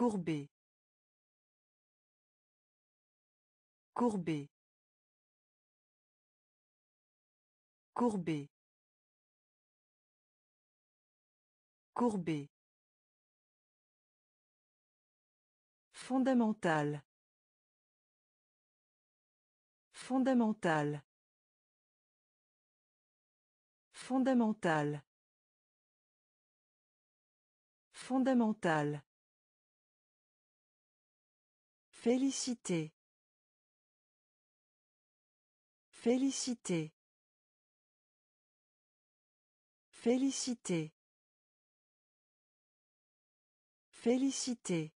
Courbé. Courbé. Courbé. Courbé. Fondamental. Fondamental. Fondamental. Fondamental. Félicité. Félicité. Félicité. Félicité.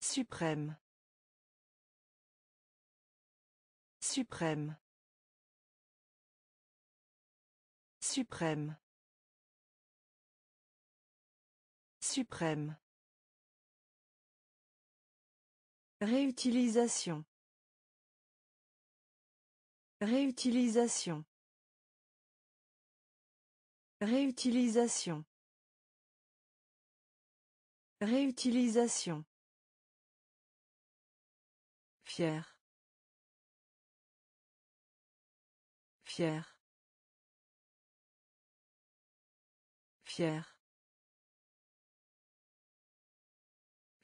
Suprême. Suprême. Suprême. Suprême. Réutilisation. Réutilisation. Réutilisation. Réutilisation. Fier. Fier. Fier.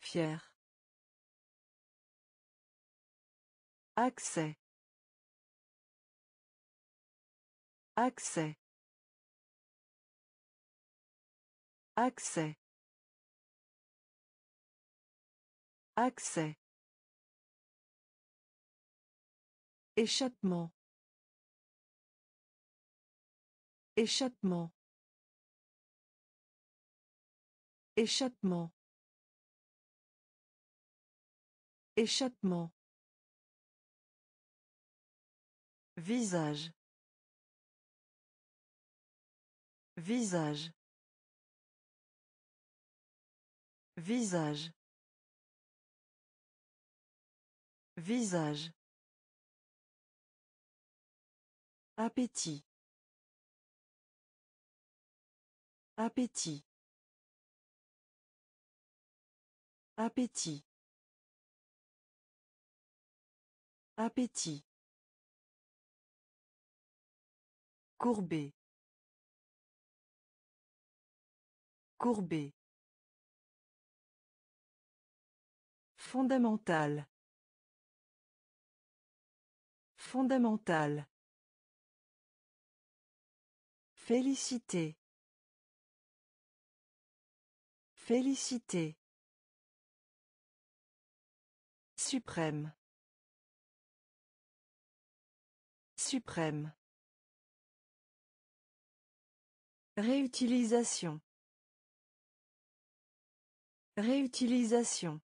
Fier. Accès. Accès. Accès. Accès. Échappement. Échappement. Échappement. Échappement. Visage. Visage. Visage. Visage. Appétit. Appétit. Appétit. Appétit. Courbé. Courbé. Fondamental. Fondamental. Félicité. Félicité. Suprême. Suprême. Réutilisation. Réutilisation.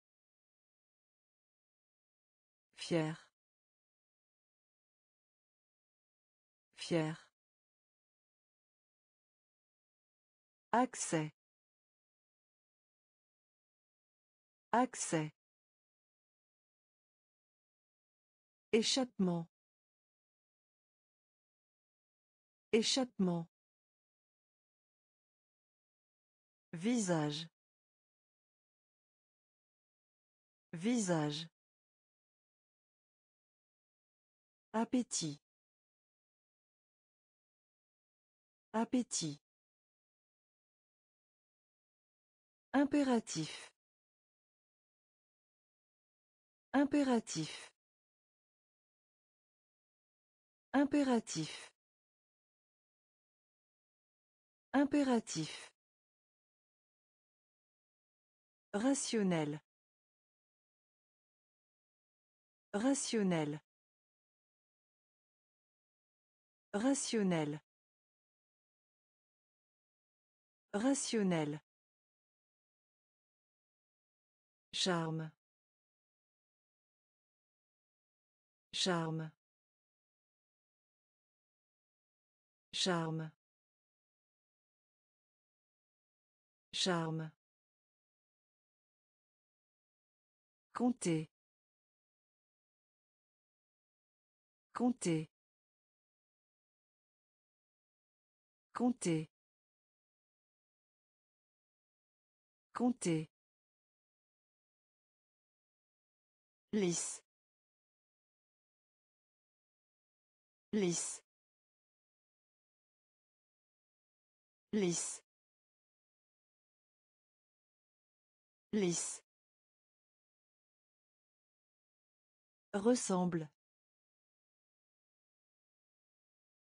Fier. Fier. Accès. Accès. Échappement. Échappement. Visage. Visage. Appétit. Appétit. Impératif. Impératif. Impératif. Impératif. Rationnel. Rationnel. Rationnel. Rationnel. Charme. Charme. Charme. Charme. Compter. Compter. Compter. Compter. lisse lisse lisse lisse Ressemble.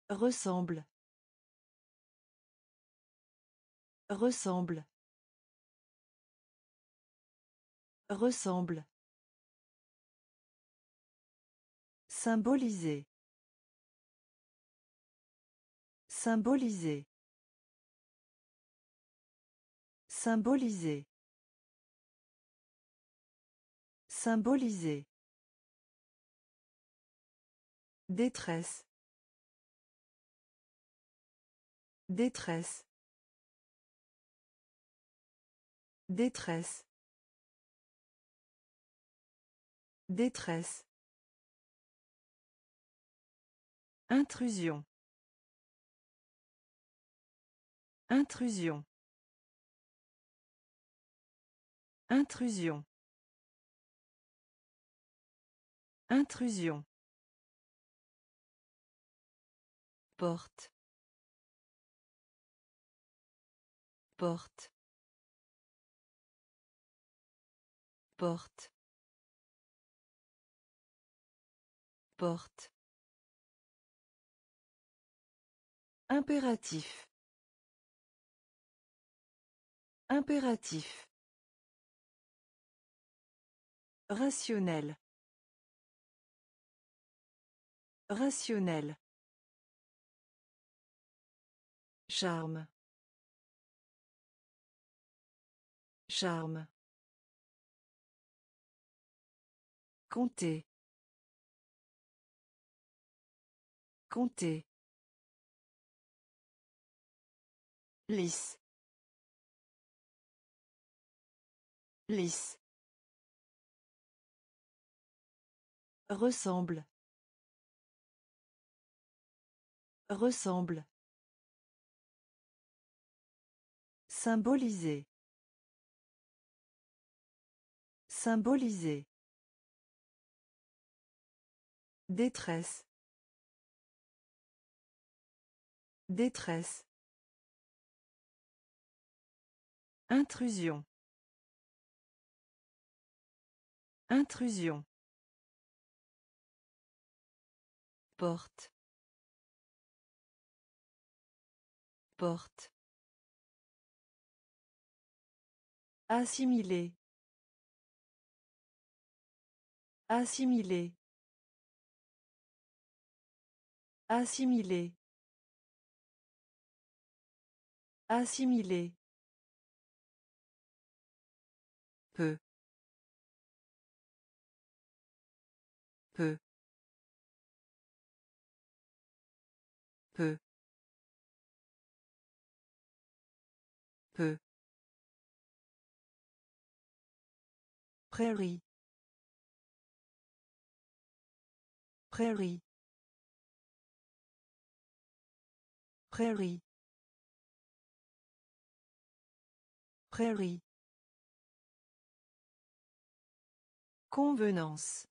Ressemble. Ressemble. Ressemble. Symboliser. Symboliser. Symboliser. Symboliser. Détresse. Détresse. Détresse. Détresse. Intrusion. Intrusion. Intrusion. Intrusion. Porte. Porte. Porte. Porte. Impératif. Impératif. Rationnel. Rationnel. Charme. Charme. Compter. Compter. lisse lisse Ressemble. Ressemble. Symboliser. Symboliser. Détresse. Détresse. Intrusion. Intrusion. Porte. Porte. Assimiler. Assimiler. Assimiler. Assimiler. Prairie. Prairie. Prairie. Prairie. Convenance.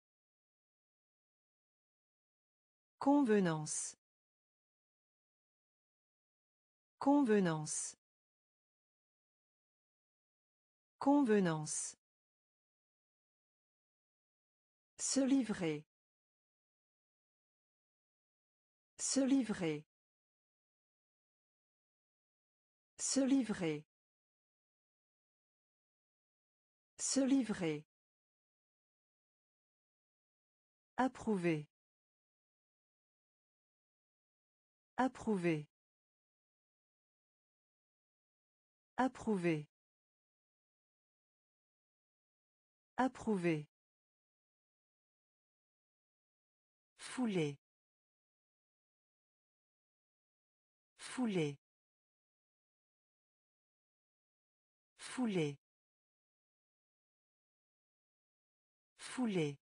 Convenance. Convenance. Convenance. Se livrer. Se livrer. Se livrer. Se livrer. Approuver. Approuver. Approuver. Approuver. Fouler. Fouler. Fouler. Fouler.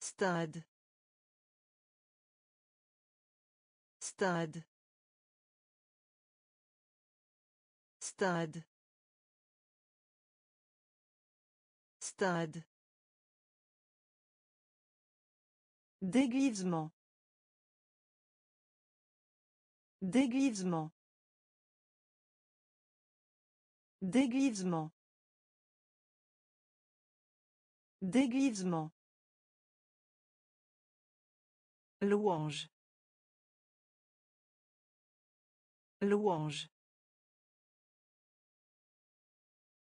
Stade. Stade. Stade. Stade. Déguisement. Déguisement. Déguisement. Déguisement. Louange. Louange.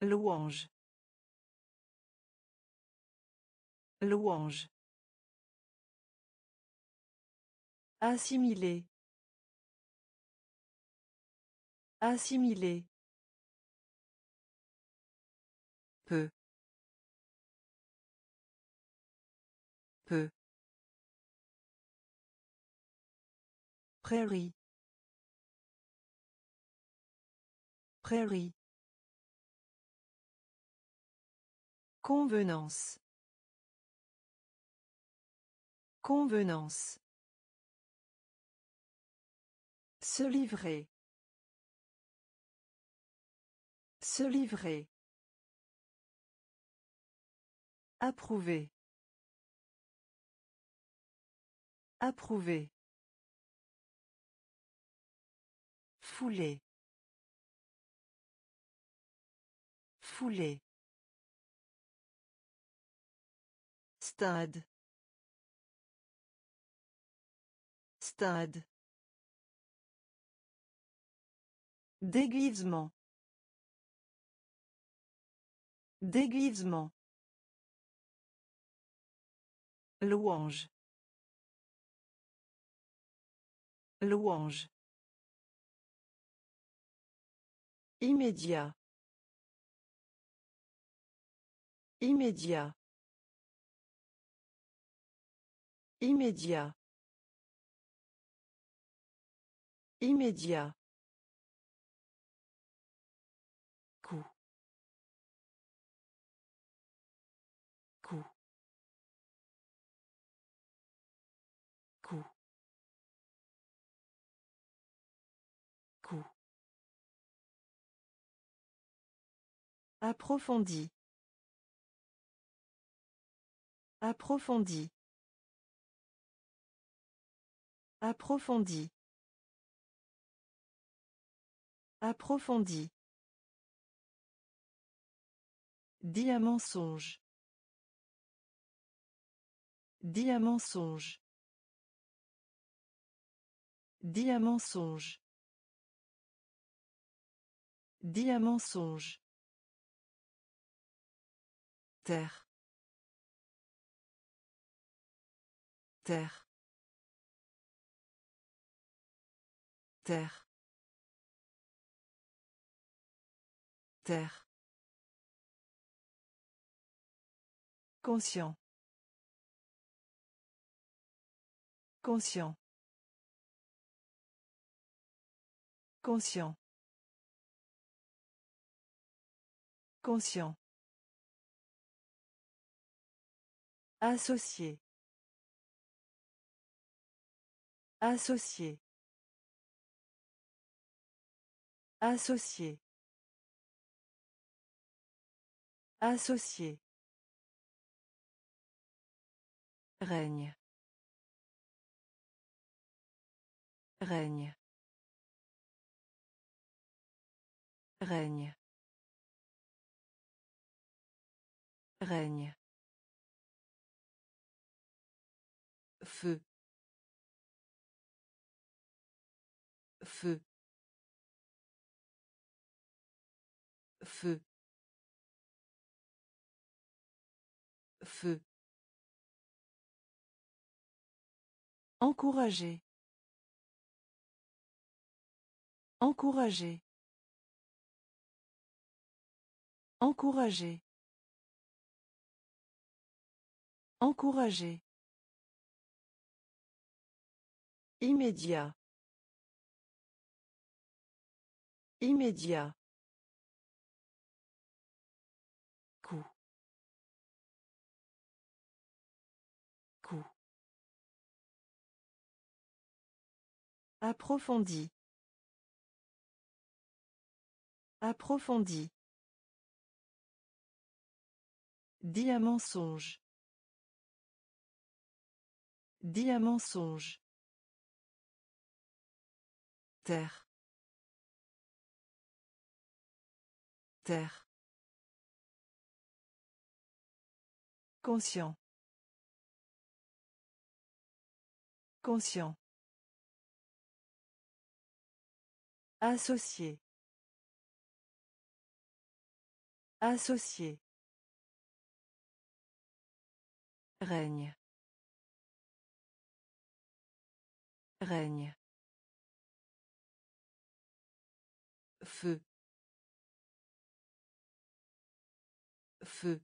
Louange. Louange. Assimiler. Assimiler. Peu. Peu. Prairie. Prairie. Convenance. Convenance. Se livrer. Se livrer. Approuver. Approuver. Fouler. Fouler. Stade. Stade. Déguisement. Déguisement. Louange. Louange. Immédiat. Immédiat. Immédiat. Immédiat. Approfondi. Approfondi. Approfondi. Approfondi. Diamensonge. Diamensonge. Diamensonge. Diamensonge. Terre. Terre. Terre. Terre. Conscient. Conscient. Conscient. Conscient. Associé. Associé. Associé. Associé. Règne. Règne. Règne. Règne. Feu. Feu. Feu. Feu. Encourager. Encourager. Encourager. Encourager. Immédiat. Immédiat. Coup. Coup. Approfondi. Approfondi. Diamant songe. Diamant songe. Terre. Terre. Conscient. Conscient. Associé. Associé. Règne. Règne. Feu. Feu.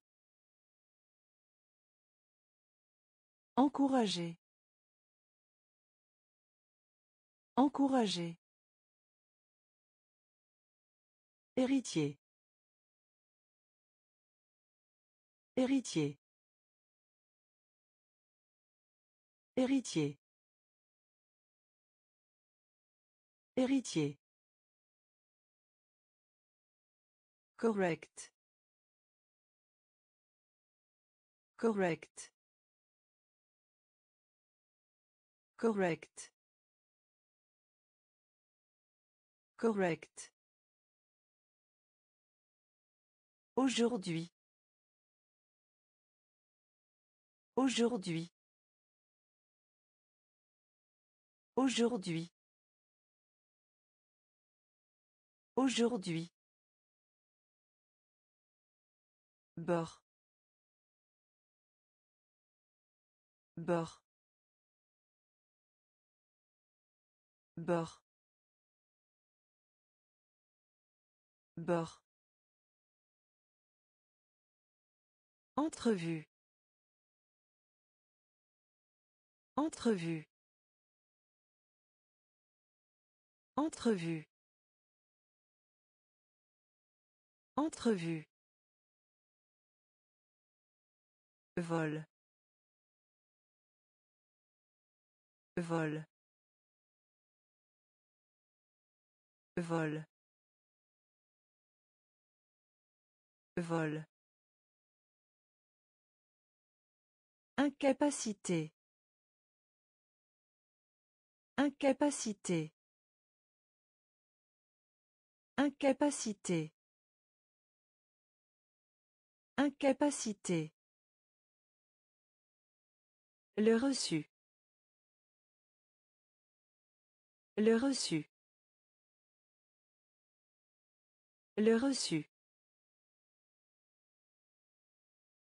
Encourager. Encourager. Héritier. Héritier. Héritier. Héritier. Correct. Correct. Correct. Correct. Aujourd'hui. Aujourd'hui. Aujourd'hui. Aujourd'hui. Bord. Bord. Bord. Bord. Entrevue. Entrevue. Entrevue. Entrevue. Vol. Vol. Vol. Vol. Incapacité. Incapacité. Incapacité. Incapacité. Le reçu. Le reçu. Le reçu.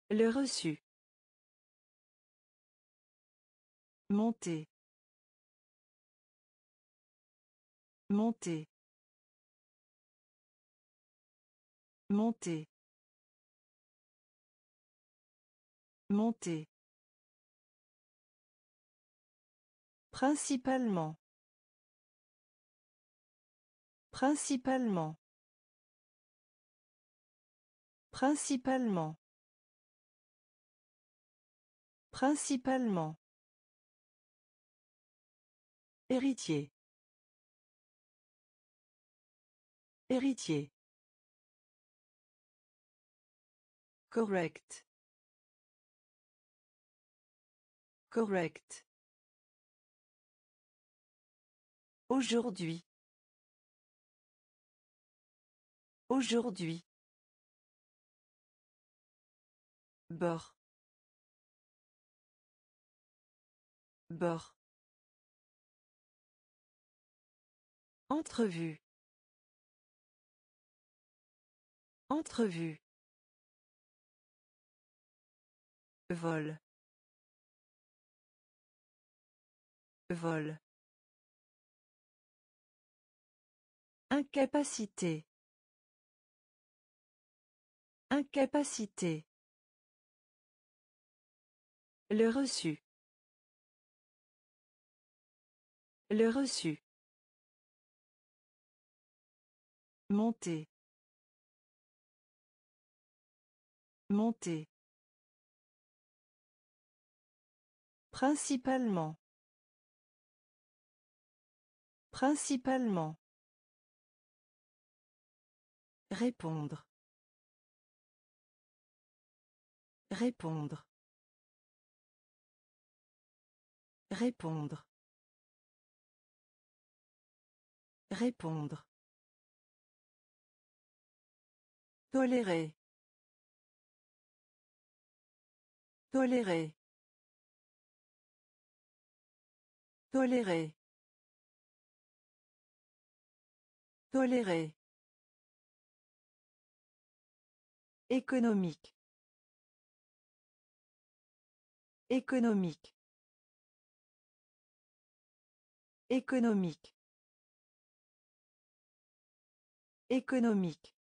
Le reçu. Monter. Monter. Monter. Monter. Principalement. Principalement. Principalement. Principalement. Héritier. Héritier. Correct. Correct. Aujourd'hui. Aujourd'hui. Bord. Bord. Entrevue. Entrevue. Vol. Vol. Incapacité. Incapacité. Le reçu. Le reçu. Monter. Monter. Principalement. Principalement. Répondre. Répondre. Répondre. Répondre. Tolérer. Tolérer. Tolérer. Tolérer. Économique. Économique. Économique. Économique.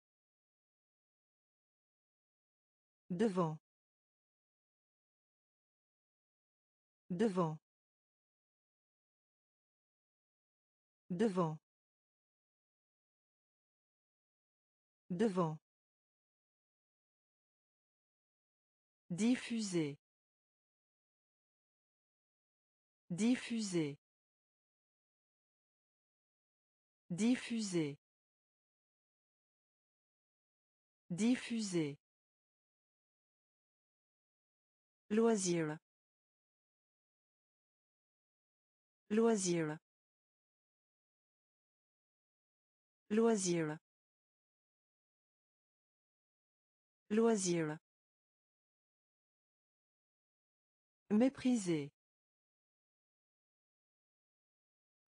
Devant. Devant. Devant. Devant. Diffuser. Diffuser. Diffuser. Diffuser. Loisir. Loisir. Loisir. Loisir. Mépriser.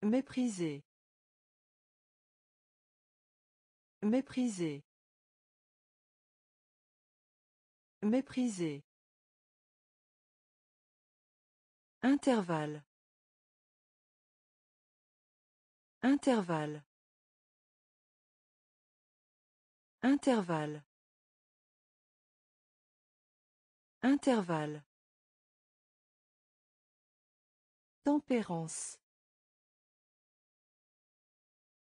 Mépriser. Mépriser. Mépriser. Intervalle. Intervalle. Intervalle. Intervalle. Tempérance.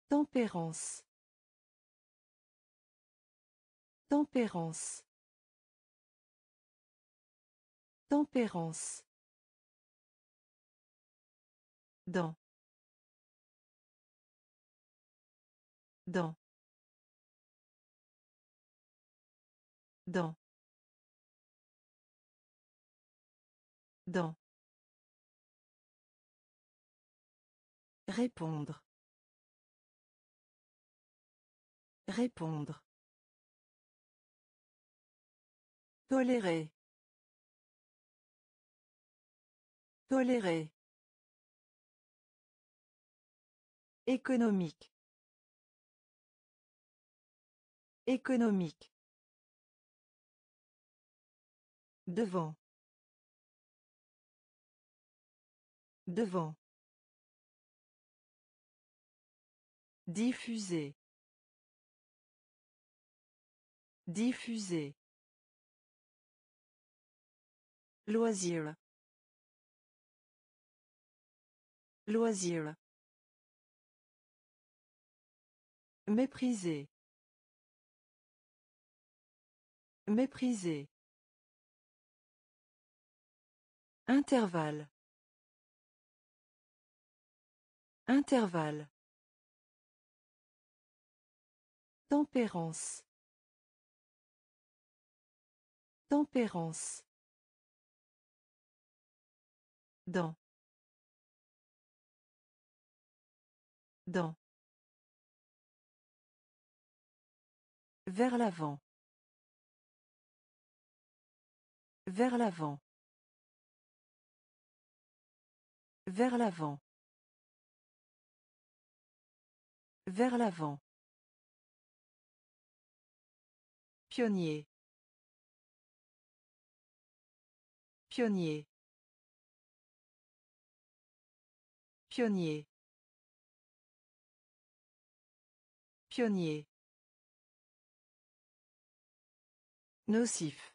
Tempérance. Tempérance. Tempérance. Dans. Dans. Dans. Répondre. Répondre. Tolérer. Tolérer. Économique. Économique. Devant. Devant. Diffuser. Diffuser. Loisir. Loisir. Mépriser. Mépriser. Intervalle. Intervalle. Tempérance. Tempérance. Dans. Dans. Vers l'avant. Vers l'avant. Vers l'avant. Vers l'avant. Pionnier. Pionnier. Pionnier. Pionnier. Nocif.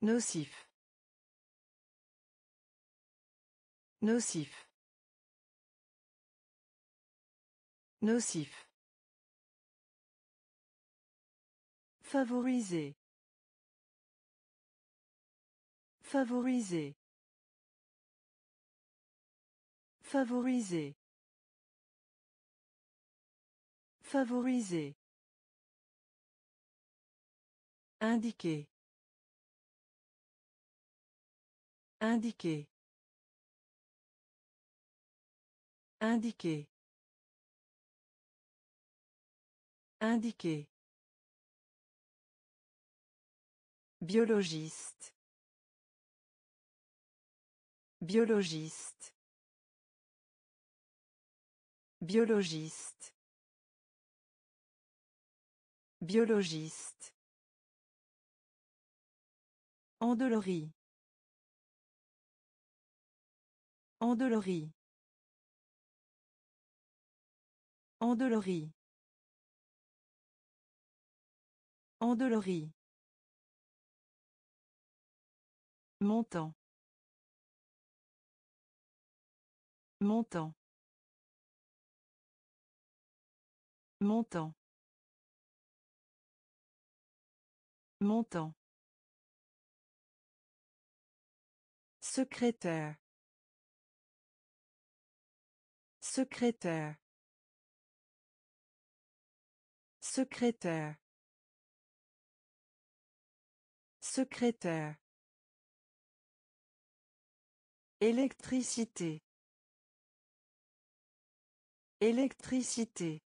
Nocif. Nocif. Nocif. Favoriser. Favoriser. Favoriser. Favoriser. Indiquer. Indiquer. Indiquer. Indiquer. Biologiste. Biologiste. Biologiste. Biologiste. Endolorie. Endolorie. Endolorie. Endolorie. Montant. Montant. Montant. Montant. Secrétaire. Secrétaire. Secrétaire. Secrétaire. Électricité. Électricité.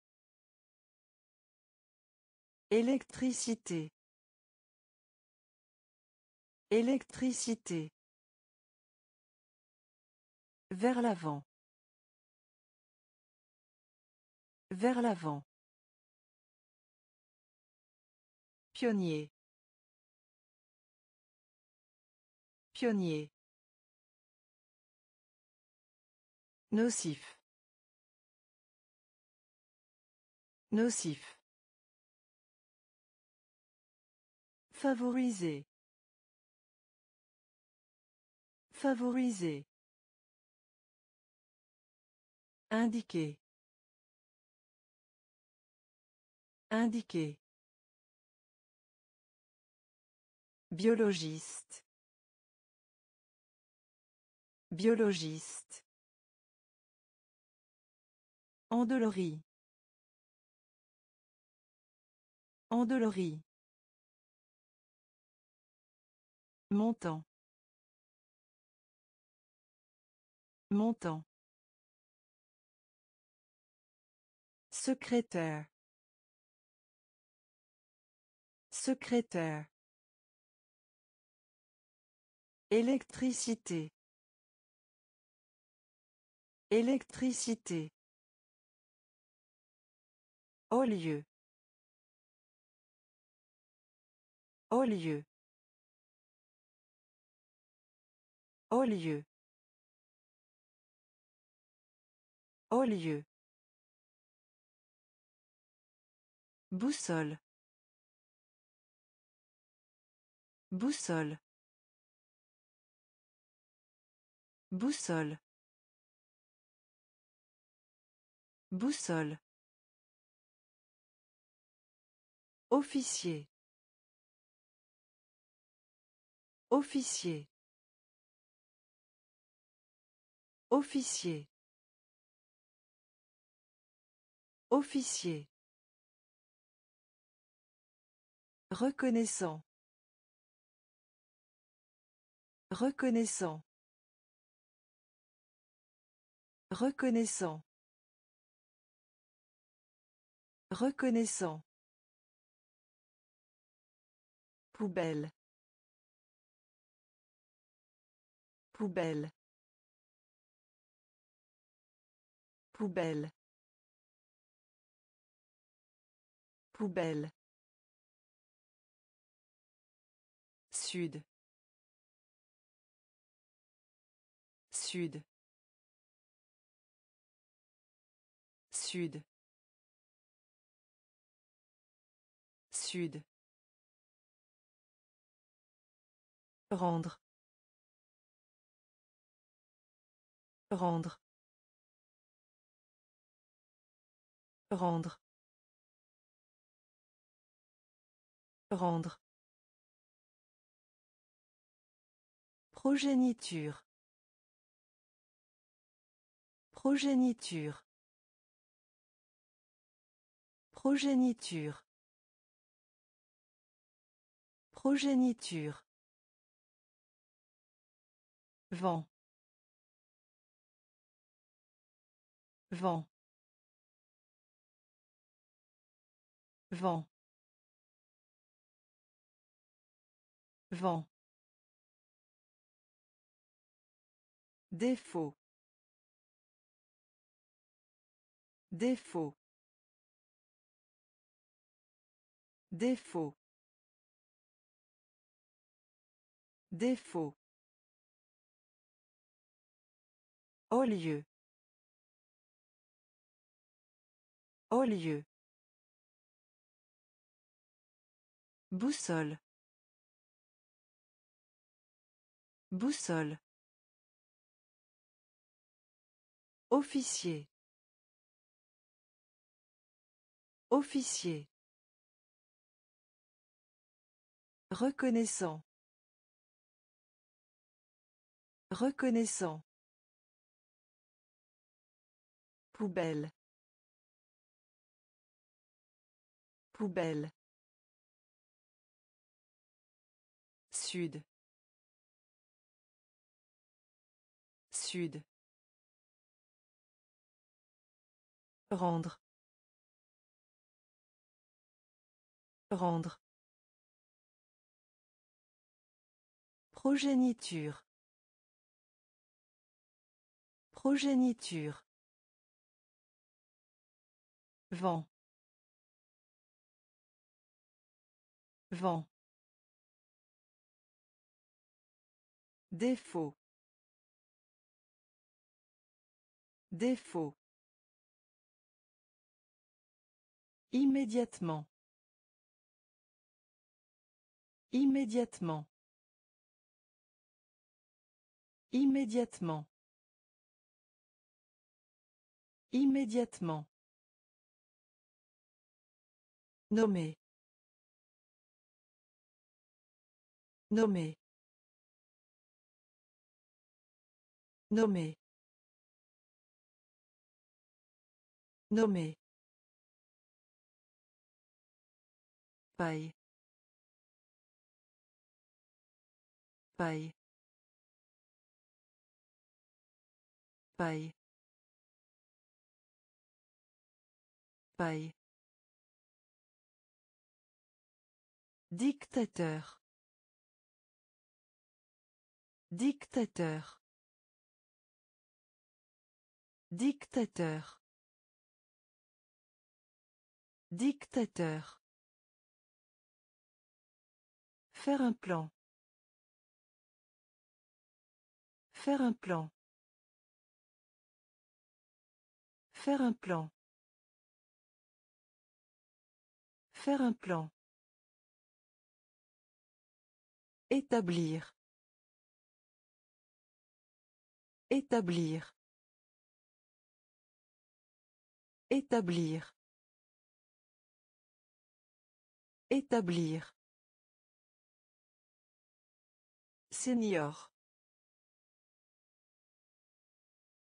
Électricité. Électricité. Vers l'avant. Vers l'avant. Pionnier. Pionnier. Nocif. Nocif. Favoriser. Favoriser. Indiquer. Indiquer. Biologiste. Biologiste. Endolorie. Endolorie. Montant. Montant. Secrétaire. Secrétaire. Électricité. Électricité. Au lieu. Au lieu. Au lieu. Au lieu. Boussole. Boussole. Boussole. Boussole. Officier. Officier. Officier. Officier. Reconnaissant. Reconnaissant. Reconnaissant. Reconnaissant. Poubelle. Poubelle. Poubelle. Poubelle. Sud. Sud. Sud. Sud. Rendre. Rendre. Rendre. Rendre. Progéniture. Progéniture. Progéniture. Progéniture. Vent. Vent. Vent. Vent. Défaut. Défaut. Défaut. Défaut. Au lieu. Au lieu. Boussole. Boussole. Officier. Officier. Reconnaissant. Reconnaissant. Poubelle. Poubelle. Sud. Sud. Rendre. Rendre. Progéniture. Progéniture. Vent. Vent. Défaut. Défaut. Immédiatement. Immédiatement. Immédiatement. Immédiatement. Nommé. Nommé. Nommé. Nommé. Paille. Paille. Paille. Paille. Dictateur. Dictateur. Dictateur. Dictateur. Faire un plan. Faire un plan. Faire un plan. Faire un plan. Établir. Établir. Établir. Établir. Senior.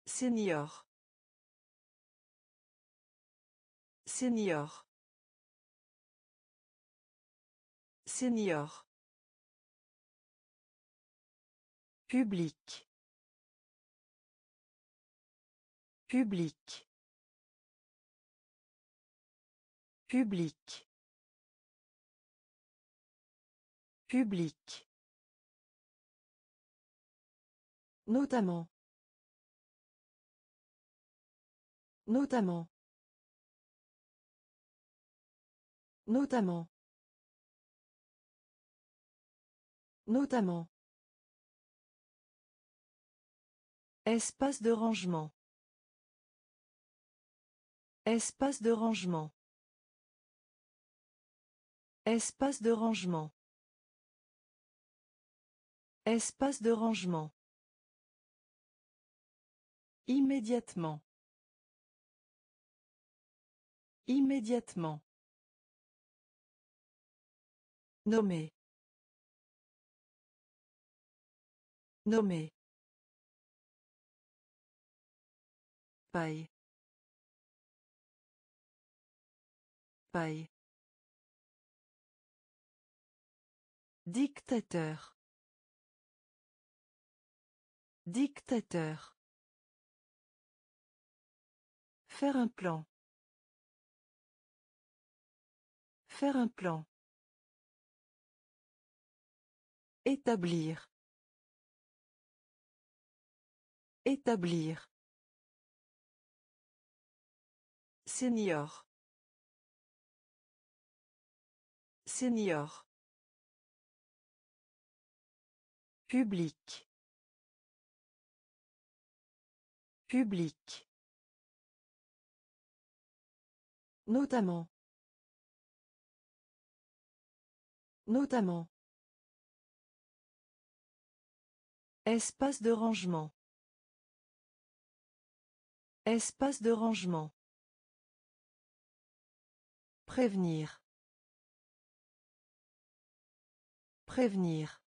Senior. Senior. Senior. Public. Public. Public. Public. Notamment. Notamment. Notamment. Notamment. Espace de rangement. Espace de rangement. Espace de rangement. Espace de rangement. Immédiatement. Immédiatement. Nommé. Nommé. Paille. Paille. Dictateur. Dictateur. Faire un plan. Faire un plan. Établir. Établir. Senior. Senior. Public. Public. Notamment. Notamment. Espace de rangement. Espace de rangement. Prévenir. Prévenir.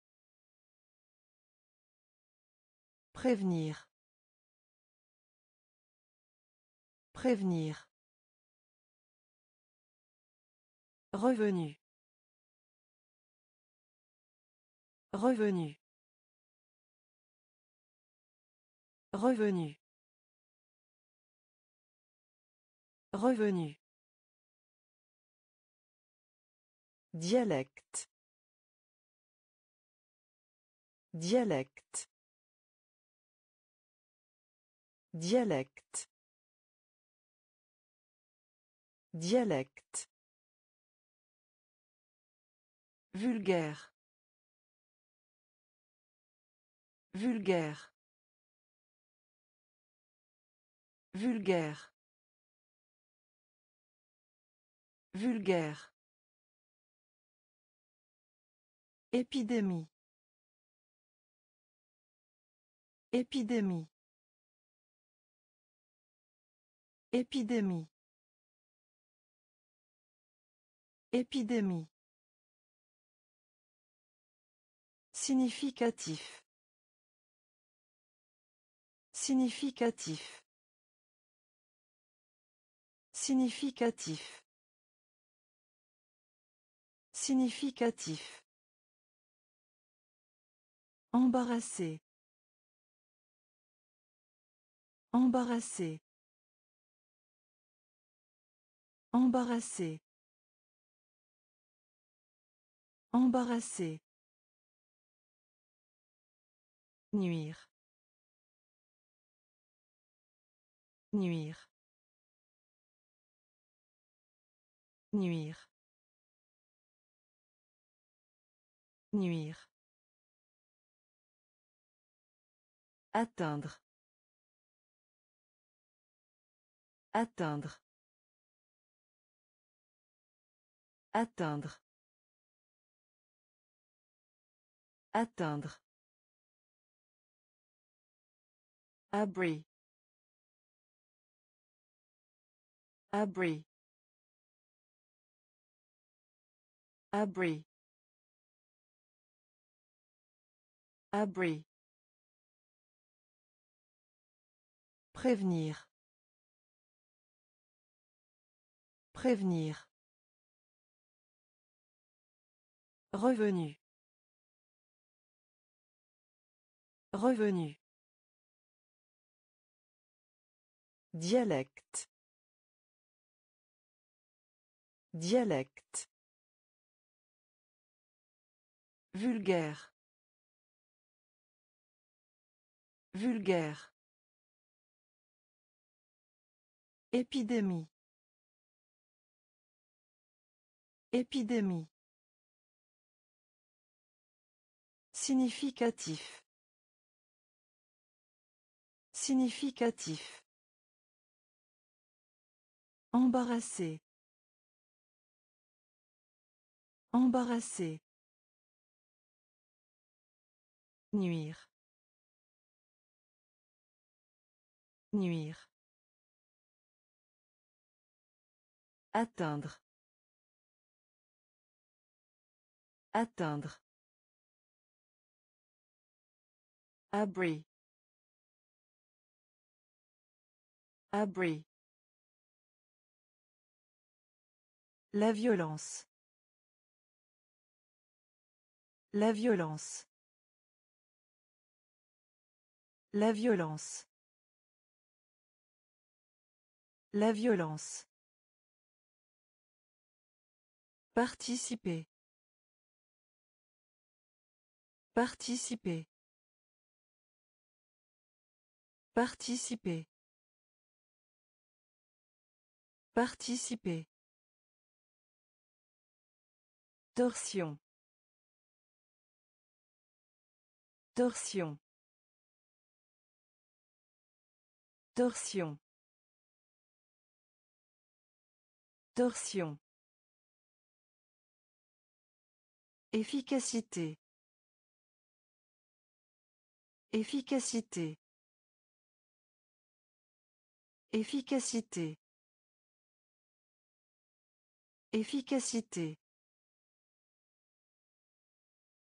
Prévenir. Prévenir. Revenu. Revenu. Revenu. Revenu. Dialecte. Dialecte. Dialecte. Dialecte. Vulgaire. Vulgaire. Vulgaire. Vulgaire. Épidémie. Épidémie. Épidémie. Épidémie. Significatif. Significatif. Significatif. Significatif. Embarrassé. Embarrassé. Embarrassé. Embarrassé. Nuire. Nuire. Nuire. Nuire. Atteindre. Atteindre. Atteindre. Atteindre. Abri. Abri. Abri. Abri. Prévenir. Prévenir. Revenu. Revenu. Dialecte. Dialecte. Vulgaire. Vulgaire. Épidémie. Épidémie. Significatif. Significatif. Embarrassé. Embarrassé. Nuire. Nuire. Atteindre. Atteindre. Abri. Abri. La violence. La violence. La violence. La violence. Participer. Participer. Participer. Participer. Torsion. Torsion. Torsion. Torsion. Efficacité. Efficacité. Efficacité. Efficacité.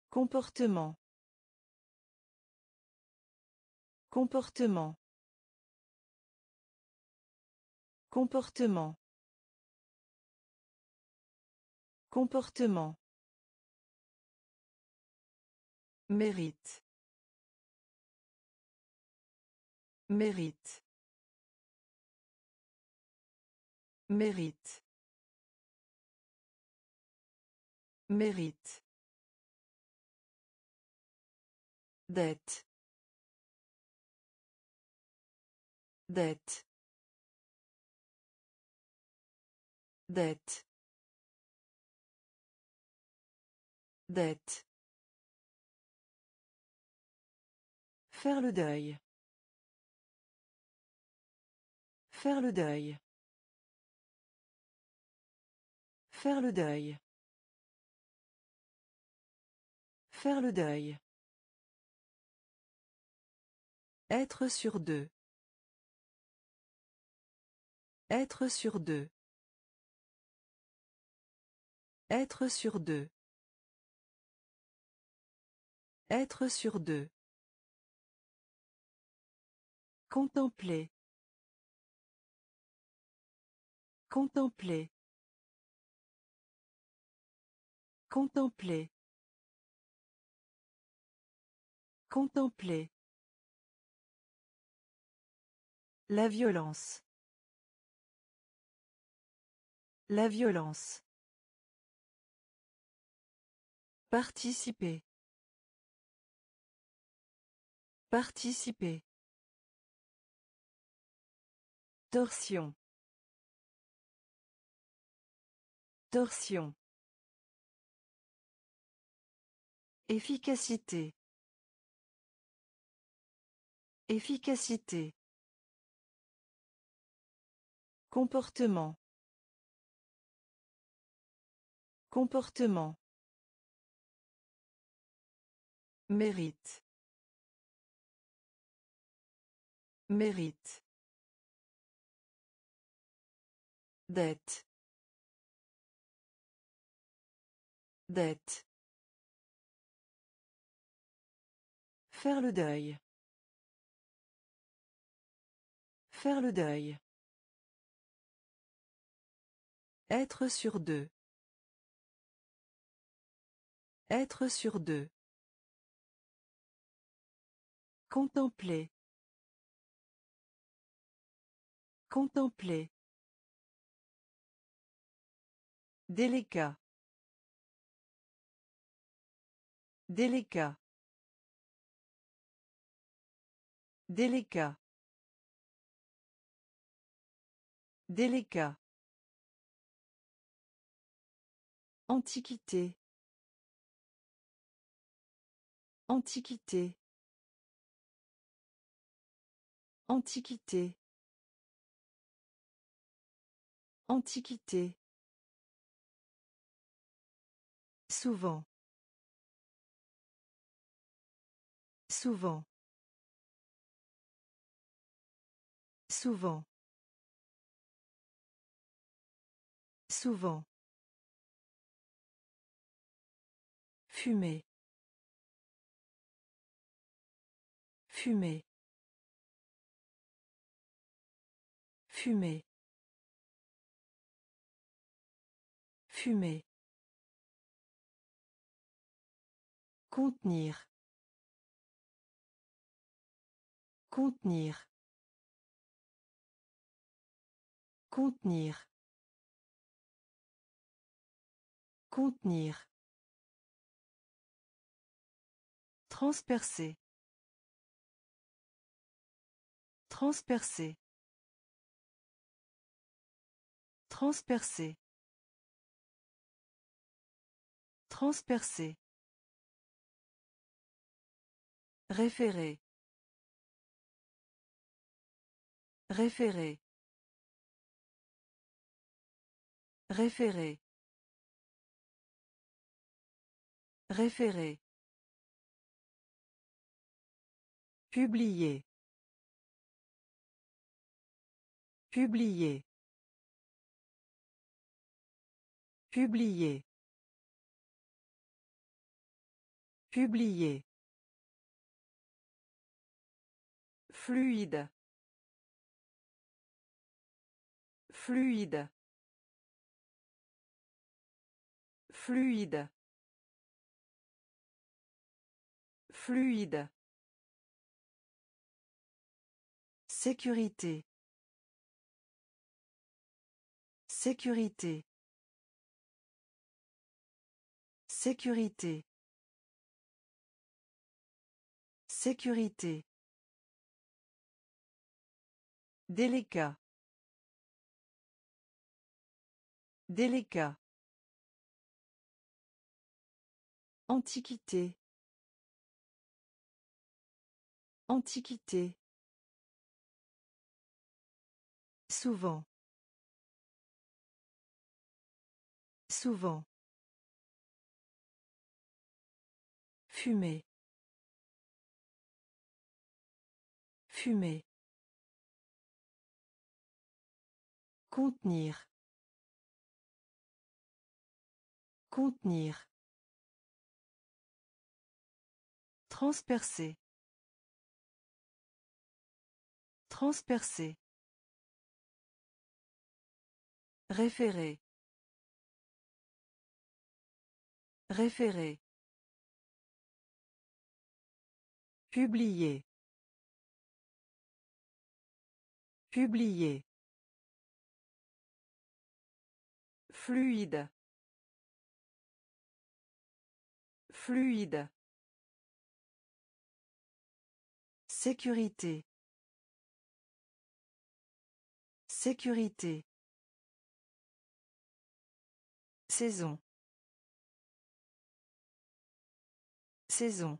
Comportement. Comportement. Comportement. Comportement. Mérite. Mérite. Mérite. Mérite. Dette. Dette. Dette. Dette. Faire le deuil. Faire le deuil. Faire le deuil. Faire le deuil. Être sur deux. Être sur deux. Être sur deux. Être sur deux. Contempler. Contempler. Contempler. Contempler. La violence. La violence. Participer. Participer. Torsion. Torsion. Efficacité. Efficacité. Comportement. Comportement. Mérite. Mérite. Dette. Dette. Faire le deuil. Faire le deuil. Être sur deux. Être sur deux. Contempler. Contempler. Délicat. Délicat. Délicat. Délicat. Antiquité. Antiquité. Antiquité. Antiquité. Souvent. Souvent. Souvent. Souvent. Fumer. Fumer. Fumer. Fumer. Contenir. Contenir. Contenir. Contenir. Transpercer. Transpercer. Transpercer. Transpercer. Référer. Référer. Référer. Référer. Publier. Publier. Publier. Publier. Fluide. Fluide. Fluide. Fluide. Sécurité. Sécurité. Sécurité. Sécurité. Délicat. Délicat. Antiquité. Antiquité. Souvent. Souvent. Fumer. Fumer. Contenir. Contenir. Transpercer. Transpercer. Référer. Référer. Publier. Publier. Fluide. Fluide. Sécurité. Sécurité. Saison. Saison.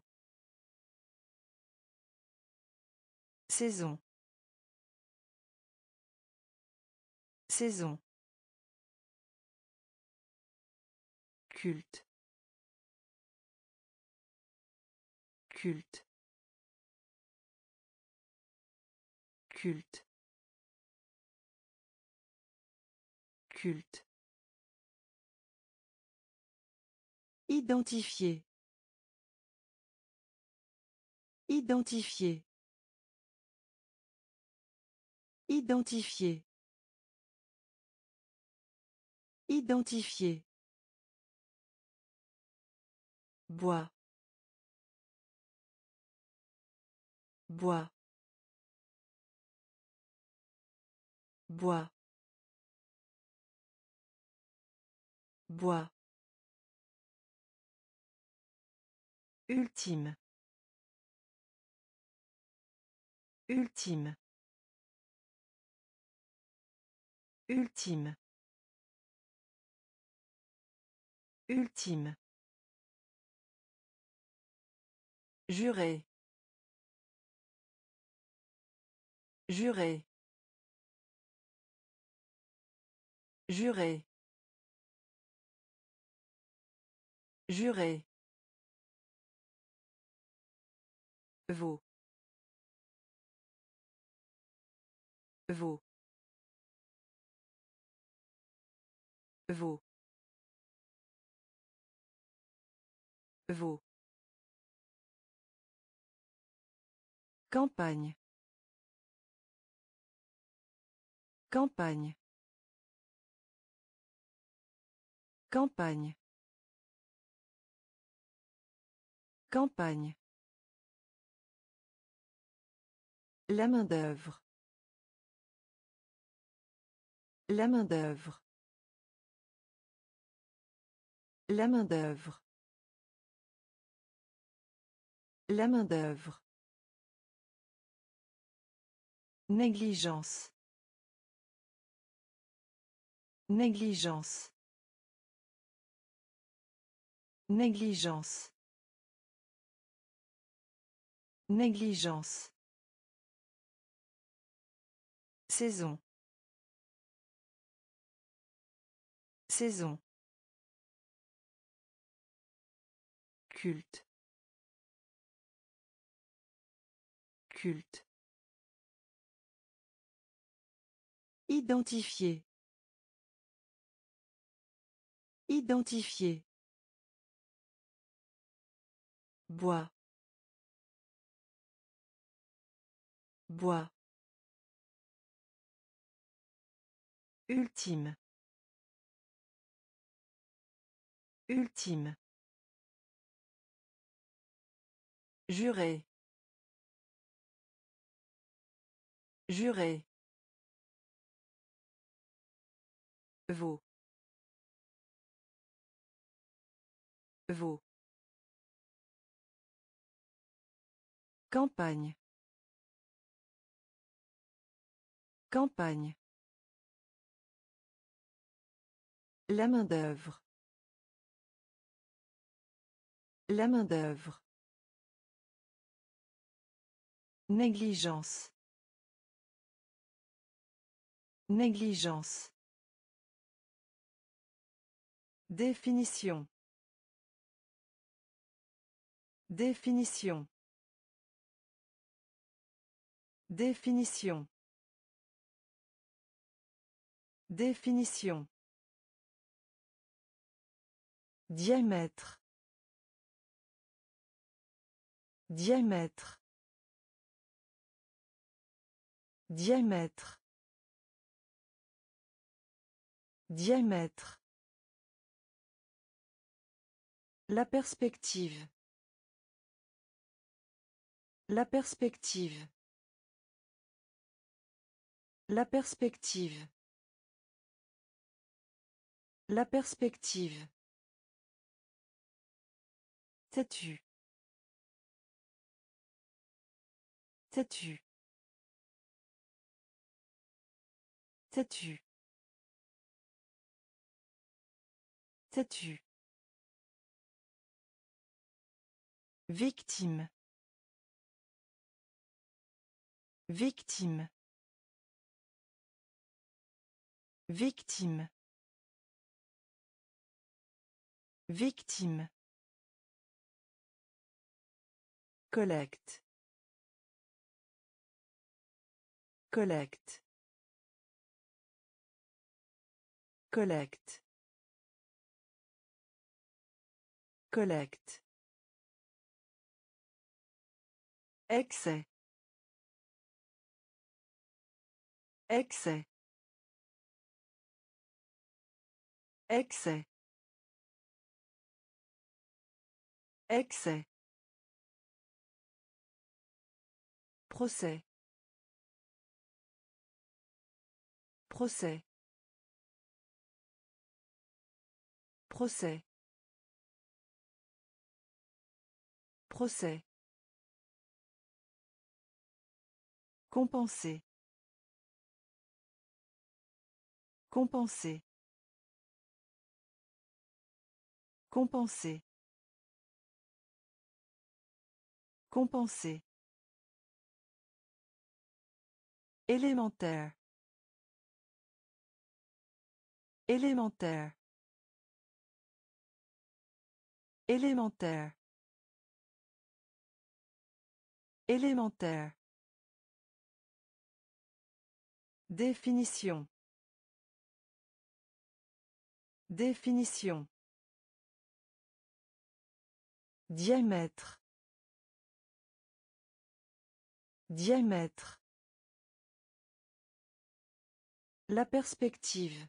Saison. Saison. Culte. Culte. Culte. Culte. Identifier. Identifier. Identifier. Identifier. Bois. Bois. Bois. Bois. Ultime. Ultime. Ultime. Ultime. Juré. Juré. Juré. Juré. Vaut. Vaut. Vaut. Vaut. Campagne. Campagne. Campagne. Campagne. La main-d'œuvre. La main-d'œuvre. La main-d'œuvre. La main-d'œuvre. Négligence. Négligence. Négligence. Négligence. Saison. Saison. Culte. Culte. Identifier. Identifier. Bois. Bois. Ultime. Ultime. Juré. Juré. Vaut. Vaut. Campagne. Campagne. La main-d'œuvre. La main-d'œuvre. Négligence. Négligence. Définition. Définition. Définition. Définition. Diamètre. Diamètre. Diamètre. Diamètre. La perspective. La perspective. La perspective. La perspective. Têtu. Têtu. Têtu. Têtu. Victime. Victime. Victime. Victime. Collecte. Collecte. Collecte. Collecte. Excès. Excès. Excès. Excès. Procès. Procès. Procès. Procès. Compenser. Compenser. Compenser. Compenser. Élémentaire. Élémentaire. Élémentaire. Élémentaire. Définition. Définition. Diamètre. Diamètre. La perspective.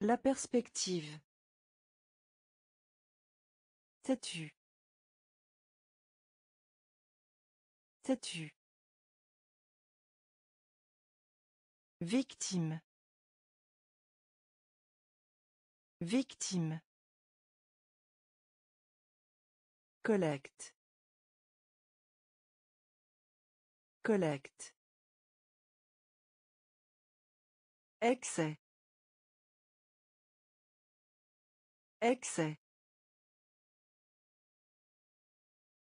La perspective. Têtu. Têtu. Victime. Victime. Collecte. Collecte. Excès. Excès.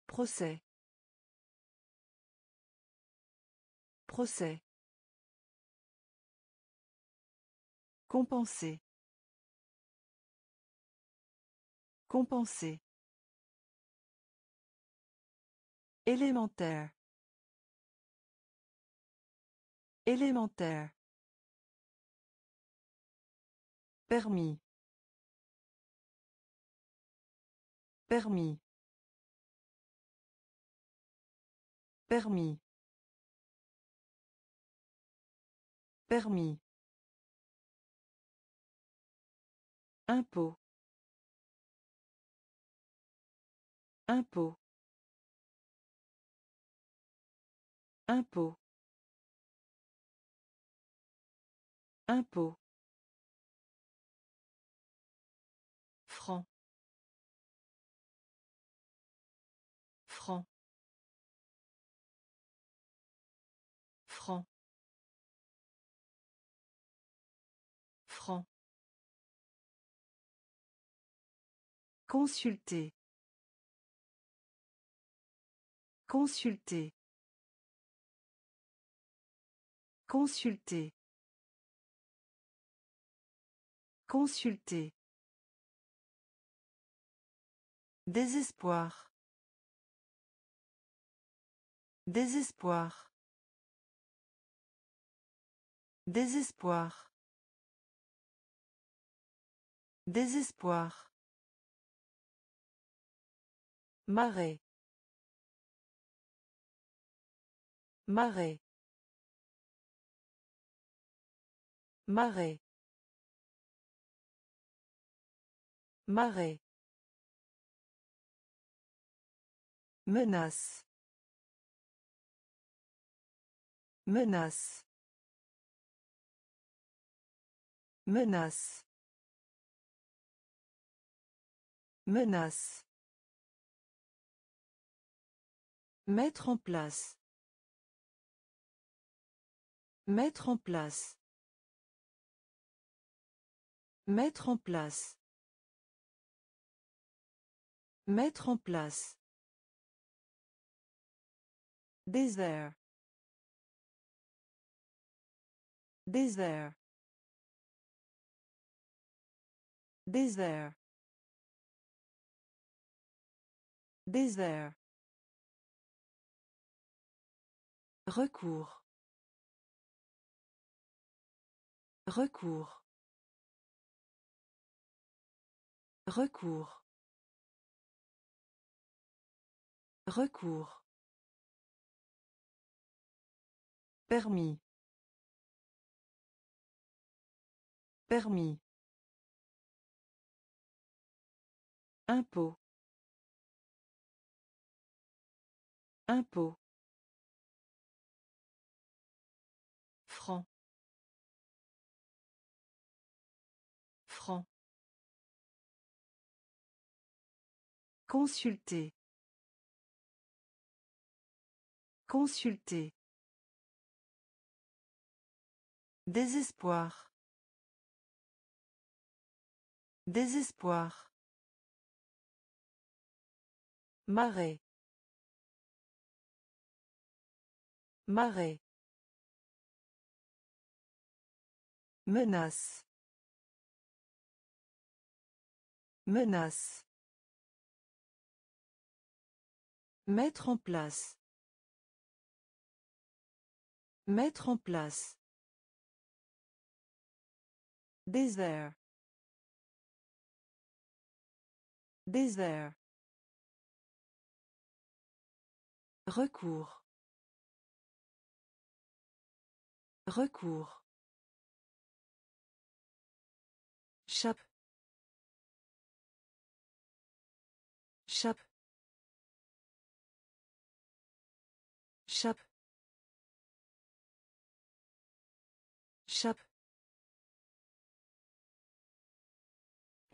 Procès. Procès. Compenser. Compenser. Élémentaire. Élémentaire. Permis. Permis. Permis. Permis. Impôt. Impôt. Impôt. Impôt. Consulter. Consulter. Consulter. Consulter. Désespoir. Désespoir. Désespoir. Désespoir. Marais. Marais. Marais. Marais. Menace. Menace. Menace. Menace. Mettre en place. Mettre en place. Mettre en place. Mettre en place. Désert. Désert. Désert. Désert. Recours. Recours. Recours. Recours. Permis. Permis. Impôt. Impôt. Consulter. Consulter. Désespoir. Désespoir. Marais. Marais. Menace. Menace. Mettre en place. Mettre en place. Désert. Désert. Recours. Recours.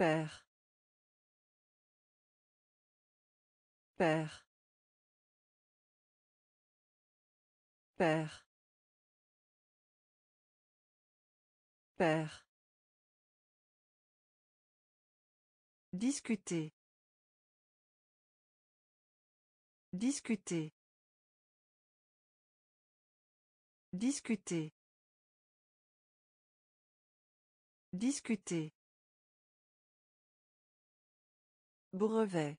Père. Père. Père. Père. Discuter. Discuter. Discuter. Discuter. Brevet.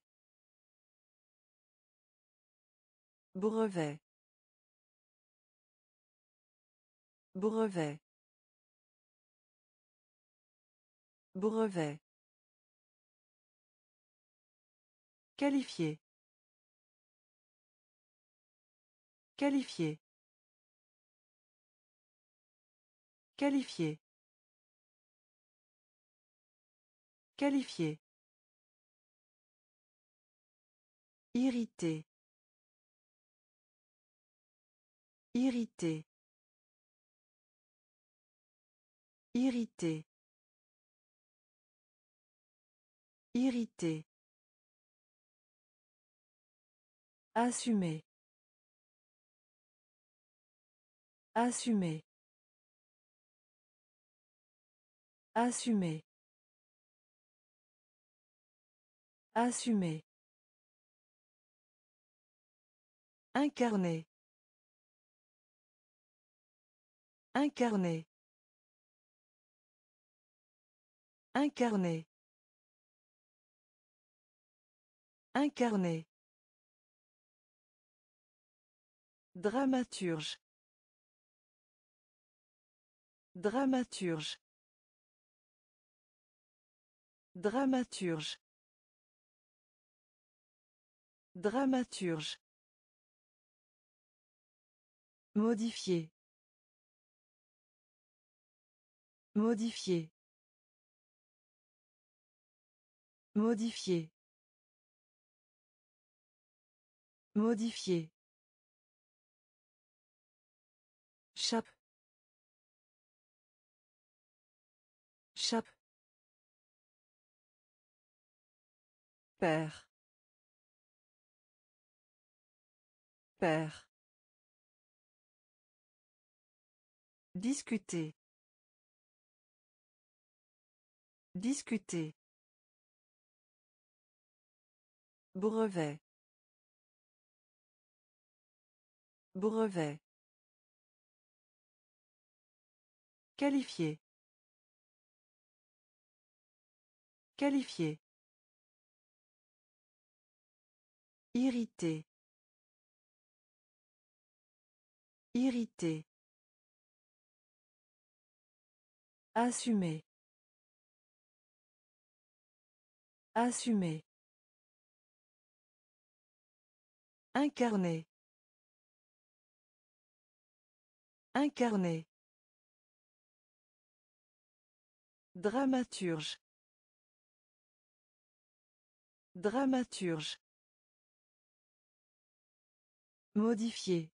Brevet. Brevet. Brevet. Qualifié. Qualifié. Qualifié. Qualifié. Irrité. Irrité. Irrité. Irrité. Assumer. Assumer. Assumer. Assumer. Incarné. Incarné. Incarné. Incarné. Dramaturge. Dramaturge. Dramaturge. Dramaturge. Modifier. Modifier. Modifier. Modifier. Chape. Chape. Père. Père. Discuter. Discuter. Brevet. Brevet. Qualifié. Qualifié. Irrité. Irrité. Assumer. Assumer. Incarné. Incarné. Dramaturge. Dramaturge. Modifier.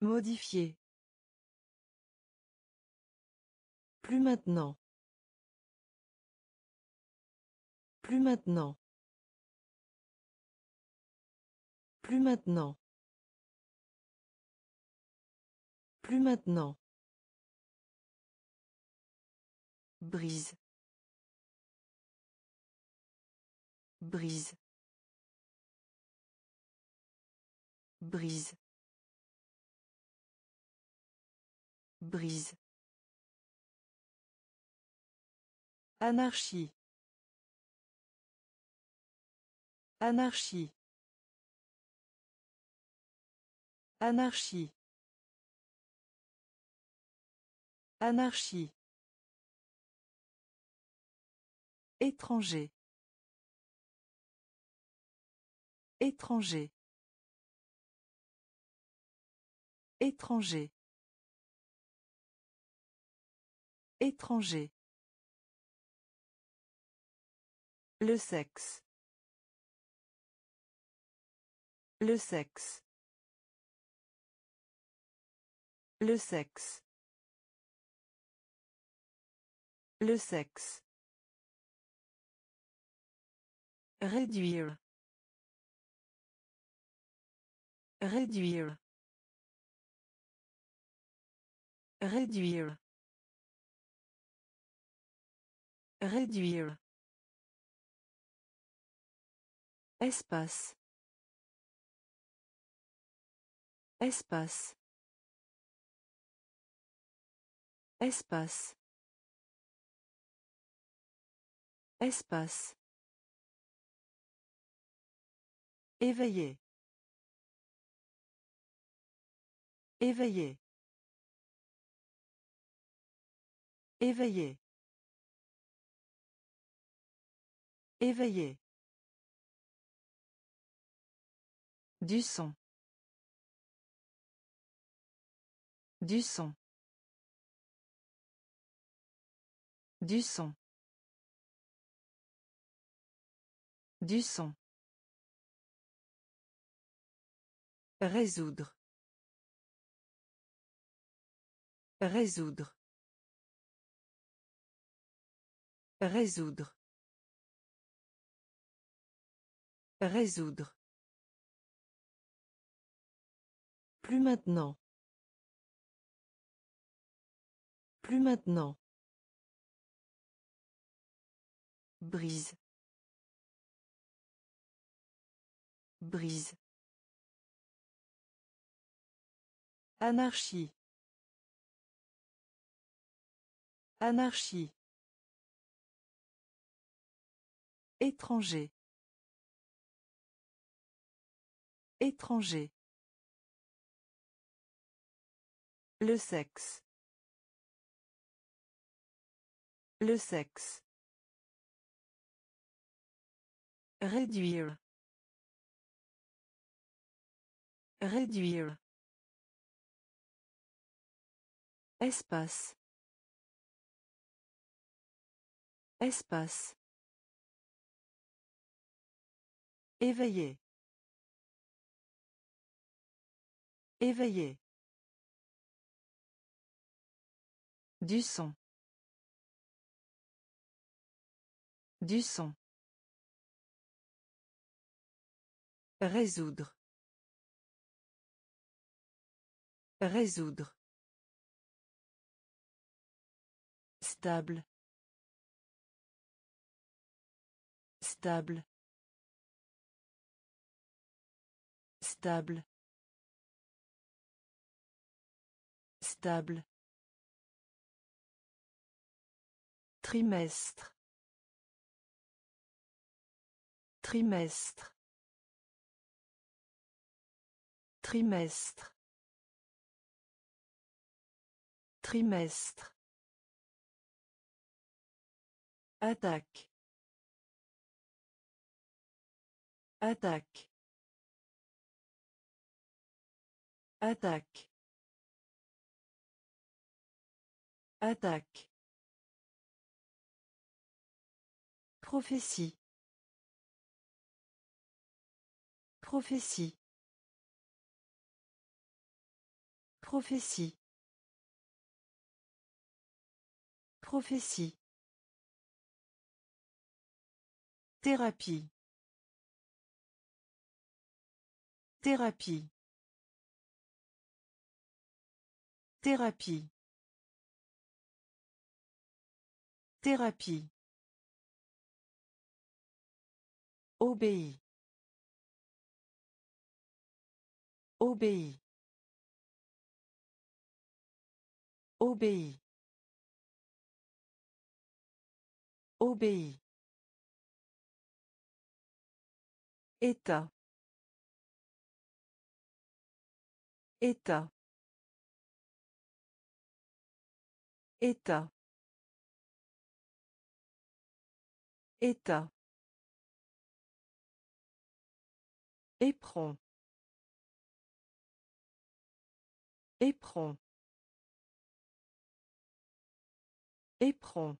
Modifier. Plus maintenant. Plus maintenant. Plus maintenant. Plus maintenant. Brise. Brise. Brise. Brise. Anarchie. Anarchie. Anarchie. Anarchie. Étranger. Étranger. Étranger. Étranger. Le sexe. Le sexe. Le sexe. Le sexe. Réduire. Réduire. Réduire. Réduire. Espace. Espace. Espace. Espace. Éveillé. Éveillé. Éveillé. Éveillé. Du son. Du son. Du son. Du son. Résoudre. Résoudre. Résoudre. Résoudre. Plus maintenant. Plus maintenant. Brise. Brise. Anarchie. Anarchie. Étranger. Étranger. Le sexe. Le sexe. Réduire. Réduire. Espace. Espace. Éveillé. Éveillé. Du son. Du son. Résoudre. Résoudre. Stable. Stable. Stable. Stable. Trimestre. Trimestre. Trimestre. Trimestre. Attaque. Attaque. Attaque. Attaque. Prophétie. Prophétie. Prophétie. Prophétie. Thérapie. Thérapie. Thérapie. Thérapie. Obéis. Obéis. Obéis. Obéis. État. État. État. État. Éperon. Éperon. Éperon.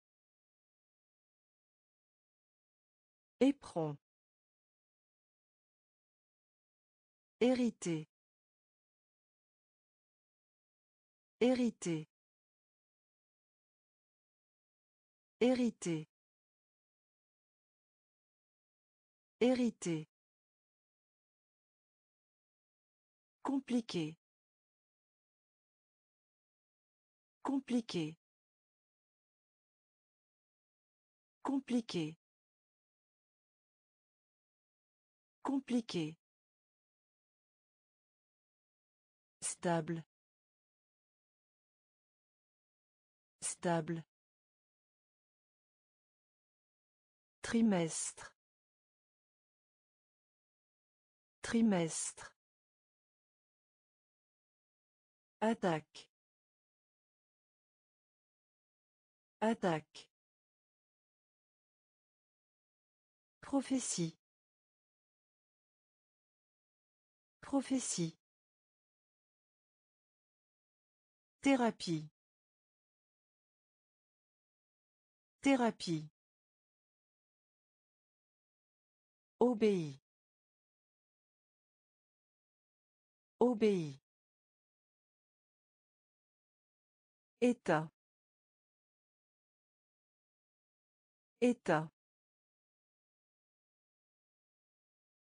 Éperon. Hérité. Hérité. Hérité. Hérité. Compliqué. Compliqué. Compliqué. Compliqué. Stable. Stable. Trimestre. Trimestre. Attaque. Attaque. Prophétie. Prophétie. Thérapie. Thérapie. Obéit. Obéit. État. État.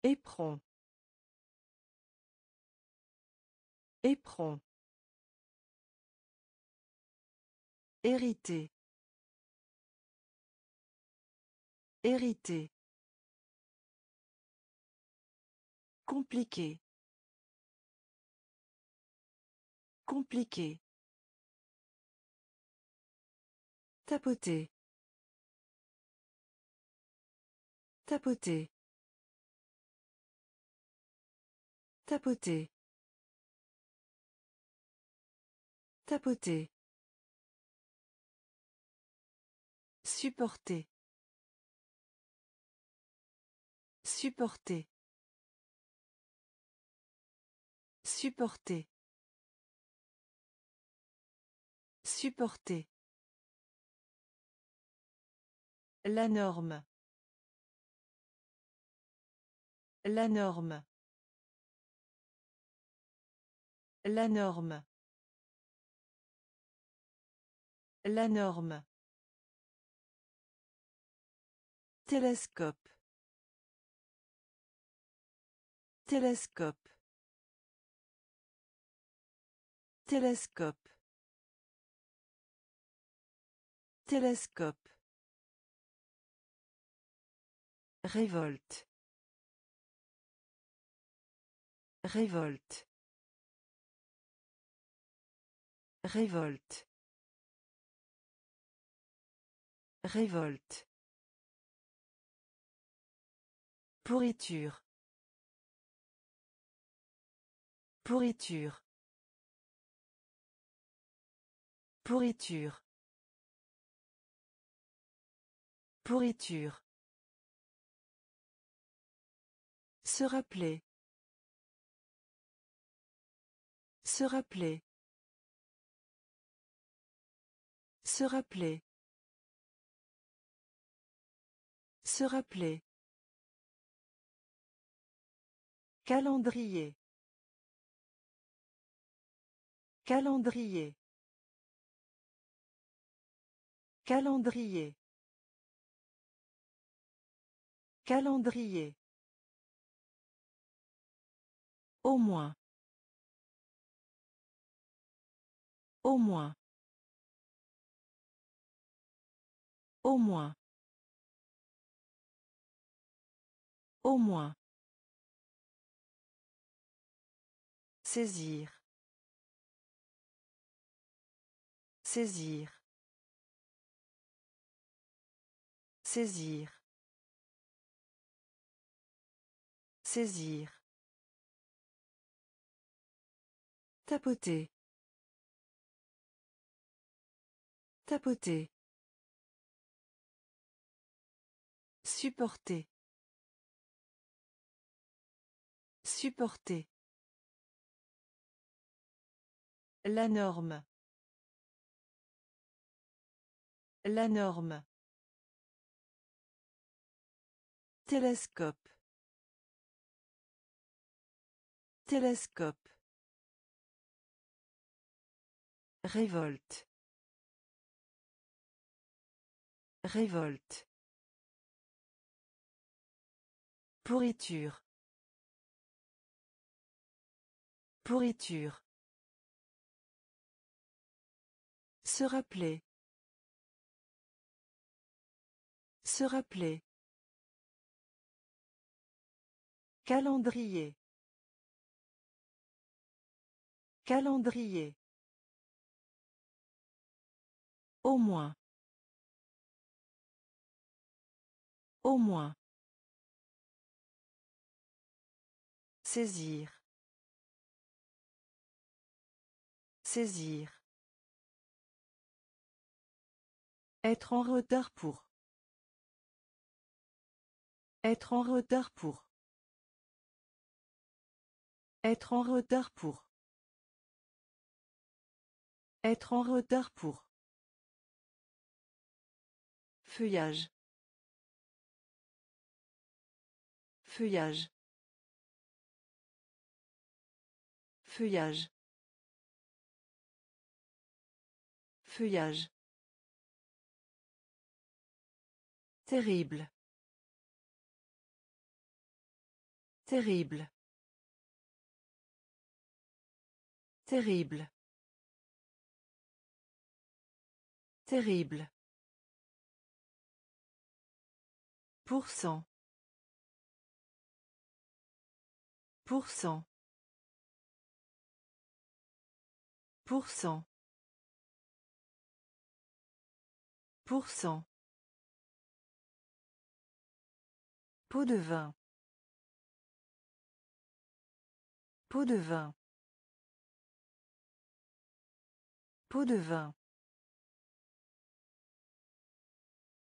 Éperon. Éperon. Hérité. Hérité. Compliqué. Compliqué. Tapoter. Tapoter. Tapoter. Tapoter. Supporter. Supporter. Supporter. Supporter. La norme. La norme. La norme. La norme. Télescope. Télescope. Télescope. Télescope. Révolte. Révolte. Révolte. Révolte. Pourriture. Pourriture. Pourriture. Pourriture. Se rappeler. Se rappeler. Se rappeler. Se rappeler. Calendrier. Calendrier. Calendrier. Calendrier. Au moins. Au moins. Au moins. Au moins. Saisir. Saisir. Saisir. Saisir. Tapoter. Tapoter. Supporter. Supporter. La norme. La norme. Télescope. Télescope. Révolte. Révolte. Pourriture. Pourriture. Se rappeler. Se rappeler. Calendrier. Calendrier. Au moins. Au moins. Saisir. Saisir. Être en retard pour. Être en retard pour. Être en retard pour. Être en retard pour. Feuillage. Feuillage. Feuillage. Feuillage. Terrible. Terrible. Terrible. Terrible. Pour cent. Pour cent. Pour cent. Pour cent. Pot de vin. Pot de vin. Pot de vin.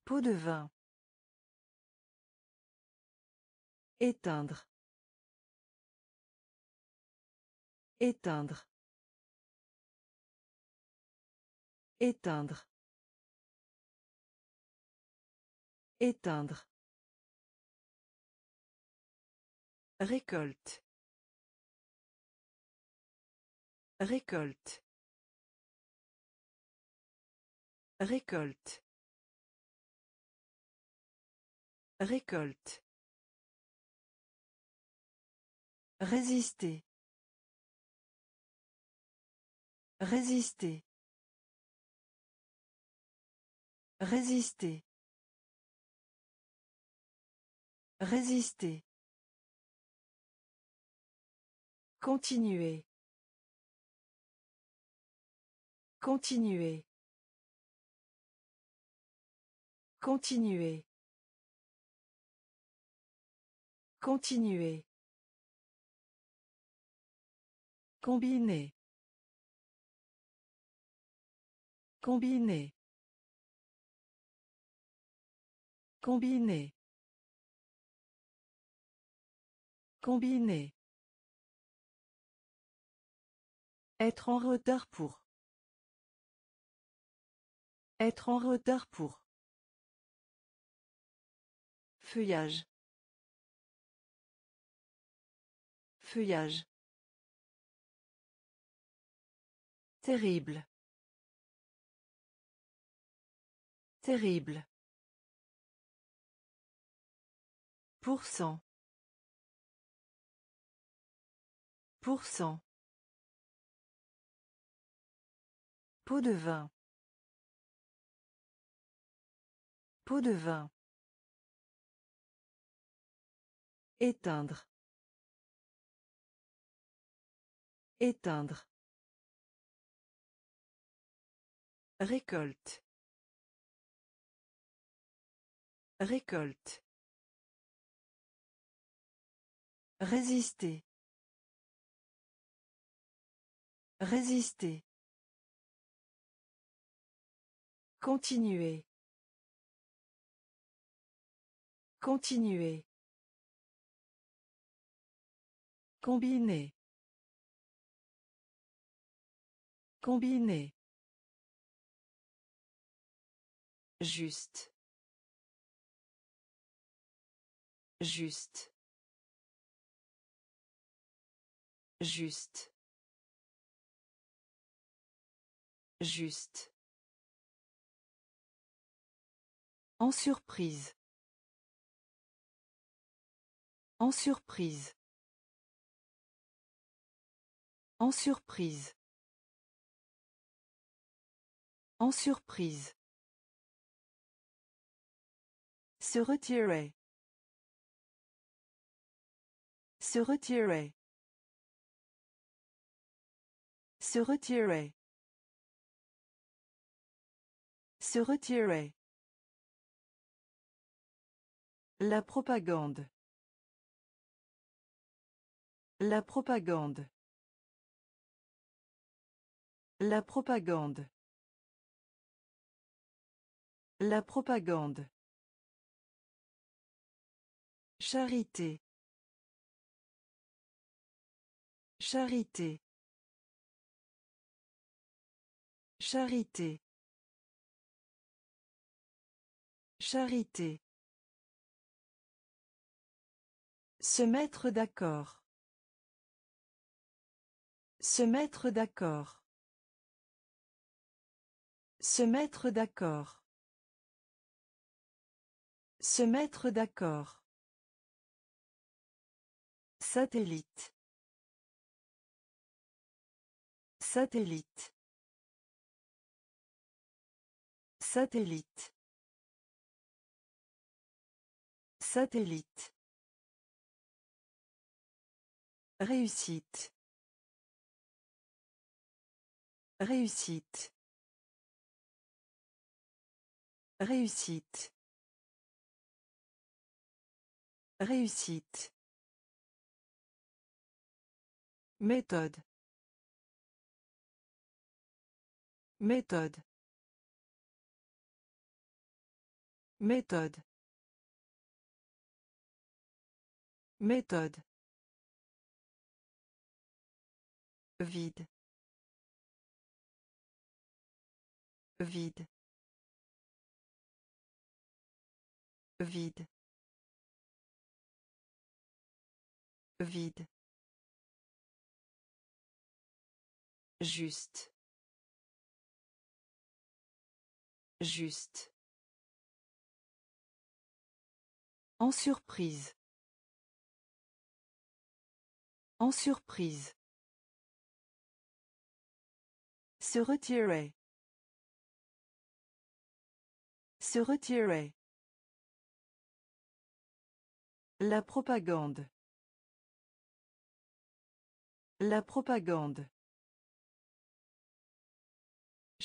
Pot de vin. Éteindre. Éteindre. Éteindre. Éteindre. Récolte. Récolte. Récolte. Récolte. Résister. Résister. Résister. Résister. Continuer. Continuer. Continuer. Continuer. Combiner. Combiner. Combiner. Combiner. Être en retard pour. Être en retard pour. Feuillage. Feuillage. Terrible. Terrible. Pour cent. Pour. Pot de vin. Pot de vin. Éteindre. Éteindre. Récolte. Récolte. Résister. Résister. Continuer. Continuer. Combiner. Combiner. Juste. Juste. Juste. Juste. En surprise. En surprise. En surprise. En surprise. Se retirer. Se retirer. Se retirer. Se retirer. La propagande. La propagande. La propagande. La propagande. Charité. Charité. Charité. Charité. Se mettre d'accord. Se mettre d'accord. Se mettre d'accord. Se mettre d'accord. Satellite. Satellite. Satellite. Satellite. Réussite. Réussite. Réussite. Réussite. Méthode. Méthode. Méthode. Méthode. Vide. Vide. Vide. Vide. Juste. Juste. En surprise. En surprise. Se retirer. Se retirer. La propagande. La propagande.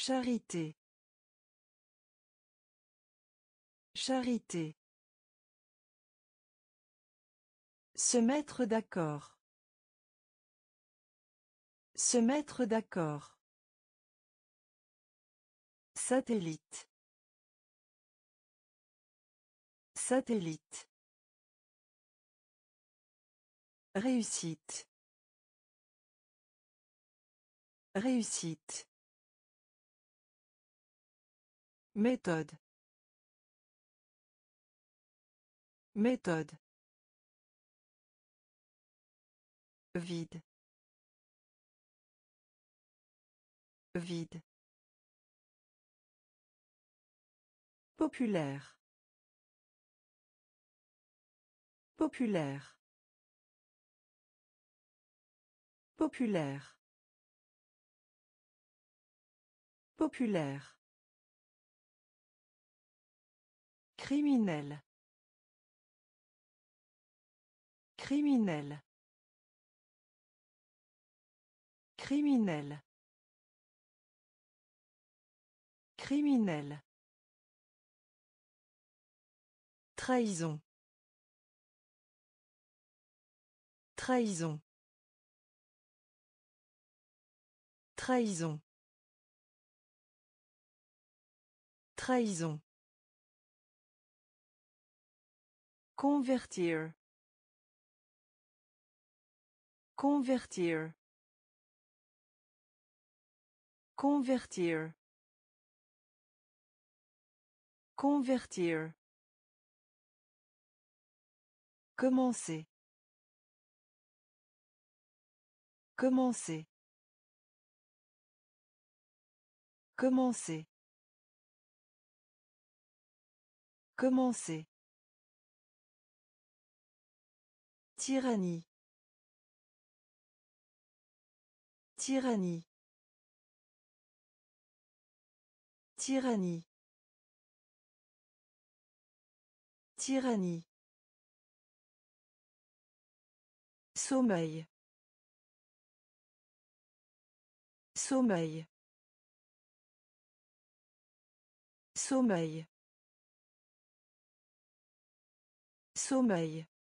Charité. Charité. Se mettre d'accord. Se mettre d'accord. Satellite. Satellite. Réussite. Réussite. Méthode. Méthode. Vide. Vide. Populaire. Populaire. Populaire. Populaire. Criminel. Criminel. Criminel. Criminel. Trahison. Trahison. Trahison. Trahison. Convertir. Convertir. Convertir. Convertir. Commencer. Commencer. Commencer. Commencer. Tyrannie. Tyrannie. Tyrannie. Tyrannie. Sommeil. Sommeil. Sommeil. Sommeil.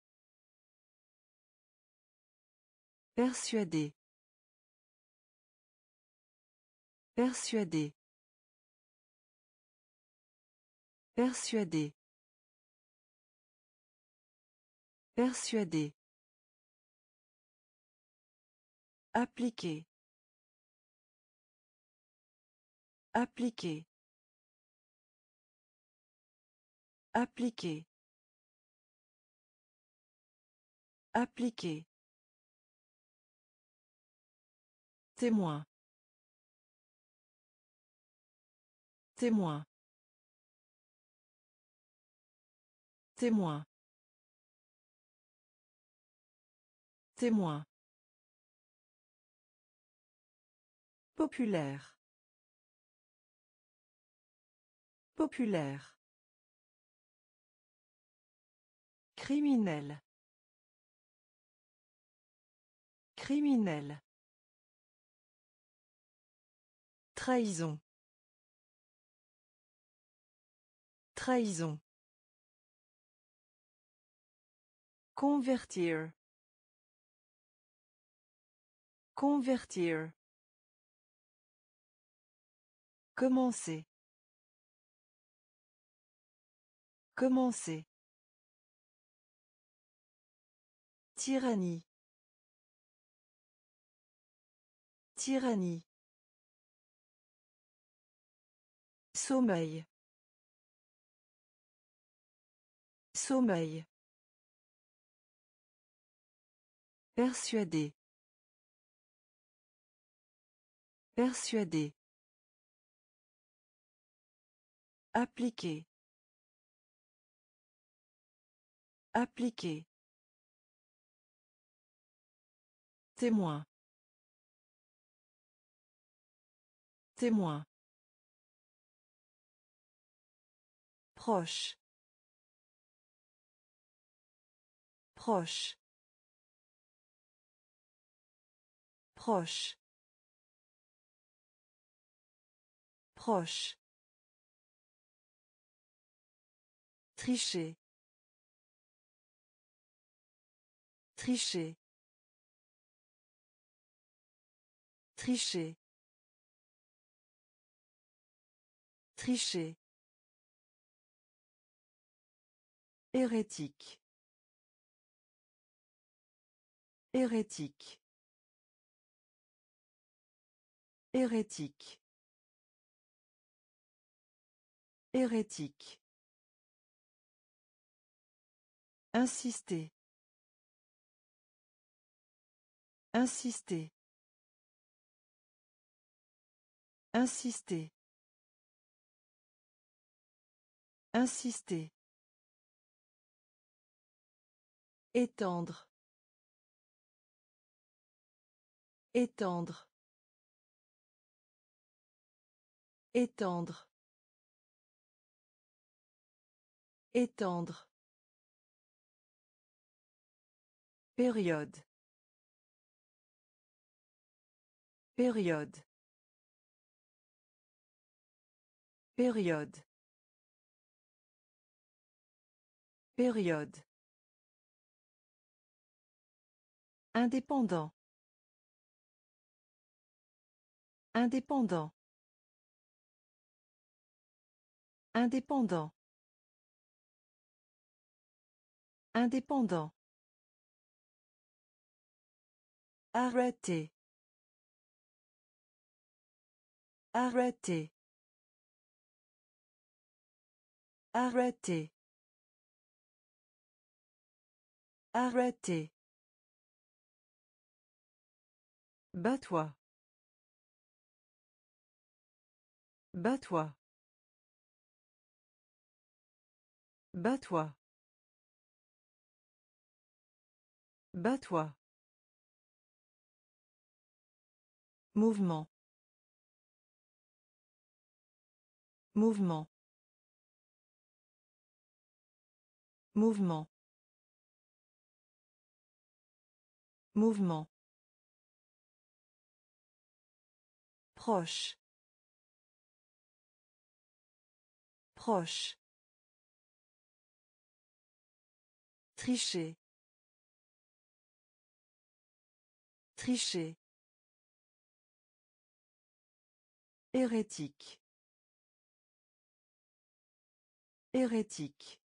Persuadé. Persuadé. Persuadé. Persuadé. Appliquer. Appliquer. Appliquer. Appliquer. Témoin. Témoin. Témoin. Témoin. Populaire. Populaire. Criminel. Criminel. Trahison. Trahison. Convertir. Convertir. Commencer. Commencer. Tyrannie. Tyrannie. Sommeil. Sommeil. Persuadé. Persuadé. Appliquer. Appliquer. Témoin. Témoin. Proche. Proche. Proche. Proche. Tricher. Tricher. Tricher. Tricher. Hérétique. Hérétique. Hérétique. Hérétique. Insister. Insister. Insister. Insister. Étendre. Étendre. Étendre. Étendre. Période. Période. Période. Période. Indépendant. Indépendant. Indépendant. Indépendant. Arrêtez. Arrêtez. Arrêter. Arrêter. Bats-toi. Bats-toi. Bats-toi. Bats-toi. Mouvement. Mouvement. Mouvement. Mouvement. Proche. Proche. Tricher. Tricher. Hérétique. Hérétique.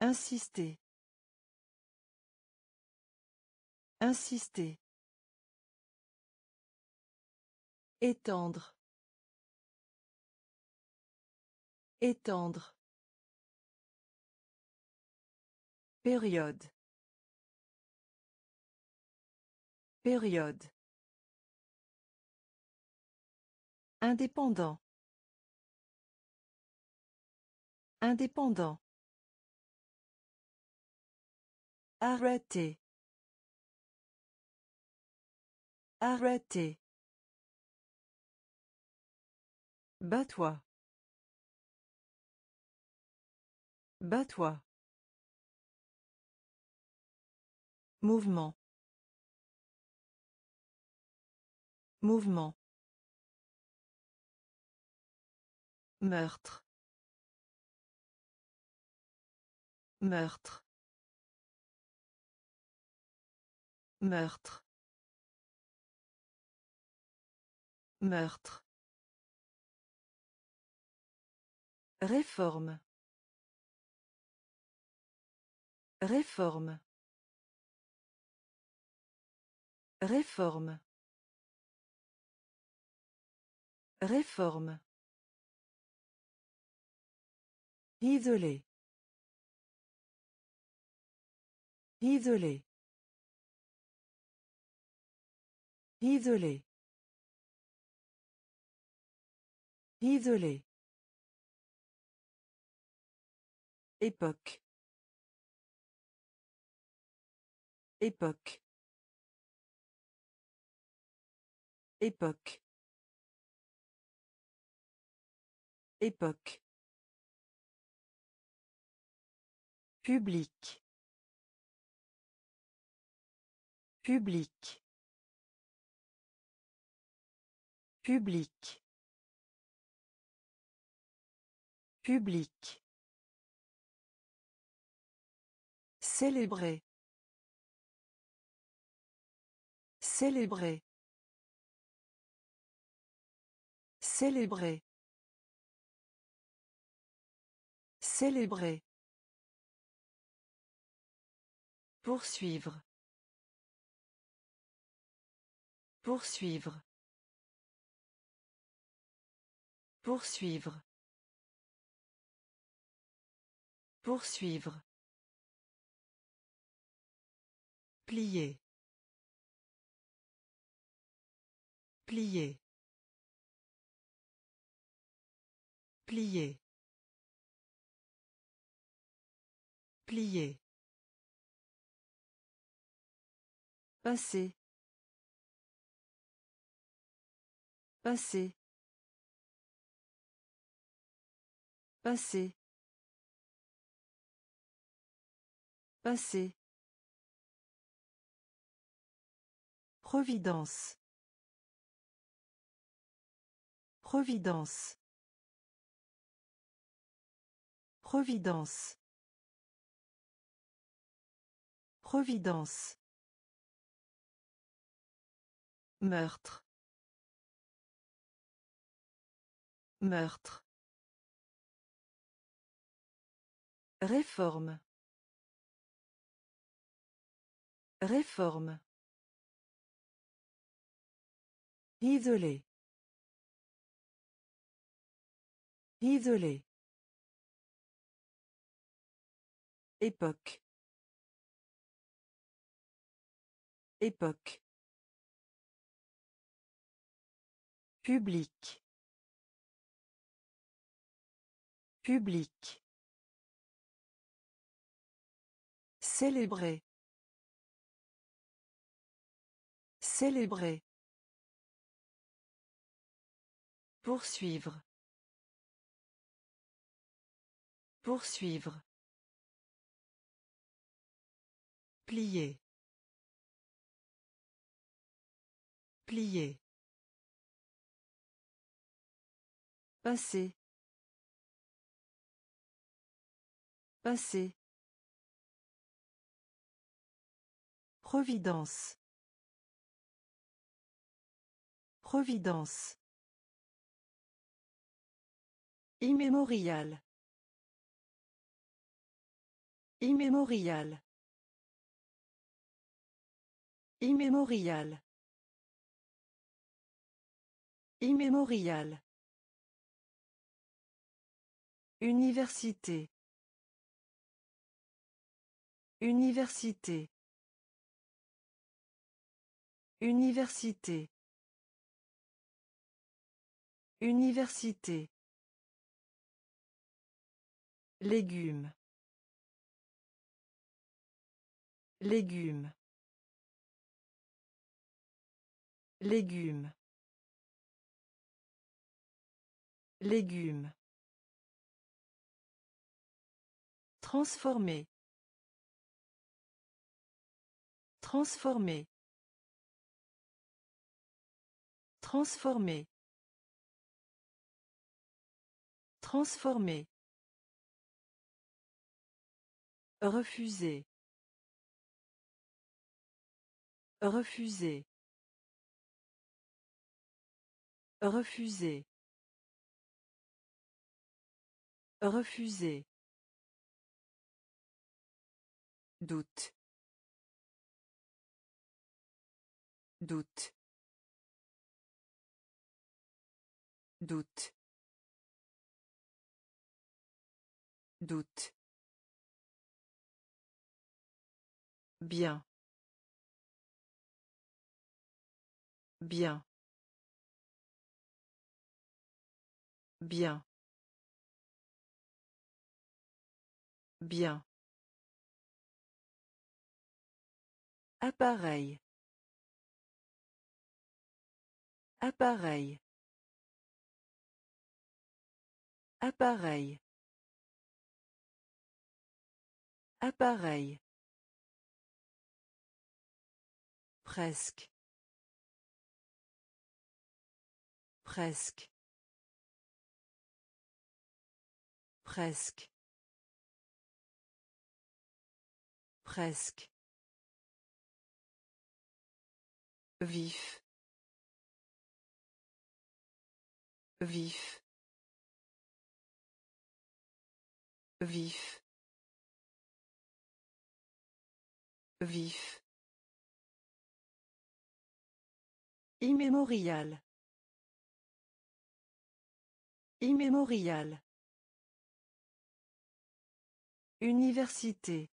Insister. Insister. Étendre. Étendre. Période. Période. Indépendant. Indépendant. Arrêter. Arrêter. Bats-toi. Bats-toi. Mouvement. Mouvement. Meurtre. Meurtre. Meurtre. Meurtre. Réforme. Réforme. Réforme. Réforme. Isolé. Isolé. Isolé. Isolé. Époque. Époque. Époque. Époque. Public. Public. Public. Public. Célébrer. Célébrer. Célébrer. Célébrer. Poursuivre. Poursuivre. Poursuivre. Poursuivre. Plier. Plier. Plier. Plier. Passer. Passer. Passer. Passer. Providence. Providence. Providence. Providence. Meurtre. Meurtre. Réforme. Réforme. Isolé. Isolé. Époque. Époque. Public. Public. Célébrer. Célébrer. Poursuivre. Poursuivre. Plier. Plier. Passer. Passer. Providence. Providence. Immémorial. Immémorial. Immémorial. Immémorial. Université. Université. Université. Université. Légumes. Légumes. Légumes. Légumes. Transformer. Transformer. Transformer. Transformer. Refuser. Refuser. Refuser. Refuser. Doute. Doute. Doute. Doute. Bien. Bien. Bien. Bien. Appareil. Appareil. Appareil. Appareil. Presque. Presque. Presque. Presque. Vif. Vif. Vif. Vif. Immémorial. Immémorial. Université.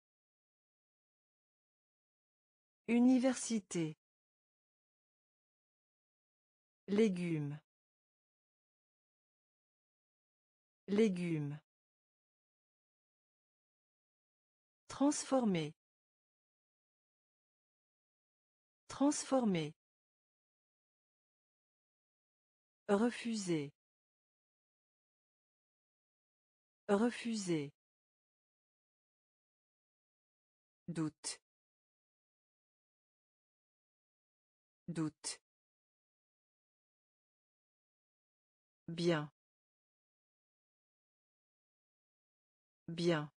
Université. Légumes. Légumes. Transformer. Transformer. Refuser. Refuser. Doute. Doute. Bien. Bien.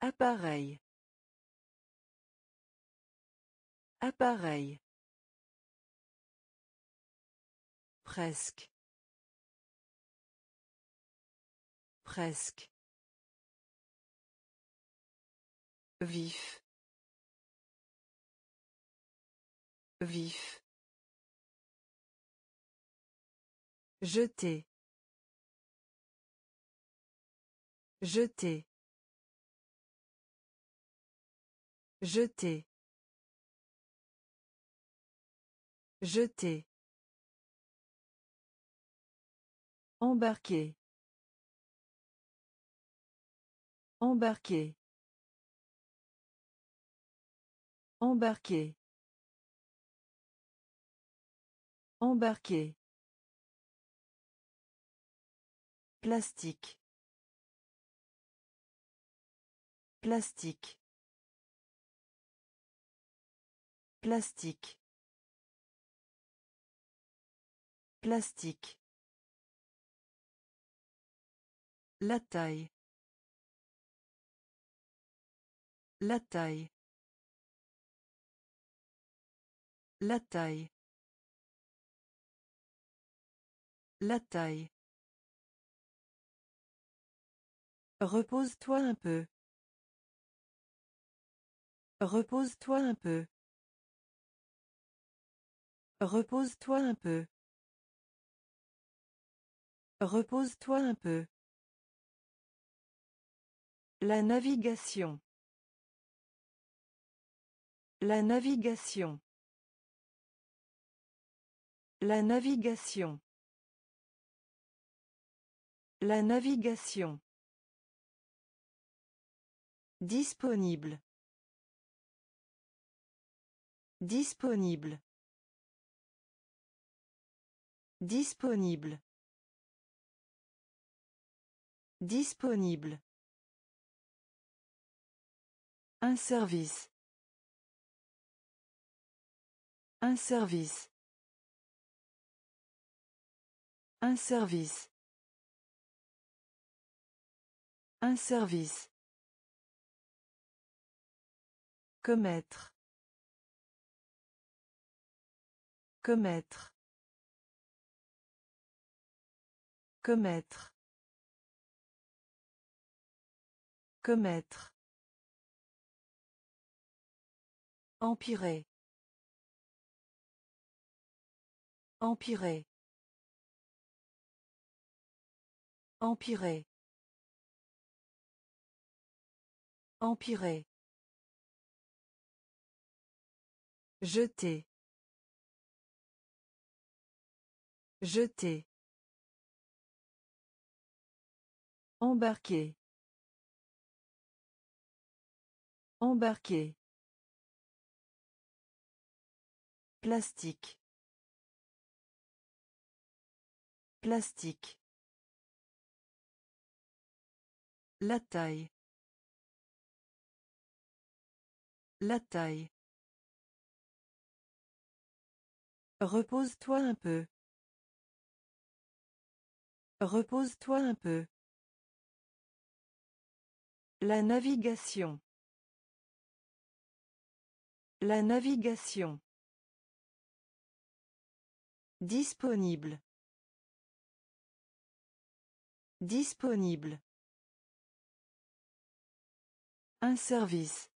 Appareil. Appareil. Presque. Presque. Vif. Vif. Jeter. Jeter. Jeter. Jeter. Embarquer. Embarquer. Embarquer. Embarquer. Plastique. Plastique. Plastique. Plastique. La taille. La taille. La taille. La taille. Repose-toi un peu. Repose-toi un peu. Repose-toi un peu. Repose-toi un peu. La navigation. La navigation. La navigation. La navigation. Disponible. Disponible. Disponible. Disponible. Un service. Un service. Un service. Un service. Commettre. Commettre. Commettre. Commettre. Empirer. Empirer. Empirer. Empirer. Jeter. Jeter. Embarquer. Embarquer. Plastique. Plastique. La taille. La taille. Repose-toi un peu. Repose-toi un peu. La navigation. La navigation. Disponible. Disponible. Un service.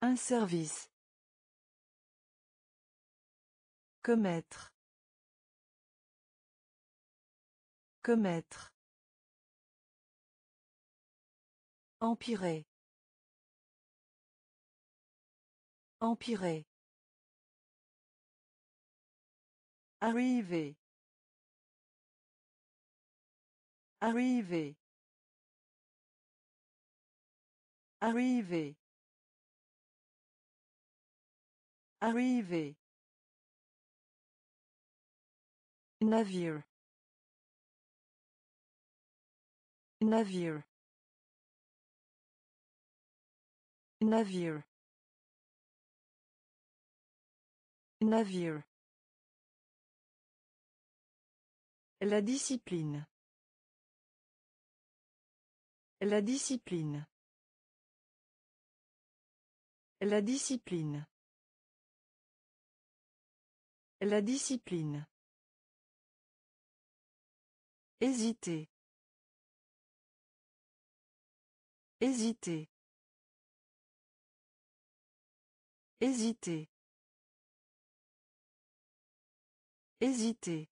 Un service. Commettre. Commettre. Empirer. Empirer. Arriver. Arriver. Arriver. Arriver. Navire. Navire. Navire. Navire. La discipline. La discipline. La discipline. La discipline. Hésiter. Hésiter. Hésiter. Hésiter.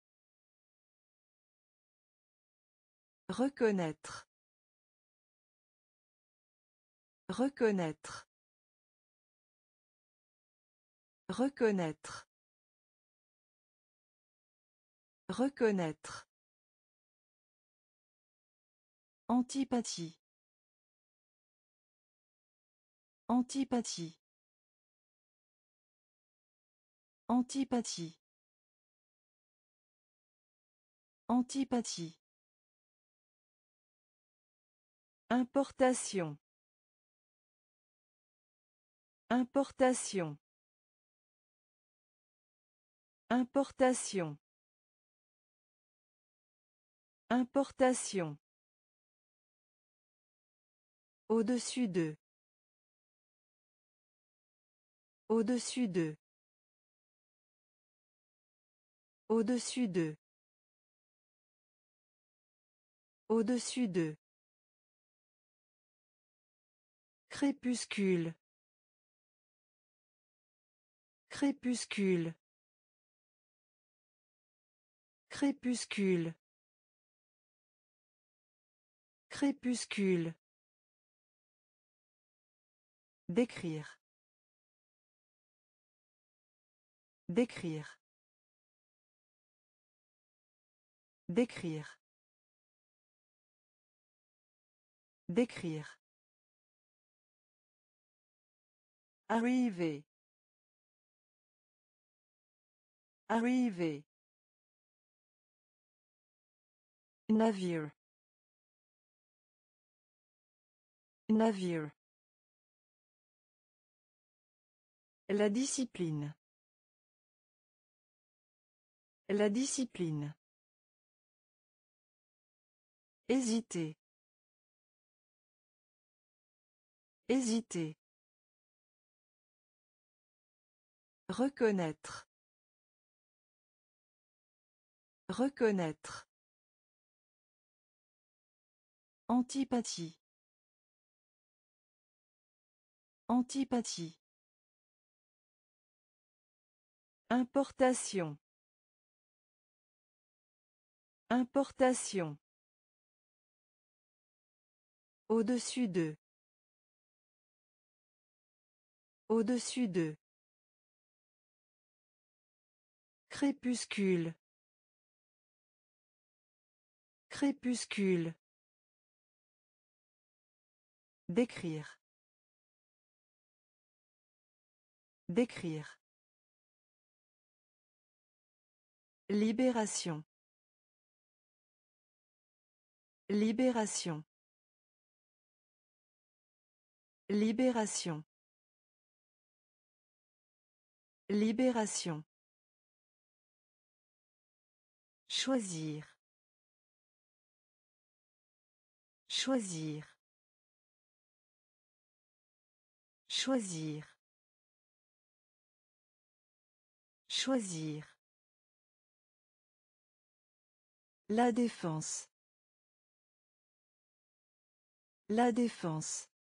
Reconnaître. Reconnaître. Reconnaître. Reconnaître. Antipathie. Antipathie. Antipathie. Antipathie. Importation. Importation. Importation. Importation. Au-dessus d'eux. Au-dessus d'eux. Au-dessus d'eux. Au-dessus d'eux. Crépuscule. Crépuscule. Crépuscule. Crépuscule. Décrire. Décrire. Décrire. Décrire. Arriver. Arriver. Navire. Navire. La discipline. La discipline. Hésiter. Hésiter. Reconnaître. Reconnaître. Antipathie. Antipathie. Importation. Importation. Au-dessus d'eux. Au-dessus d'eux. Crépuscule. Crépuscule. Décrire. Décrire. Libération. Libération. Libération. Libération. Choisir. Choisir. Choisir. Choisir. La défense. La défense.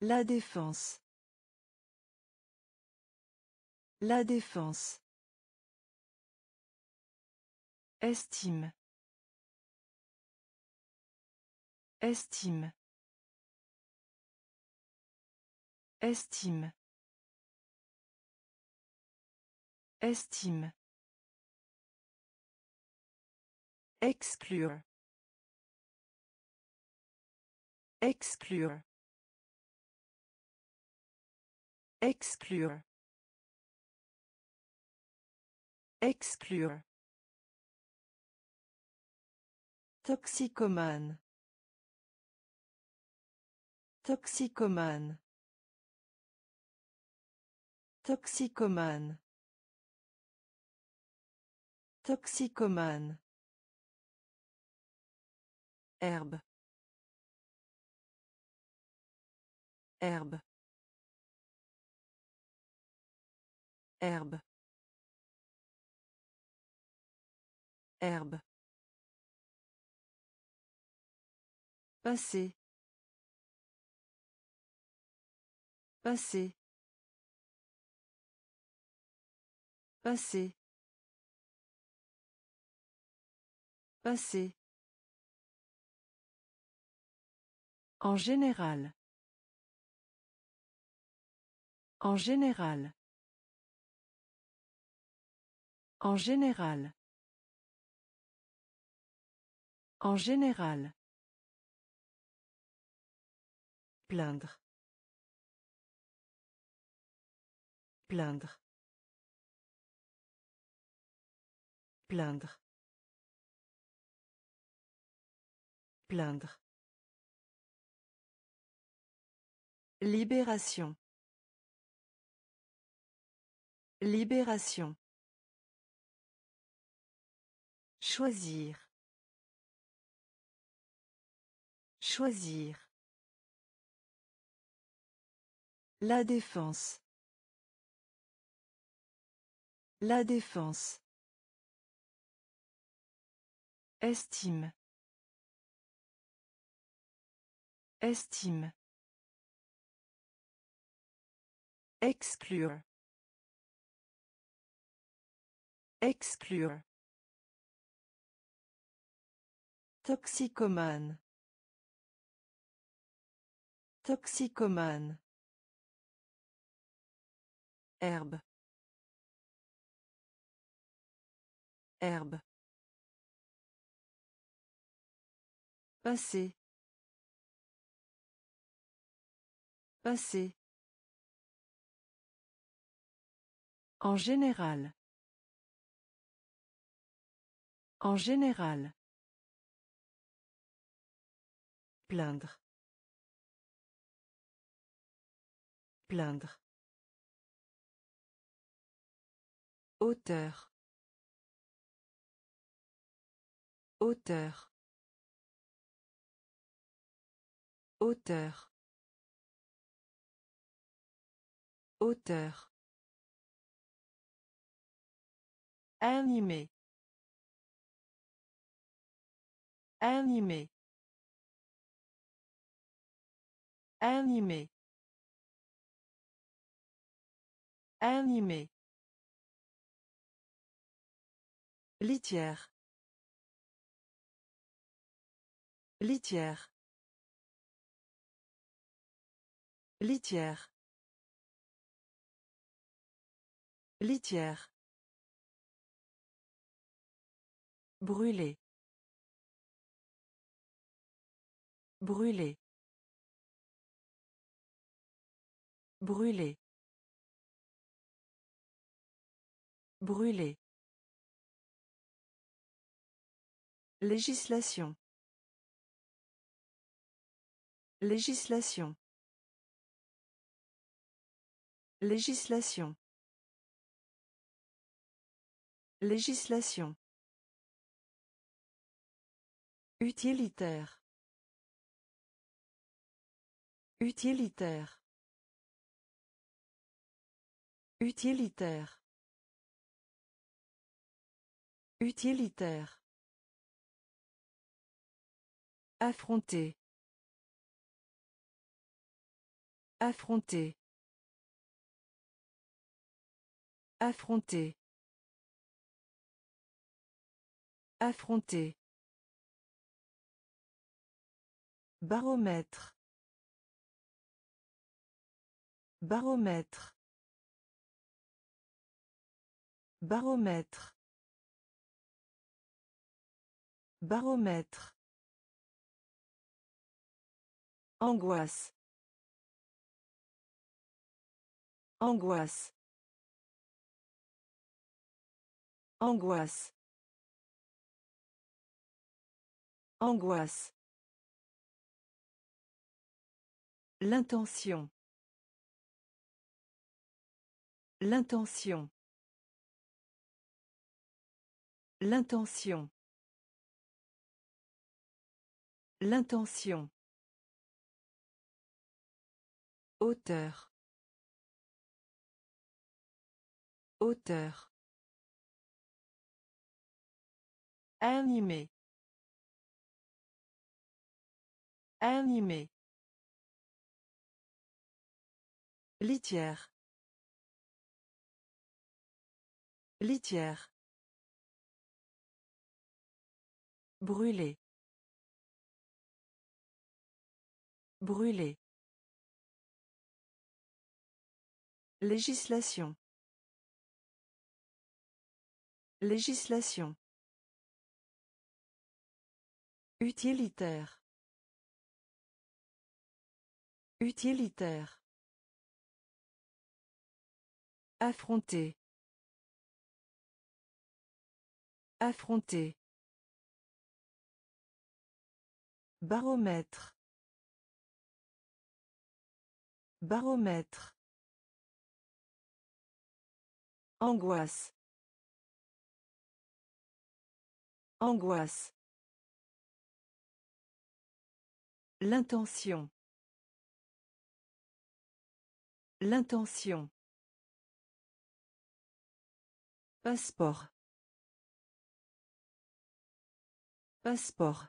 La défense. La défense. Estime. Estime. Estime. Estime. Exclure. Exclure. Exclure. Exclure. Toxicomane. Toxicomane. Toxicomane. Toxicomane. Herbe. Herbe. Herbe. Herbe. Passer. Passer. Passé. Passé. En général. En général. En général. En général. Plaindre. Plaindre. Plaindre. Plaindre. Libération. Libération. Choisir. Choisir. La défense. La défense. Estime. Estime. Exclure. Exclure. Toxicomane. Toxicomane. Herbe. Herbe. Passé. Passé. En général. En général. Plaindre. Plaindre. Auteur. Auteur. Auteur. Auteur. Animé. Animé. Animé. Animé. Litière. Litière. Litière. Litière. Brûler. Brûler. Brûler. Brûler. Législation. Législation. Législation. Législation. Utilitaire. Utilitaire. Utilitaire. Utilitaire. Affronter. Affronter. Affronter. Affronter. Baromètre. Baromètre. Baromètre. Baromètre. Angoisse. Angoisse. Angoisse. Angoisse. L'intention. L'intention. L'intention. L'intention. Auteur. Auteur. Animé. Animé. Litière. Litière. Brûler. Brûler. Législation. Législation. Utilitaire. Utilitaire. Affronter. Affronter. Baromètre. Baromètre. Angoisse. Angoisse. L'intention. L'intention. Passeport. Passeport.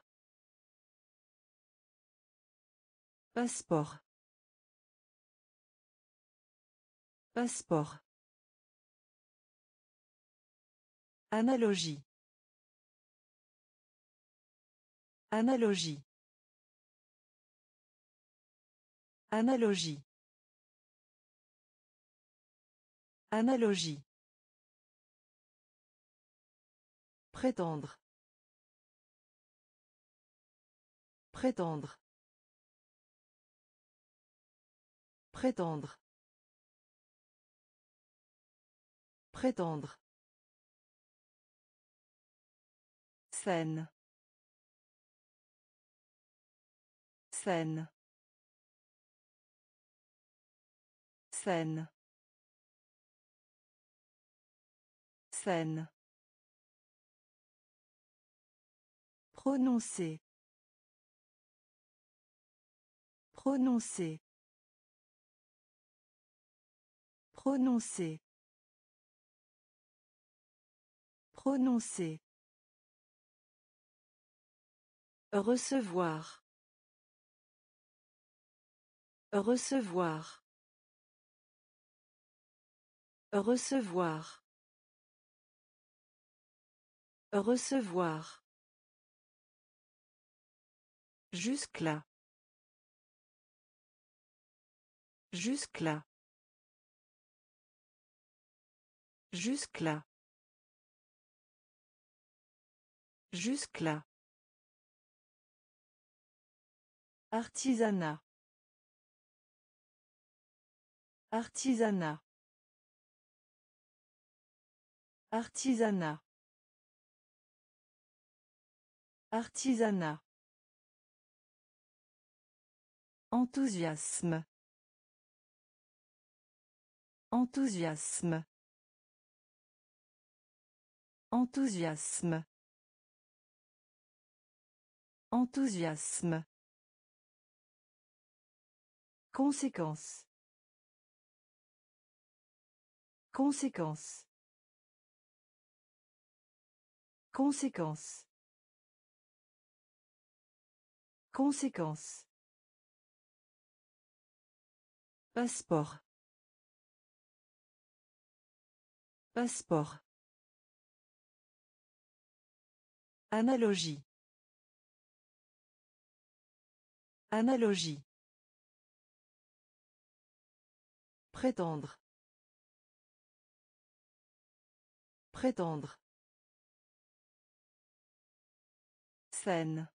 Passeport. Passeport. Analogie. Analogie. Analogie. Analogie. Prétendre. Prétendre. Prétendre. Prétendre. Scène. Scène. Scène. Scène. Prononcer. Prononcer. Prononcer. Prononcer. Recevoir. Recevoir. Recevoir. Recevoir. Jusque-là. Jusque-là. Jusque-là. Jusque-là. Artisanat. Artisanat. Artisanat. Artisanat. Enthousiasme. Enthousiasme. Enthousiasme. Enthousiasme. Conséquence. Conséquence. Conséquence. Conséquence. Passeport. Passeport. Analogie. Analogie. Prétendre. Prétendre. Scène.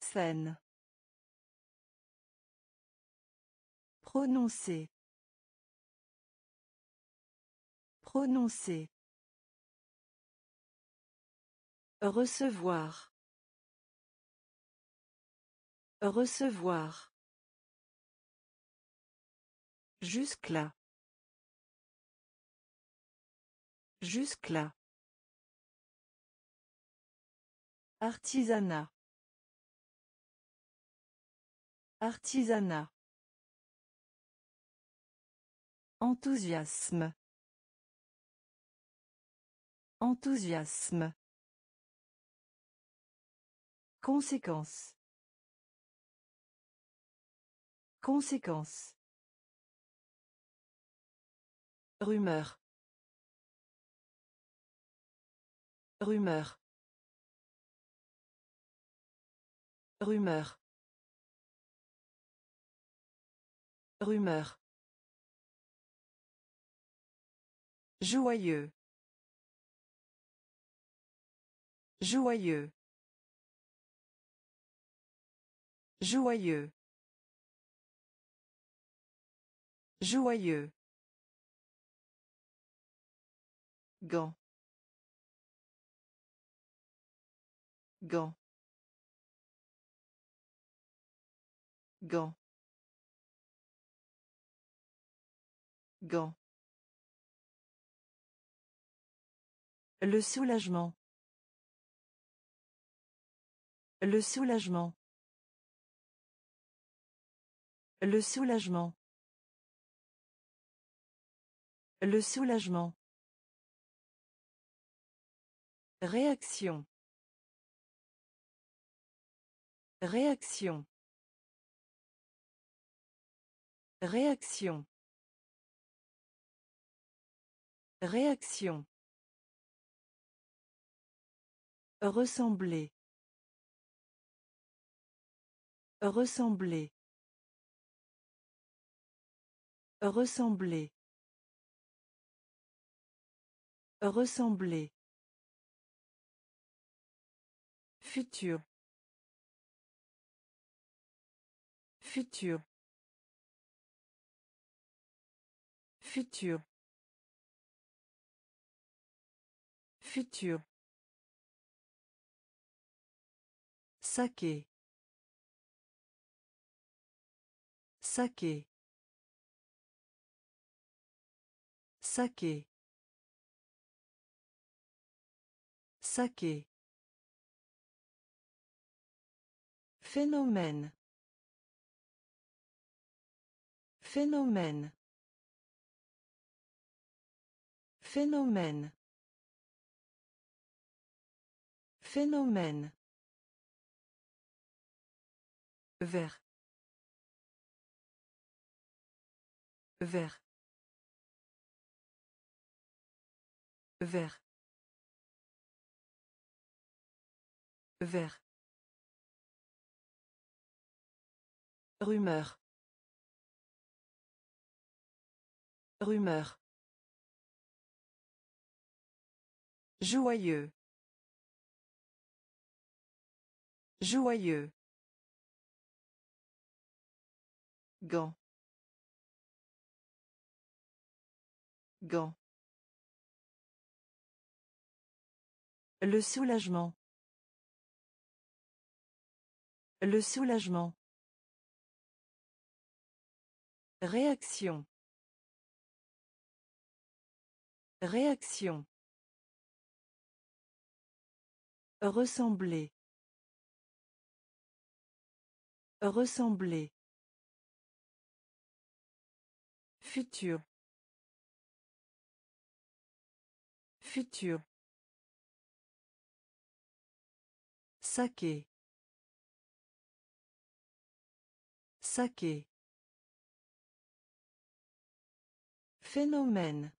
Scène. Prononcer. Prononcer. Recevoir. Recevoir. Jusque-là. Jusque-là. Artisanat. Artisanat. Enthousiasme. Enthousiasme. Conséquence. Conséquence. Rumeur. Rumeur. Rumeur. Rumeur. Joyeux. Joyeux. Joyeux. Joyeux. Gant. Gant. Gant. Gant. Le soulagement. Le soulagement. Le soulagement. Le soulagement. Réaction. Réaction. Réaction. Réaction. Ressembler. Ressembler. Ressembler. Ressembler. Futur. Futur. Futur. Futur. Saké. Saké. Saké. Saké. Phénomène. Phénomène. Phénomène. Phénomène. Vert. Vert. Vert. Vert. Rumeur. Rumeur. Joyeux. Joyeux. Gant. Gant. Le soulagement. Le soulagement. Réaction. Réaction. Ressembler. Ressembler. Futur. Futur. Saké. Saké. Phénomène.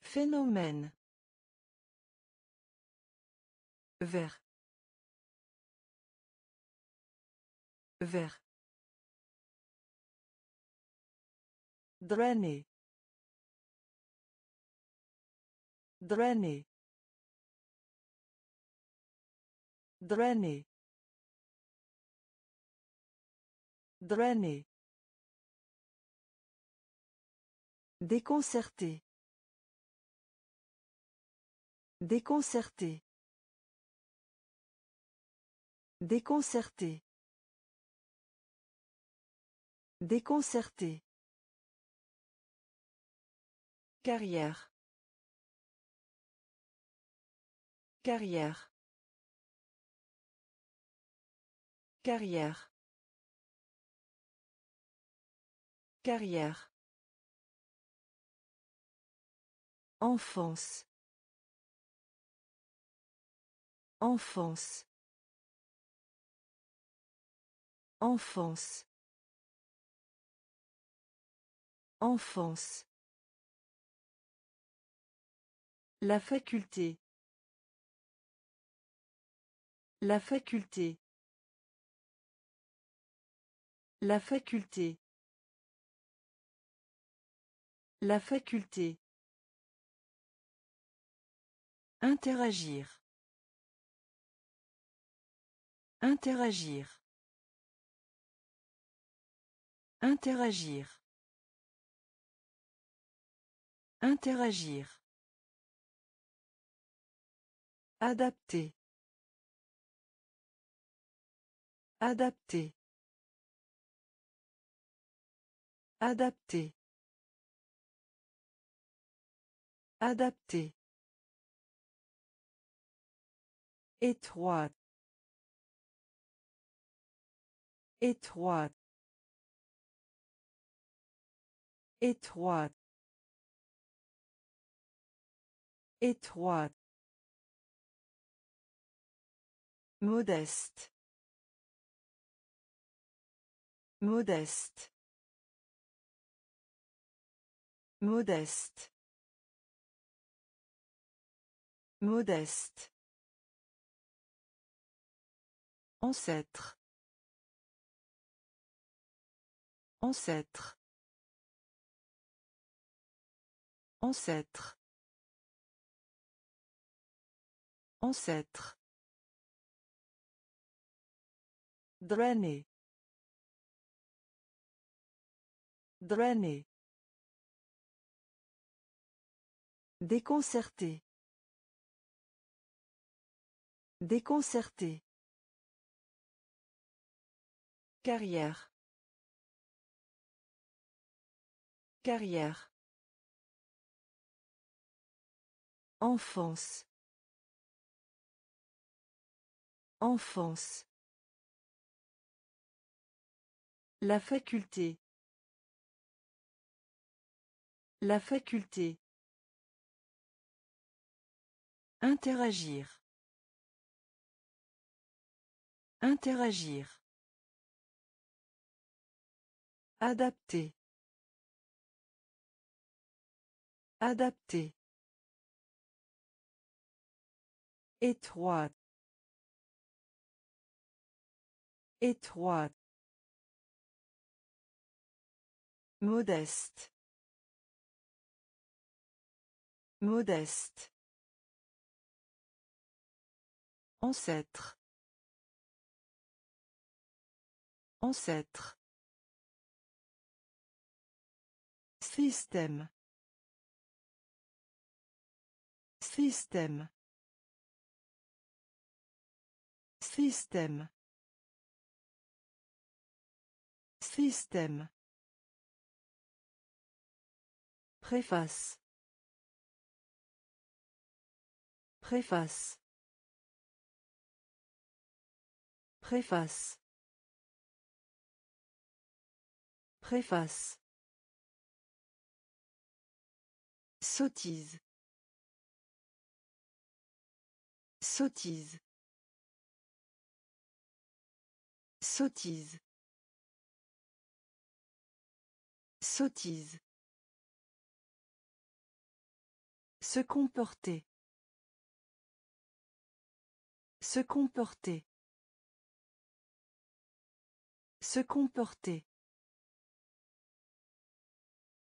Phénomène. Vert. Vert. Drainer. Drainer. Drainer. Drainer. Déconcerté. Déconcerté. Déconcerté. Déconcerté. Carrière. Carrière. Carrière. Carrière. Enfance. Enfance. Enfance. Enfance. La faculté. La faculté. La faculté. La faculté. Interagir. Interagir. Interagir. Interagir. Adapter. Adapter. Adapter. Adapter. Étroite. Étroite. Étroite. Étroite. Modeste. Modeste. Modeste. Modeste. Ancêtre. Ancêtre. Ancêtre. Ancêtre. Drainer. Drainer. Déconcerté. Déconcerté. Carrière. Carrière. Enfance. Enfance. La faculté. La faculté. Interagir. Interagir. Adapter. Adapter. Étroite. Étroite. Modeste. Modeste. Ancêtre. Ancêtre. Système. Système. Système. Système. Préface. Préface. Préface. Préface. Sottise. Sottise. Sottise. Sottise. Se comporter. Se comporter. Se comporter.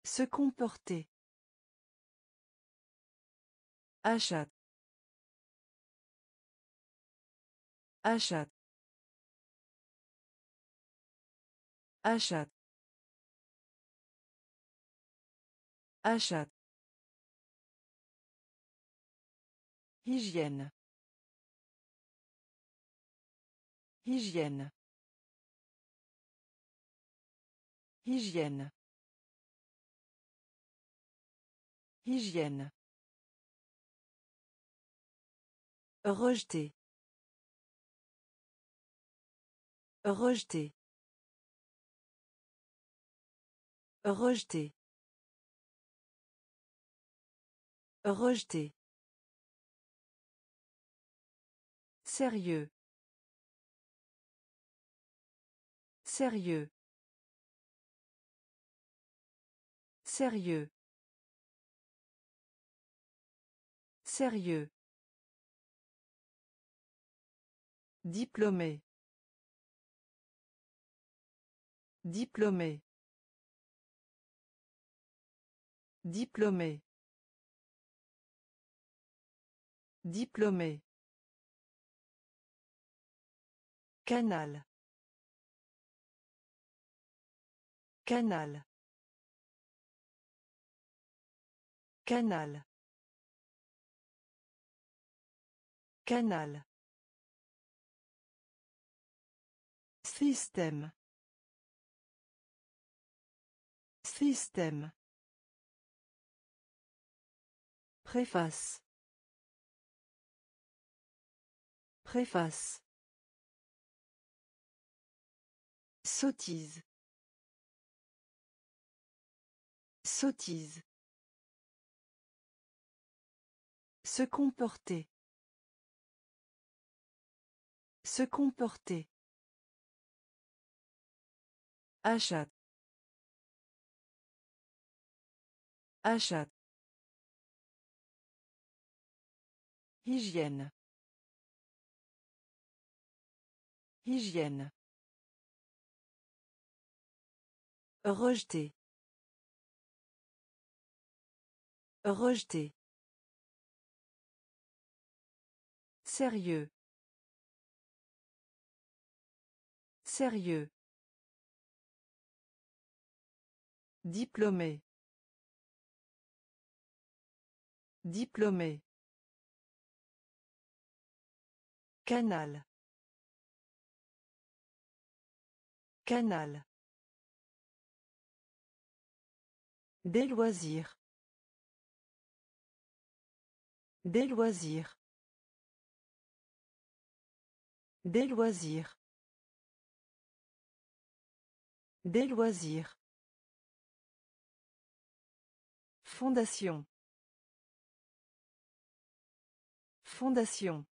Se comporter. Achat. Achat. Achat. Achat. Hygiène. Hygiène. Hygiène. Hygiène. Rejeter. Rejeter. Rejeter. Rejeter. Sérieux. Sérieux. Sérieux. Sérieux. Diplômé. Diplômé. Diplômé. Diplômé. Canal. Canal. Canal. Canal. Système. Système. Préface. Préface. Sottise. Sottise. Se comporter. Se comporter. Achat. Achat. Hygiène. Hygiène. Rejeter. Rejeter. Sérieux. Sérieux. Diplômé. Diplômé. Canal. Canal. Des loisirs. Des loisirs. Des loisirs. Des loisirs. Fondation. Fondation.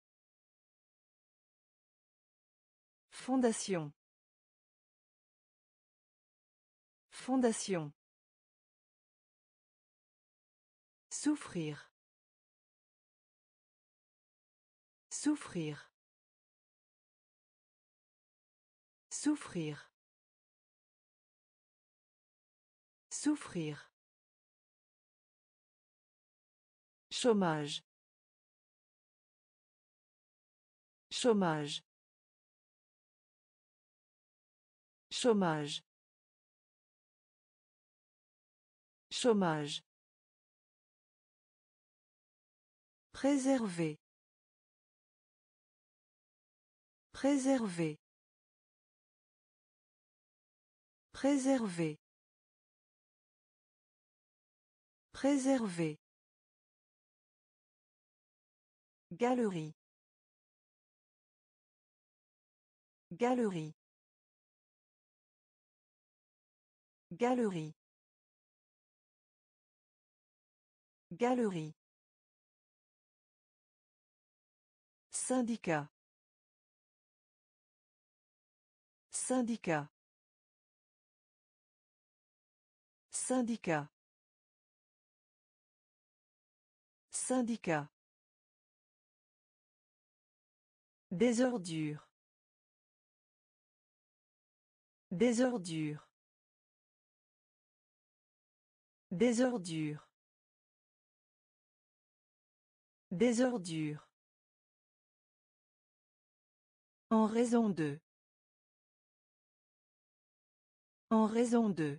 Fondation. Fondation. Souffrir. Souffrir. Souffrir. Souffrir. Chômage. Chômage. Chômage. Chômage. Préserver. Préserver. Préserver. Préserver. Galerie. Galerie. Galerie. Galerie. Syndicat. Syndicat. Syndicat. Syndicat. Des ordures. Des ordures. En raison de. En raison de.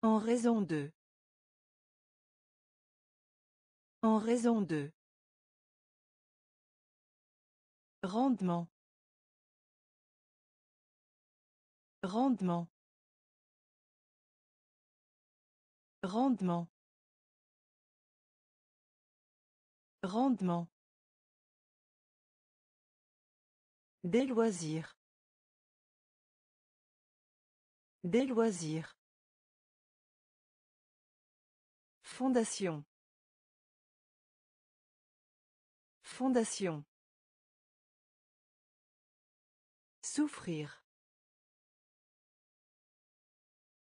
En raison de. En raison de. Rendement. Rendement. Rendement. Rendement. Des loisirs. Des loisirs. Fondation. Fondation. Souffrir.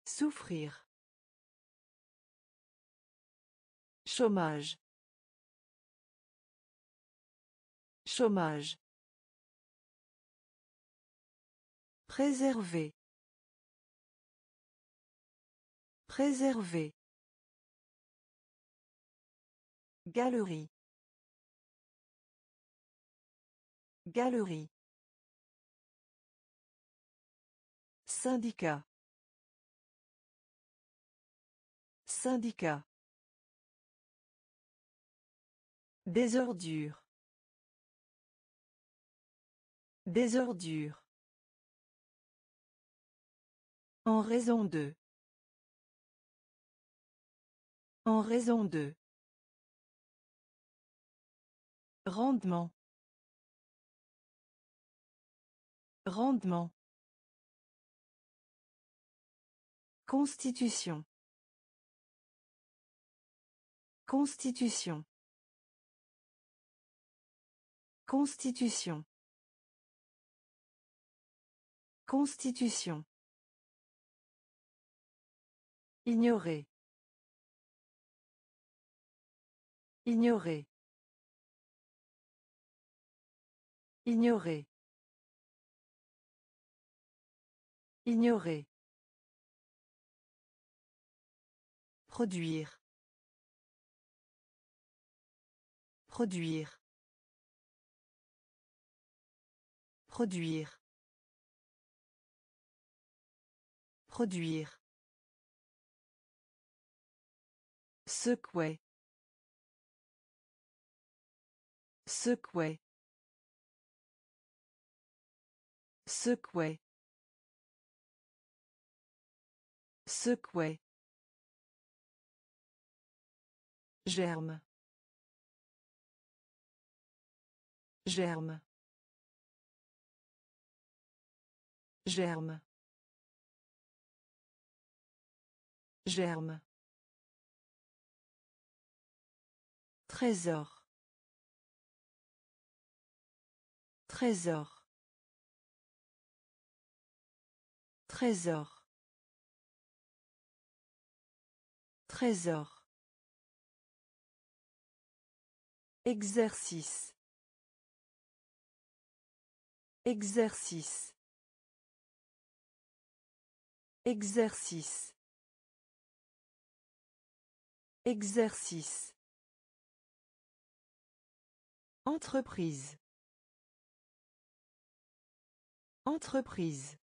Souffrir. Chômage. Chômage. Préserver. Préserver. Galerie. Galerie. Syndicat. Syndicat. Des ordures. Des. En raison de. En raison de. Rendement. Rendement. Constitution. Constitution. Constitution. Constitution. Ignorer. Ignorer. Ignorer. Ignorer. Produire. Produire. Produire. Produire. Secouer. Secouer. Secouer. Secouer. Germe. Germe. Germe. Germe. Trésor. Trésor. Trésor. Trésor. Exercice. Exercice. Exercice. Exercice. Entreprise. Entreprise.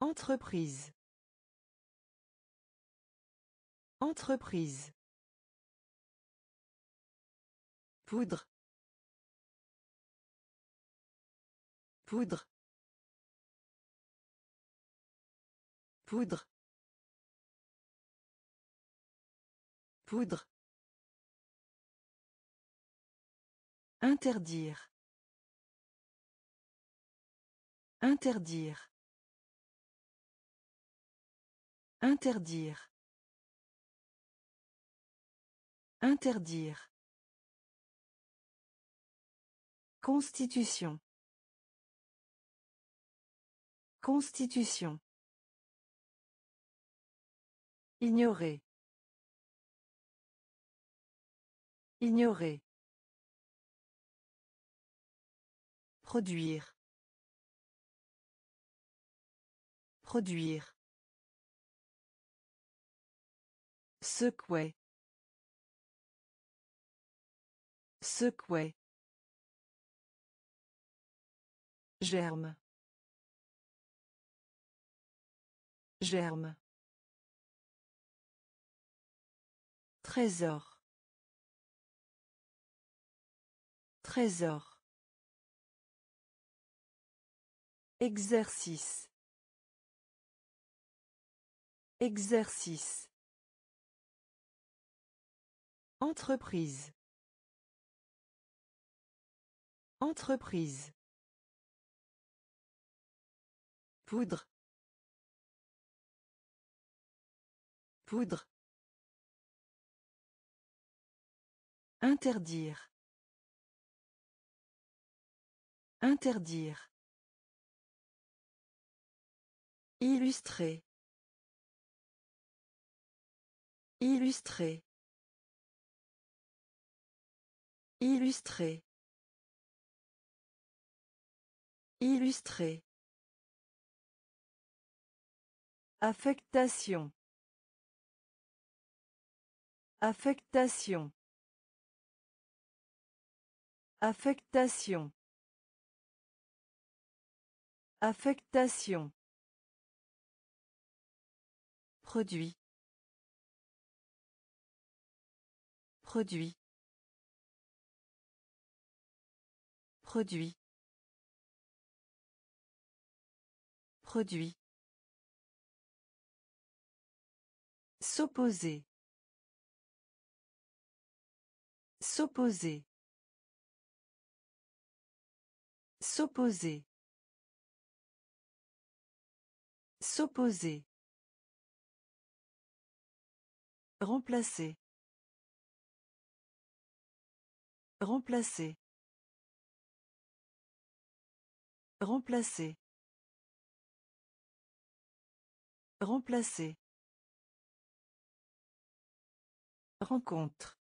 Entreprise. Entreprise. Poudre. Poudre. Poudre. Poudre. Interdire. Interdire. Interdire. Interdire. Constitution. Constitution. Ignorer. Ignorer. Produire. Produire. Secouer. Secouer. Germe. Germe. Trésor. Trésor. Exercice. Exercice. Entreprise. Entreprise. Poudre. Poudre. Interdire. Interdire. Illustré. Illustré. Illustré. Illustré. Affectation. Affectation. Affectation. Affectation. Produit. Produit. Produit. Produit. S'opposer. S'opposer. S'opposer. S'opposer. Remplacer. Remplacer. Remplacer. Remplacer. Rencontre.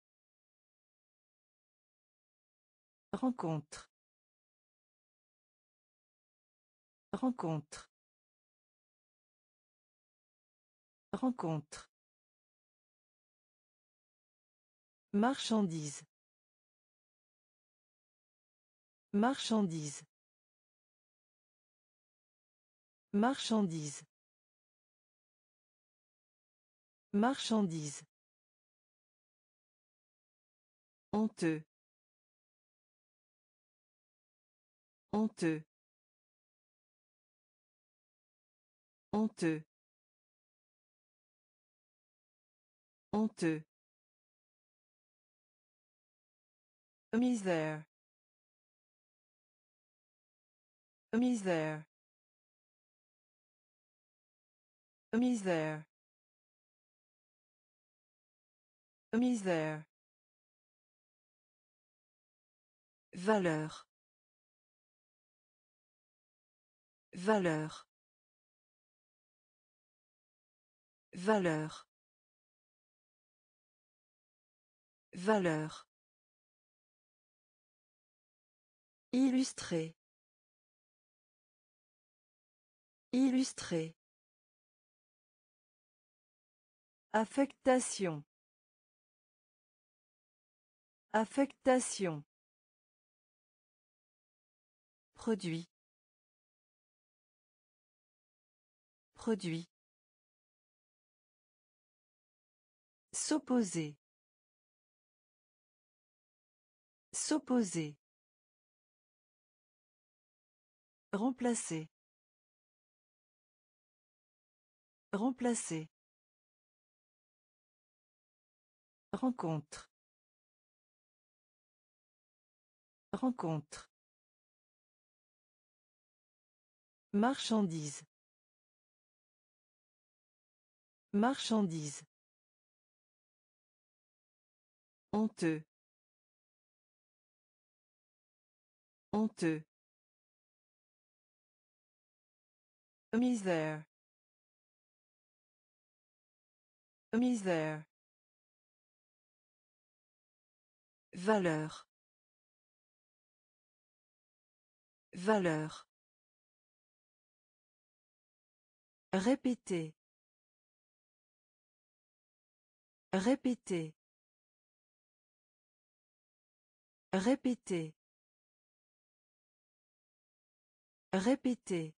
Rencontre. Rencontre. Rencontre. Marchandise. Marchandise. Marchandise. Marchandise. Honteux. Honteux. Honteux. Honteux. Misère. Misère. Misère. Misère. Valeur. Valeur. Valeur. Valeur. Illustré. Illustré. Affectation. Affectation. Produit. Produit. S'opposer. S'opposer. Remplacer. Remplacer. Rencontre. Rencontre. Marchandise. Marchandise. Honteux. Honteux. Misère. Misère. Valeur. Valeur. Répétez. Répétez. Répétez. Répétez.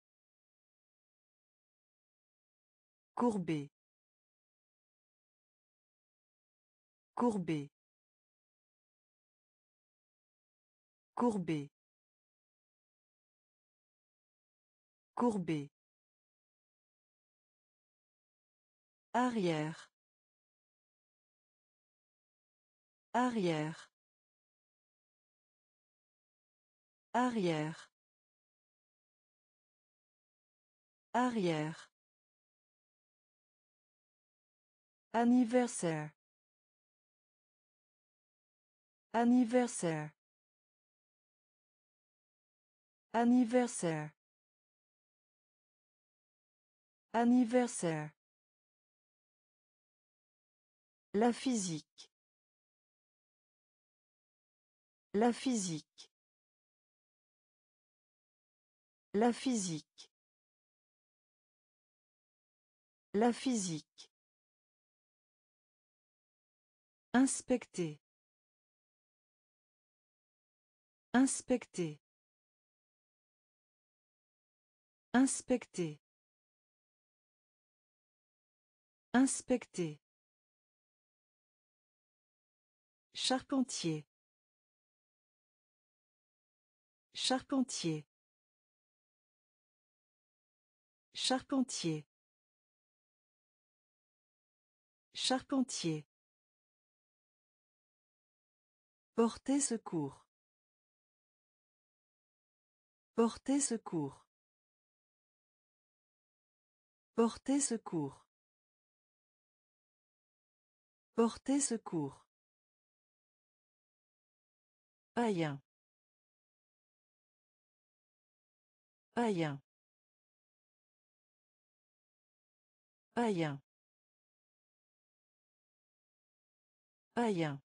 Courbé. Courbé. Courbé. Courbé. Arrière. Arrière. Arrière. Arrière. Anniversaire. Anniversaire. Anniversaire. Anniversaire. La physique. La physique. La physique. La physique. Inspecter. Inspecter. Inspecter. Inspecter. Charpentier. Charpentier. Charpentier. Charpentier. Porter secours. Porter secours. Porter secours. Porter secours. Païen. Païen. Païen. Païen.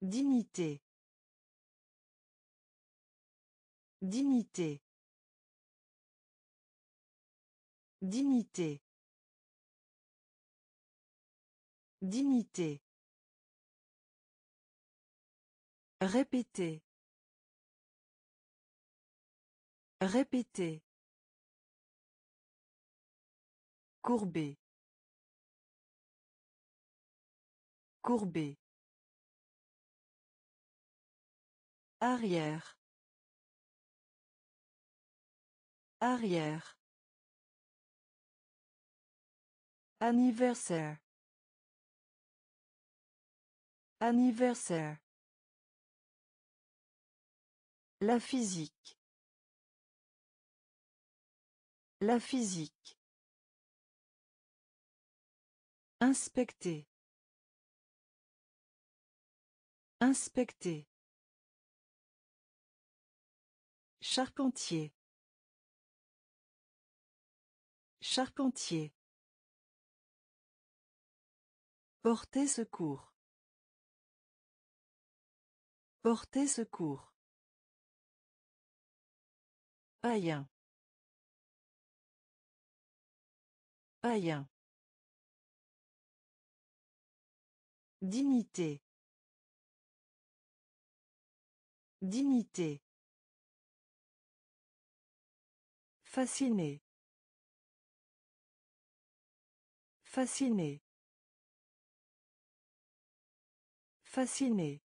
Dignité. Dignité. Dignité. Dignité. Répétez. Répétez. Courbé. Courbé. Arrière. Arrière. Anniversaire. Anniversaire. La physique. La physique. Inspecter. Inspecter. Charpentier. Charpentier. Porter secours. Porter secours. Païen. Païen. Dignité. Dignité. Fasciné. Fasciné. Fasciné.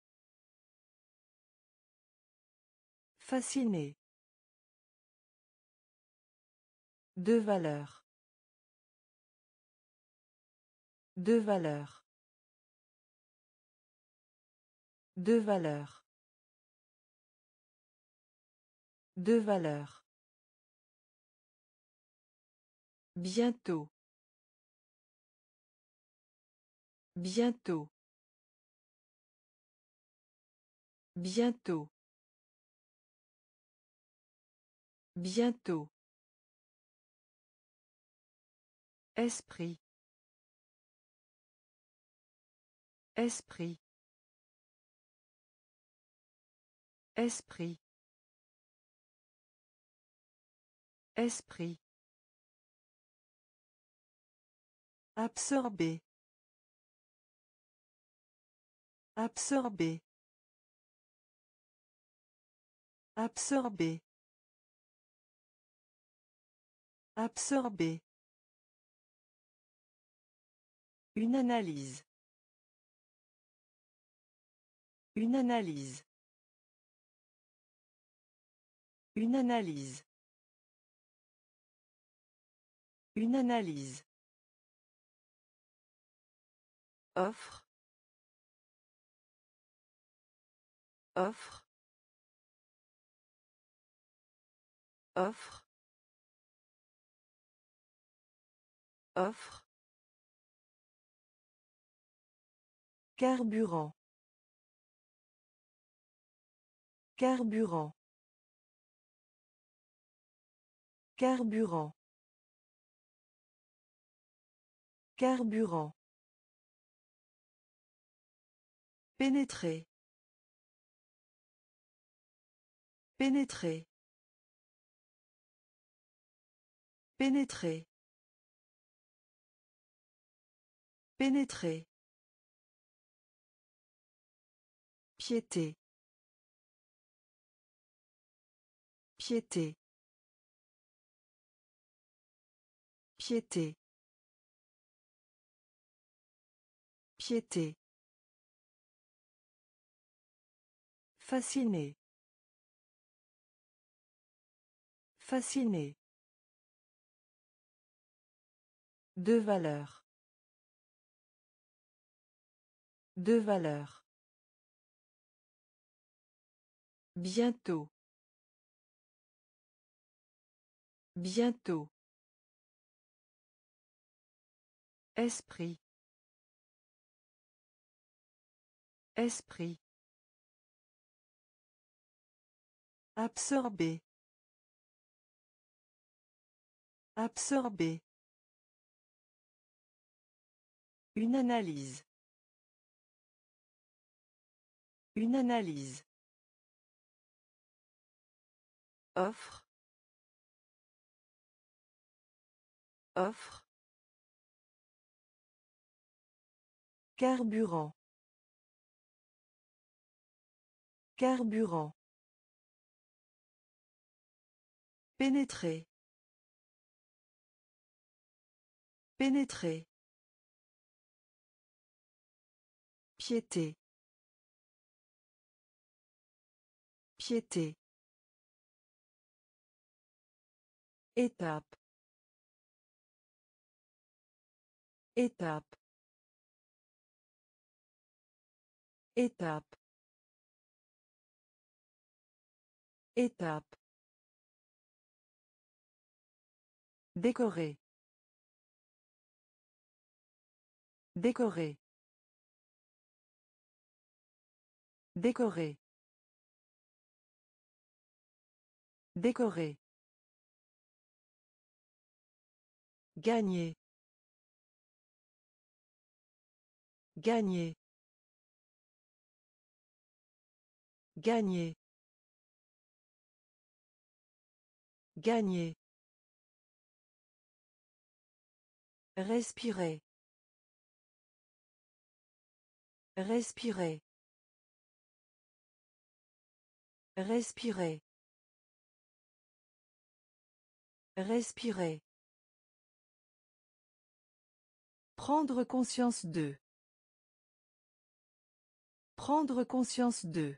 Fasciné. Deux valeurs. Deux valeurs. Deux valeurs. Deux valeurs. Bientôt. Bientôt. Bientôt. Bientôt. Esprit. Esprit. Esprit. Esprit. Absorber. Absorber. Absorber. Absorber. Une analyse. Une analyse. Une analyse. Une analyse. Offre. Offre. Offre. Offre. Carburant. Carburant. Carburant. Carburant. Pénétrer. Pénétrer. Pénétrer. Pénétrer. Piété. Piété. Piété. Piété. Fasciné. Fasciné. De valeur. De valeur. Bientôt. Bientôt. Esprit. Esprit. Absorber. Absorber. Une analyse. Une analyse. Offre. Offre. Carburant. Carburant. Pénétrer. Pénétrer. Piété. Piété. Étape. Étape. Étape. Étape. Décorer. Décorer. Décorer. Décorer. Gagner. Gagner. Gagner. Gagner. Respirer. Respirer. Respirer. Respirer. Prendre conscience de. Prendre conscience de.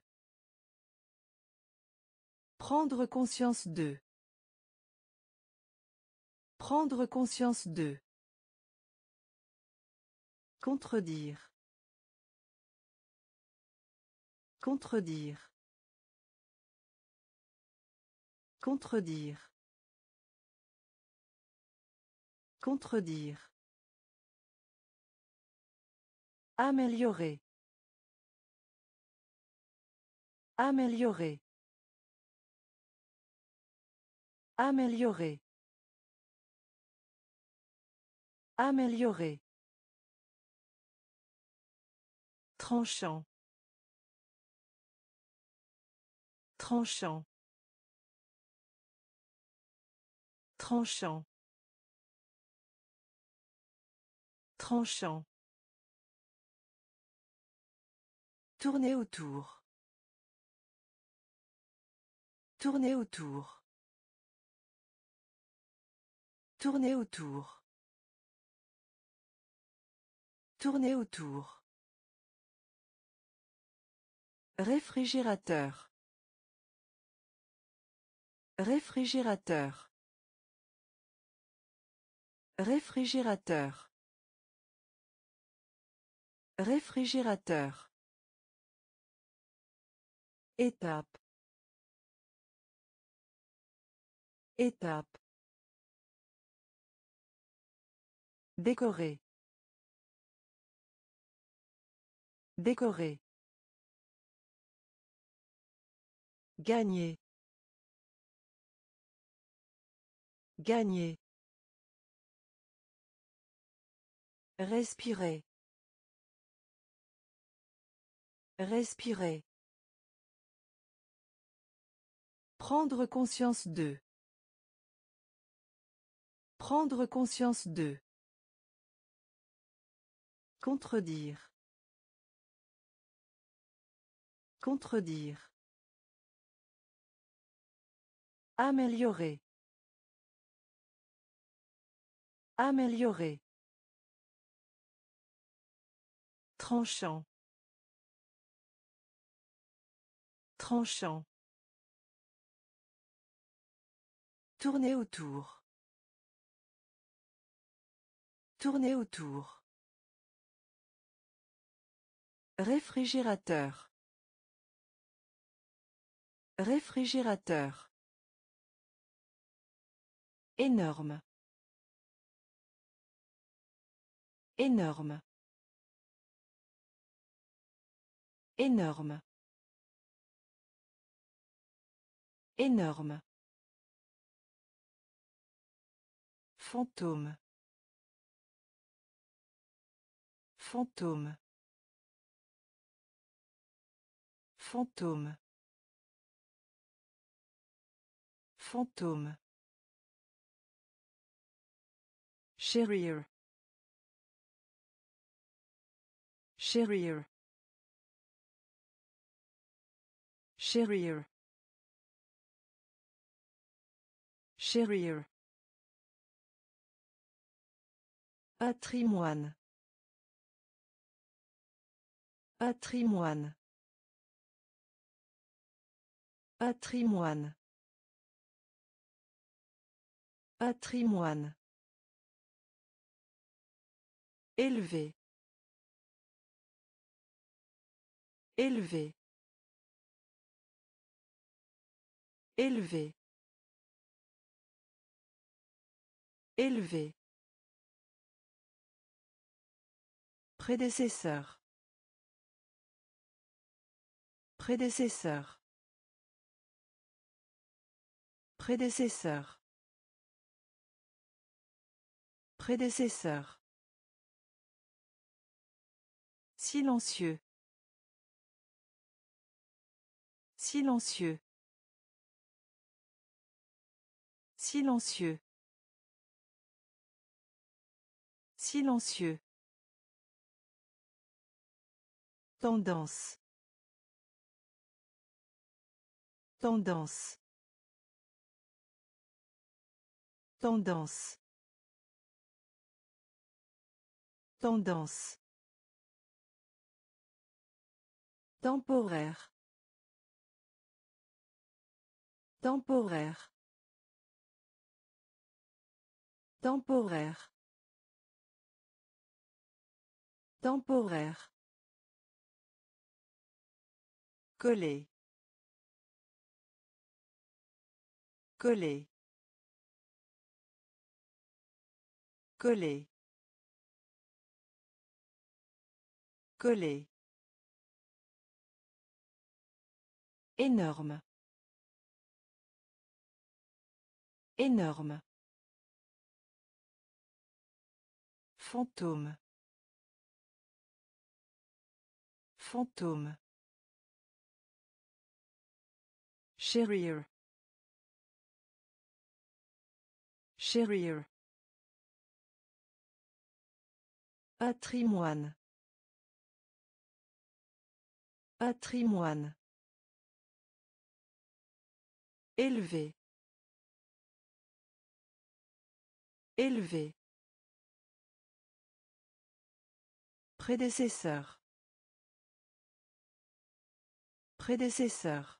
Prendre conscience de. Prendre conscience de. Contredire. Contredire. Contredire. Contredire. Améliorer. Améliorer. Améliorer. Améliorer. Tranchant. Tranchant. Tranchant. Tranchant. Tourner autour. Tourner autour. Tourner autour. Tourner autour. Réfrigérateur. Réfrigérateur. Réfrigérateur. Réfrigérateur. Étape. Étape. Décorer. Décorer. Gagner. Gagner. Respirer. Respirer. Prendre conscience de. Prendre conscience de. Contredire. Contredire. Améliorer. Améliorer. Tranchant. Tranchant. Tourner autour. Tourner autour. Réfrigérateur. Réfrigérateur. Énorme. Énorme. Énorme. Énorme. Fantôme. Fantôme. Fantôme. Fantôme. Chérir. Chérir. Chérir. Chérir. Patrimoine. Patrimoine. Patrimoine. Patrimoine. Élevé. Élevé. Élevé. Élevé. Prédécesseur. Prédécesseur. Prédécesseur. Prédécesseur. Silencieux. Silencieux. Silencieux. Silencieux. Tendance. Tendance. Tendance. Tendance. Temporaire. Temporaire. Temporaire. Temporaire. Coller. Coller. Coller. Coller. Énorme. Énorme. Fantôme. Fantôme. Chérir. Chérir. Patrimoine. Patrimoine. Élevé. Élevé. Prédécesseur. Prédécesseur.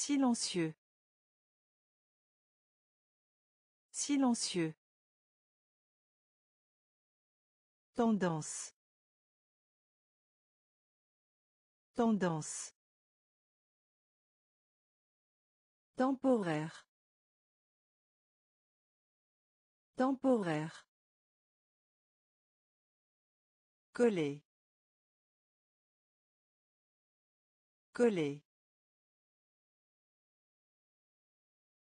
Silencieux. Silencieux. Tendance. Tendance. Temporaire. Temporaire. Coller. Coller.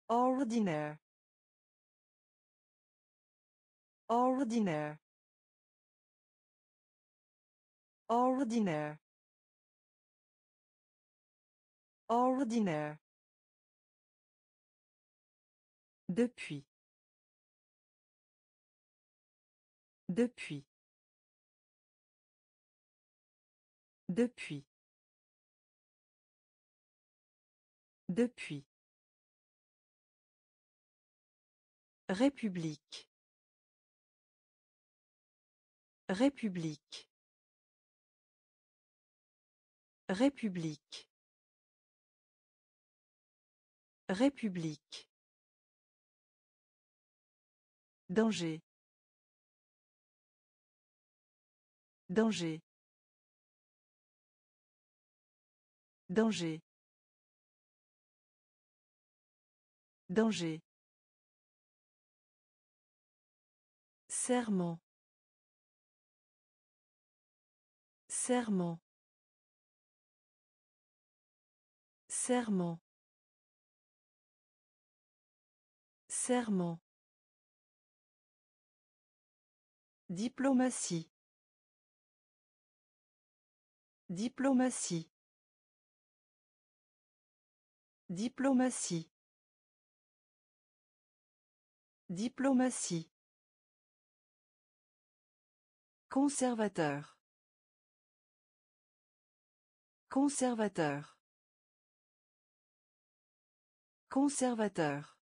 Ordinaire. Ordinaire. Ordinaire. Ordinaire. Depuis. Depuis. Depuis. Depuis. République. République. République. République. Danger. Danger. Danger. Danger. Serment. Serment. Serment. Serment. Diplomatie. Diplomatie. Diplomatie. Diplomatie. Conservateur. Conservateur. Conservateur.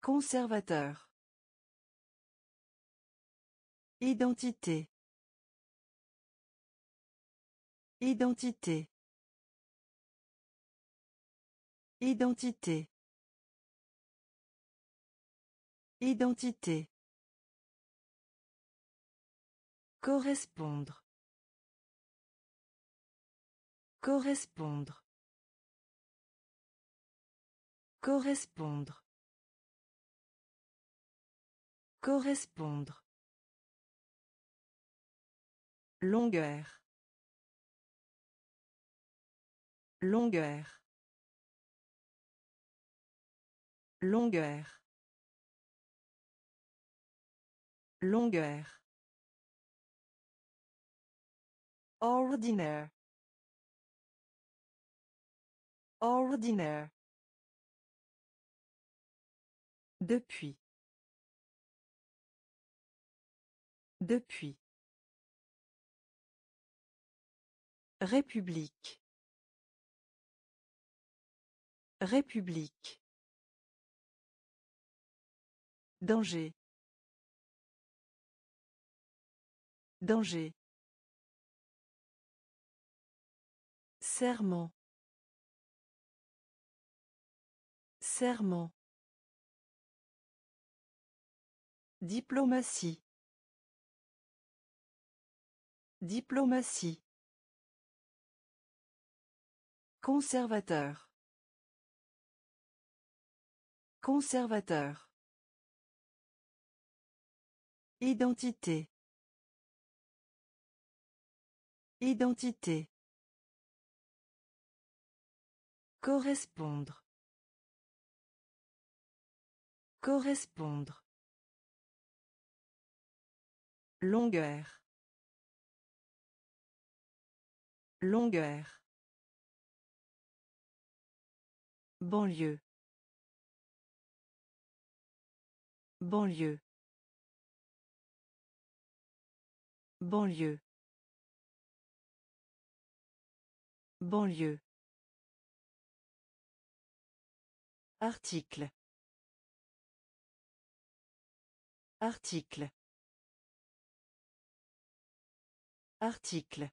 Conservateur. Identité. Identité. Identité. Identité. Correspondre. Correspondre. Correspondre. Correspondre. Longueur. Longueur. Longueur. Longueur. Ordinaire. Ordinaire. Depuis. Depuis. République. République. Danger. Danger. Serment. Serment. Diplomatie. Diplomatie. Conservateur. Conservateur. Identité. Identité. Correspondre. Correspondre. Longueur. Longueur. Banlieue. Banlieue. Banlieue. Banlieue. Article. Article. Article.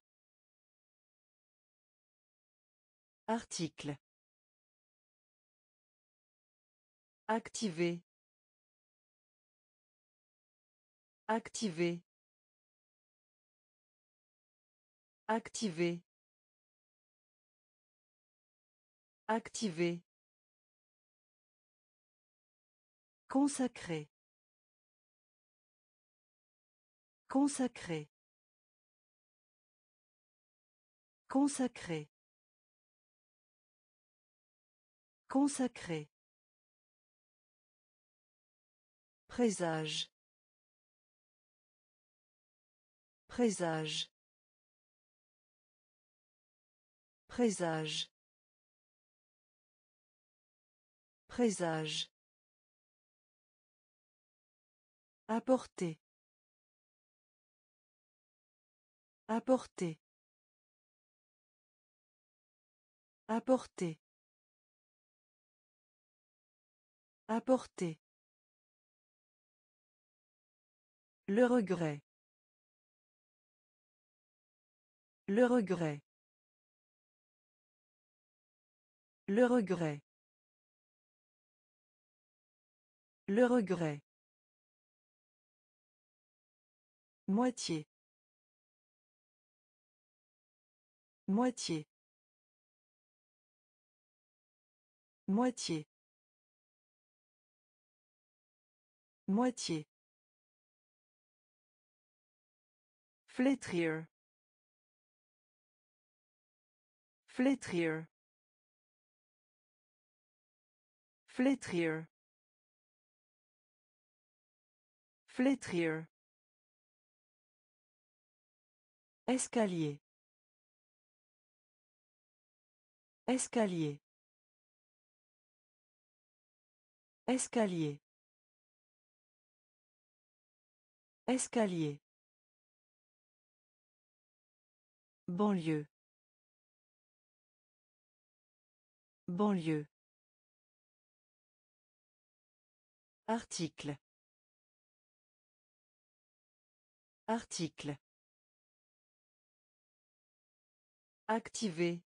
Article. Activer. Activer. Activer. Activer. Consacré. Consacré. Consacré. Consacré. Présage. Présage. Présage. Présage. Apporter. Apporter. Apporter. Apporter. Le regret. Le regret. Le regret. Le regret. Moitié. Moitié. Moitié. Moitié. Flétrir. Flétrir. Flétrir. Flétrir. Escalier. Escalier. Escalier. Escalier. Banlieue. Banlieue. Article. Article. Activer.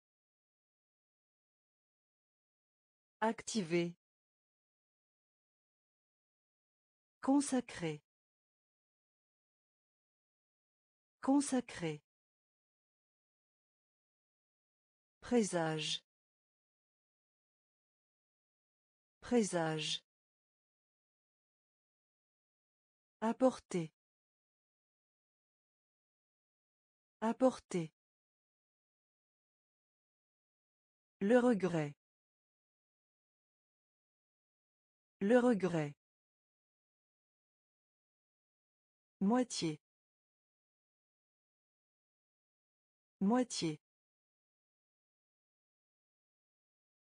Activer. Consacré. Consacré. Présage. Présage. Apporter. Apporter. Le regret. Le regret. Moitié. Moitié.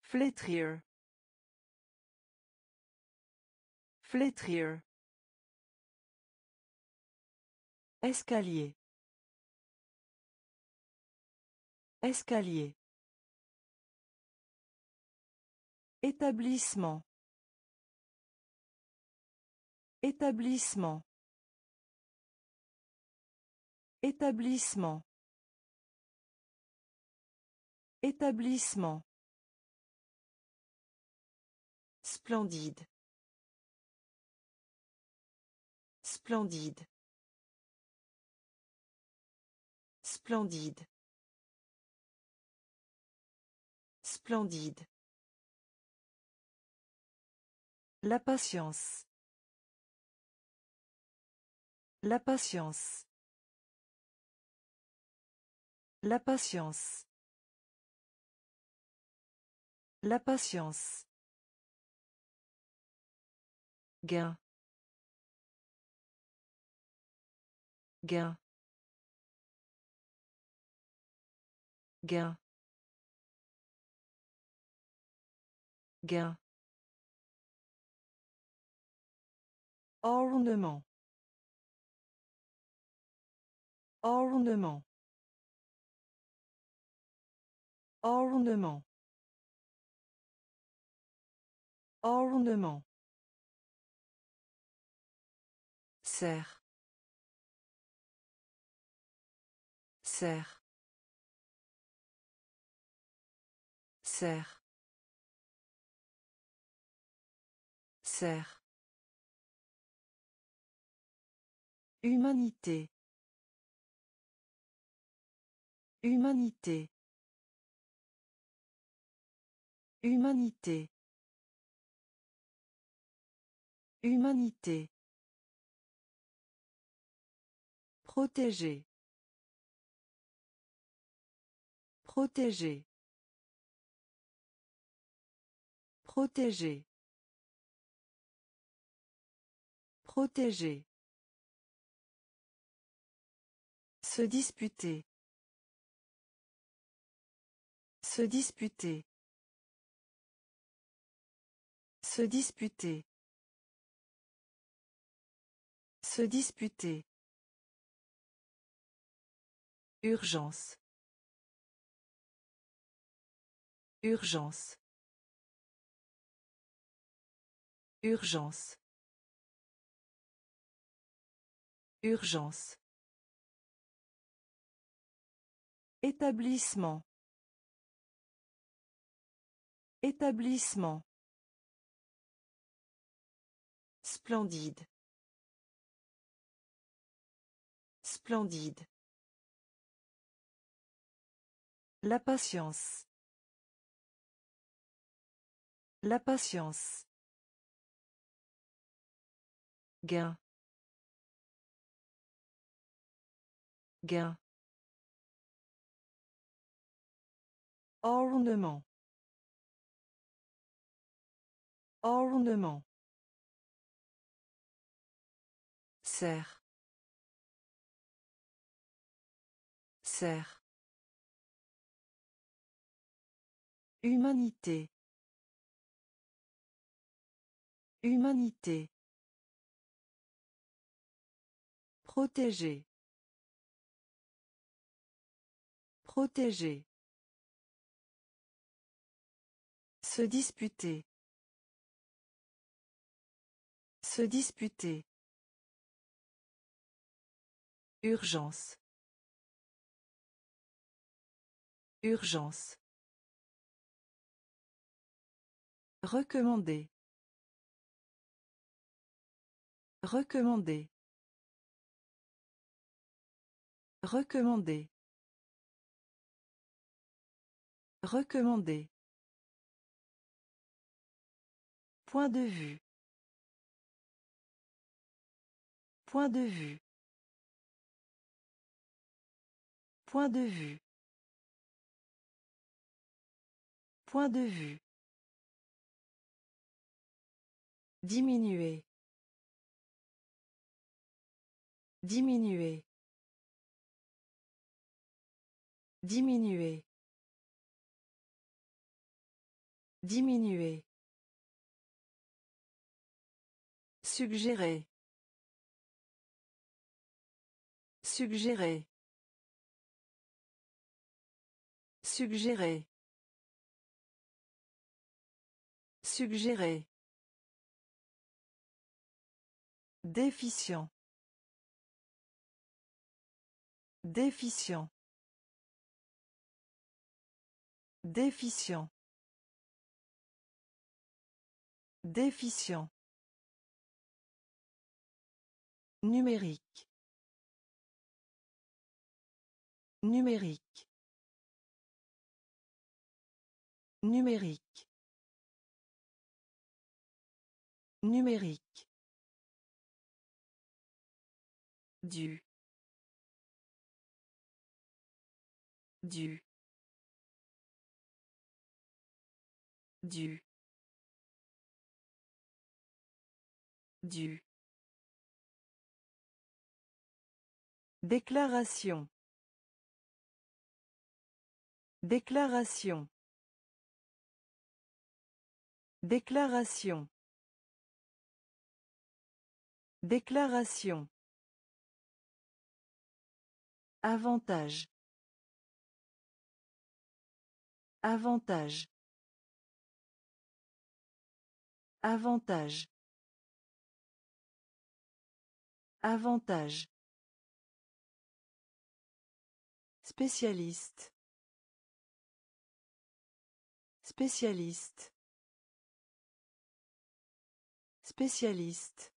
Flétrir. Flétrir. Escalier. Escalier. Établissement. Établissement. Établissement. Établissement. Splendide. Splendide. Splendide. Splendide. La patience. La patience. La patience. La patience. Gain. Gain. Gain. Gain. Ornement. Ornement. Ornement. Ornement. Serre. Serre. Serre. Serre. Humanité. Humanité. Humanité. Humanité. Protéger. Protéger. Protéger. Protéger. Se disputer. Se disputer. Se disputer. Se disputer. Urgence. Urgence. Urgence. Urgence. Établissement. Établissement. Splendide. Splendide. La patience. La patience. Gain. Gain. Ornement. Ornement. Serre. Serre. Humanité. Humanité. Protéger. Protéger. Se disputer. Se disputer. Urgence. Urgence. Recommander. Recommander. Recommander. Recommander. Point de vue. Point de vue. Point de vue. Point de vue. Diminuer. Diminuer. Diminuer. Diminuer. Suggérer. Suggérer. Suggérer. Suggérer. Déficient. Déficient. Déficient. Déficient. Numérique. Numérique. Numérique. Numérique. Du. Du. Du. Du. Déclaration. Déclaration. Déclaration. Déclaration. Avantage. Avantage. Avantage. Avantage. Spécialiste. Spécialiste. Spécialiste.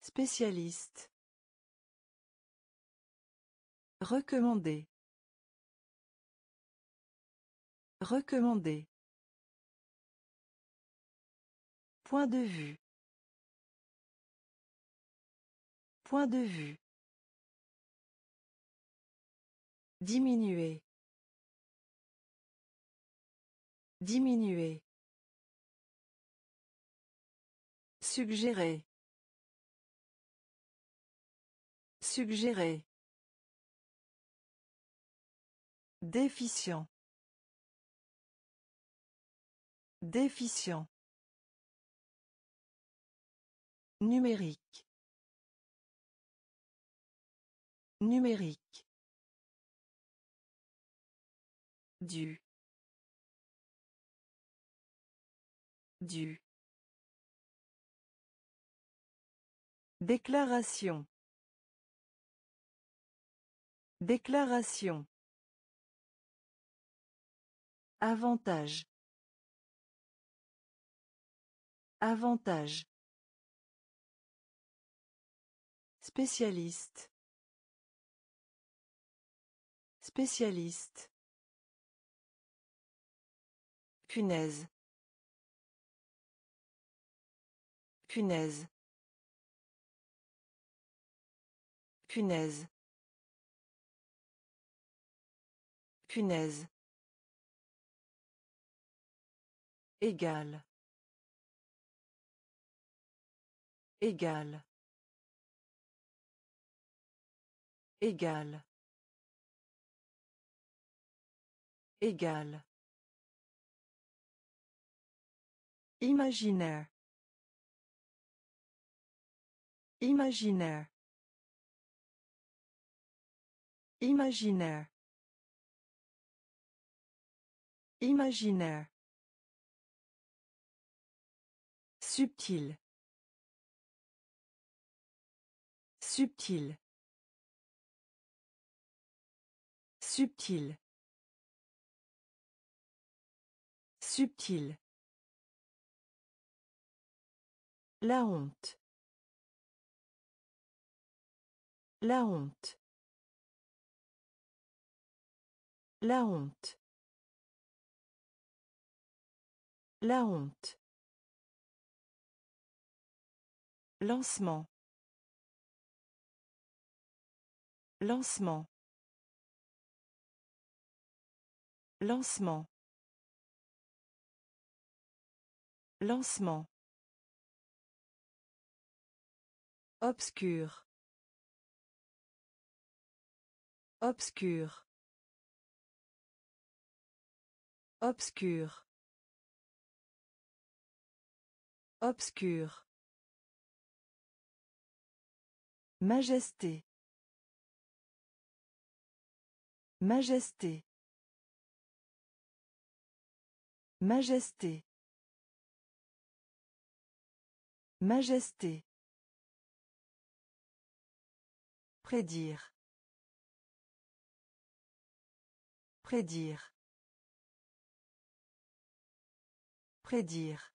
Spécialiste. Recommander. Recommander. Point de vue. Point de vue. Diminuer. Diminuer. Suggérer. Suggérer. Déficient. Déficient. Numérique. Numérique. Du. Du. Déclaration. Déclaration. Avantage. Avantage. Spécialiste. Spécialiste. Punaise. Punaise. Punaise. Punaise. Égal. Égal. Égal. Égal. Imaginaire. Imaginaire. Imaginaire. Imaginaire. Subtil. Subtil. Subtil. Subtil. La honte. La honte. La honte. La honte. Lancement. Lancement. Lancement. Lancement. Obscur. Obscur. Obscur. Obscur. Majesté. Majesté. Majesté. Majesté. Prédire. Prédire. Prédire.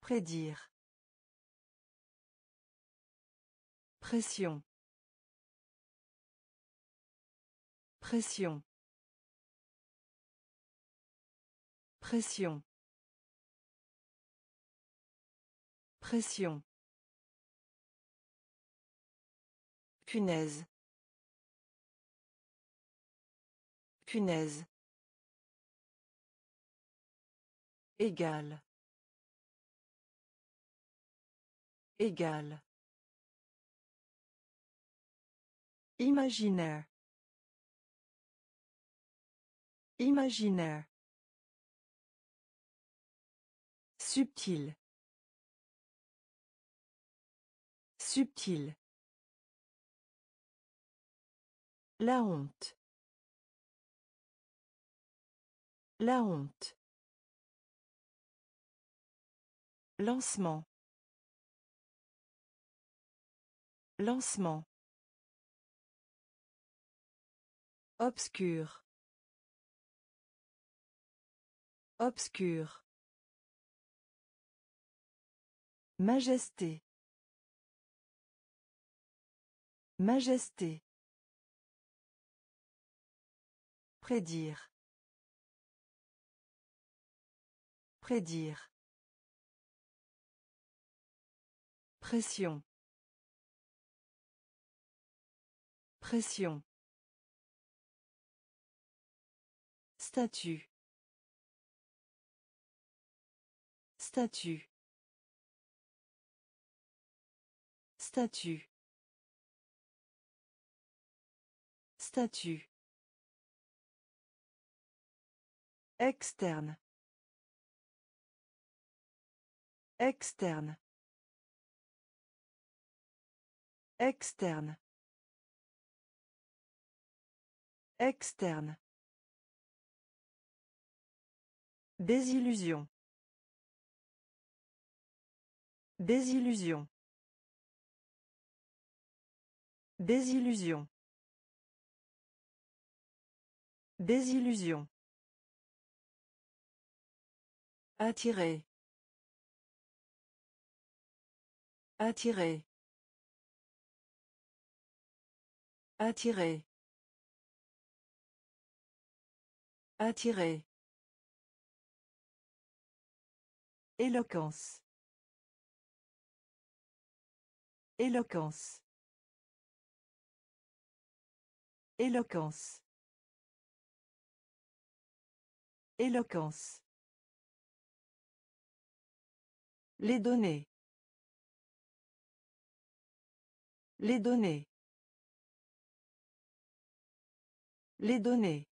Prédire. Pression. Pression. Pression. Pression. Punaise. Punaise. Égal. Égal. Imaginaire. Imaginaire. Subtil. Subtil. La honte. La honte. Lancement. Lancement. Obscur. Obscur. Majesté. Majesté. Prédire. Prédire. Pression. Pression. Statut. Statut. Statut. Statut. Externe. Externe. Externe. Externe. Désillusion. Désillusion. Désillusion. Désillusion. Attirer. Attirer. Attirer. Attirer. Éloquence. Éloquence. Éloquence. Éloquence. Les données. Les données. Les données.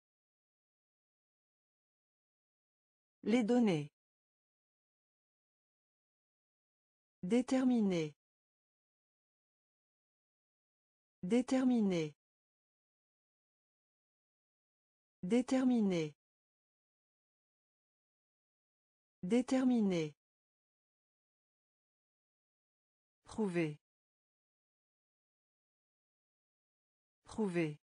Les données. Déterminer. Déterminer. Déterminer. Déterminer. Prouver. Prouver.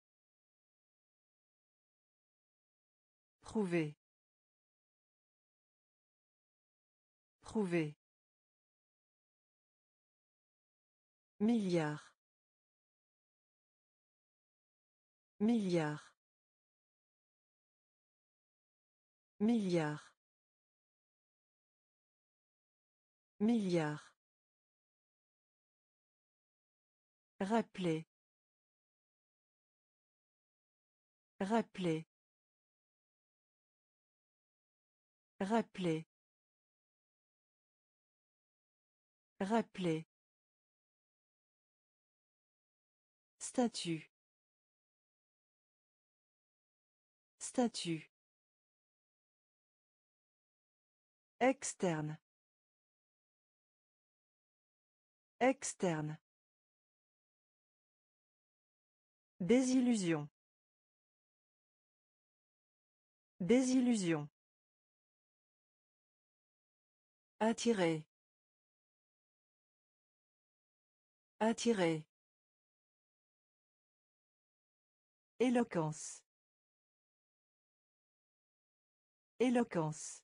Prouver. Prouver. Milliard. Milliard. Milliard. Milliard. Rappeler. Rappeler. Rappeler. Rappeler. Statut. Statut. Externe. Externe. Désillusion. Désillusion. Attirer. Attirer. Éloquence. Éloquence.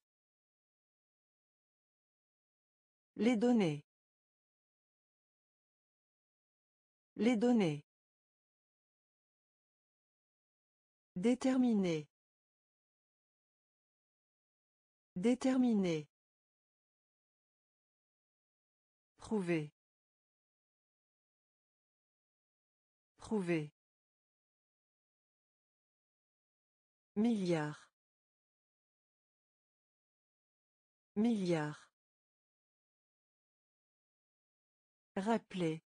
Les données. Les données. Déterminer. Déterminer. Prouver. Prouver. Milliard. Milliard. Rappeler.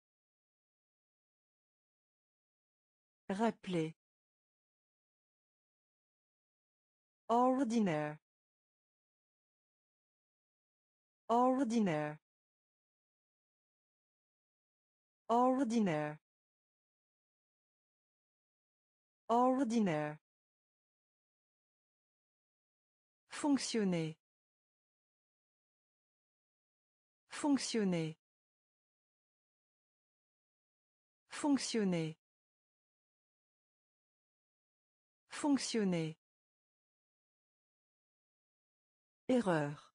Rappeler. Ordinaire. Ordinaire. Ordinaire. Ordinaire. Fonctionner. Fonctionner. Fonctionner. Fonctionner. Erreur.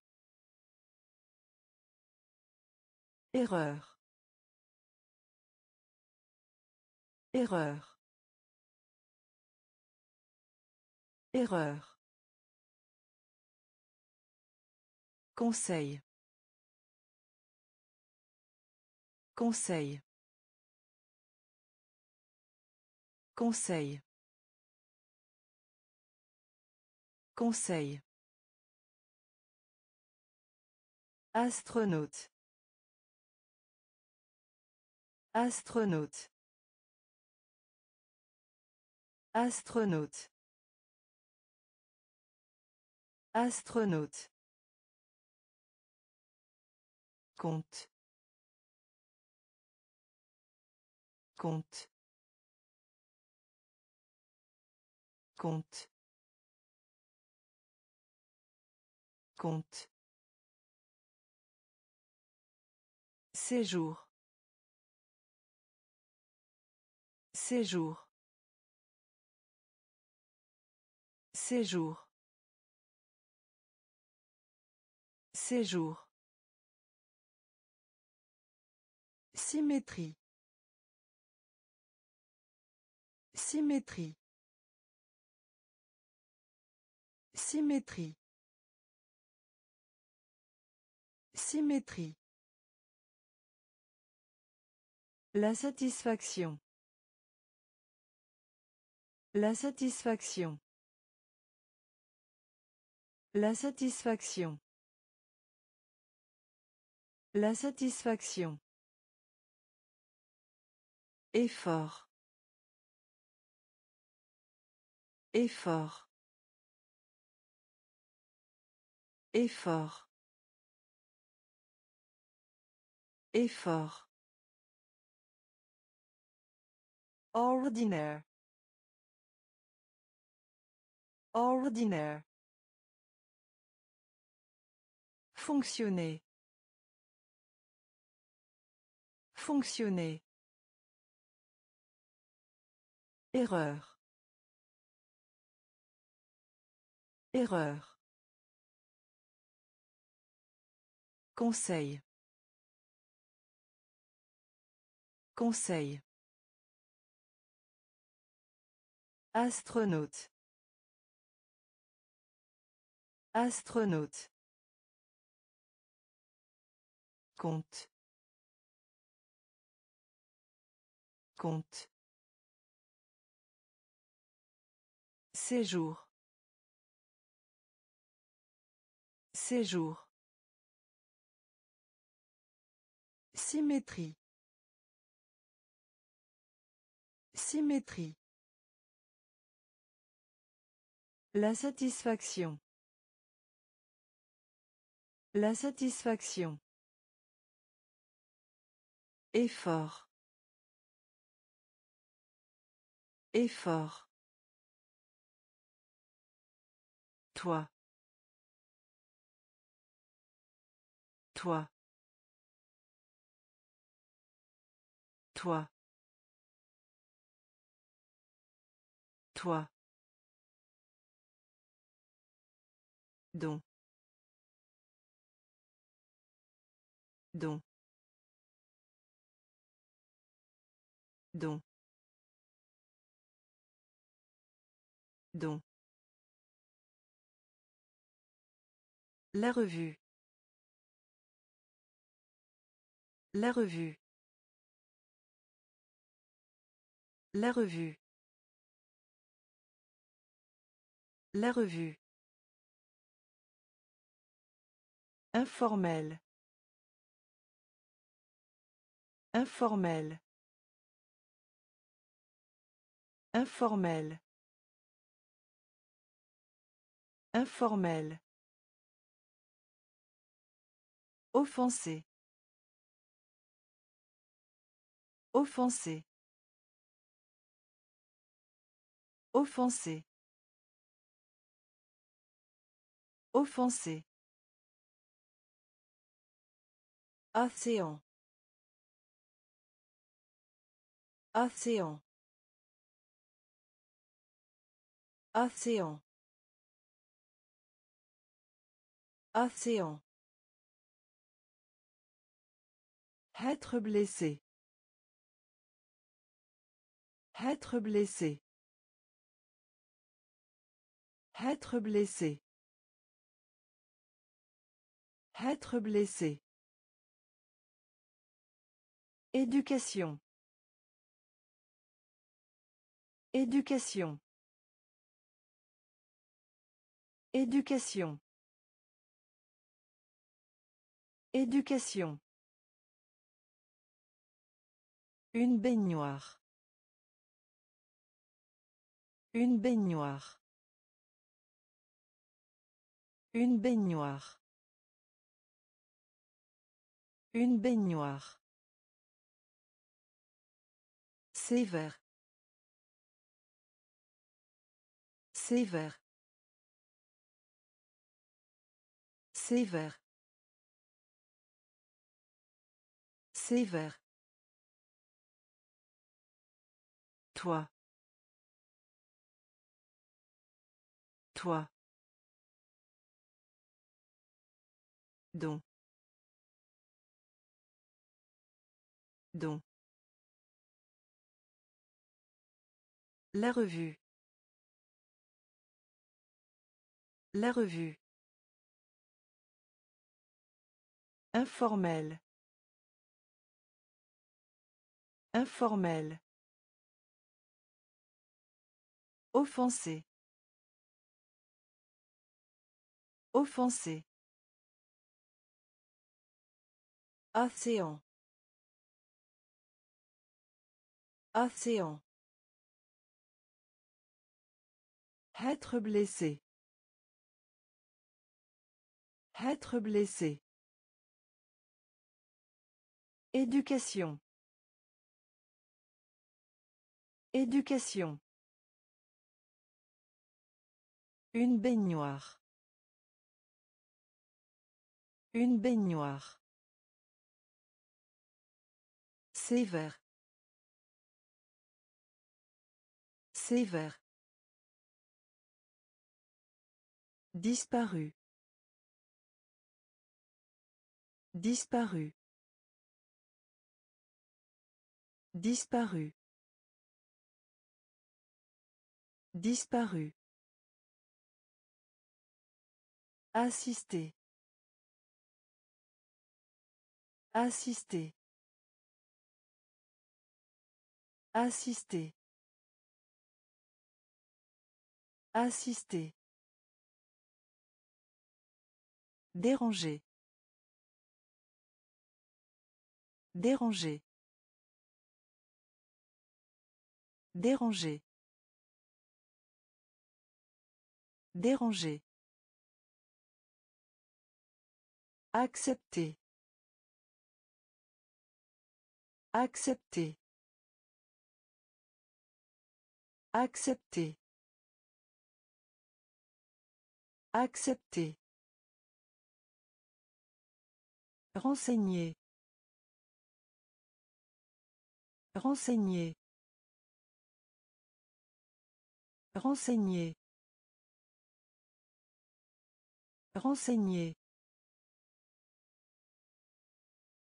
Erreur. Erreur. Erreur. Conseil. Conseil. Conseil. Conseil. Astronaute. Astronaute. Astronaute. Astronaute. Compte. Compte. Compte. Compte. Séjour. Séjour. Séjour. Séjour. Symétrie. Symétrie. Symétrie. Symétrie. La satisfaction. La satisfaction. La satisfaction. La satisfaction. Effort. Effort. Effort. Effort. Ordinaire. Ordinaire. Fonctionner. Fonctionner. Erreur. Erreur. Conseil. Conseil. Astronaute. Astronaute. Compte. Compte. Séjour. Séjour. Symétrie. Symétrie. La satisfaction. La satisfaction. Effort. Effort. Toi. Toi. Toi. Toi. Don. Don. Don. Don. La revue. La revue. La revue. La revue. Informel. Informel. Informel. Informel. Offensé. Offensé. Offensé. Offensé. Océan. Océan. Océan. Océan. Être blessé. Être blessé. Être blessé. Être blessé. Éducation. Éducation. Éducation. Éducation. Une baignoire. Une baignoire. Une baignoire. Une baignoire. Sévère. Sévère. Sévère. Sévère. Toi. Toi. Don. Don. La revue. La revue. Informel. Informel. Offensé. Offensé. Océan. Océan. Être blessé. Être blessé. Éducation. Éducation. Une baignoire. Une baignoire. Sévère. Sévère. Disparu. Disparu. Disparu. Disparu. Assister. Assister. Assister. Assister. Déranger. Déranger. Déranger. Déranger. Accepter. Accepter. Accepter. Accepter. Renseigner. Renseigner. Renseigner. Renseigner.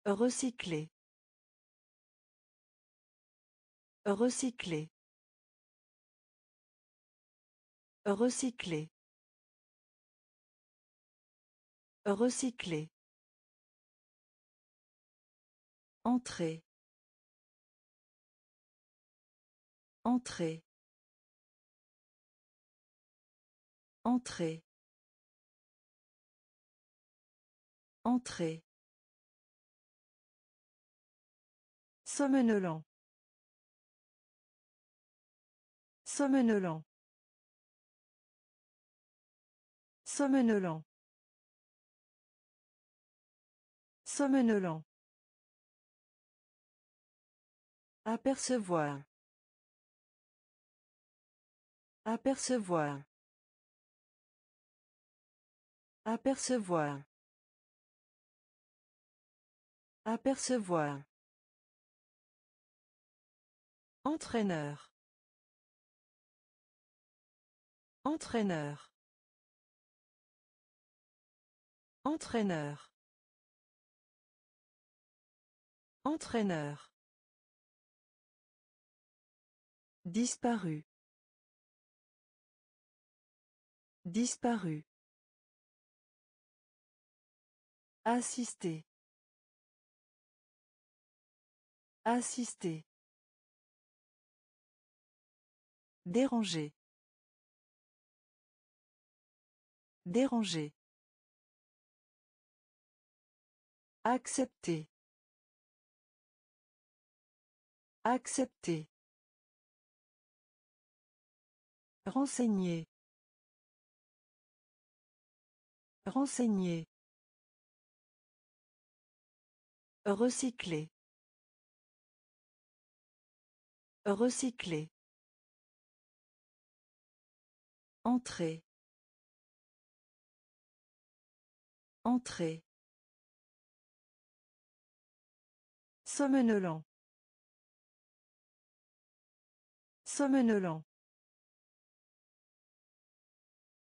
Recycler. Recycler. Recycler. Recycler. Entrée. Entrée. Entrée. Entrée. Somnolent. Somnolent. Somnolent. Somnolent. Apercevoir. Apercevoir. Apercevoir. Apercevoir. Entraîneur. Entraîneur. Entraîneur. Entraîneur. Disparu. Disparu. Assister. Assister. Déranger. Déranger. Accepter. Accepter. Renseigner. Renseigner. Recycler. Recycler. Entrer. Entrer. Somnolent. Somnolent.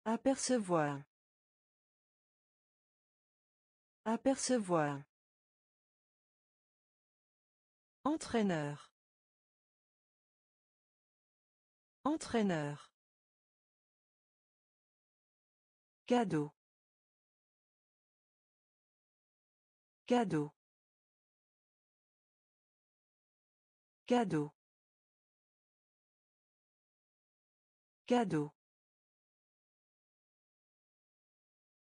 Apercevoir. Apercevoir. Entraîneur. Entraîneur. Cadeau. Cadeau. Cadeau. Cadeau.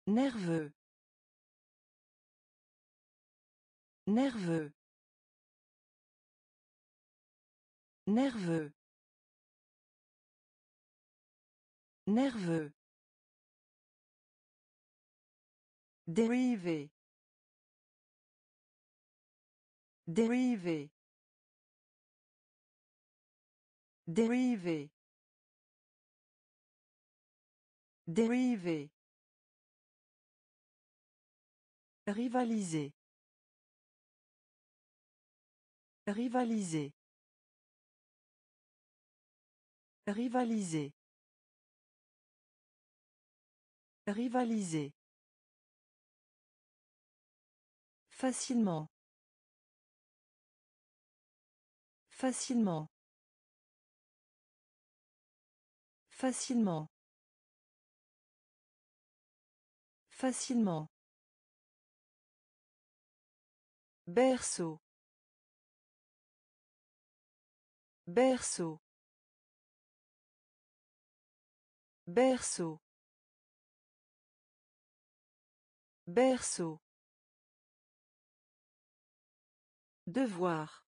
Nerveux. Nerveux. Nerveux. Nerveux. Dérivé. Dérivé. Dérivé. Dérivé. Rivaliser. Rivaliser. Rivaliser. Rivaliser. Facilement. Facilement. Facilement. Facilement. Berceau. Berceau. Berceau. Berceau. Devoir.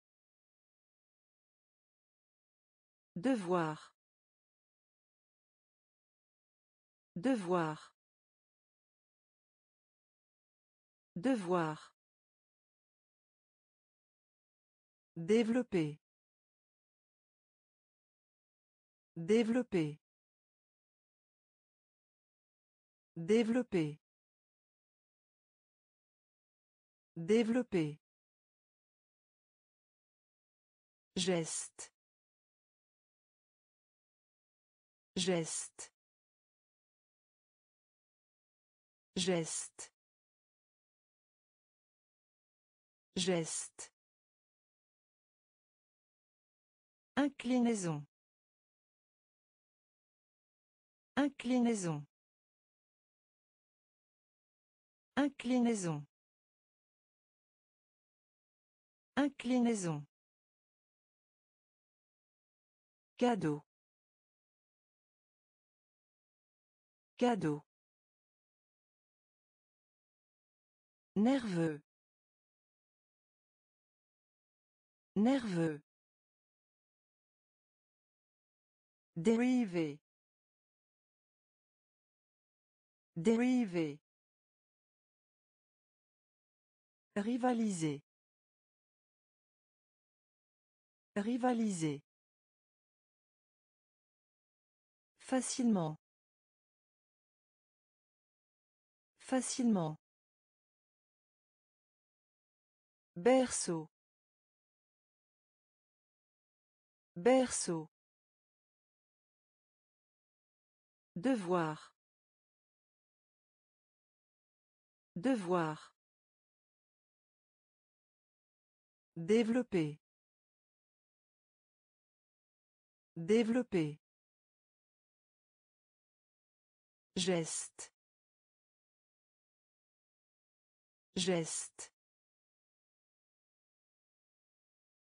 Devoir. Devoir. Devoir. Développer. Développer. Développer. Développer. Geste. Geste. Geste. Geste. Inclinaison. Inclinaison. Inclinaison. Inclinaison. Cadeau. Cadeau. Nerveux. Nerveux. Dérivé. Dérivé. Rivaliser. Rivaliser. Facilement. Facilement. Berceau. Berceau. Devoir. Devoir. Développer. Développer. Geste. Geste.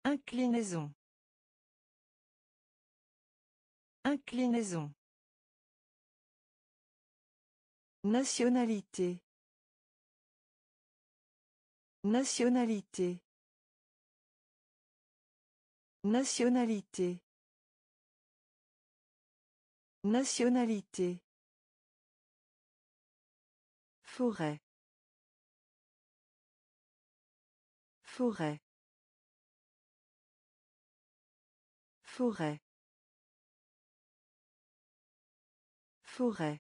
Inclinaison. Inclinaison. Nationalité. Nationalité. Nationalité. Nationalité. Forêt. Forêt. Forêt. Forêt.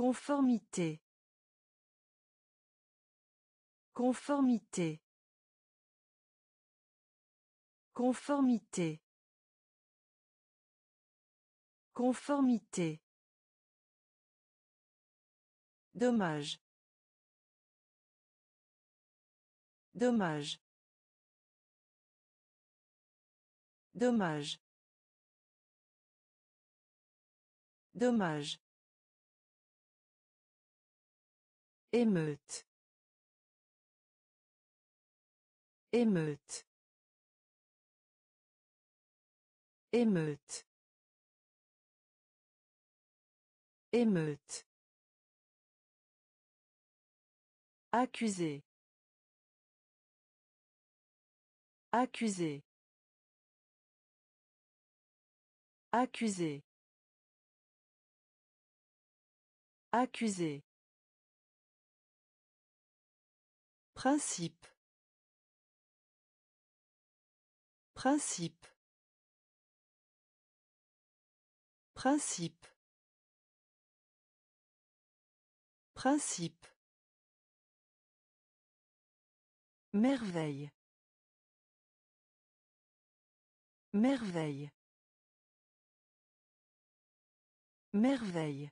Conformité. Conformité. Conformité. Conformité. Dommage. Dommage. Dommage. Dommage. Émeute. Émeute. Émeute. Émeute. Accusé. Accusé. Accusé. Accusé. Principe. Principe. Principe. Principe. Merveille. Merveille. Merveille.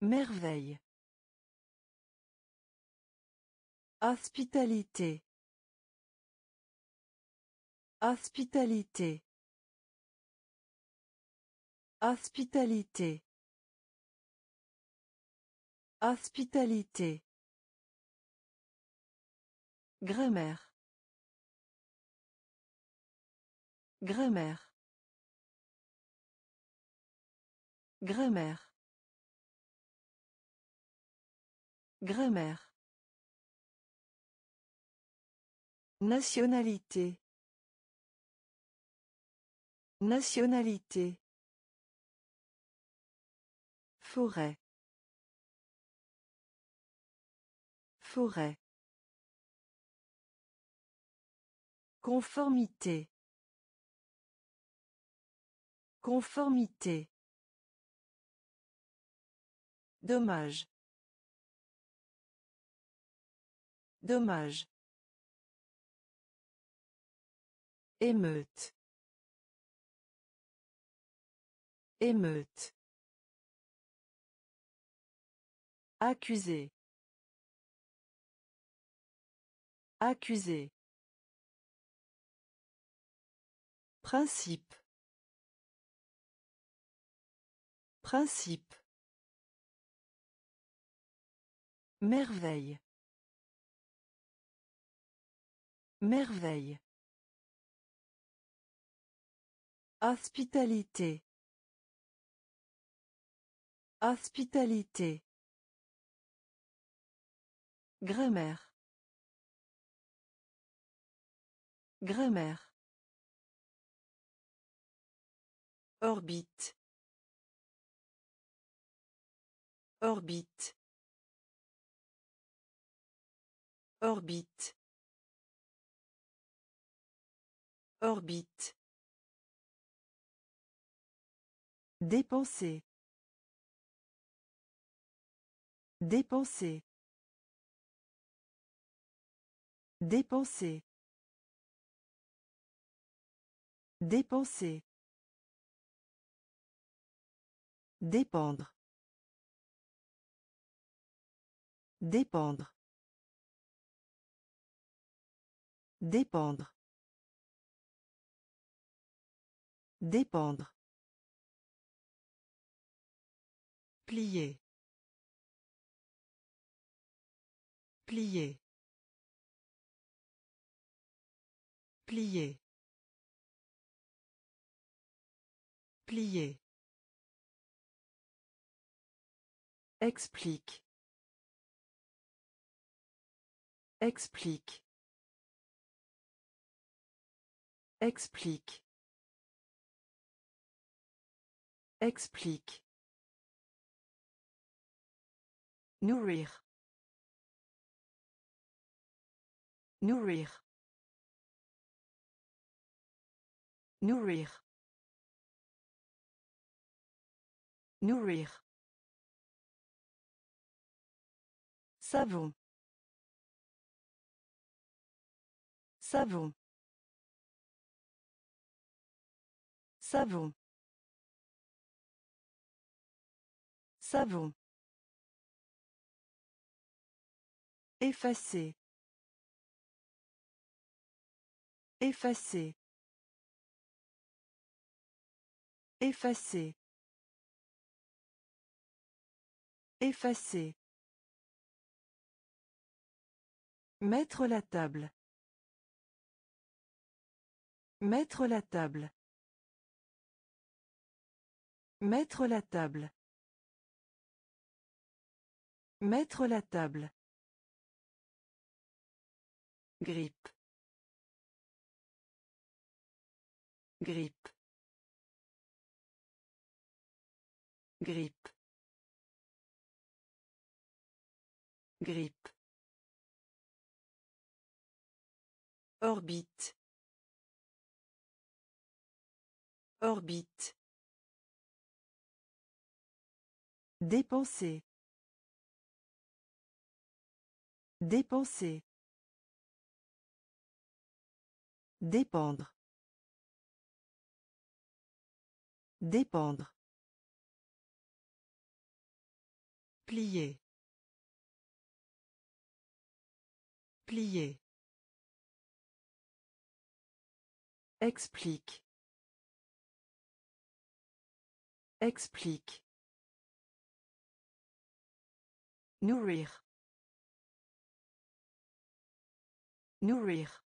Merveille. Hospitalité. Hospitalité. Hospitalité. Hospitalité. Grammaire. Grammaire. Grammaire. Grammaire. Nationalité. Nationalité. Forêt. Forêt. Conformité. Conformité. Dommage. Dommage. Émeute. Émeute. Accusé. Accusé. Principe. Principe. Merveille. Merveille. Hospitalité. Hospitalité. Grammaire. Grammaire. Orbite. Orbite. Orbite. Orbite. Dépenser. Dépenser. Dépenser. Dépenser. Dépendre. Dépendre. Dépendre. Dépendre. Plier. Plier. Plier. Plier. Explique. Explique. Explique. Explique. Nourrir. Nourrir. Nourrir. Nourrir. Savon. Savon. Savon. Savon. Effacer. Effacer. Effacer. Effacer. Mettre la table. Mettre la table. Mettre la table. Mettre la table. Grippe. Grippe. Grippe. Grippe. Orbite. Orbite. Dépenser. Dépenser. Dépendre. Dépendre. Plier. Plier. Explique. Explique. Nourrir. Nourrir.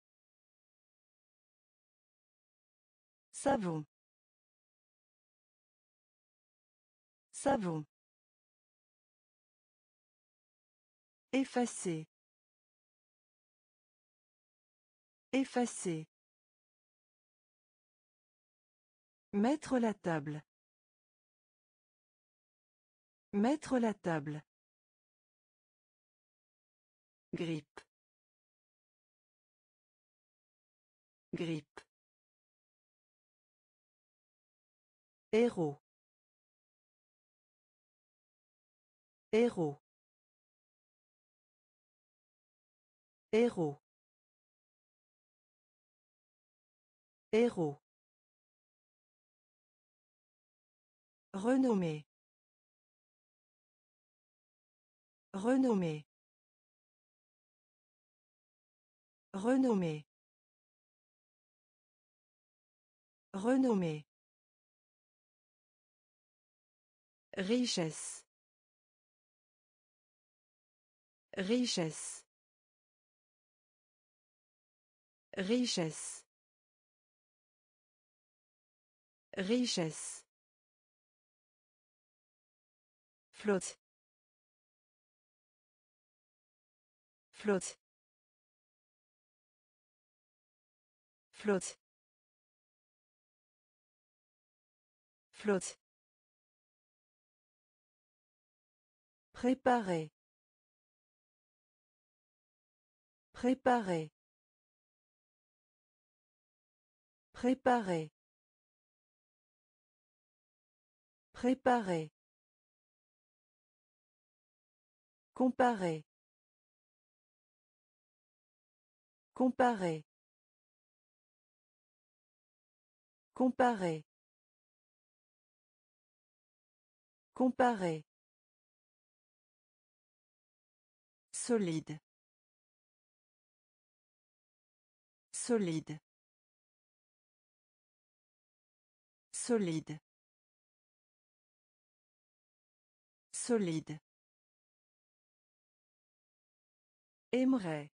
Savon. Savon. Effacer. Effacer. Mettre la table. Mettre la table. Grippe. Grippe. Héros. Héros. Héros. Héros. Renommé. Renommé. Renommé. Renommé. Richesse. Richesse. Richesse. Richesse. Flotte. Flotte. Flotte. Flotte. Préparer. Préparer. Préparer. Préparer. Comparer. Comparer. Comparer. Comparer. Solide. Solide. Solide. Solide. Aimerait.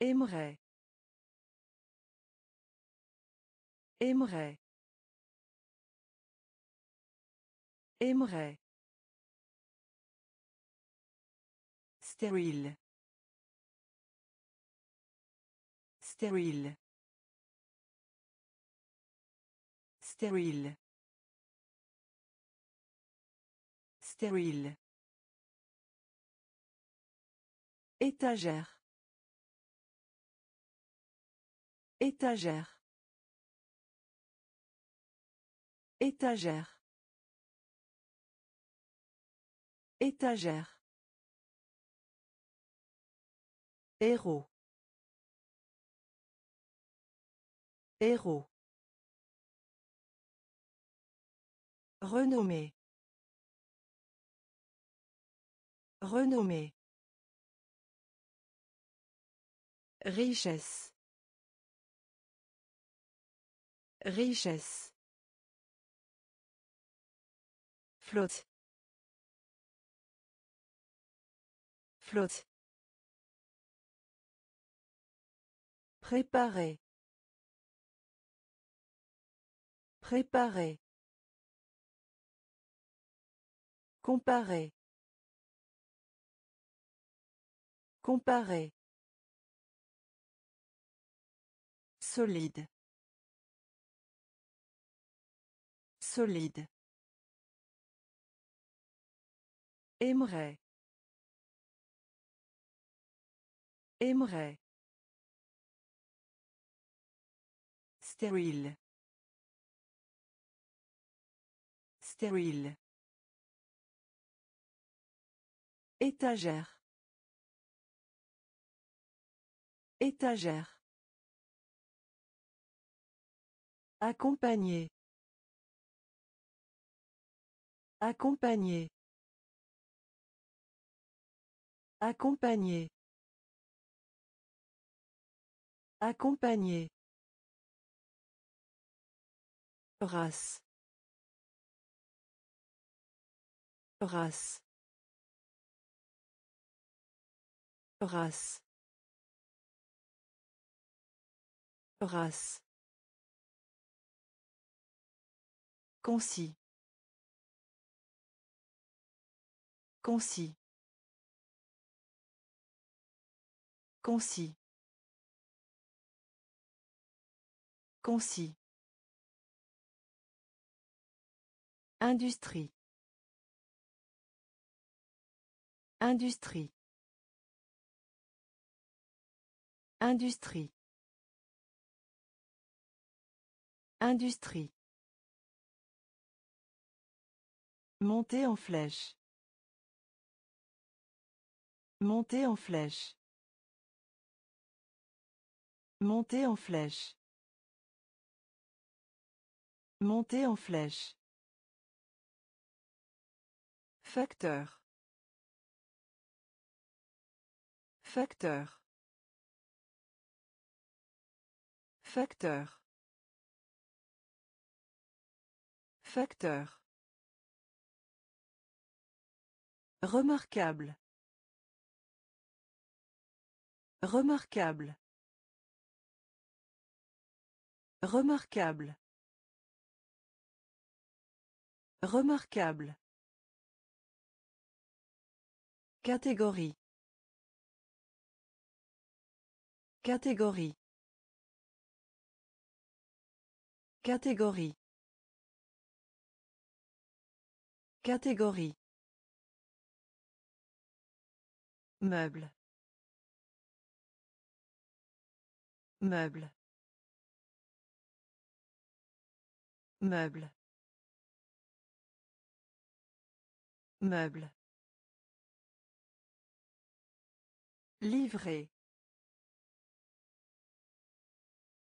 Aimerait. Aimerait. Aimerait. Stérile. Stérile. Stérile. Stérile. Étagère. Étagère. Étagère. Étagère. Héros. Héros. Renommé. Renommé. Richesse. Richesse. Flotte. Flotte. Préparer. Préparer. Comparer. Comparer. Solide. Solide. Aimerait. Aimerait. Stérile. Stérile. Étagère. Étagère. Accompagner. Accompagner. Accompagner. Accompagner. Race. Race. Race. Race. Concis. Concis. Concis. Concis. Industrie. Industrie. Industrie. Industrie. Monter en flèche. Monter en flèche. Monter en flèche. Monter en flèche. Facteur. Facteur. Facteur. Facteur. Remarquable. Remarquable. Remarquable. Remarquable. Catégorie. Catégorie. Catégorie. Catégorie. Meuble. Meuble. Meuble. Meuble. Livrer.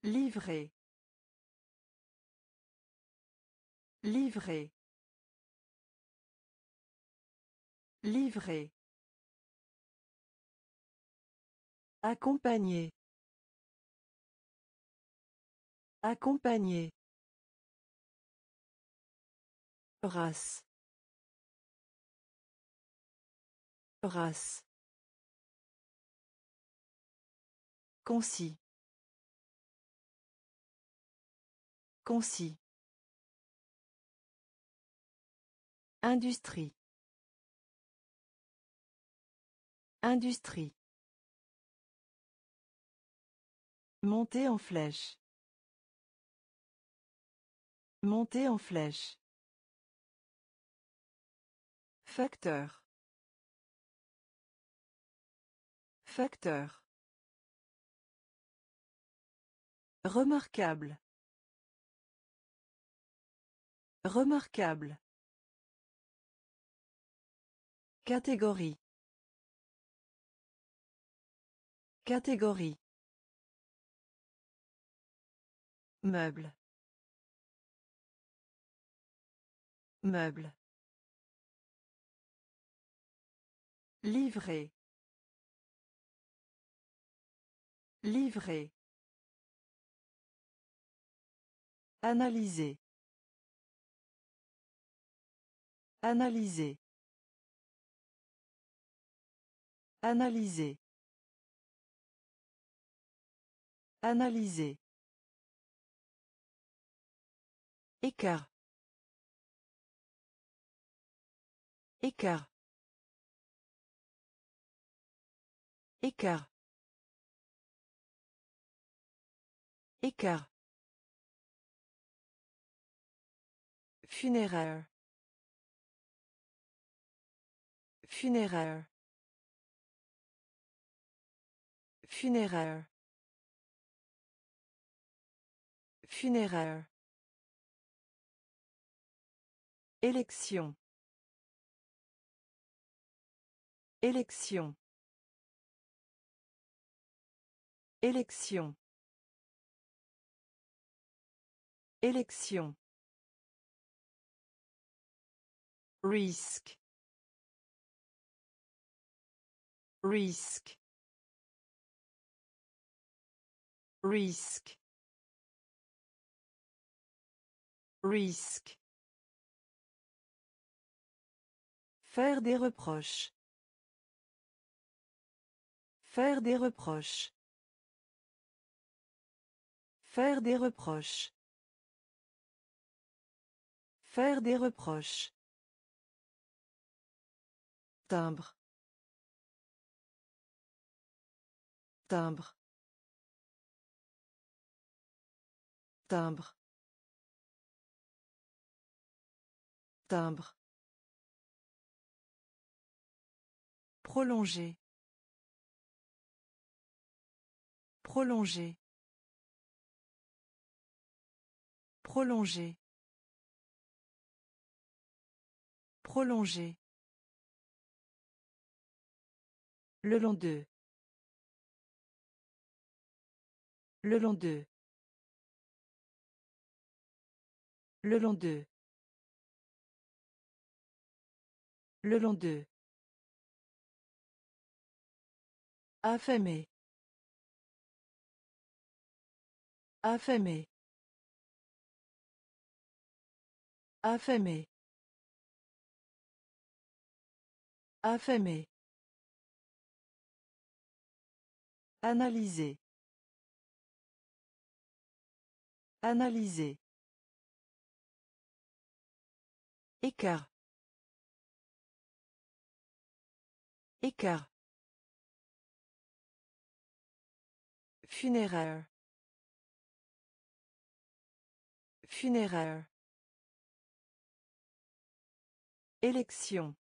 Livrer. Livrer. Livrer. Accompagner. Accompagner. Race. Race. Concis. Concis. Industrie. Industrie. Monter en flèche. Monter en flèche. Facteur. Facteur. Remarquable. Remarquable. Catégorie. Catégorie. Meuble. Meuble. Livré. Livré. Analyser. Analyser. Analyser. Analyser. Écart. Écart. Écart. Écart. Funéraire. Funéraire. Funéraire. Funéraire. Élection. Élection. Élection. Élection. Risque. Risque. Risque. Risque. Faire des reproches. Faire des reproches. Faire des reproches. Faire des reproches. Timbre. Timbre. Timbre. Timbre. Prolonger. Prolonger. Prolonger. Prolonger. Le long d'eux. Le long d'eux. Le long d'eux. Le long d'eux. Affamé. Affamé. Affamé. Affamé. Analyser. Analyser. Écart. Écart. Funéraire. Funéraire. Élection.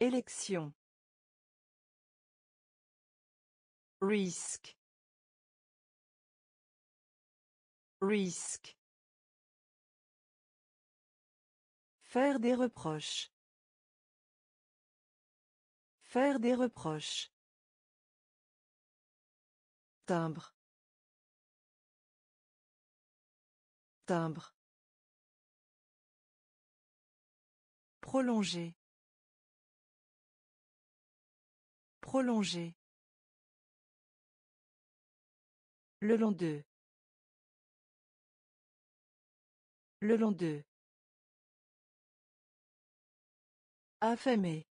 Élection. Risque. Risque. Faire des reproches. Faire des reproches. Timbre. Timbre. Prolonger. Prolonger. Le long d'eux. Le long d'eux. Affamé.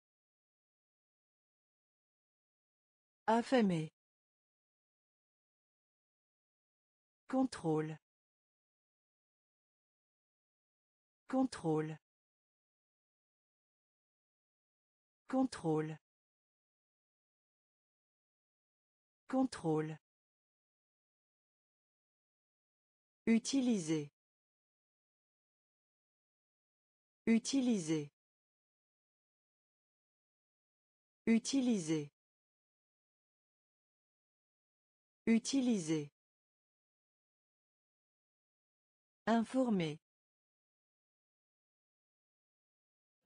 Affamé. Contrôle. Contrôle. Contrôle. Contrôle. Utiliser. Utiliser. Utiliser. Utiliser. Informer.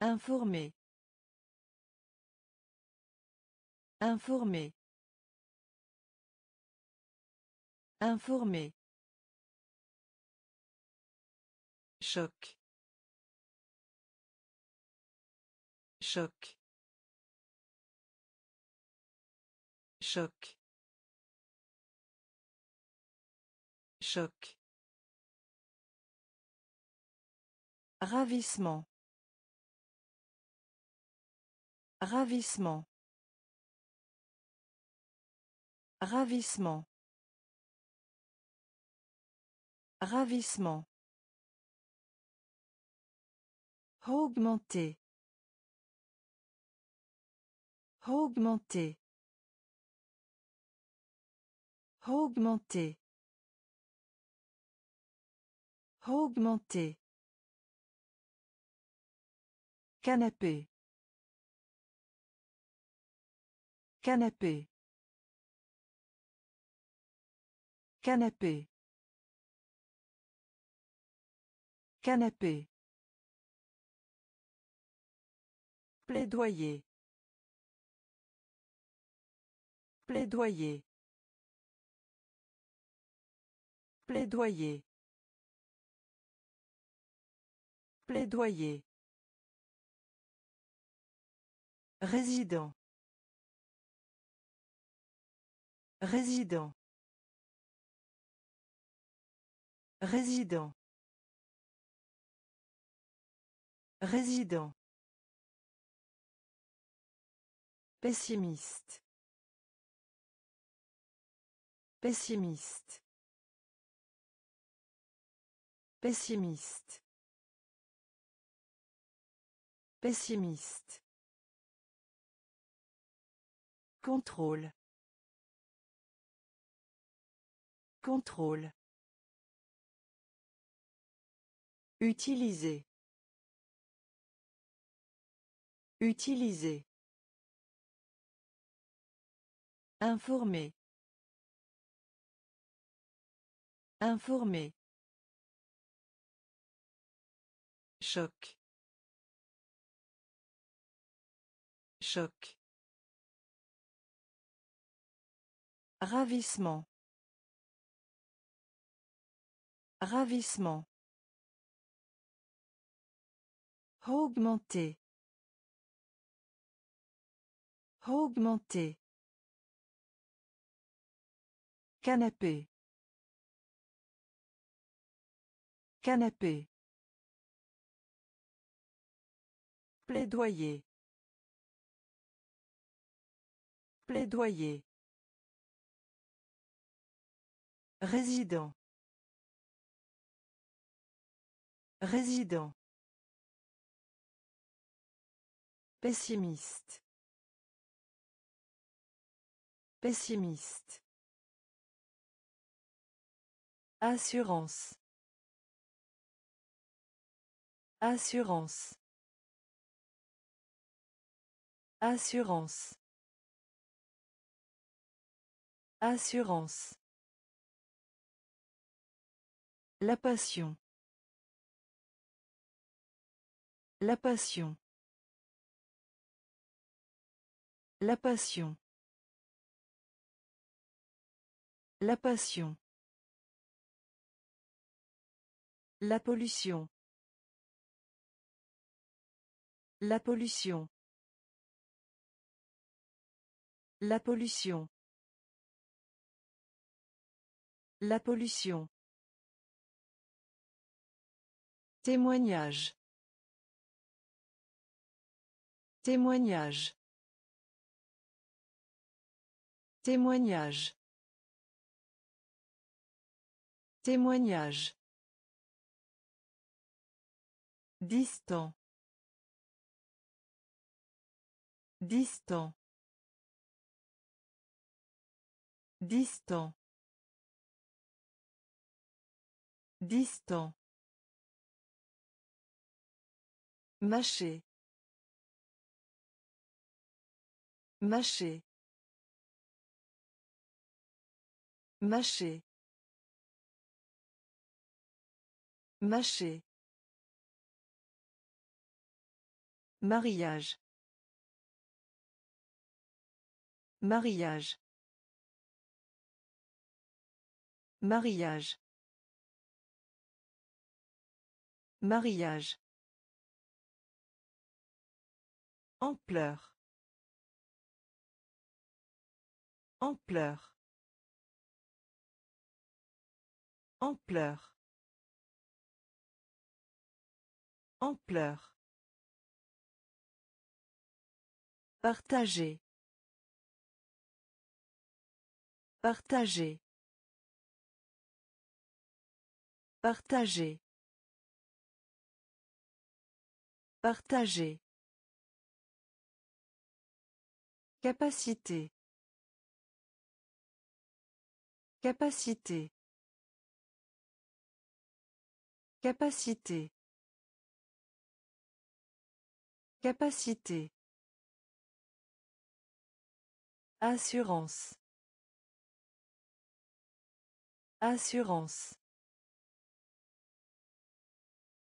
Informer. Informer. Informer. Choc. Choc. Choc. Choc. Ravissement. Ravissement. Ravissement. Ravissement. Augmenter. Augmenter. Augmenter. Augmenter. Canapé. Canapé. Canapé. Canapé. Plaidoyer. Plaidoyer. Plaidoyer. Plaidoyer. Résident. Résident. Résident. Résident. Pessimiste. Pessimiste. Pessimiste. Pessimiste. Contrôle. Contrôle. Utiliser. Utiliser. Informer. Informer. Choc. Choc. Ravissement. Ravissement. Augmenter. Augmenter. Canapé. Canapé. Plaidoyer. Plaidoyer. Résident. Résident. Pessimiste. Pessimiste. Assurance. Assurance. Assurance. Assurance. La passion. La passion. La passion. La passion. La pollution. La pollution. La pollution. La pollution. Témoignage. Témoignage. Témoignage. Témoignage. Distant. Distant. Distant. Distant. Mâcher. Mâcher. Mâcher. Mâcher. Mariage. Mariage. Mariage. Mariage. Ampleur. Ampleur. Ampleur. Ampleur. Partager. Partager. Partager. Partager. Capacité. Capacité. Capacité. Capacité. Assurance. Assurance.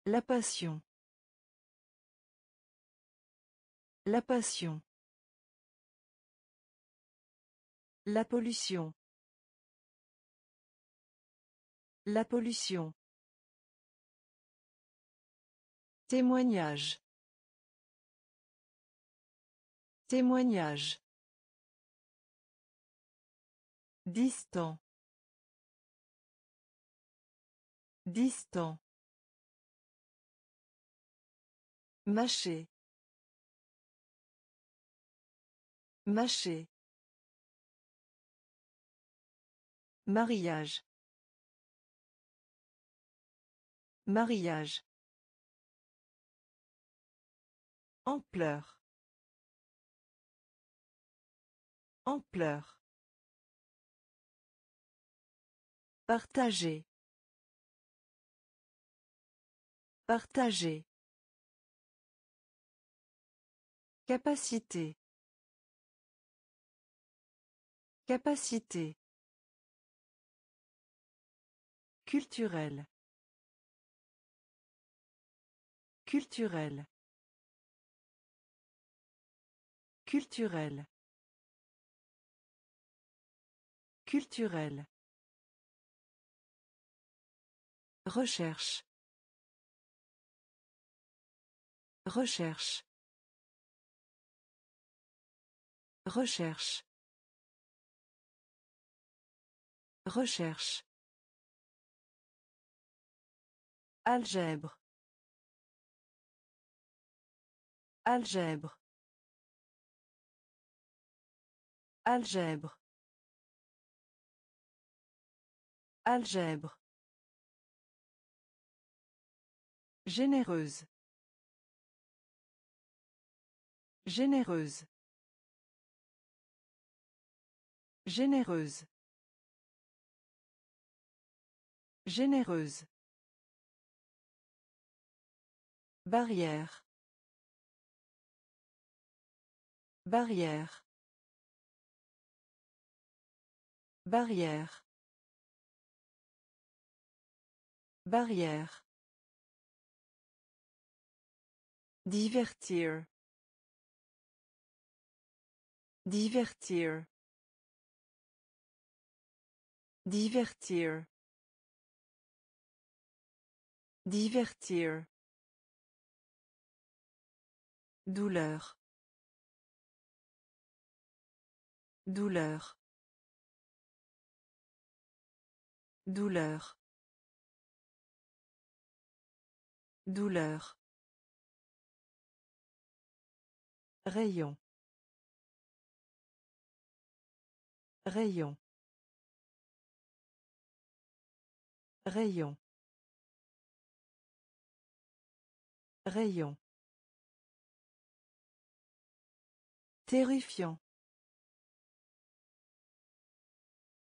La passion. La passion. La pollution. La pollution. Témoignage. Témoignage. Distant. Distant. Mâcher. Mâcher. Mariage. Mariage. Ampleur. Ampleur. Partager. Partager. Capacité. Capacité. Culturel. Culturel. Culturel. Culturel. Recherche. Recherche. Recherche. Recherche. Algèbre. Algèbre. Algèbre. Algèbre. Généreuse. Généreuse. Généreuse. Généreuse. Barrière. Barrière. Barrière. Barrière. Divertir. Divertir. Divertir. Divertir. Douleur. Douleur. Douleur. Douleur. Rayon. Rayon. Rayon. Rayon. Terrifiant.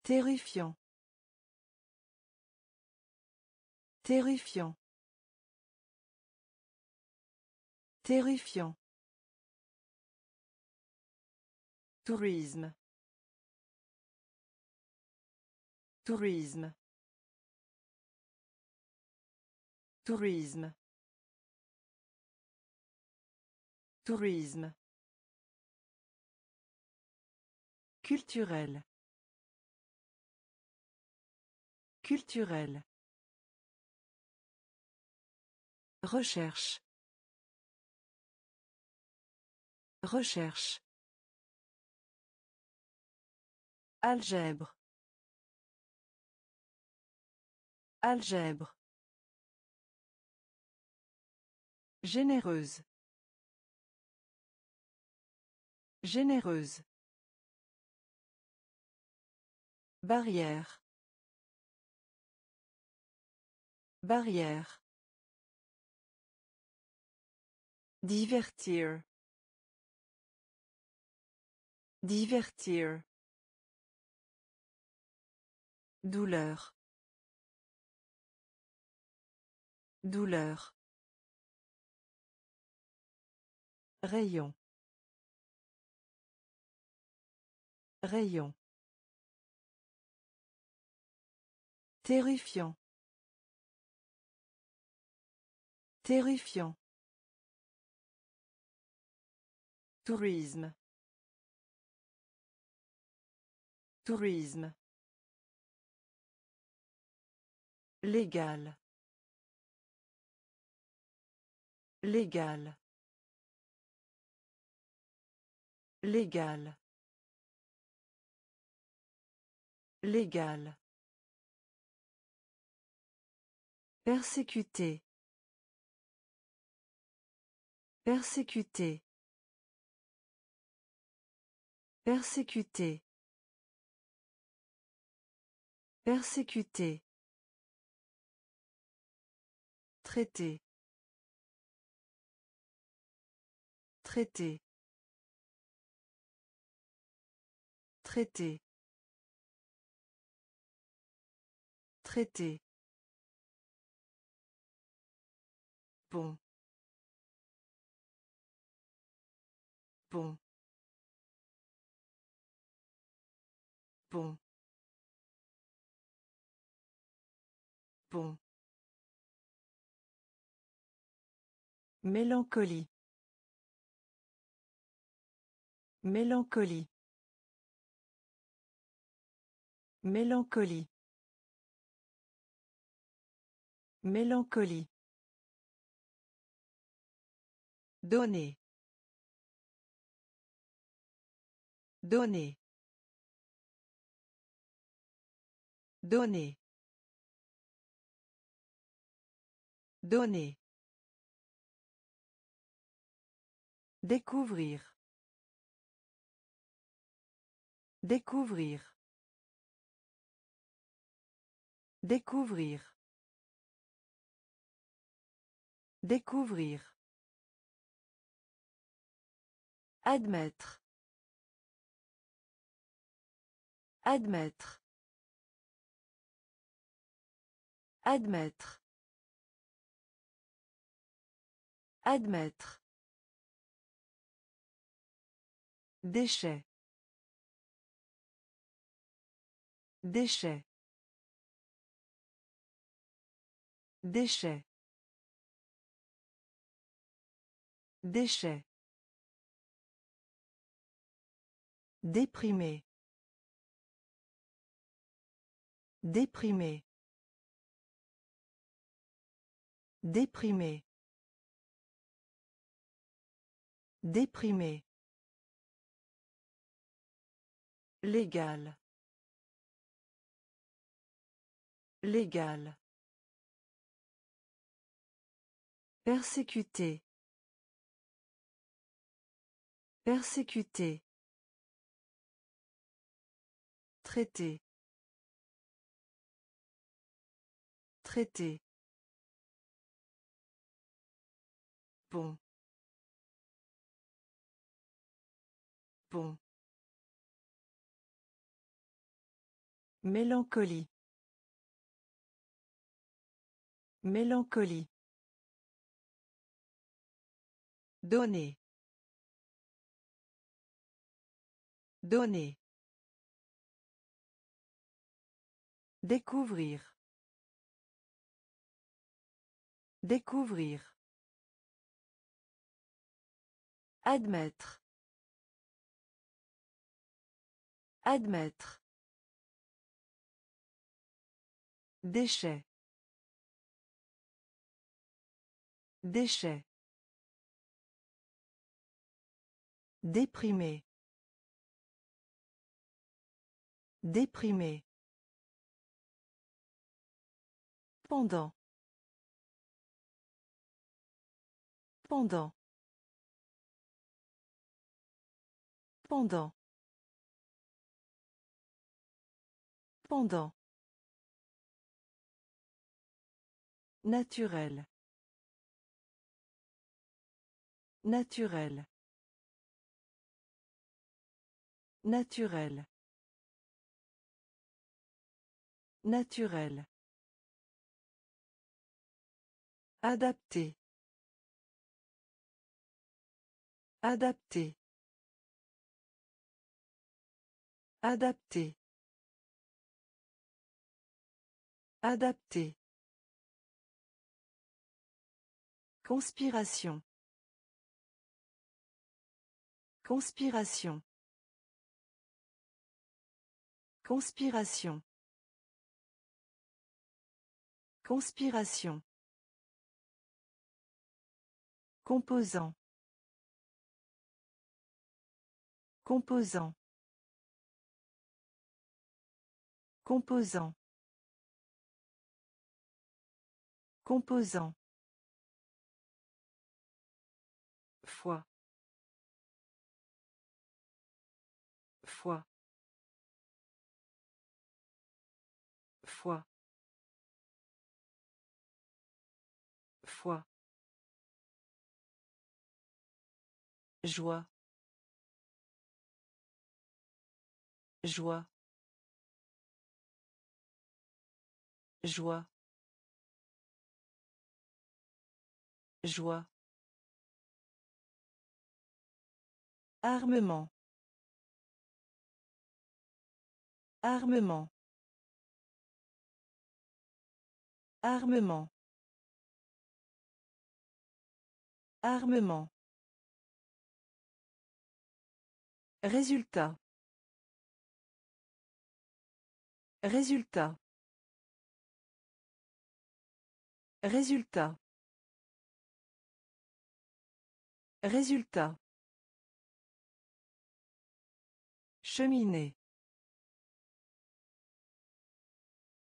Terrifiant. Terrifiant. Terrifiant. Tourisme. Tourisme. Tourisme. Tourisme. Culturel. Culturel. Recherche. Recherche. Algèbre. Algèbre. Généreuse. Généreuse. Barrière. Barrière. Divertir. Divertir. Douleur. Douleur. Rayon. Rayon. Terrifiant. Terrifiant. Tourisme. Tourisme. Légal. Légal. Légal. Légal. Persécuté. Persécuté. Persécuté. Persécuté. Traité. Traité. Traité. Traité. Pont. Pont. Pont. Pont. Mélancolie. Mélancolie. Mélancolie. Mélancolie. Donner. Donner. Donner. Donner. Découvrir. Découvrir. Découvrir. Découvrir. Admettre. Admettre. Admettre. Admettre. Déchet. Déchet. Déchet. Déchet. Déprimé. Déprimé. Déprimé. Déprimé. Légal. Légal. Persécuté. Persécuté. Traité. Traité. Pont. Pont. Mélancolie. Mélancolie. Donner. Donner. Découvrir. Découvrir. Admettre. Admettre. Déchet. Déchet. Déprimé. Déprimé. Pendant. Pendant. Pendant. Pendant. Naturel. Naturel. Naturel. Naturel. Adapté. Adapté. Adapté. Adapté. Conspiration. Conspiration. Conspiration. Conspiration. Composant. Composant. Composant. Composant. Foi. Foi. Foi. Foi. Joie. Joie. Joie. Joie. Armement. Armement. Armement. Armement. Résultat. Résultat. Résultat. Résultat. Cheminée.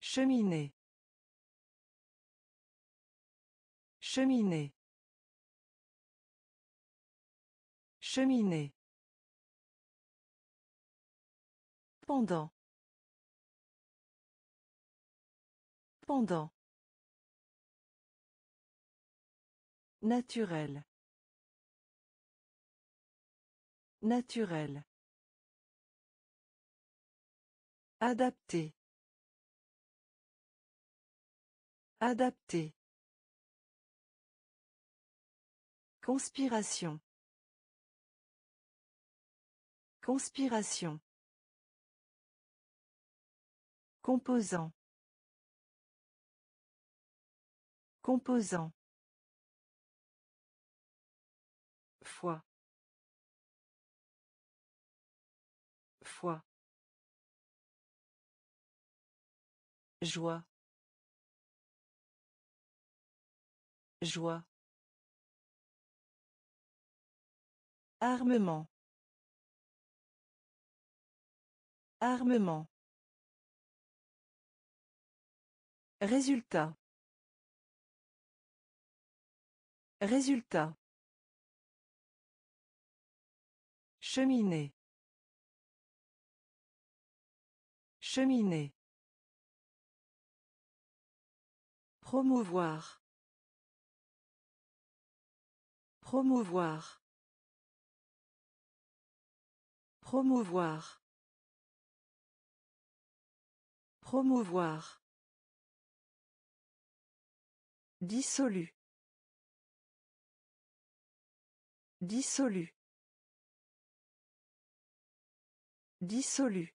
Cheminée. Cheminée. Cheminée. Pendant. Pendant. Naturel. Naturel. Adapté. Adapté. Conspiration. Conspiration. Composant. Composant. Foi. Joie. Joie. Armement. Armement. Résultat. Résultat. Cheminée. Cheminée. Promouvoir. Promouvoir. Promouvoir. Promouvoir. Dissolu. Dissolu. Dissolu.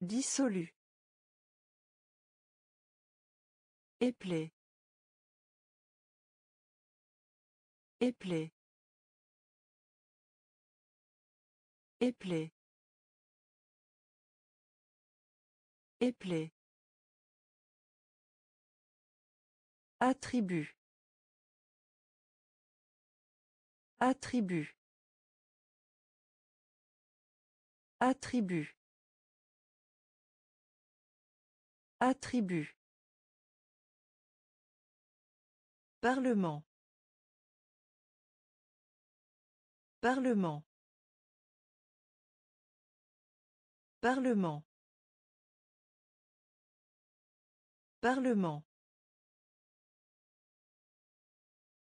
Dissolu. Éplé. Éplé. Éplé. Éplé. Attribut. Attribut. Attribut. Attribut. Parlement. Parlement. Parlement. Parlement.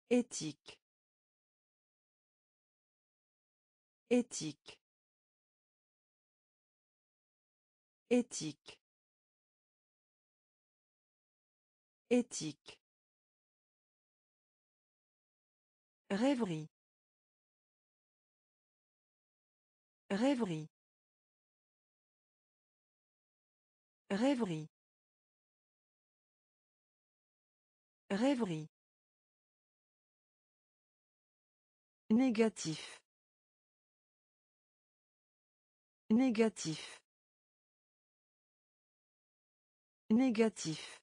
Éthique. Éthique. Éthique. Éthique. Rêverie. Rêverie. Rêverie. Rêverie. Négatif. Négatif. Négatif.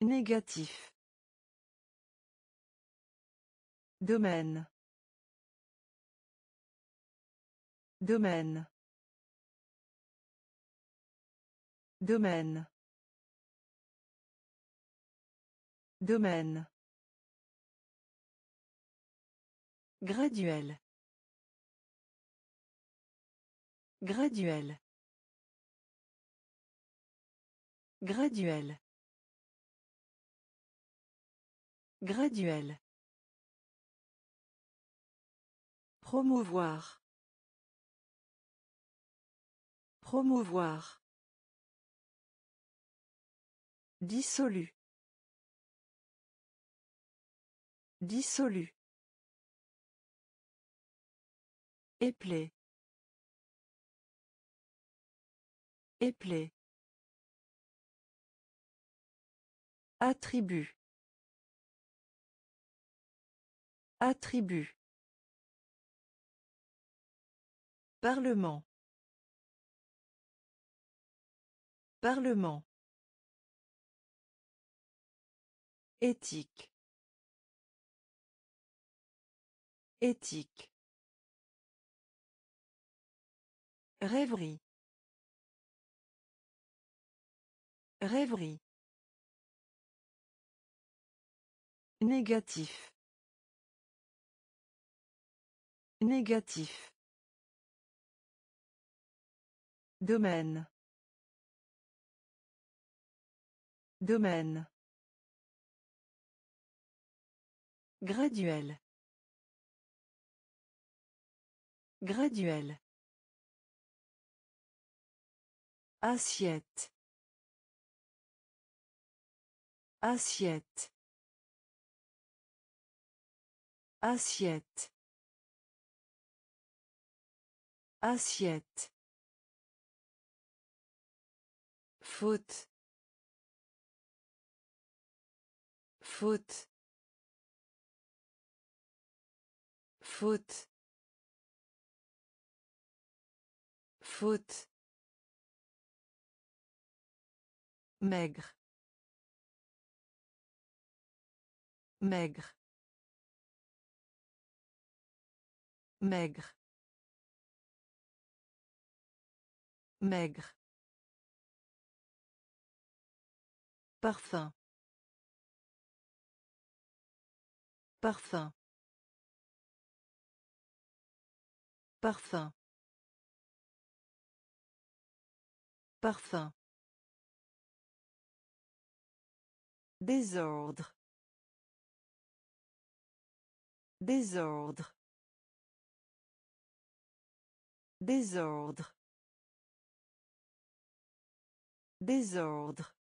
Négatif. Domaine. Domaine. Domaine. Domaine. Graduel. Graduel. Graduel. Graduel. Promouvoir. Promouvoir. Dissolu. Dissolu. Éplé. Éplé. Attribut. Attribut. Parlement. Parlement. Éthique. Éthique. Rêverie. Rêverie. Négatif. Négatif. Domaine. Domaine. Graduel. Graduel. Assiette. Assiette. Assiette. Assiette. Faute. Faute. Faute. Faute. Maigre. Maigre. Maigre. Maigre. Parfum. Parfum. Parfum. Parfum. Désordre. Désordre. Désordre. Désordre.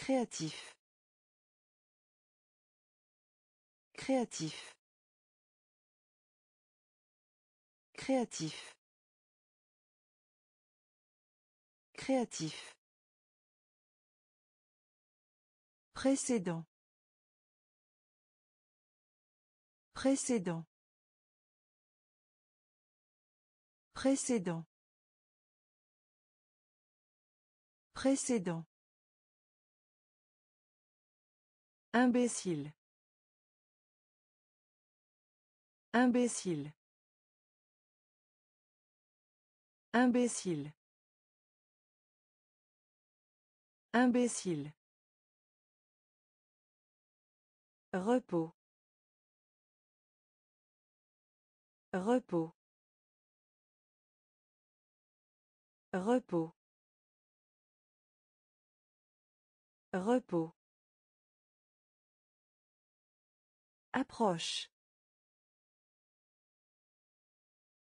Créatif. Créatif. Créatif. Créatif. Précédent. Précédent. Précédent. Précédent. Imbécile. Imbécile. Imbécile. Imbécile. Repos. Repos. Repos. Repos. Approche.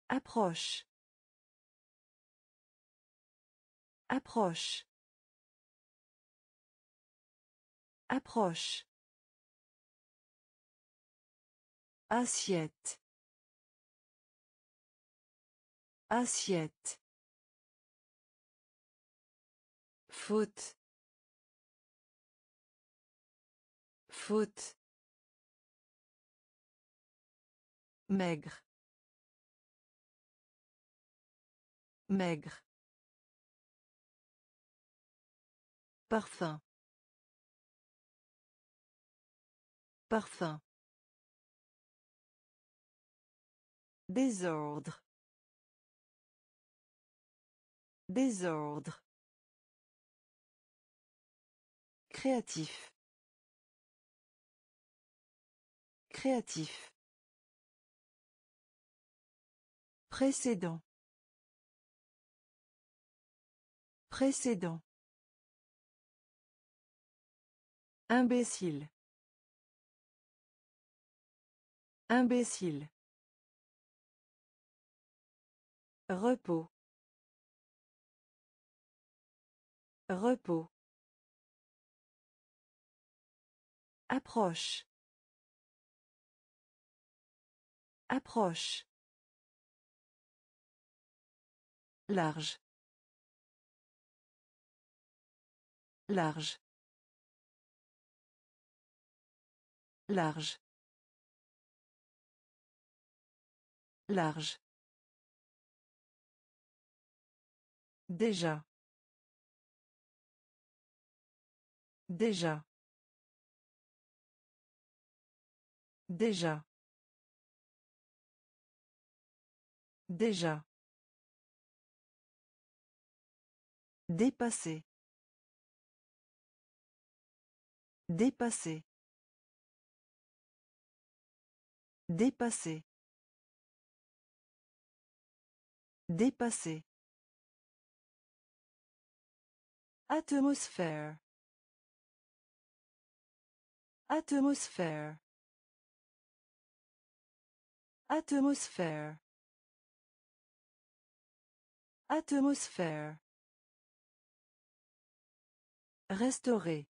Approche. Approche. Approche. Assiette. Assiette. Faute. Faute. Maigre. Maigre. Parfum. Parfum. Désordre. Désordre. Créatif. Créatif. Précédent. Précédent. Imbécile. Imbécile. Repos. Repos. Approche. Approche. Large. Large. Large. Large. Déjà. Déjà. Déjà. Déjà. Dépasser. Dépasser. Dépasser. Dépasser. Atmosphère. Atmosphère. Atmosphère. Atmosphère. Restaurer.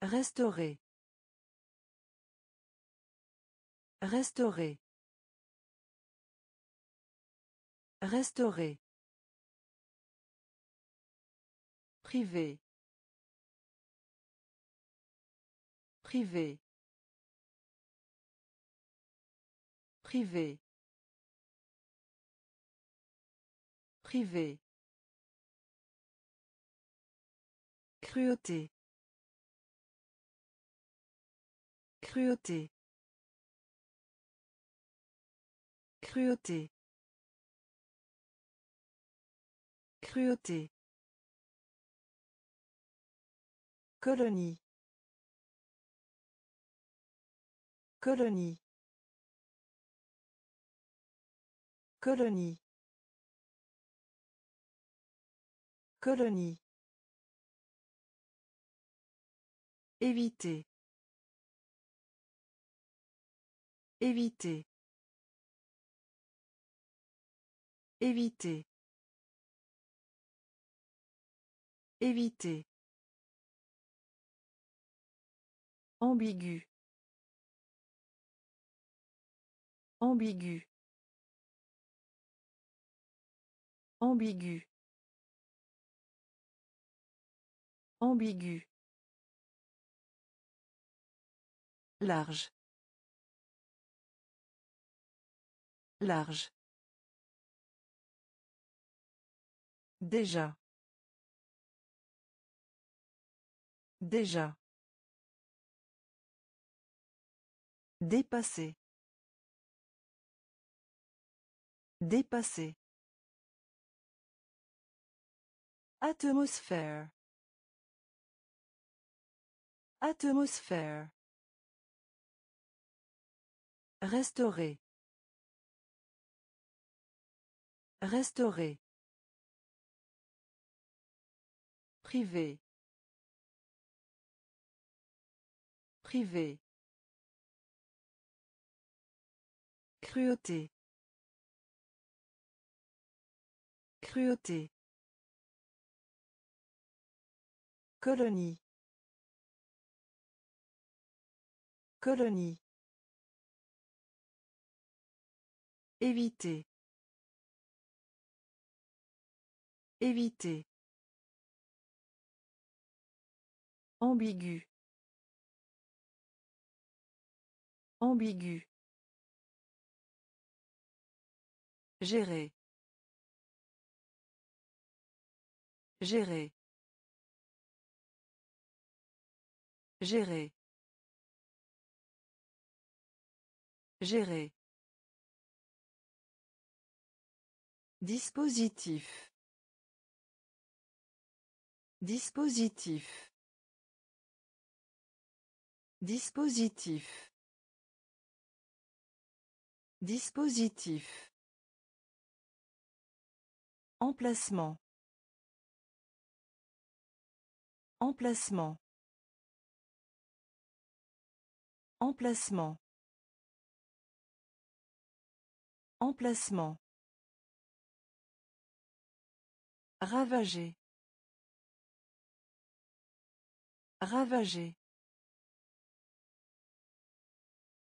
Restaurer. Restaurer. Restaurer. Privé. Privé. Privé. Privé. Cruauté. Cruauté. Cruauté. Cruauté. Colonie. Colonie. Colonie. Colonie. Éviter. Éviter. Éviter. Éviter. Ambigu. Ambigu. Ambigu. Ambigu. Large. Large. Déjà. Déjà. Dépasser. Dépasser. Atmosphère. Atmosphère. Restaurer. Restaurer. Privé. Privé. Cruauté. Cruauté. Colonie. Colonie. Éviter. Éviter. Ambigu. Ambigu. Gérer. Gérer. Gérer. Gérer. Dispositif. Dispositif. Dispositif. Dispositif. Emplacement. Emplacement. Emplacement. Emplacement. Ravager. Ravager.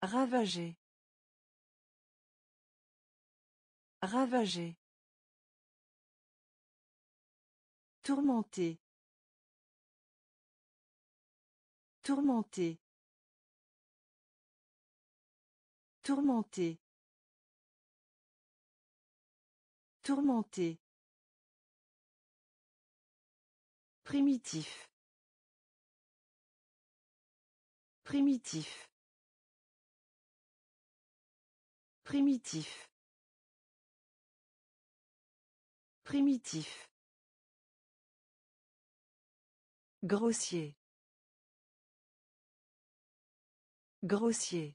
Ravager. Ravager. Tourmenter. Tourmenter. Tourmenter. Tourmenter. Primitif. Primitif. Primitif. Primitif. Grossier. Grossier.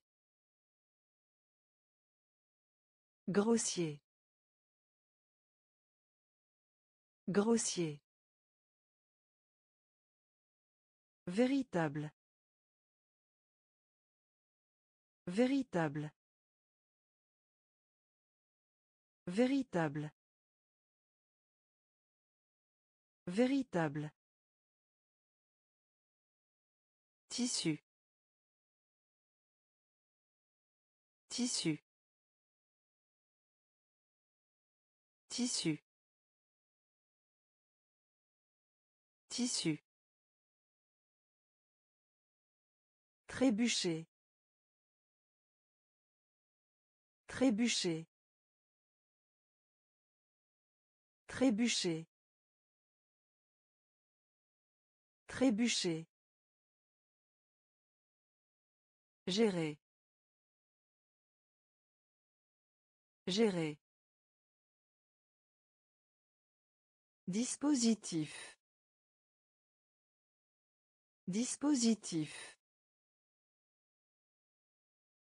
Grossier. Grossier. Véritable. Véritable. Véritable. Véritable. Tissu. Tissu. Tissu. Tissu. Trébucher. Trébucher. Trébucher. Trébucher. Gérer. Gérer. Dispositif. Dispositif.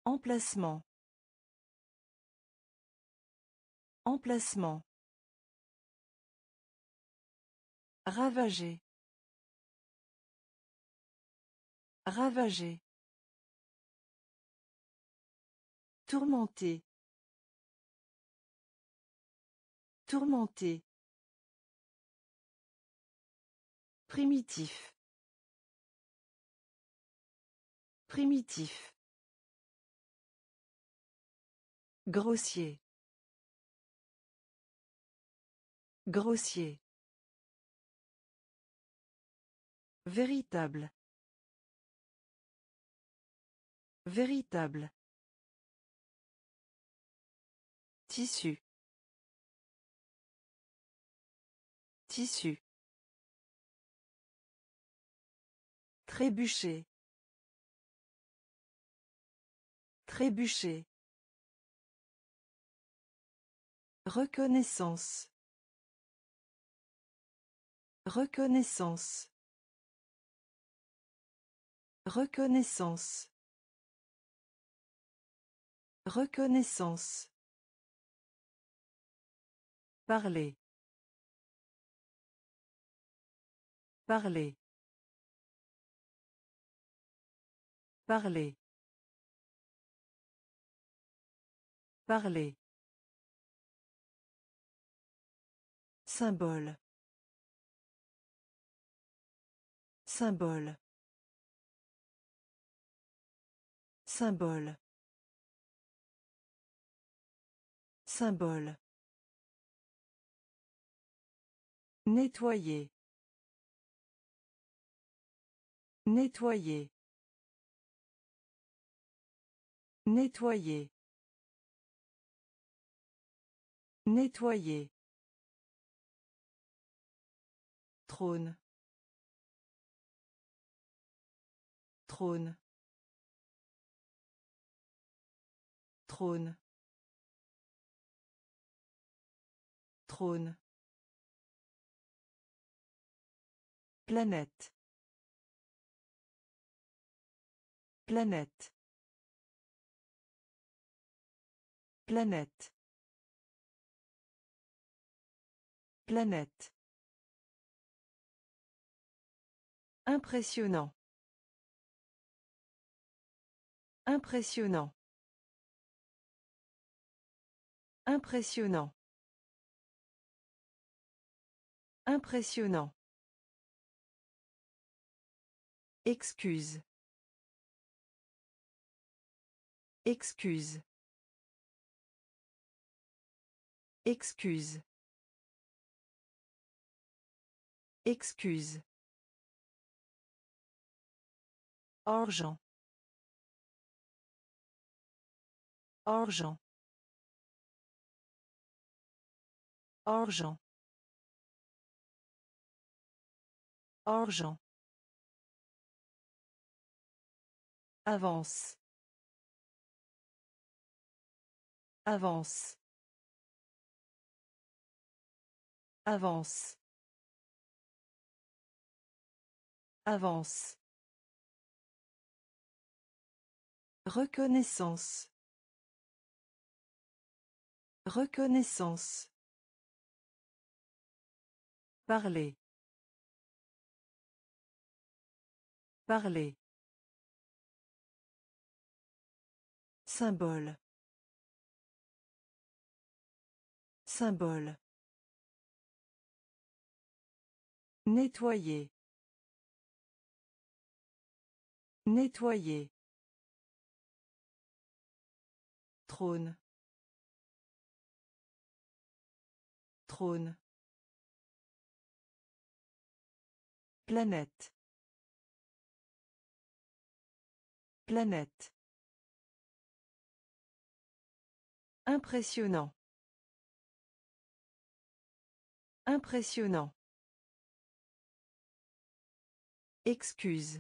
Emplacement. Emplacement. Ravager. Ravager. Tourmenté. Tourmenté. Primitif. Primitif. Grossier. Grossier. Véritable. Véritable. Tissu. Tissu. Trébucher. Trébucher. Reconnaissance. Reconnaissance. Reconnaissance. Reconnaissance. Parler. Parler. Parler. Parler. Symbole. Symbole. Symbole. Symbole. Nettoyer. Nettoyer. Nettoyer. Nettoyer. Trône. Trône. Trône. Trône. Planète. Planète. Planète. Planète. Impressionnant. Impressionnant. Impressionnant. Impressionnant. Excuse. Excuse. Excuse. Excuse. Argent. Argent. Argent. Argent. Avance. Avance. Avance. Avance. Reconnaissance. Reconnaissance. Parler. Parler. Symbole. Symbole. Nettoyer. Nettoyer. Trône. Trône. Planète. Planète. Impressionnant. Impressionnant. Excuse.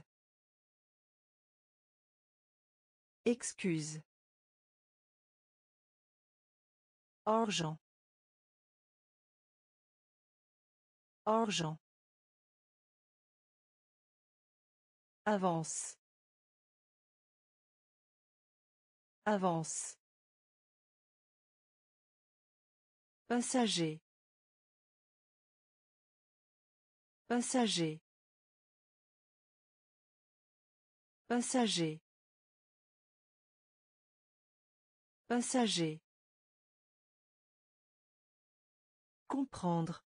Excuse. Argent. Argent. Avance. Avance. Passager. Passager. Passager. Passager. Comprendre.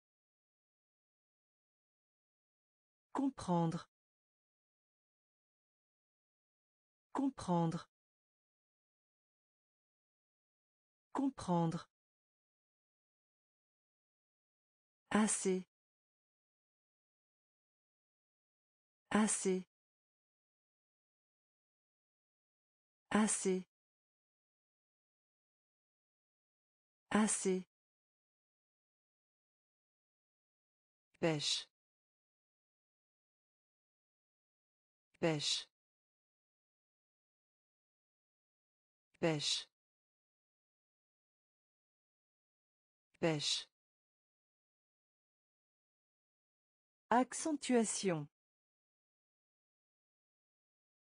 Comprendre. Comprendre. Comprendre. Assez. Assez. Assez. Assez. Pêche. Pêche. Pêche. Pêche. Accentuation.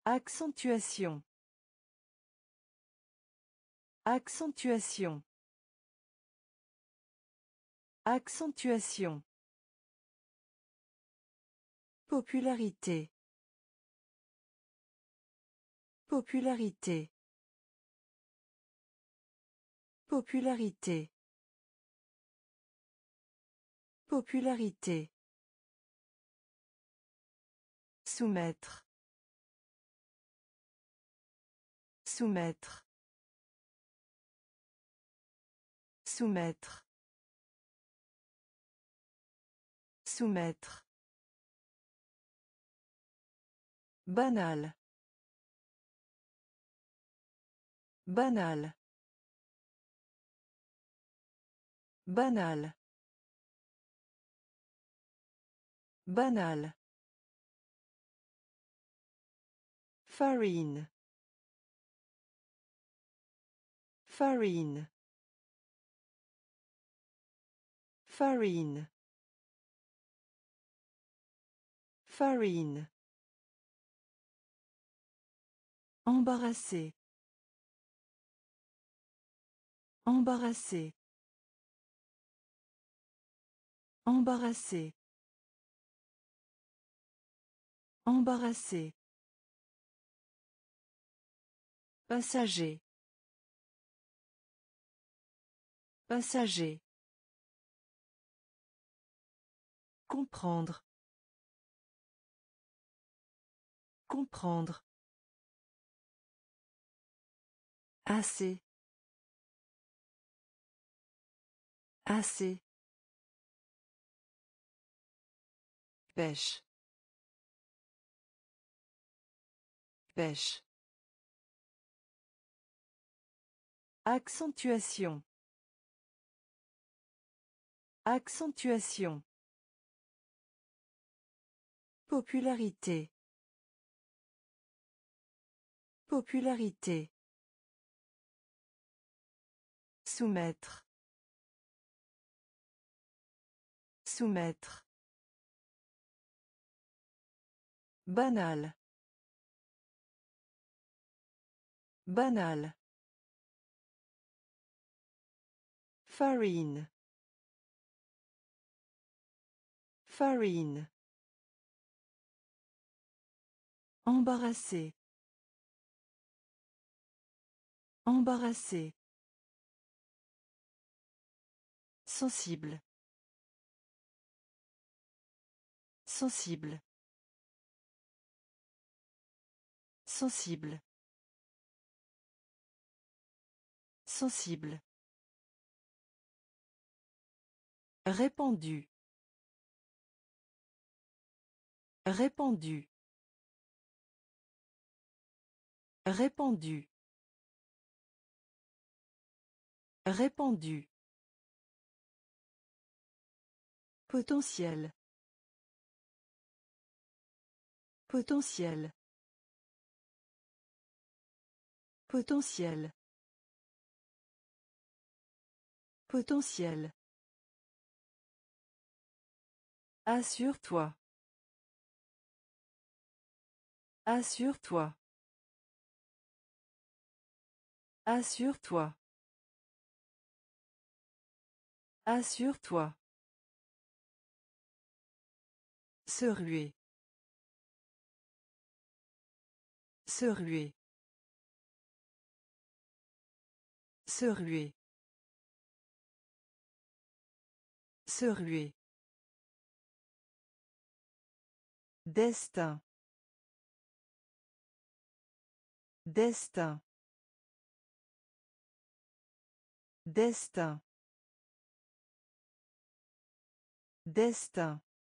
Accentuation. Accentuation. Accentuation. Popularité. Popularité. Popularité. Popularité. Soumettre. Soumettre. Soumettre. Soumettre. Banal. Banal. Banal. Banal. Farine. Farine. Farine. Farine. Embarrassé. Embarrassé. Embarrassé. Embarrassé. Passager. Passager. Comprendre. Comprendre. Assez. Assez. Pêche. Pêche. Accentuation. Accentuation. Popularité. Popularité. Soumettre. Soumettre. Banal. Banal. Farine. Farine. Embarrassé. Embarrassé. Sensible. Sensible. Sensible. Sensible. Répandu. Répandu. Répandu. Répandu. Potentiel. Potentiel. Potentiel. Potentiel. Assure-toi. Assure-toi. Assure-toi. Assure-toi. Se ruer. Se ruer. Se ruer. Se ruer. Destin. Destin. Destin. Destin.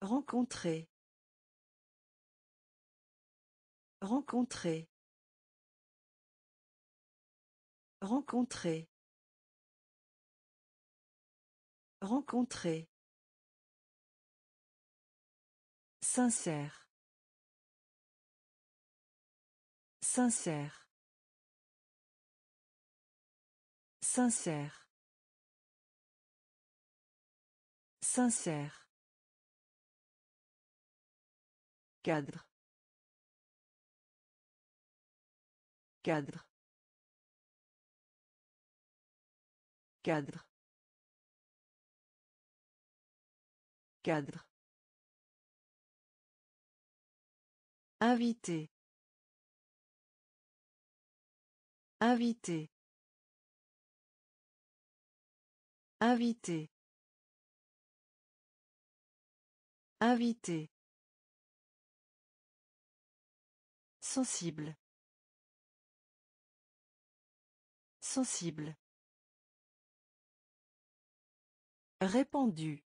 Rencontrer. Rencontrer. Rencontrer. Rencontrer. Sincère. Sincère. Sincère. Sincère. Cadre. Cadre. Cadre. Cadre. Invité. Invité. Invité. Invité. Sensible. Sensible. Répandu.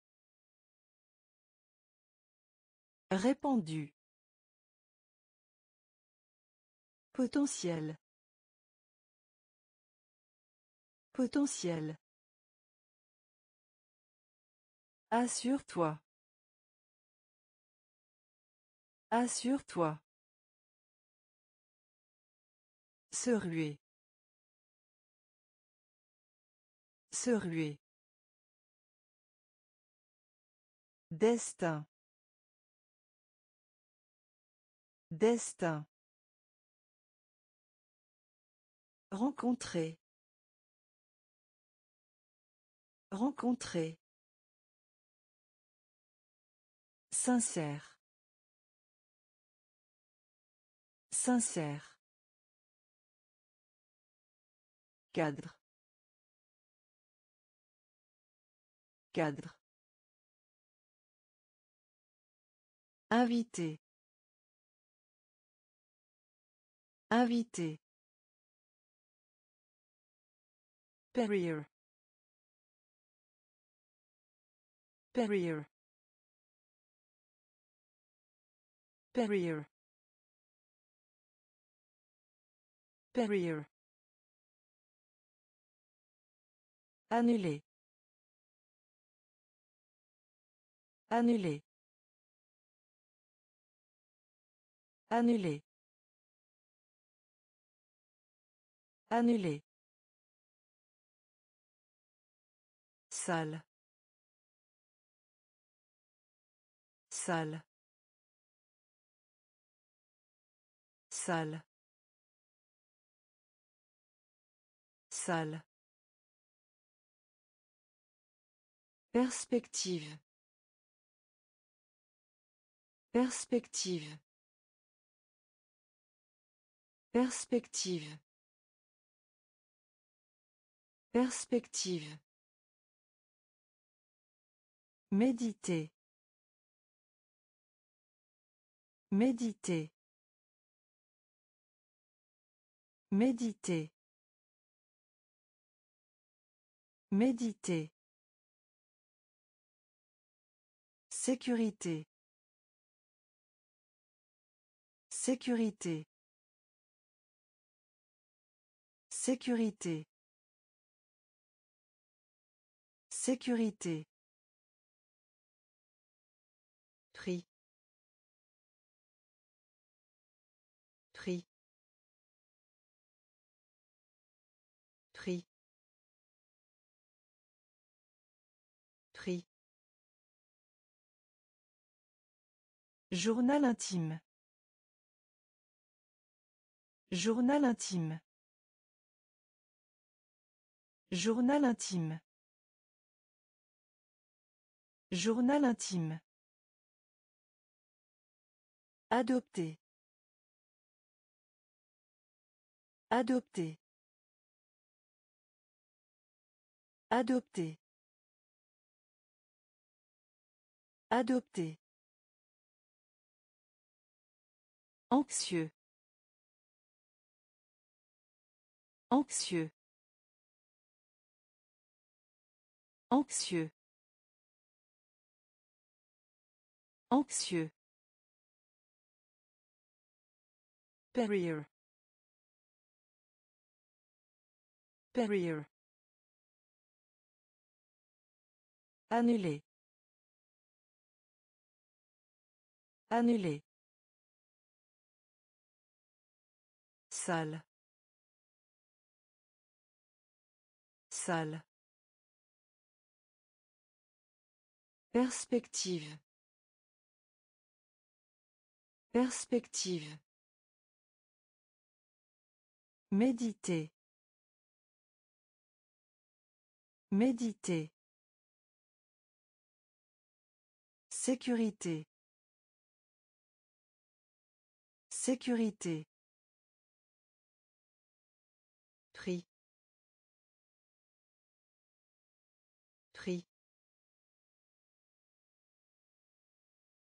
Répandu. Potentiel. Potentiel. Assure-toi. Assure-toi. Se ruer. Se ruer. Destin. Destin. Rencontrer. Rencontrer. Sincère. Sincère. Cadre. Cadre. Invité. Invité. Perrier. Perrier. Perrier. Perrier. Annuler. Annuler. Annuler. Annuler. Salle. Salle. Salle. Salle. Perspective. Perspective. Perspective. Perspective. Méditer. Méditer. Méditer. Méditer. Sécurité. Sécurité. Sécurité. Sécurité. Journal intime. Journal intime. Journal intime. Journal intime. Adopter. Adopter. Adopter. Adopter. Anxieux. Anxieux. Anxieux. Anxieux. Perrier. Perrier. Annuler. Annuler. Salle. Salle. Perspective. Perspective. Méditer. Méditer. Sécurité. Sécurité.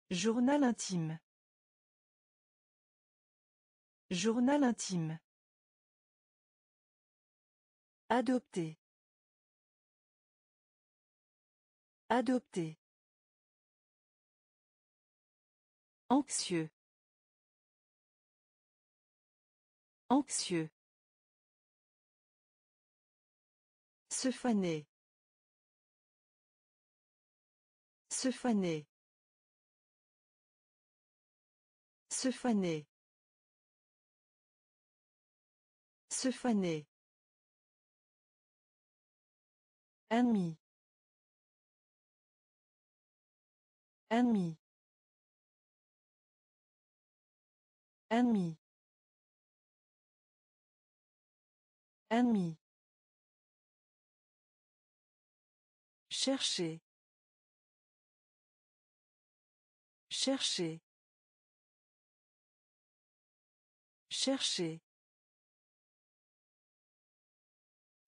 Journal intime. Journal intime. Adopter. Adopter. Anxieux. Anxieux. Se faner. Se faner. Se faner. Se faner. Ennemi. Ennemi. Ennemi. Ennemi. Chercher. Chercher. Chercher.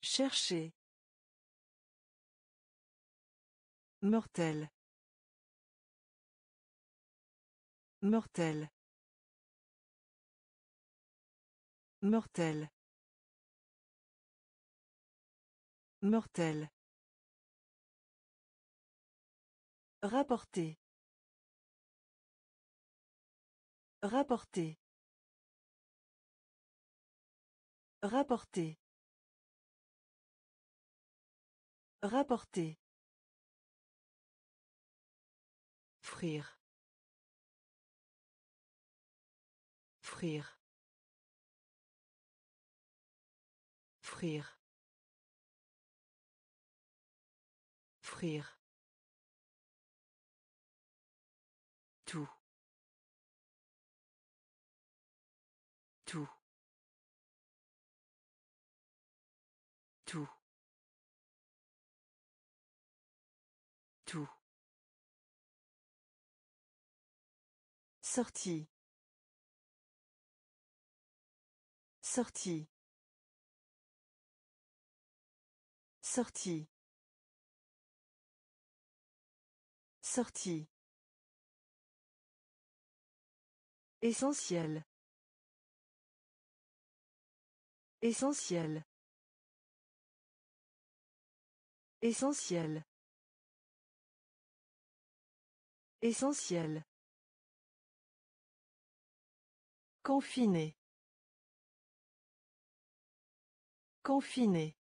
Chercher. Mortel. Mortel. Mortel. Mortel. Rapporter. Rapporter. Rapporter. Rapporter. Frire. Frire. Frire. Frire. Sortie. Sortie. Sortie. Sortie. Essentiel. Essentiel. Essentiel. Essentiel. Confiné. Confiné.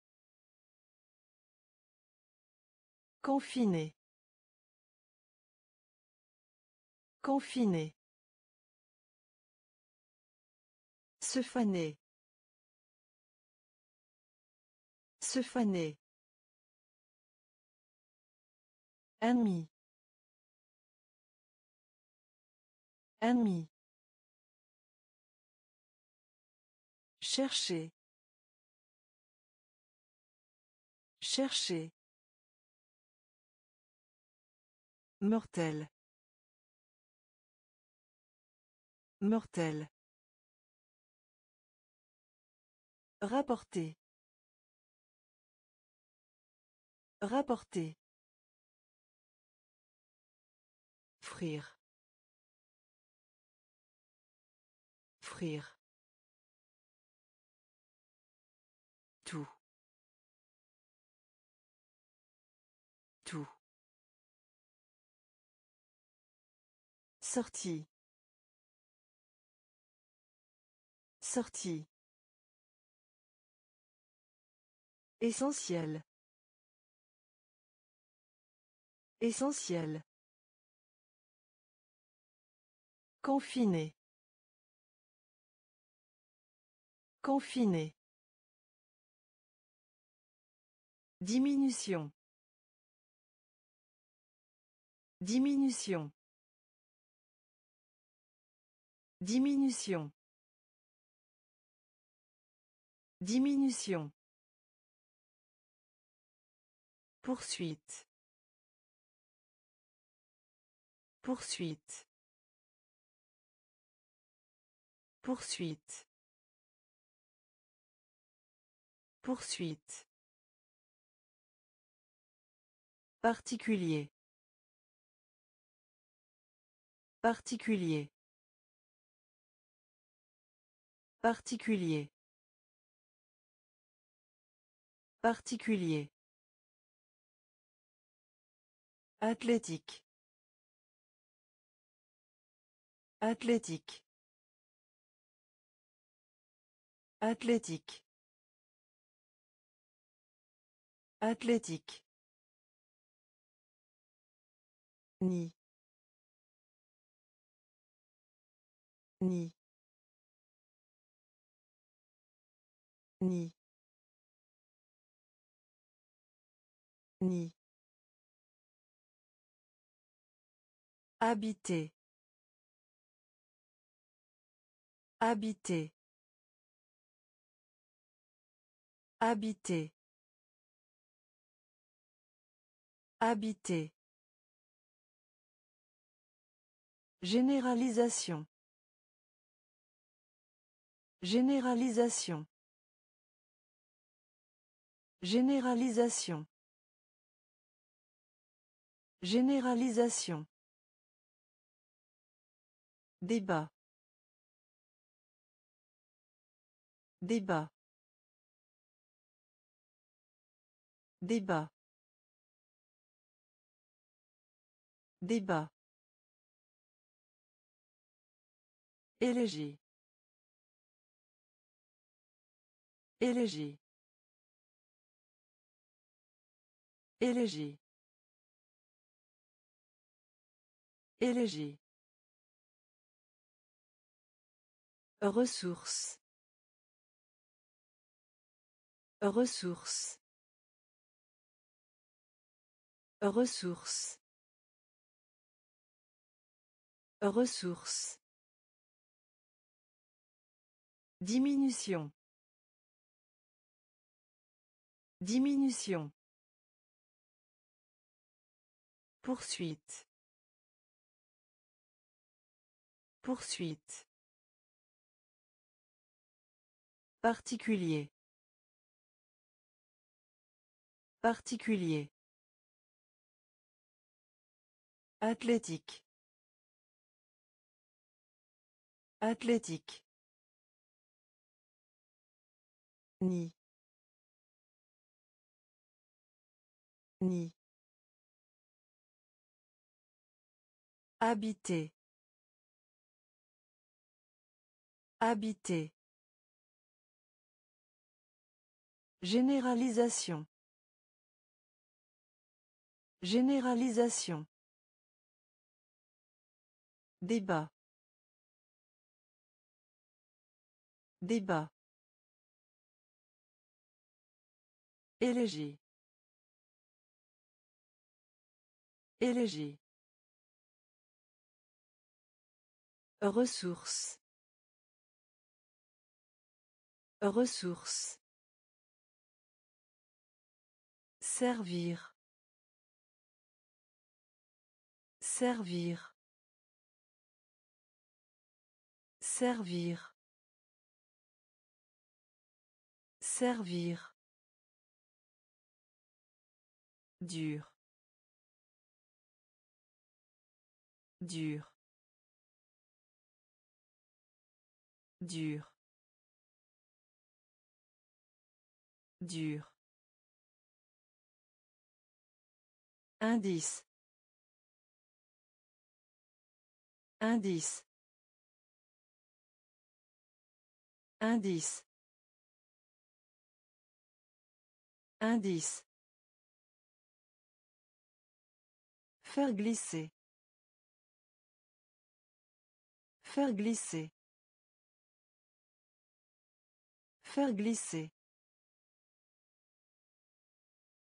Confiné. Confiné. Se faner. Se faner. Ennemi. Ennemi. Chercher. Chercher. Mortel. Mortel. Rapporter. Rapporter. Frire. Frire. Sortie. Sortie. Essentiel. Essentiel. Confiné. Confiné. Diminution. Diminution. Diminution. Diminution. Poursuite. Poursuite. Poursuite. Poursuite. Particulier. Particulier. Particulier. Particulier. Athlétique. Athlétique. Athlétique. Athlétique. Ni. Ni. Ni. Ni. Habiter. Habiter. Habiter. Habiter. Généralisation. Généralisation. Généralisation. Généralisation. Débat. Débat. Débat. Débat. Élégie. Élégie. Élégie. Élégie. Ressources. Ressources. Ressources. Ressources. Diminution. Diminution. Poursuite. Poursuite. Particulier. Particulier. Athlétique. Athlétique. Ni. Ni. Habiter. Habiter. Généralisation. Généralisation. Débat. Débat. Élégie. Élégie. Ressources. Ressources. Servir. Servir. Servir. Servir. Dur. Dur. Dur. Dur. Indice. Indice. Indice. Indice. Faire glisser. Faire glisser. Faire glisser.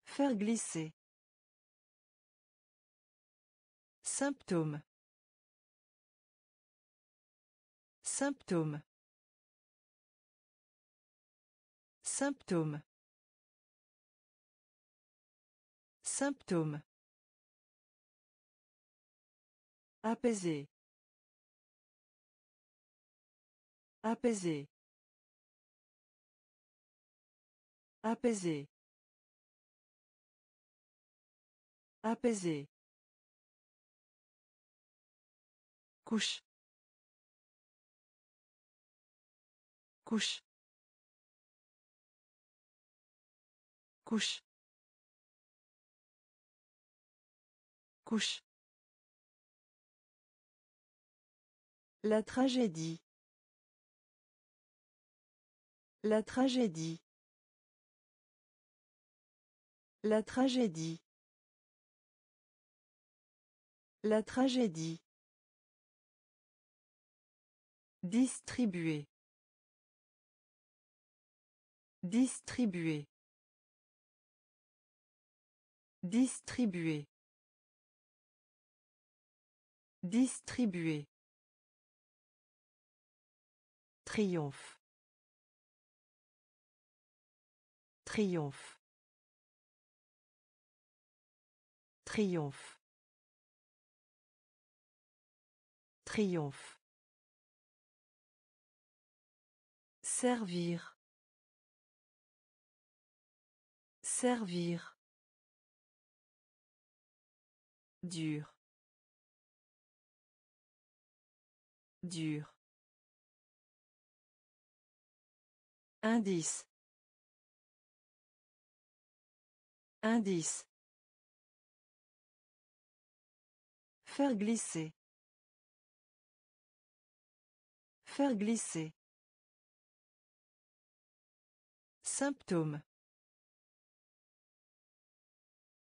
Faire glisser. Symptôme. Symptôme. Symptôme. Symptôme. Apaiser. Apaiser. Apaiser. Apaiser. couche couche couche couche La tragédie. La tragédie. La tragédie. La tragédie. Distribuer. Distribuer. Distribuer. Distribuer. Triomphe. Triomphe. Triomphe. Triomphe. Servir. Servir. Dur. Dur. Indice. Indice. Faire glisser. Faire glisser. Symptôme.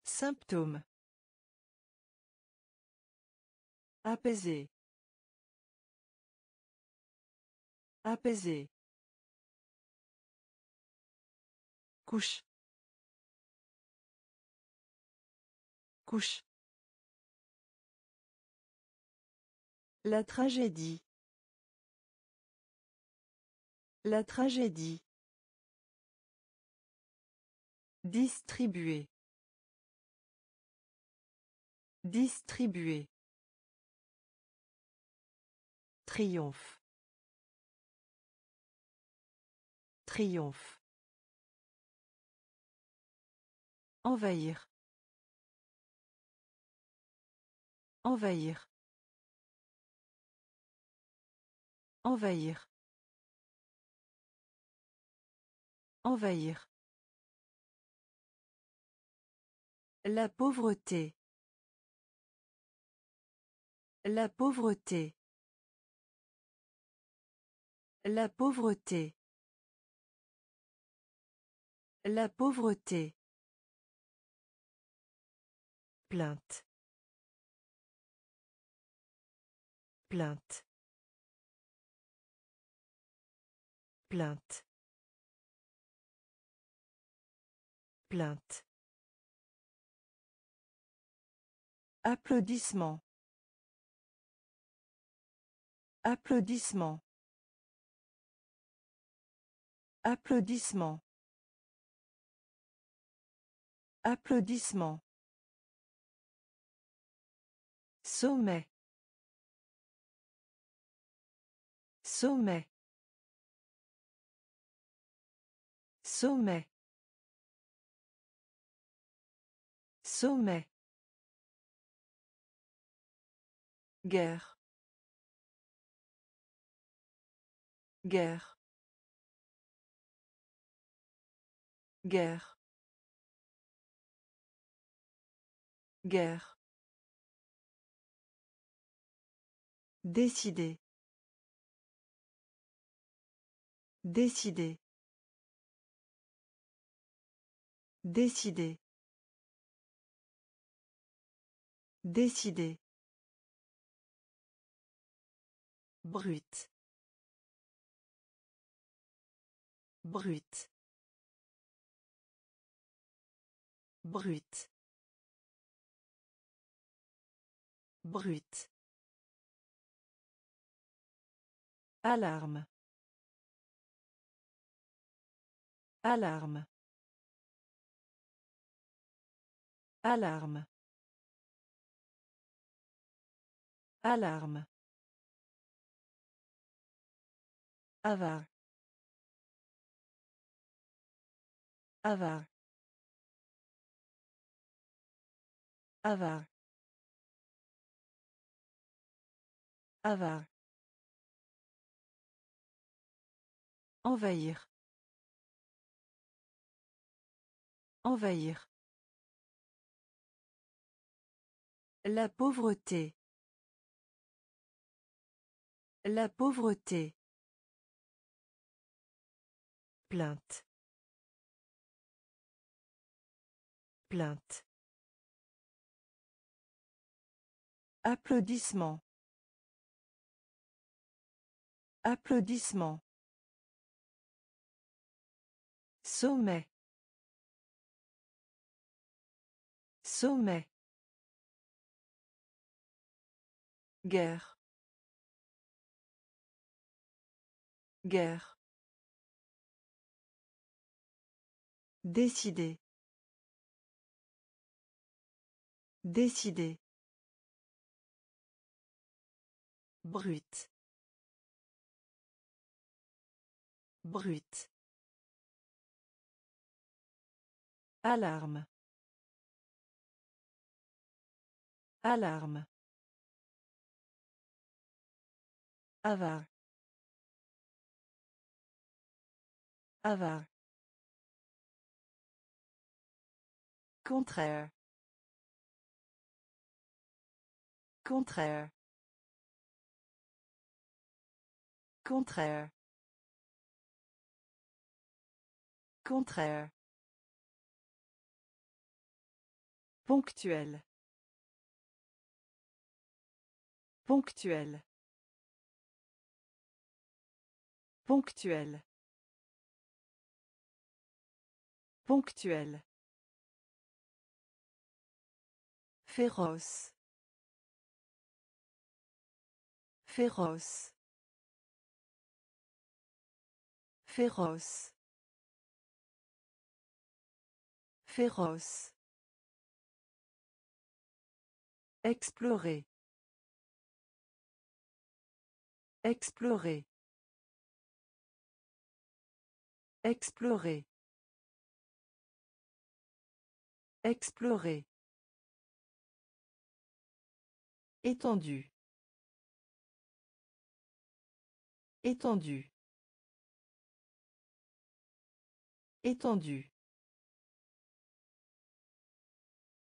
Symptôme. Apaiser. Apaiser. couche couche La tragédie. La tragédie. Distribuer. Distribuer. Triomphe. Triomphe. Envahir. Envahir. Envahir. Envahir. La pauvreté. La pauvreté. La pauvreté. La pauvreté. Plainte. Plainte. Plainte. Plainte. Applaudissements. Applaudissements. Applaudissements. Applaudissements. Sommet. Sommet. Sommet. Sommet. Guerre. Guerre. Guerre. Guerre. Décider. Décider. Décider. Décider. Brut. Brut. Brut. Brut. Alarme. Alarme. Alarme. Alarme. Avare. Avare. Avare. Avare. Envahir. Envahir. La pauvreté. La pauvreté. Plainte. Plainte. Applaudissements. Applaudissements. Sommet. Sommet. Guerre. Guerre. Décider. Décider. Brut. Brut. Alarme. Alarme. Avare. Avare. Contraire. Contraire. Contraire. Contraire. Ponctuel. Ponctuel. Ponctuel. Ponctuel. Féroce. Féroce. Féroce. Féroce. Explorer. Explorer. Explorer. Explorer. Étendu. Étendu. Étendu.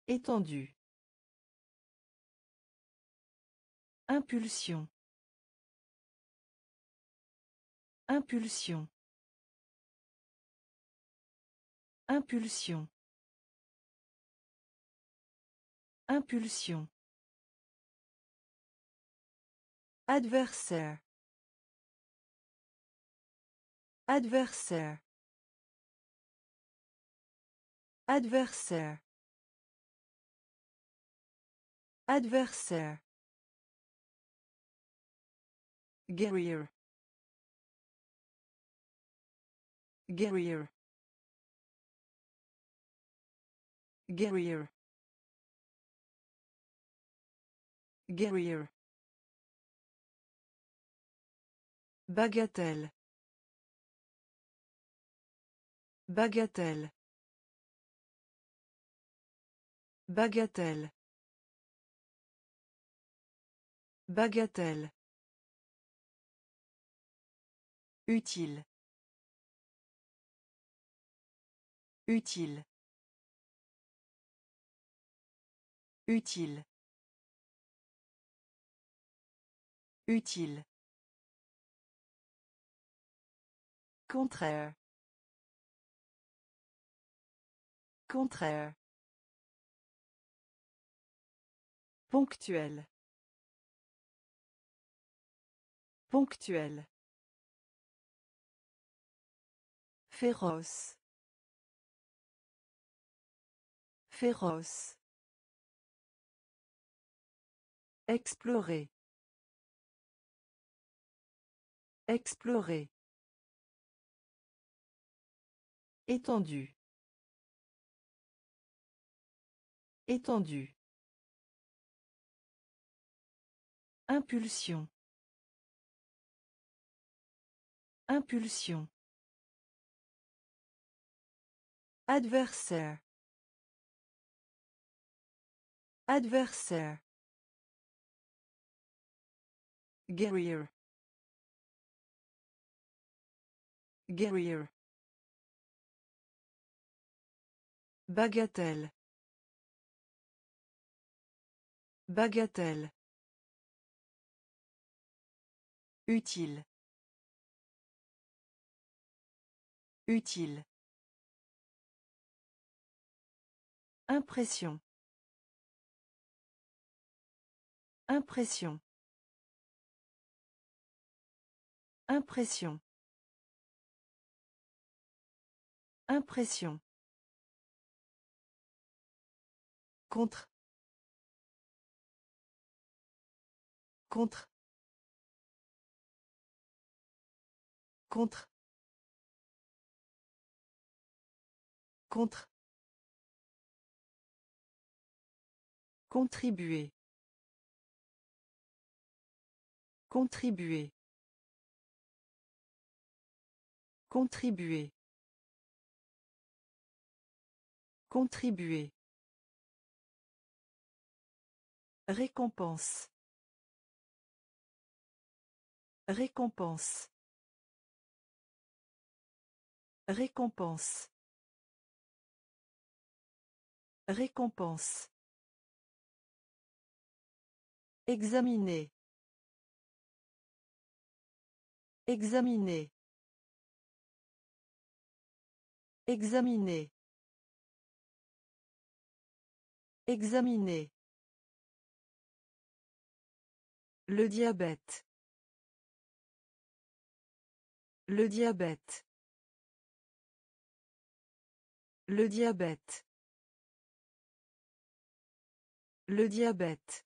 Étendu. Impulsion. Impulsion. Impulsion. Impulsion. Adversaire. Adversaire. Adversaire. Adversaire. Guerrier. Guerrier. Guerrier. Guerrier. Bagatelle. Bagatelle. Bagatelle. Bagatelle. Utile. Utile. Utile. Utile. Contraire. Contraire. Ponctuel. Ponctuel. Féroce. Féroce. Explorer. Explorer. Étendu. Étendu. Impulsion. Impulsion. Adversaire. Adversaire. Guerrier. Guerrier. Bagatelle. Bagatelle. Utile. Utile. Impression. Impression. Impression. Impression. Contre. Contre. Contre. Contre. Contribuer. Contribuer. Contribuer. Contribuer. Récompense. Récompense. Récompense. Récompense. Examiner. Examiner. Examiner. Examiner. Le diabète. Le diabète. Le diabète. Le diabète.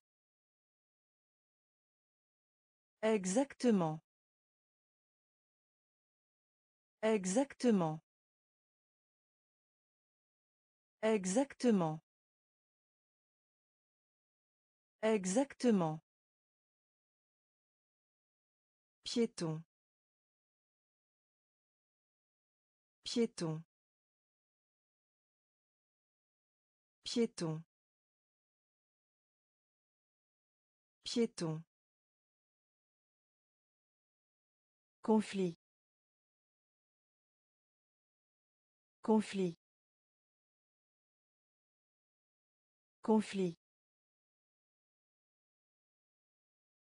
Exactement. Exactement. Exactement. Exactement. Piéton. Piéton. Piéton. Piéton. Conflit. Conflit. Conflit.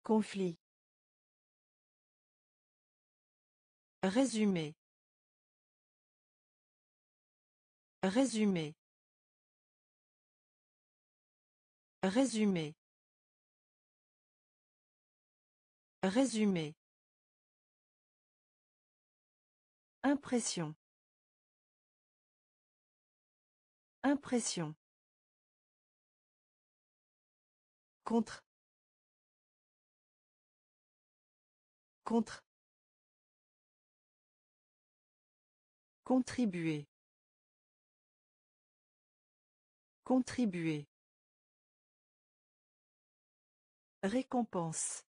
Conflit. Résumé. Résumé. Résumé. Résumé. Impression. Impression. Contre. Contre. Contribuer. Contribuer. Récompense.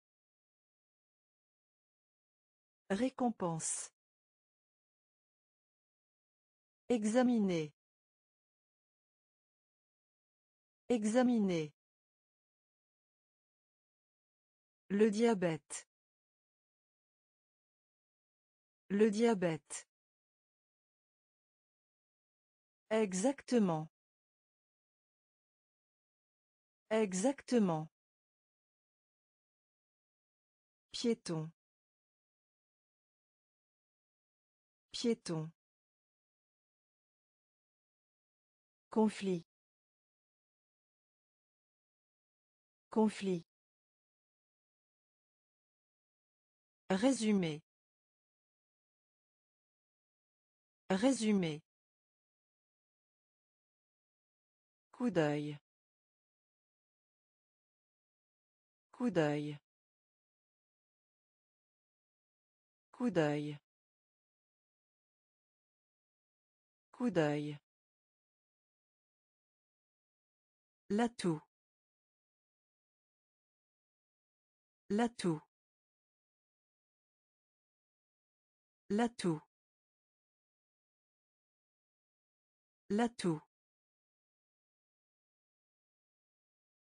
Récompense. Examiner. Examiner. Le diabète. Le diabète. Exactement. Exactement. Piéton. Piéton. Conflit. Conflit. Résumé. Résumé. Coup d'œil. Coup d'œil. Coup d'œil. Coup d'œil. L'atout. L'atout. L'atout. L'atout.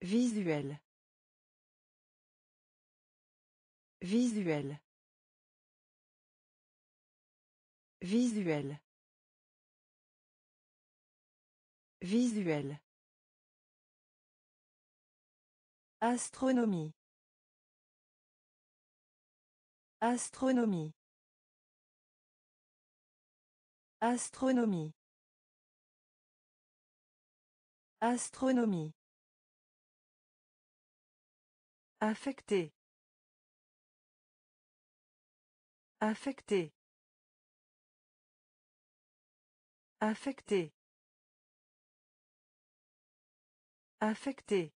Visuel. Visuel. Visuel. Visuel. Astronomie. Astronomie. Astronomie. Astronomie. Affecté. Affecté. Affecté. Affecté.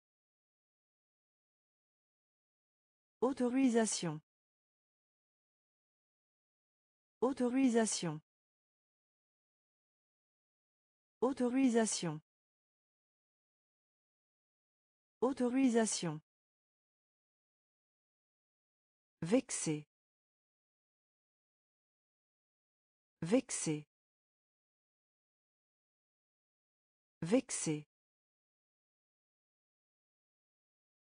Autorisation. Autorisation. Autorisation. Autorisation. Vexé. Vexé. Vexé.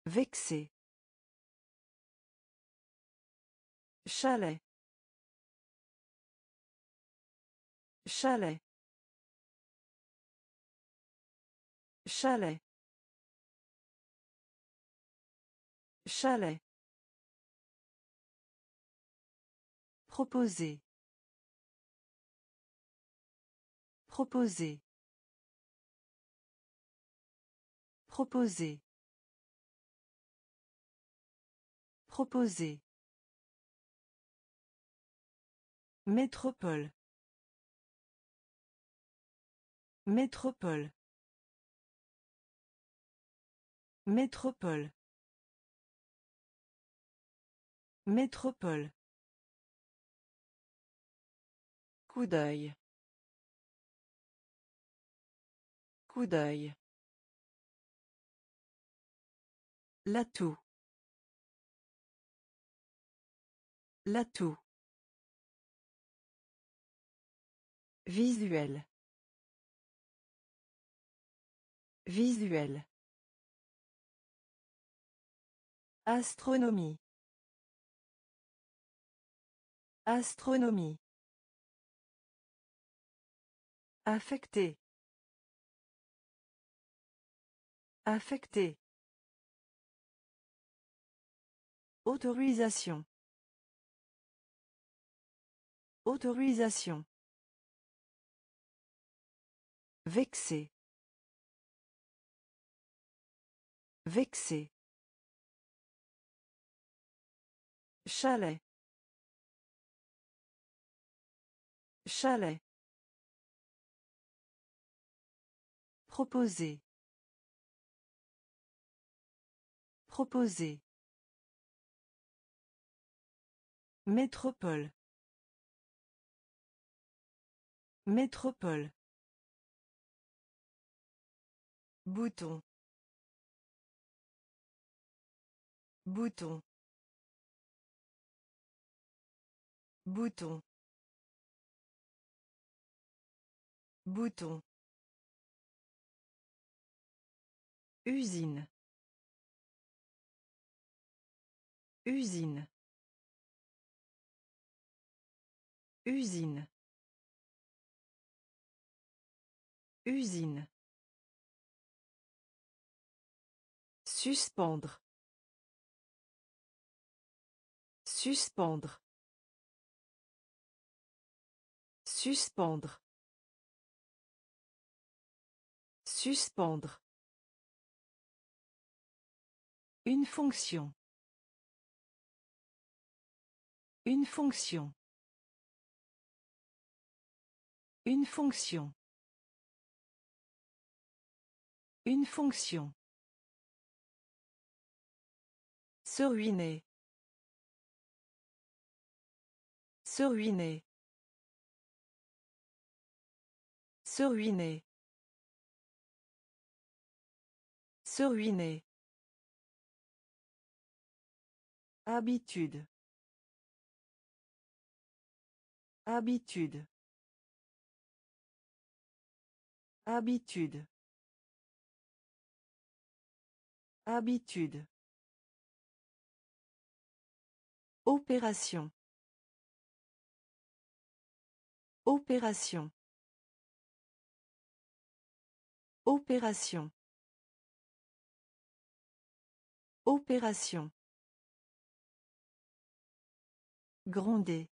Vexé. Chalet. Chalet. Chalet. Chalet. Proposer. Proposer. Proposer. Proposer. Métropole. Métropole. Métropole. Métropole. Coup d'œil. Coup d'œil. L'atout. L'atout. Visuel. Visuel. Astronomie. Astronomie. Affecté. Affecté. Autorisation. Autorisation. Vexé. Vexé. Chalet. Chalet. Proposer. Proposer. Métropole. Métropole. Bouton. Bouton. Bouton. Bouton. Usine. Usine. Usine. Usine. Suspendre. Suspendre. Suspendre. Suspendre. Une fonction. Une fonction. Une fonction. Une fonction. Se ruiner. Se ruiner. Se ruiner. Se ruiner. Habitude. Habitude. Habitude. Habitude. Opération. Opération. Opération. Opération. Gronder.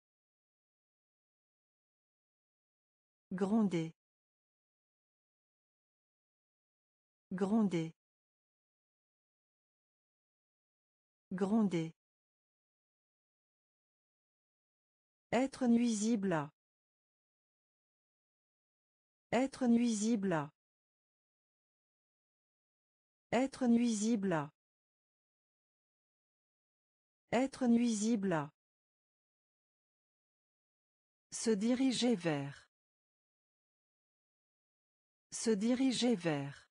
Gronder. Gronder. Gronder. Être nuisible à. Être nuisible à. Être nuisible à. Être nuisible à. Se diriger vers. Se diriger vers.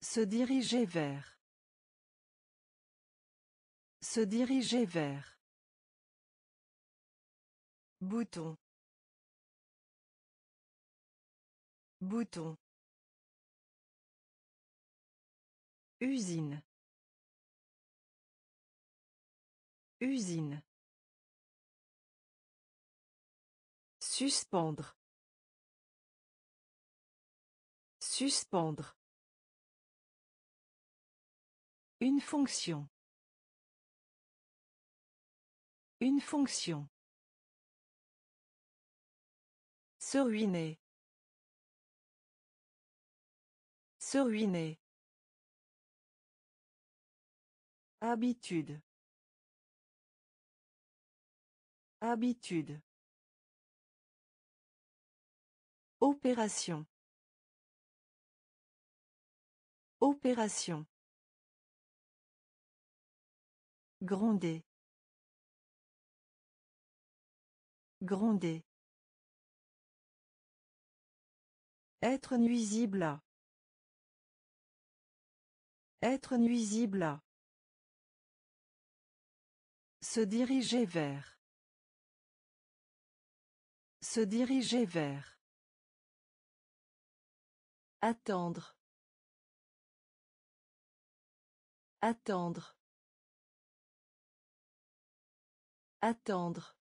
Se diriger vers. Se diriger vers. Bouton. Bouton. Usine. Usine. Suspendre. Suspendre. Une fonction. Une fonction. Se ruiner. Se ruiner. Habitude. Habitude. Opération. Opération. Gronder. Gronder. Être nuisible à. Être nuisible à. Se diriger vers. Se diriger vers. Attendre. Attendre. Attendre.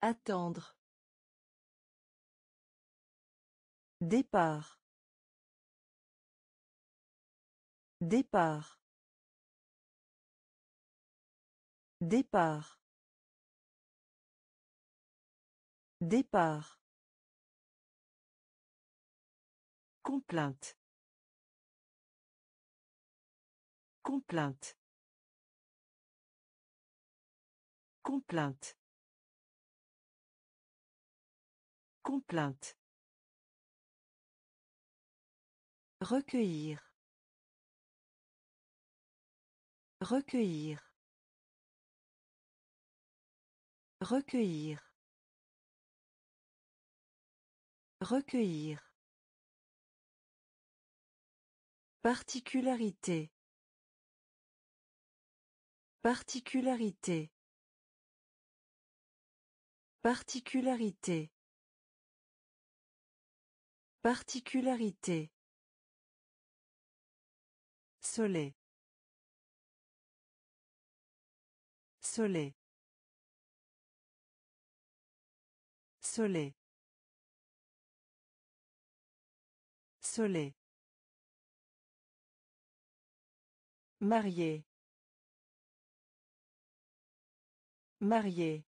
Attendre. Départ. Départ. Départ. Départ. Complainte. Complainte. Complainte. Complainte. Recueillir. Recueillir. Recueillir. Recueillir. Particularité. Particularité. Particularité. Particularité. Soleil. Soleil. Soleil. Soleil. Marié. Marié.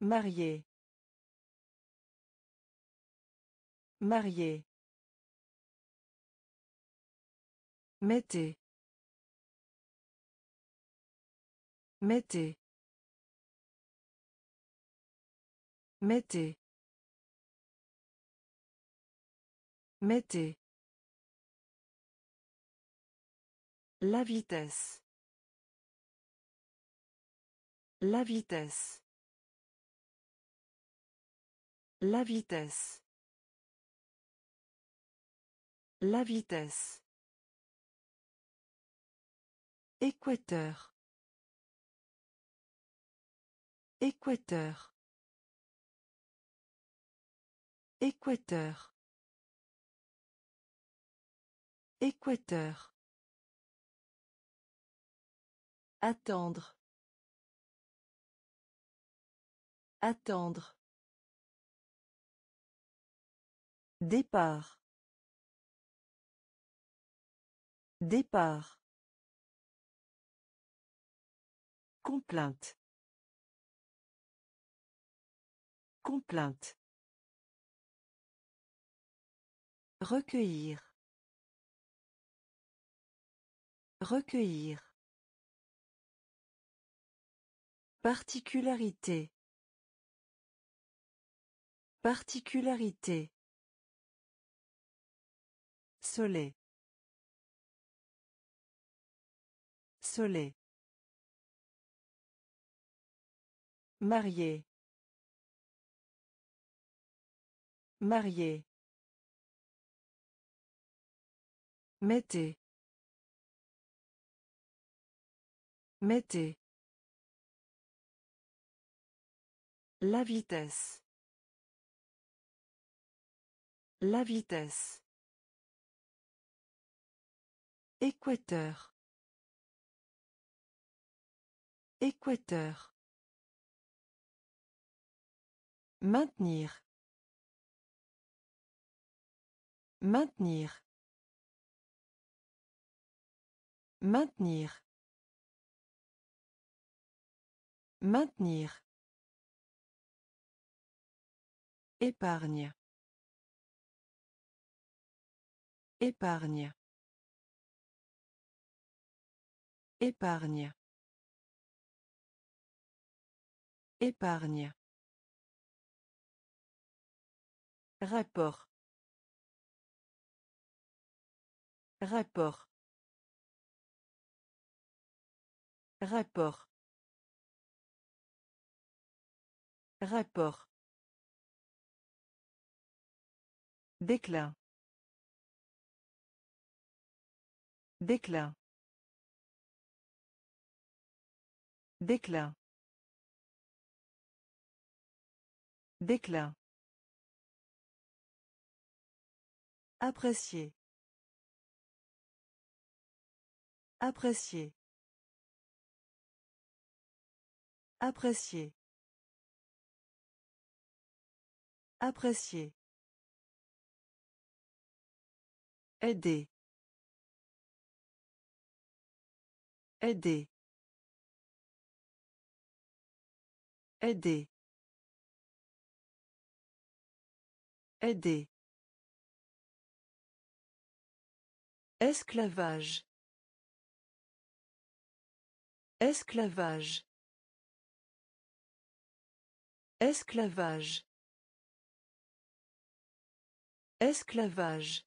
Marié. Marié. Mettez. Mettez. Mettez. Mettez. La vitesse. La vitesse. La vitesse. La vitesse. Équateur. Équateur. Équateur. Équateur. Attendre. Attendre. Départ. Départ. Complainte. Complainte. Recueillir. Recueillir. Particularité. Particularité. Soleil. Soleil. Marié. Marié. Mettez. Mettez. La vitesse. La vitesse. Équateur. Équateur. Maintenir. Maintenir. Maintenir. Maintenir. Épargne. Épargne. Épargne. Épargne. Rapport. Rapport. Rapport. Rapport. Déclin. Déclin. Déclin. Déclin. Apprécier. Apprécier. Apprécier. Apprécier. Aider. Aider. Aider. Aider. Esclavage. Esclavage. Esclavage. Esclavage.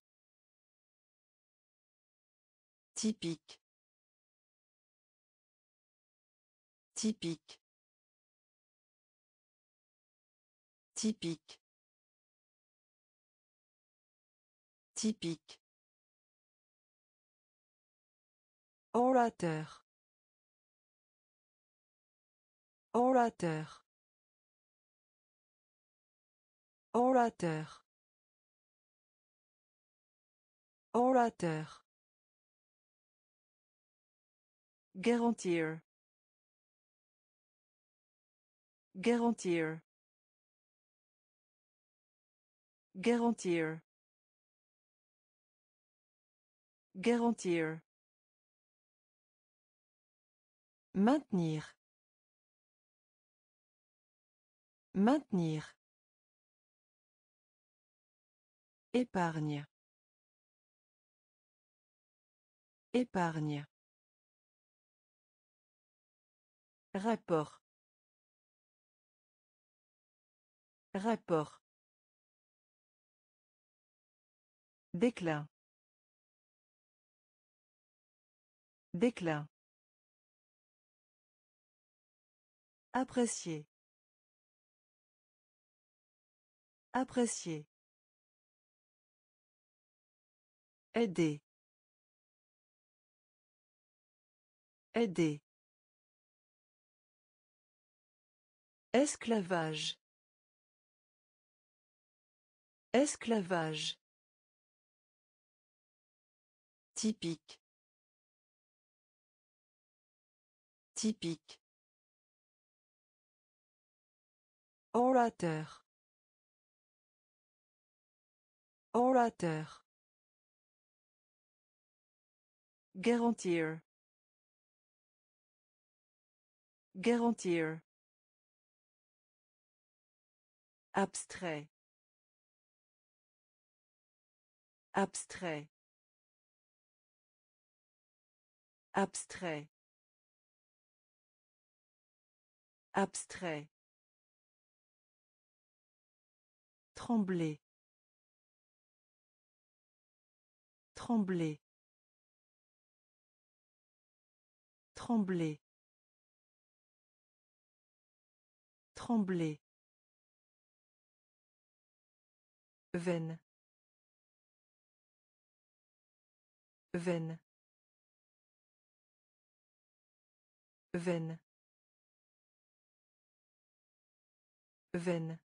Typique. Typique. Typique. Typique. Orateur. Orateur. Orateur. Orateur. Garantir. Garantir. Garantir. Garantir. Maintenir. Maintenir. Épargne. Épargne. Rapport. Rapport. Déclin. Déclin. Apprécier. Apprécier. Aider. Aider. Esclavage. Esclavage. Typique. Typique. Orateur. Orateur. Garantir. Garantir. Abstrait. Abstrait. Abstrait. Abstrait. Trembler. Trembler. Trembler. Trembler. Veine. Veine. Veine. Veine.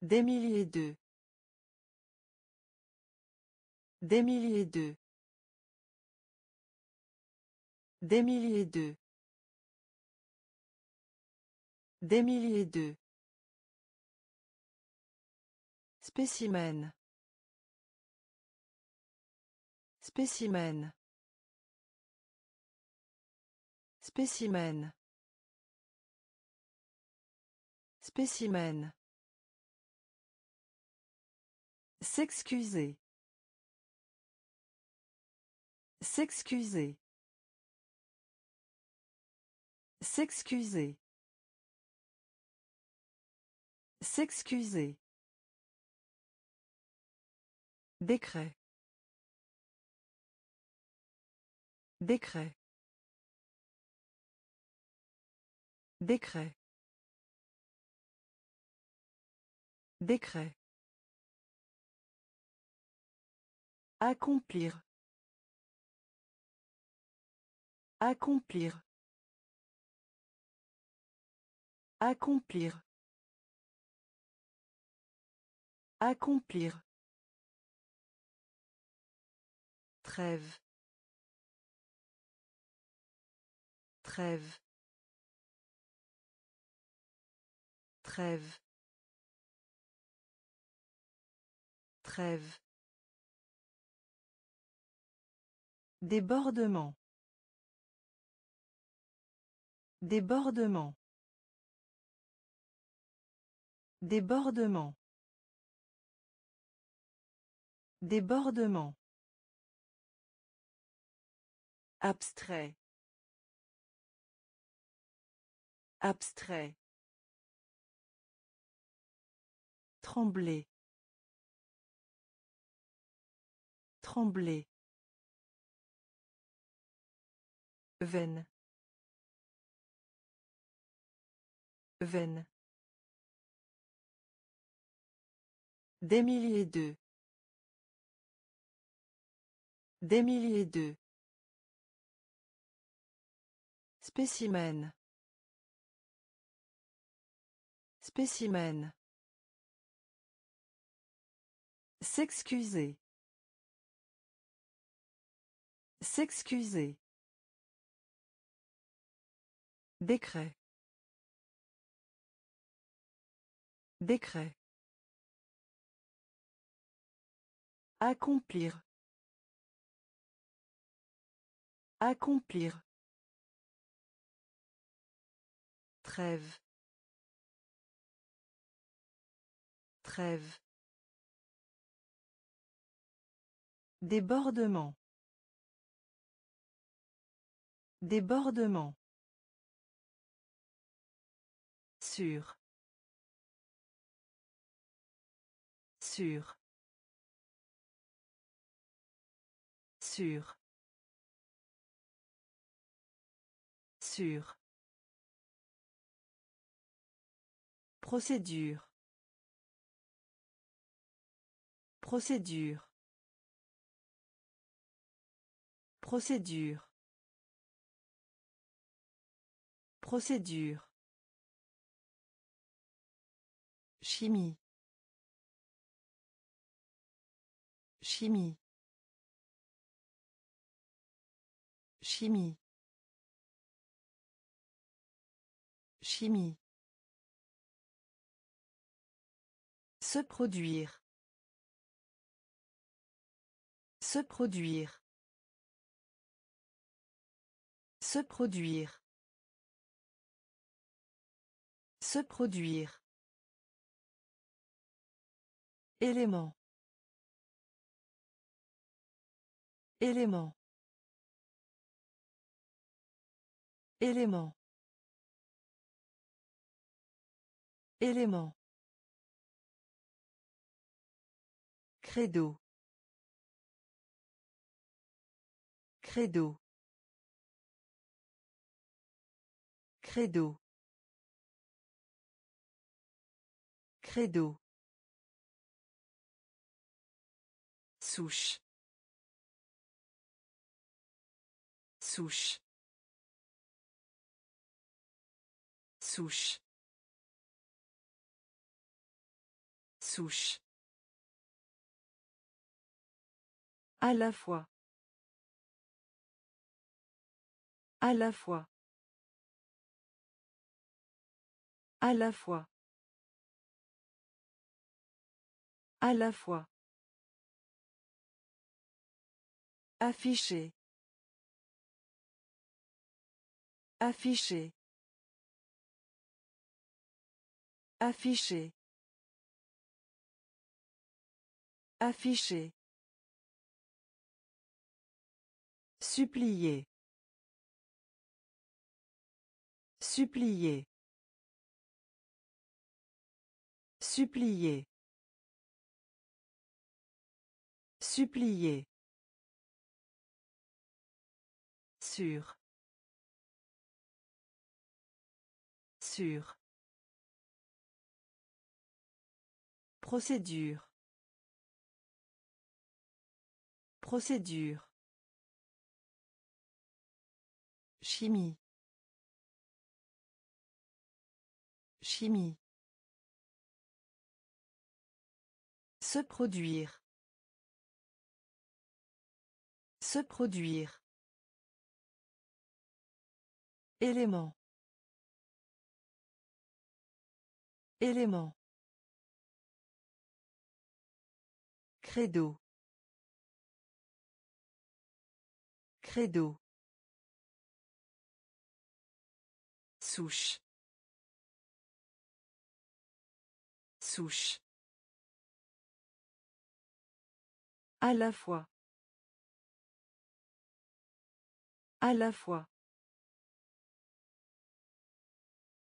Des milliers de. Des milliers de. Des milliers de. Des milliers de. Spécimen. Spécimen. Spécimen. Spécimen. S'excuser. S'excuser. S'excuser. S'excuser. Décret. Décret. Décret. Décret. Accomplir. Accomplir. Accomplir. Accomplir. Trêve. Trêve. Trêve. Trêve. Débordement. Débordement. Débordement. Débordement. Abstrait. Abstrait. Trembler. Trembler. Veine. Veine. Des milliers de. Des milliers de. Spécimen. Spécimen. S'excuser. S'excuser. Décret. Décret. Accomplir. Accomplir. Trêve. Trêve. Débordement. Débordement. Sûr. Sûr. Sûr. Sûr. Procédure. Procédure. Procédure. Procédure. Chimie. Chimie. Chimie. Chimie. Se produire. Se produire. Se produire. Se produire. Élément. Élément. Élément. Élément. Credo. Credo. Credo. Credo. Souche. Souche. Souche. Souche. À la fois. À la fois. À la fois. À la fois. Afficher. Afficher. Afficher. Afficher. Supplier. Supplier. Supplier. Supplier. Sûr. Sûr. Procédure. Procédure. Chimie. Chimie. Se produire. Se produire. Élément. Élément. Credo. Credo. Souche. Souche. À la fois. À la fois.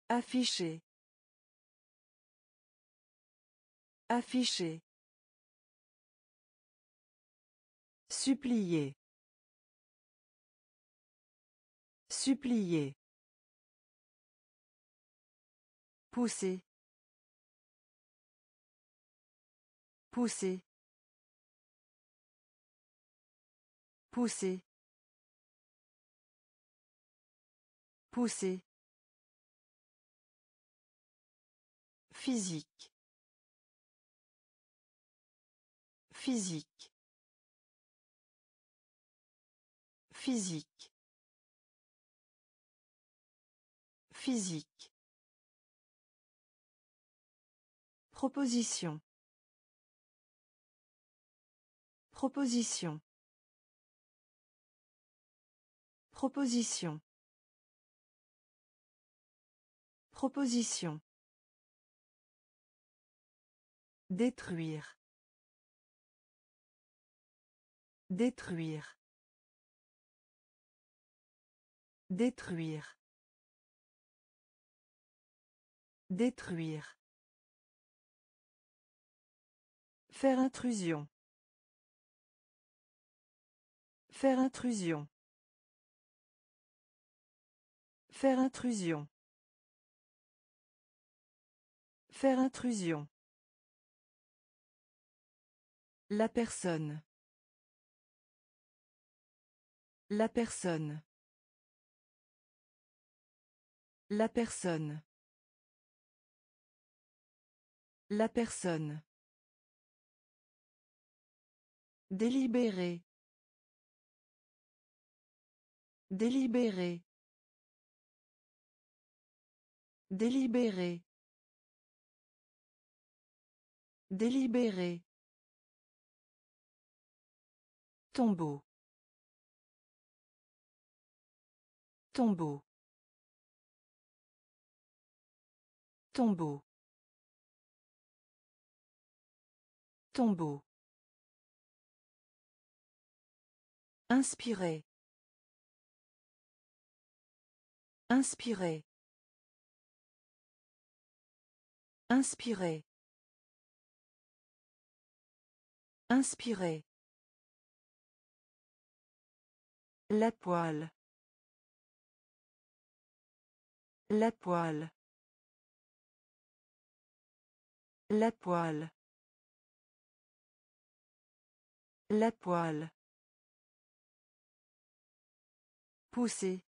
Afficher. Afficher. Supplier. Supplier. Pousser. Pousser. Pousser. Pousser. Physique. Physique. Physique. Physique. Proposition. Proposition. Proposition. Proposition. Détruire. Détruire. Détruire. Détruire. Faire intrusion. Faire intrusion. Faire intrusion. Faire intrusion. La personne. La personne. La personne. La personne. Délibéré. Délibéré. Délibéré. Délibéré. Tombeau. Tombeau. Tombeau. Tombeau. Inspiré. Inspiré. Inspiré. Inspiré. La poêle. La poêle. La poêle. La poêle. Pousser.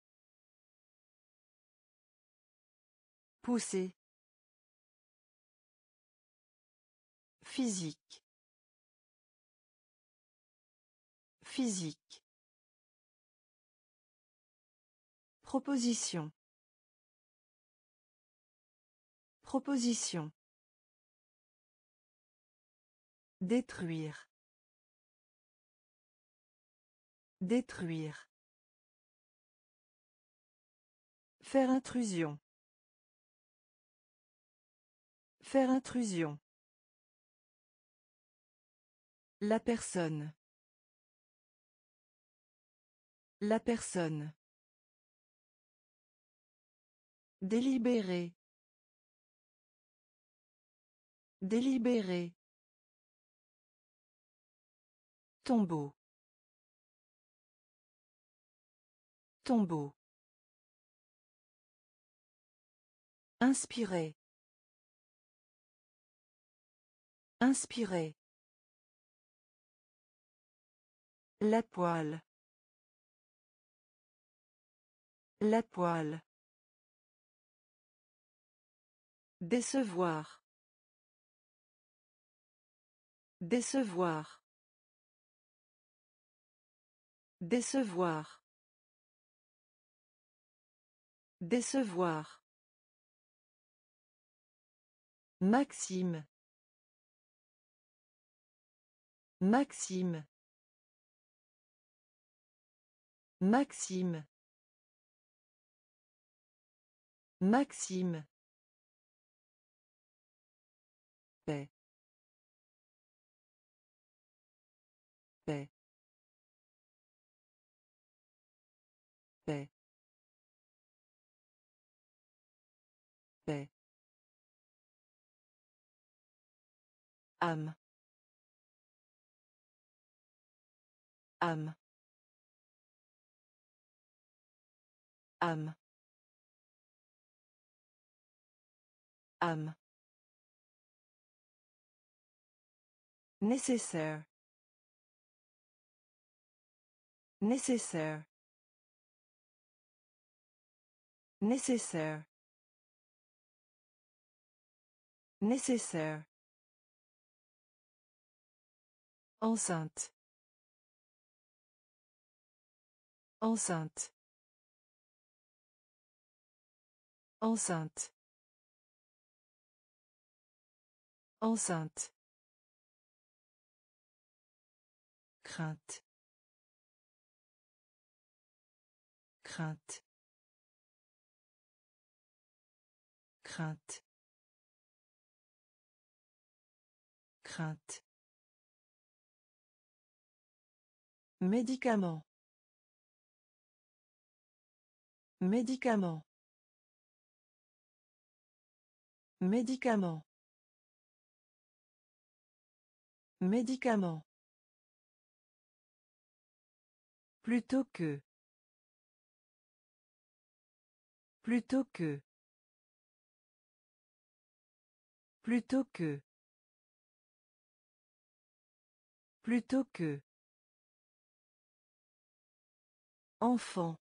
Pousser. Physique. Physique. Proposition. Proposition. Détruire. Détruire. Faire intrusion. Faire intrusion. La personne. La personne. Délibéré. Délibéré. Tombeau. Tombeau. Inspiré. Inspiré. La poêle. La poêle. Décevoir. Décevoir. Décevoir. Décevoir. Maxime. Maxime. Maxime. Maxime. Âme âme âme âme nécessaire. Nécessaire. Nécessaire. Nécessaire enceinte. Enceinte. Enceinte. Enceinte. Crainte. Crainte. Crainte. Crainte Médicament. Médicament. Médicament. Médicament. Plutôt que. Plutôt que. Plutôt que. Plutôt que. Enfant.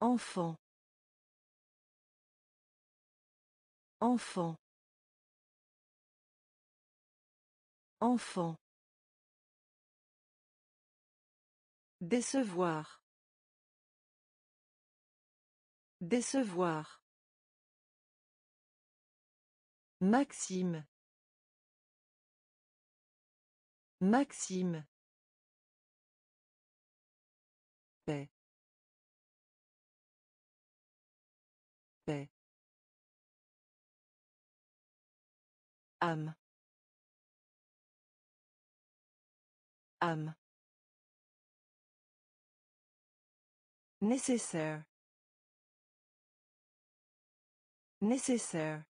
Enfant. Enfant. Enfant. Décevoir. Décevoir. Maxime. Maxime. Âme âme nécessaire. Nécessaire.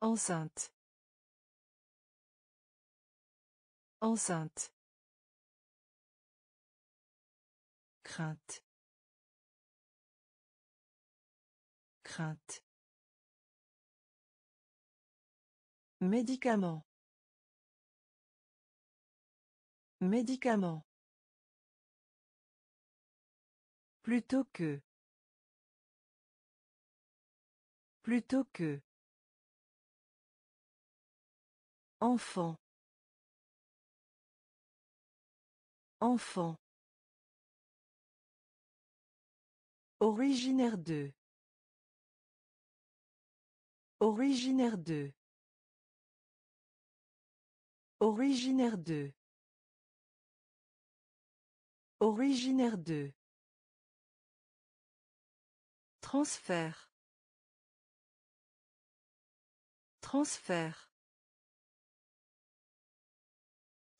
Enceinte. Enceinte. Crainte. Crainte Médicament. Médicament. Plutôt que. Plutôt que. Enfant. Enfant. Originaire de. Originaire de. Originaire de. Originaire. Transfert. Transfert.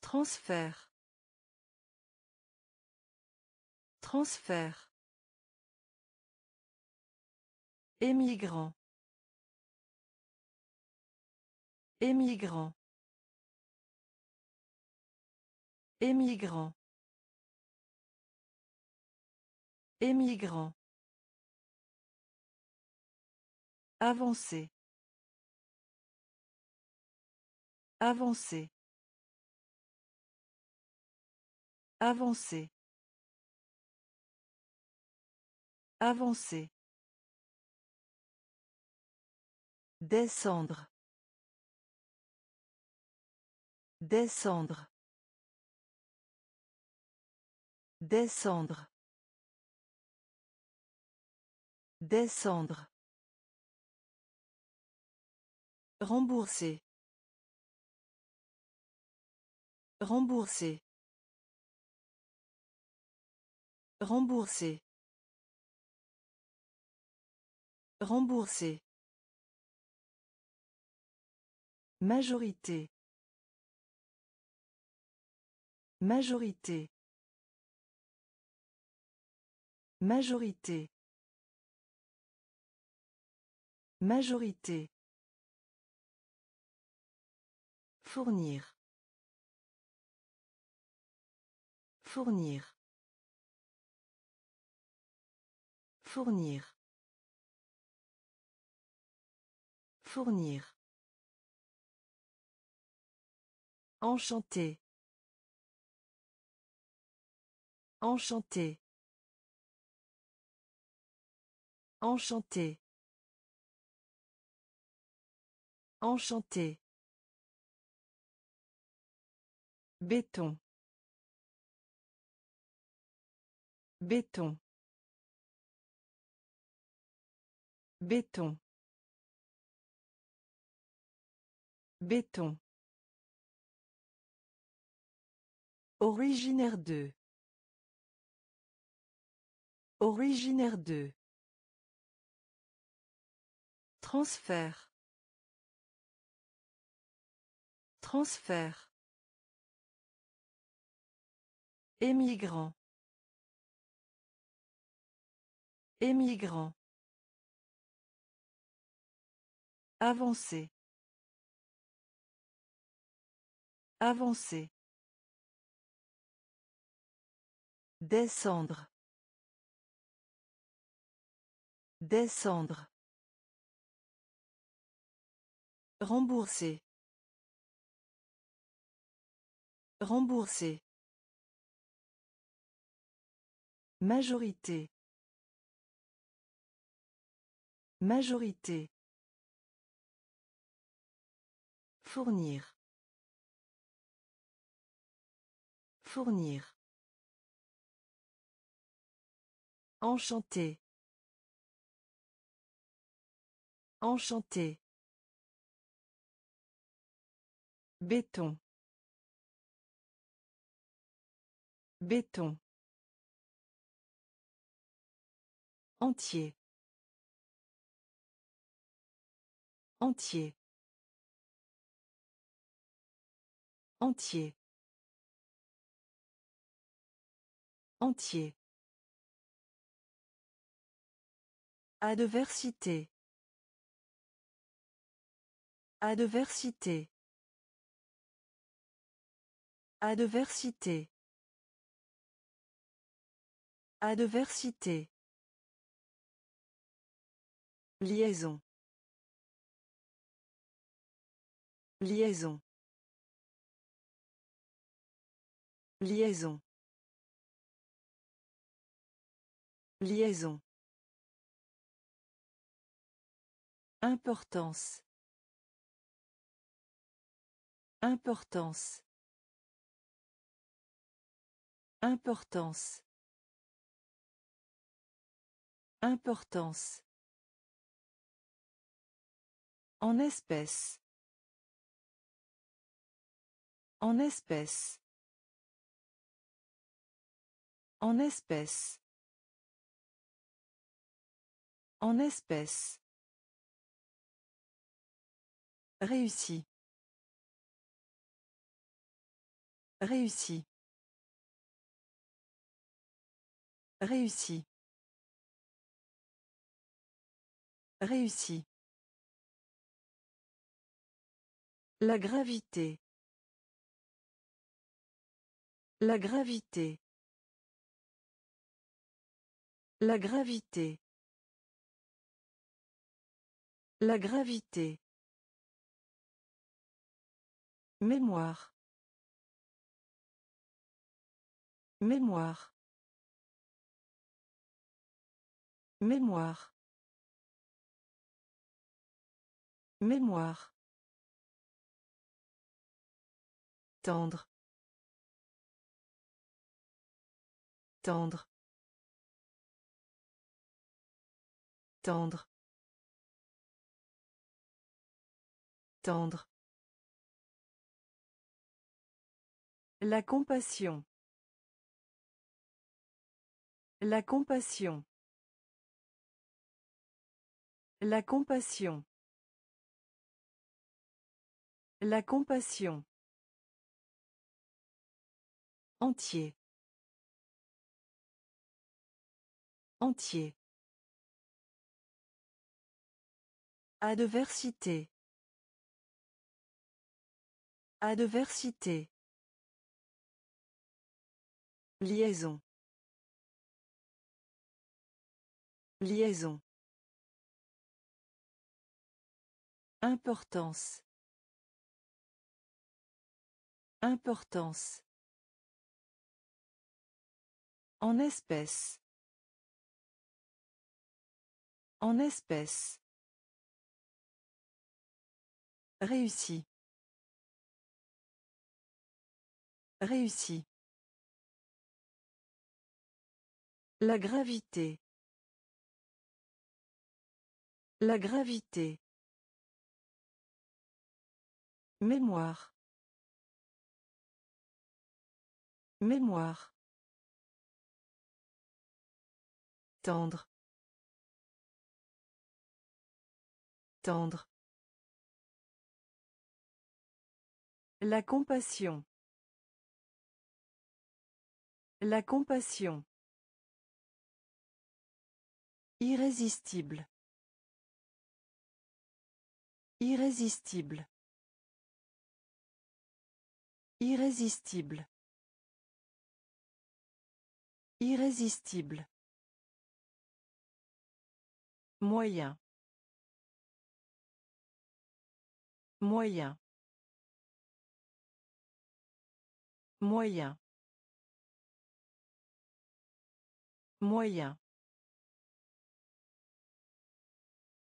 Transfert. Transfert. Émigrant. Émigrant. Émigrant. Émigrant. Avancer. Avancer. Avancer. Avancer. Descendre. Descendre. Descendre. Descendre. Rembourser. Rembourser. Rembourser. Rembourser. Majorité. Majorité. Majorité. Majorité. Fournir. Fournir. Fournir. Fournir. Enchanté. Enchanté. Enchanté. Enchanté. Béton. Béton. Béton. Béton. Originaire de. Originaire de. Transfert. Transfert. Émigrant. Émigrant. Avancer. Avancer. Descendre. Descendre. Rembourser. Rembourser. Majorité. Majorité. Fournir. Fournir. Enchanté. Enchanté. Béton. Béton. Entier. Entier. Entier. Entier. Adversité. Adversité. Adversité. Adversité. Liaison. Liaison. Liaison. Liaison. Importance. Importance. Importance. Importance. En espèce. En espèce. En espèce. En espèce. Réussi. Réussi. Réussi. Réussi. La gravité. La gravité. La gravité. La gravité. Mémoire. Mémoire. Mémoire. Mémoire. Tendre. Tendre. Tendre. Tendre. La compassion. La compassion. La compassion. La compassion. Entier. Entier. Adversité. Adversité. Liaison. Liaison. Importance. Importance. En espèce. En espèce. Réussi. Réussi. La gravité. La gravité. Mémoire. Mémoire. Tendre. Tendre. La compassion. La compassion. Irrésistible. Irrésistible. Irrésistible. Irrésistible. Moyen. Moyen. Moyen. Moyen.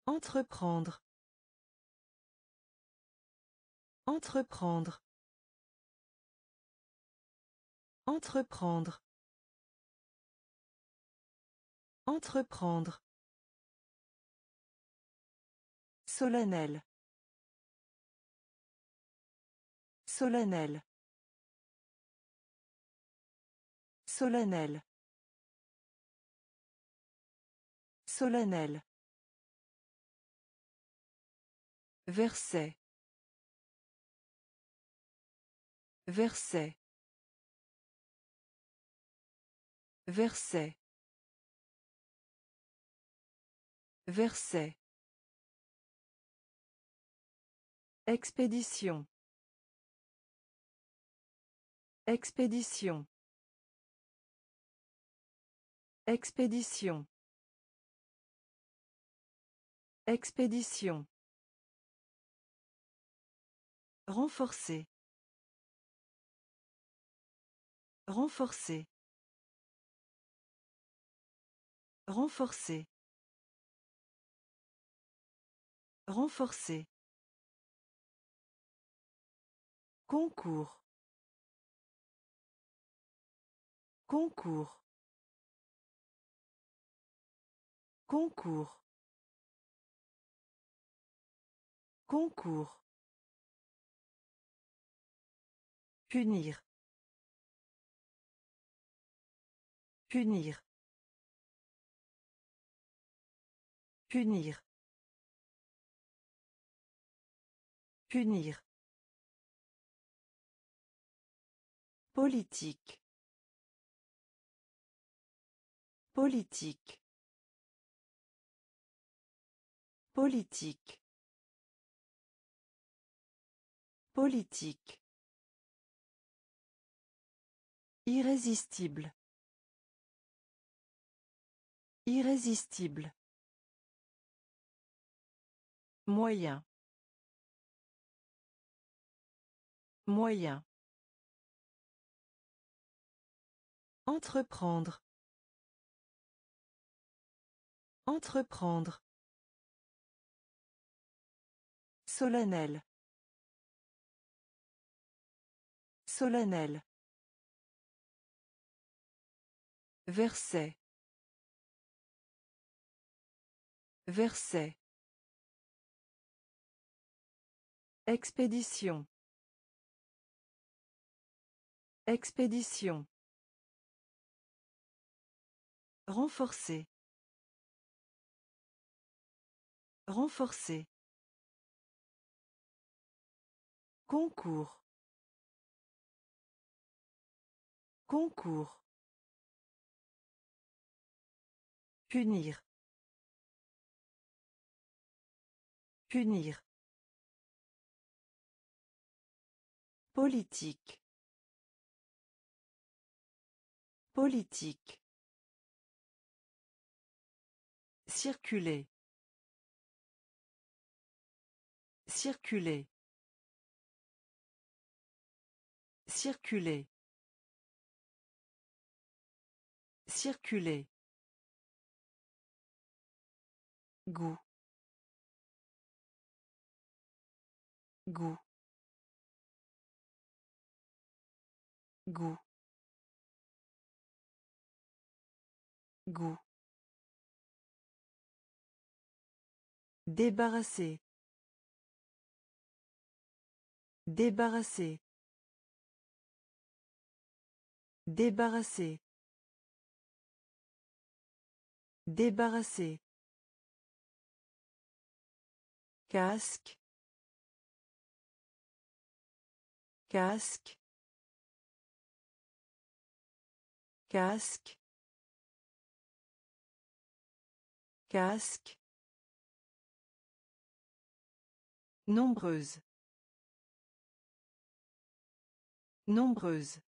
Entreprendre. Entreprendre. Entreprendre. Entreprendre. Solennel. Solennel. Solennel. Solennel. Verset. Verset. Verset. Verset. Expédition. Expédition. Expédition. Expédition. Renforcer. Renforcer. Renforcer. Renforcer. Concours. Concours. Concours. Concours. Punir. Punir. Punir. Punir. Politique. Politique. Politique. Politique. Irrésistible. Irrésistible. Moyen. Moyen. Entreprendre. Entreprendre. Solennel. Solennel. Verset. Verset. Expédition. Expédition. Renforcer. Renforcer. Concours. Concours. Punir. Punir. Politique. Politique. Circuler. Circuler. Circuler. Circuler. Goût. Goût. Goût. Goût. Débarrasser. Débarrasser. Débarrasser. Débarrasser. Casque. Casque. Casque. Casque. Nombreuse. Nombreuse.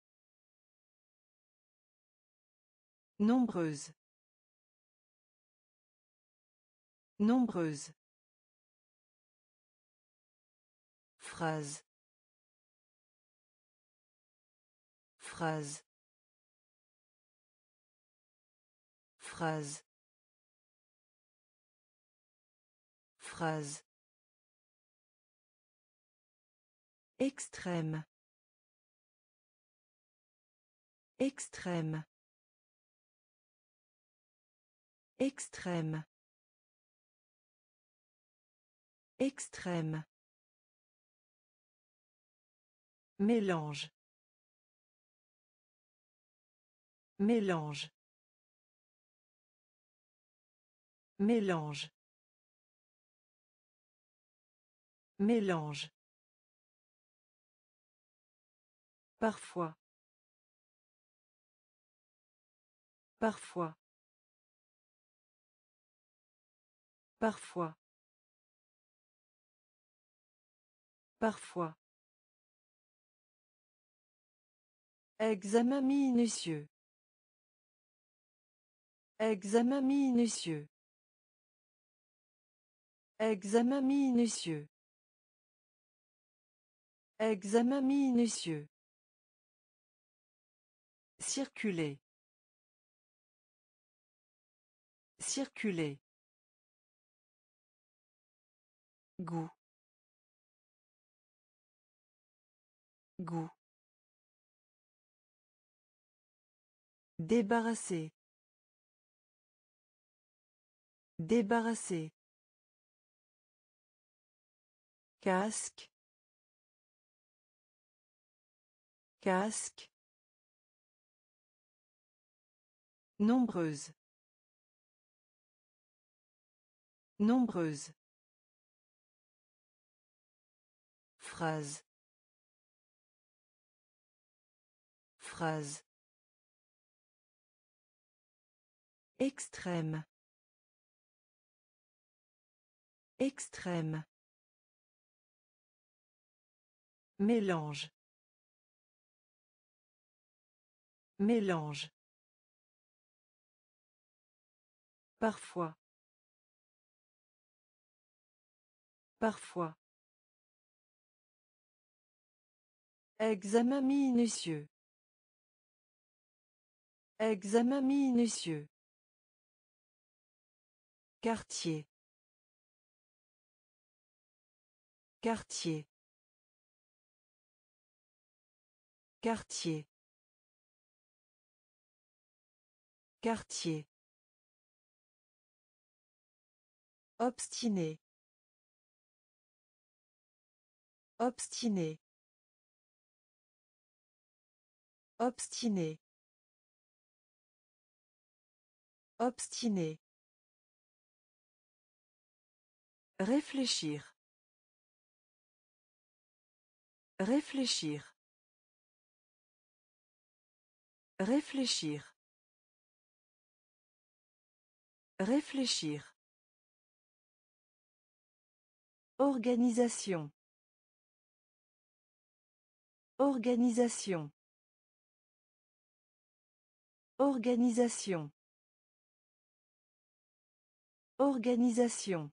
Nombreuse. Nombreuse. Phrase. Phrase. Phrase. Phrase. Extrême. Extrême. Extrême. Extrême. Mélange. Mélange. Mélange. Mélange. Parfois. Parfois. Parfois. Parfois. Examen minutieux. Examen minutieux. Examen minutieux. Examen minutieux. Circuler. Circuler. Goût. Goût. Débarrasser. Débarrasser. Casque. Casque. Nombreuse. Nombreuse. Phrase. Phrase. Extrême. Extrême. Mélange. Mélange. Parfois. Parfois. Examen minutieux. Examen minutieux. Quartier. Quartier. Quartier. Quartier. Obstiné. Obstiné. Obstiné. Obstiné. Réfléchir. Réfléchir. Réfléchir. Réfléchir. Organisation. Organisation. Organisation. Organisation.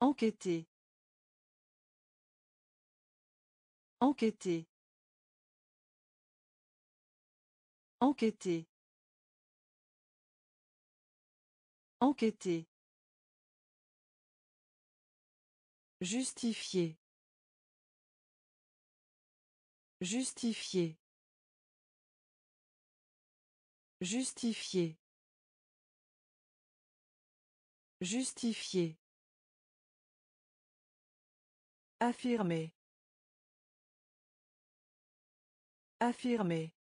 Enquêter. Enquêter. Enquêter. Enquêter. Justifier. Justifier. Justifier. Justifier. Affirmer. Affirmer.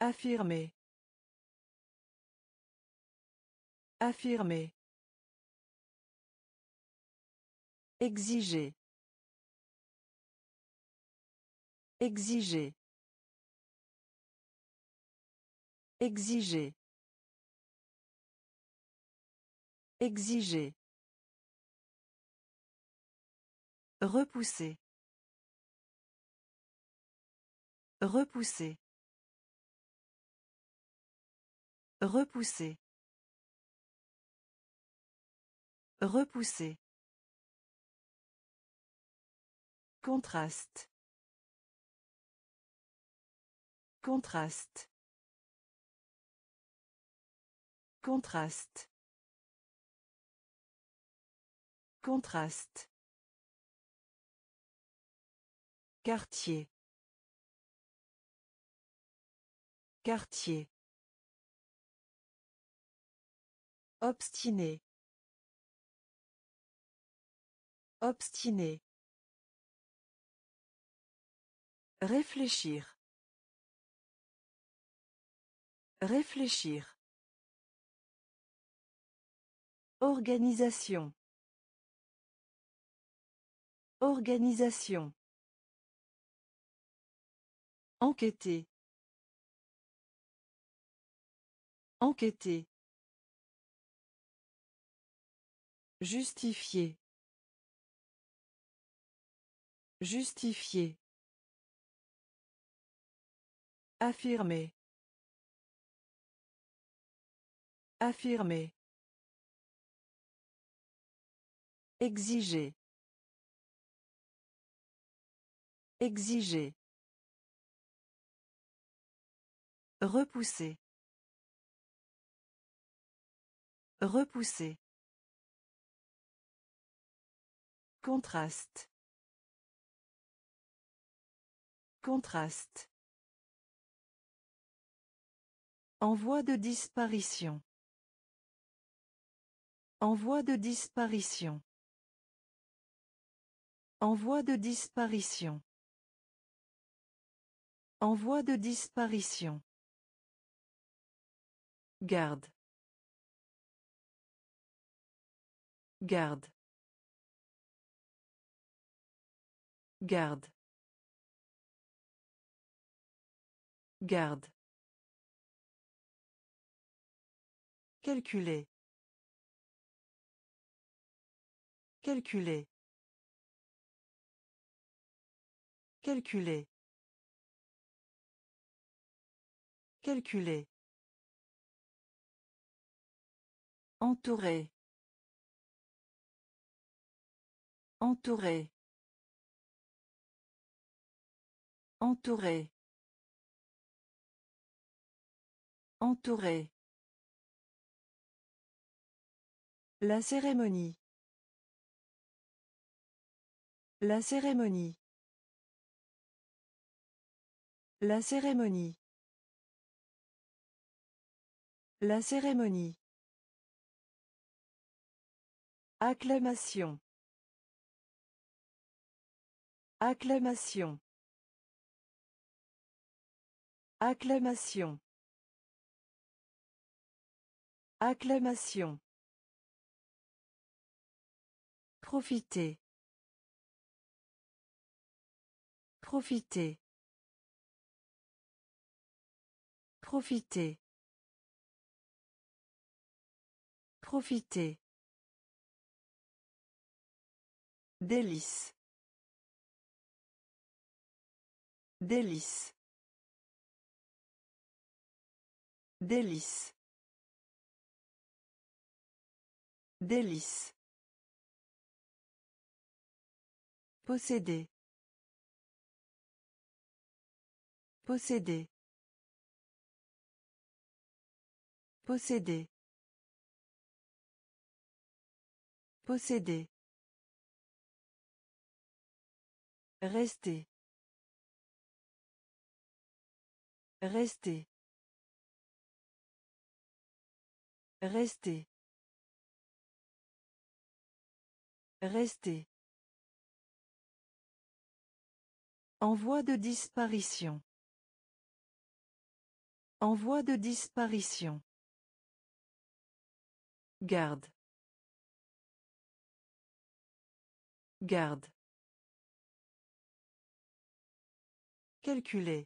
Affirmer. Affirmer. Exiger. Exiger. Exiger. Exiger. Repousser. Repousser. Repousser. Repousser. Contraste. Contraste. Contraste. Contraste. Quartier. Quartier. Obstiné. Obstiné. Réfléchir. Réfléchir. Organisation. Organisation. Enquêter. Enquêter. Justifier. Justifier. Affirmer. Affirmer. Exiger. Exiger. Repousser. Repousser. Contraste. Contraste. En voie de disparition. En voie de disparition. En voie de disparition. En voie de disparition. Garde. Garde. Garde. Garde. Calculer. Calculer. Calculer. Calculer. Entouré. Entouré. Entouré. Entouré. La cérémonie. La cérémonie. La cérémonie. La cérémonie. Acclamation. Acclamation. Acclamation. Acclamation. Profiter. Profiter. Profiter. Profiter. Délice. Délice. Délice. Délice. Posséder. Posséder. Posséder. Posséder. Rester. Rester. Rester. Rester. En voie de disparition. En voie de disparition. Garde. Garde. Calculer.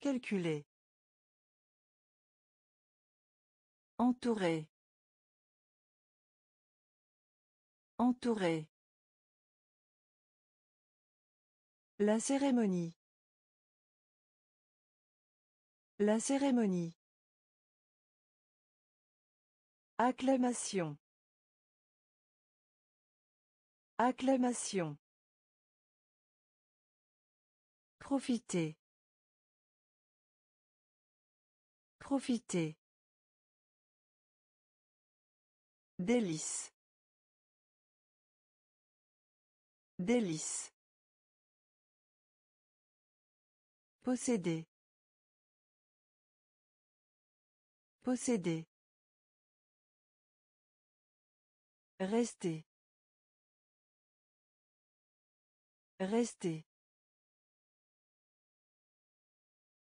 Calculer. Entouré. Entouré. La cérémonie. La cérémonie. Acclamation. Acclamation. Profiter. Profiter. Délice. Délice. Posséder. Posséder. Rester. Rester.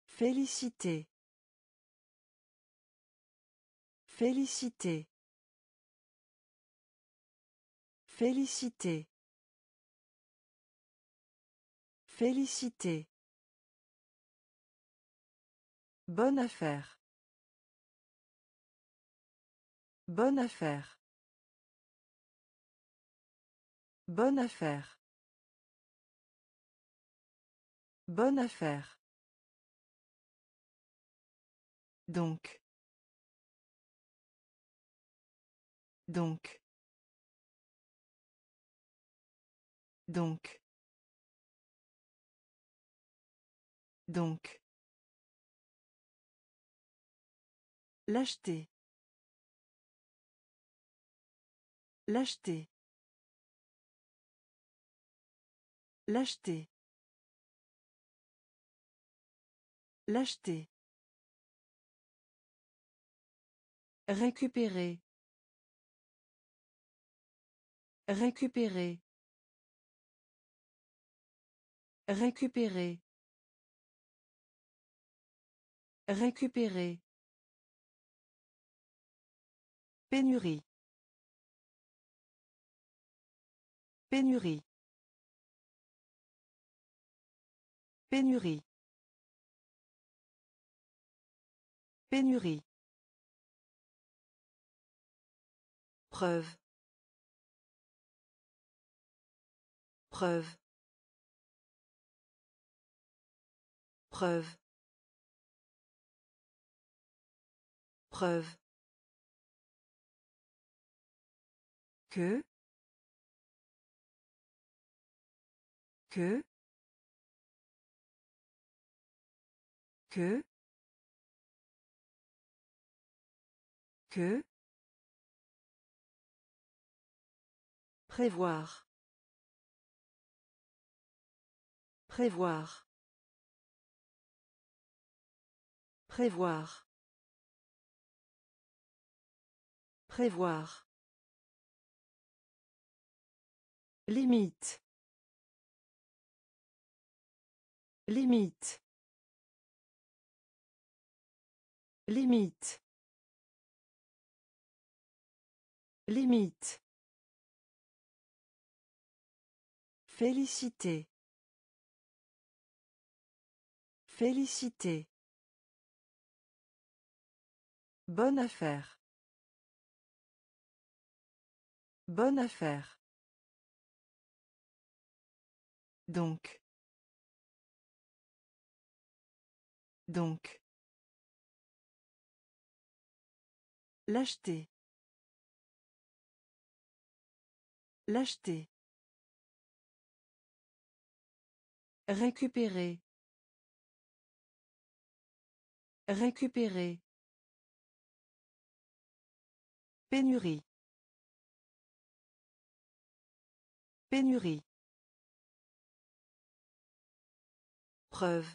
Féliciter. Féliciter. Féliciter. Féliciter. Bonne affaire. Bonne affaire. Bonne affaire. Bonne affaire. Donc. Donc. Donc. Donc. L'acheter. L'acheter. L'acheter. L'acheter. Récupérer. Récupérer. Récupérer. Récupérer. Pénurie. Pénurie. Pénurie. Pénurie. Preuve. Preuve. Preuve. Preuve. Que. Que. Que. Que. Prévoir. Prévoir. Prévoir. Prévoir. Limite. Limite. Limite. Limite. Féliciter. Féliciter. Bonne affaire. Bonne affaire. Donc. Donc. L'acheter. L'acheter. Récupérer. Récupérer. Pénurie. Pénurie. Preuve.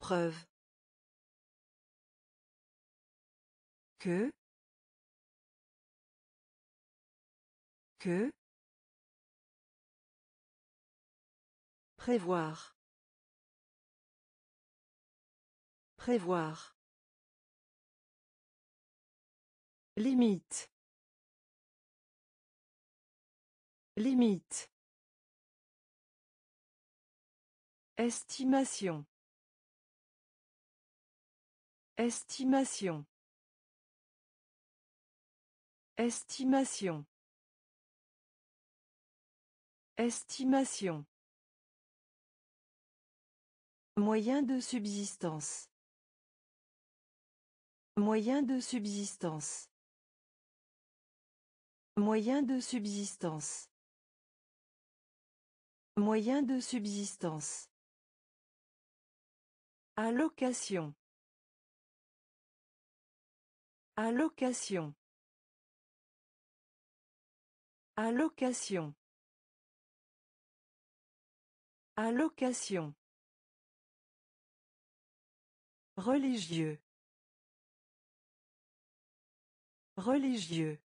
Preuve. Que. Que. Prévoir. Prévoir. Limite. Limite. Estimation. Estimation. Estimation. Estimation. Moyen de subsistance. Moyen de subsistance. Moyen de subsistance. Moyen de subsistance. Allocation. Allocation. Allocation. Allocation. Religieux. Religieux.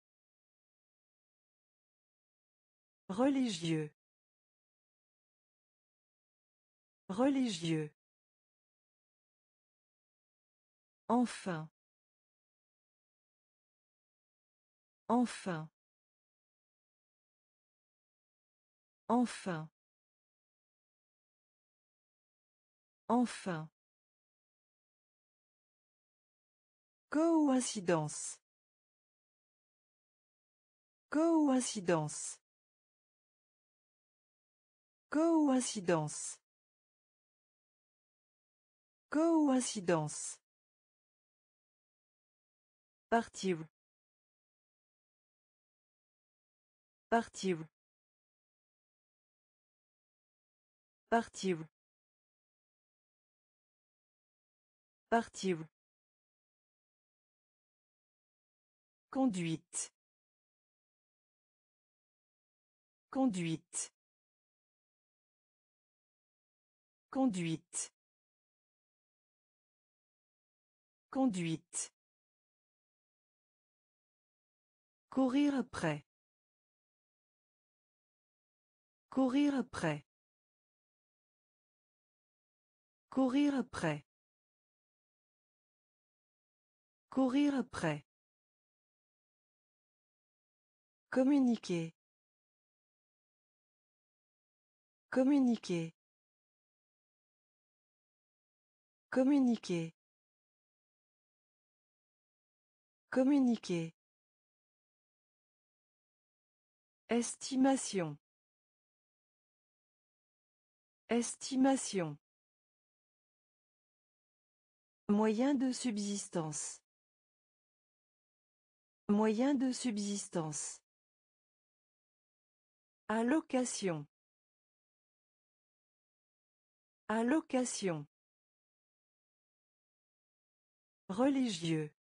Religieux. Religieux. Enfin. Enfin. Enfin. Enfin. Coïncidence. Coïncidence. Coïncidence. Coïncidence. Partir. Partir. Partir. Partir. Conduite. Conduite. Conduite. Conduite. Courir après. Courir après. Courir après. Courir après. Communiquer. Communiquer. Communiquer. Communiquer. Estimation. Estimation. Moyen de subsistance. Moyen de subsistance. Allocation. Allocation. Religieux.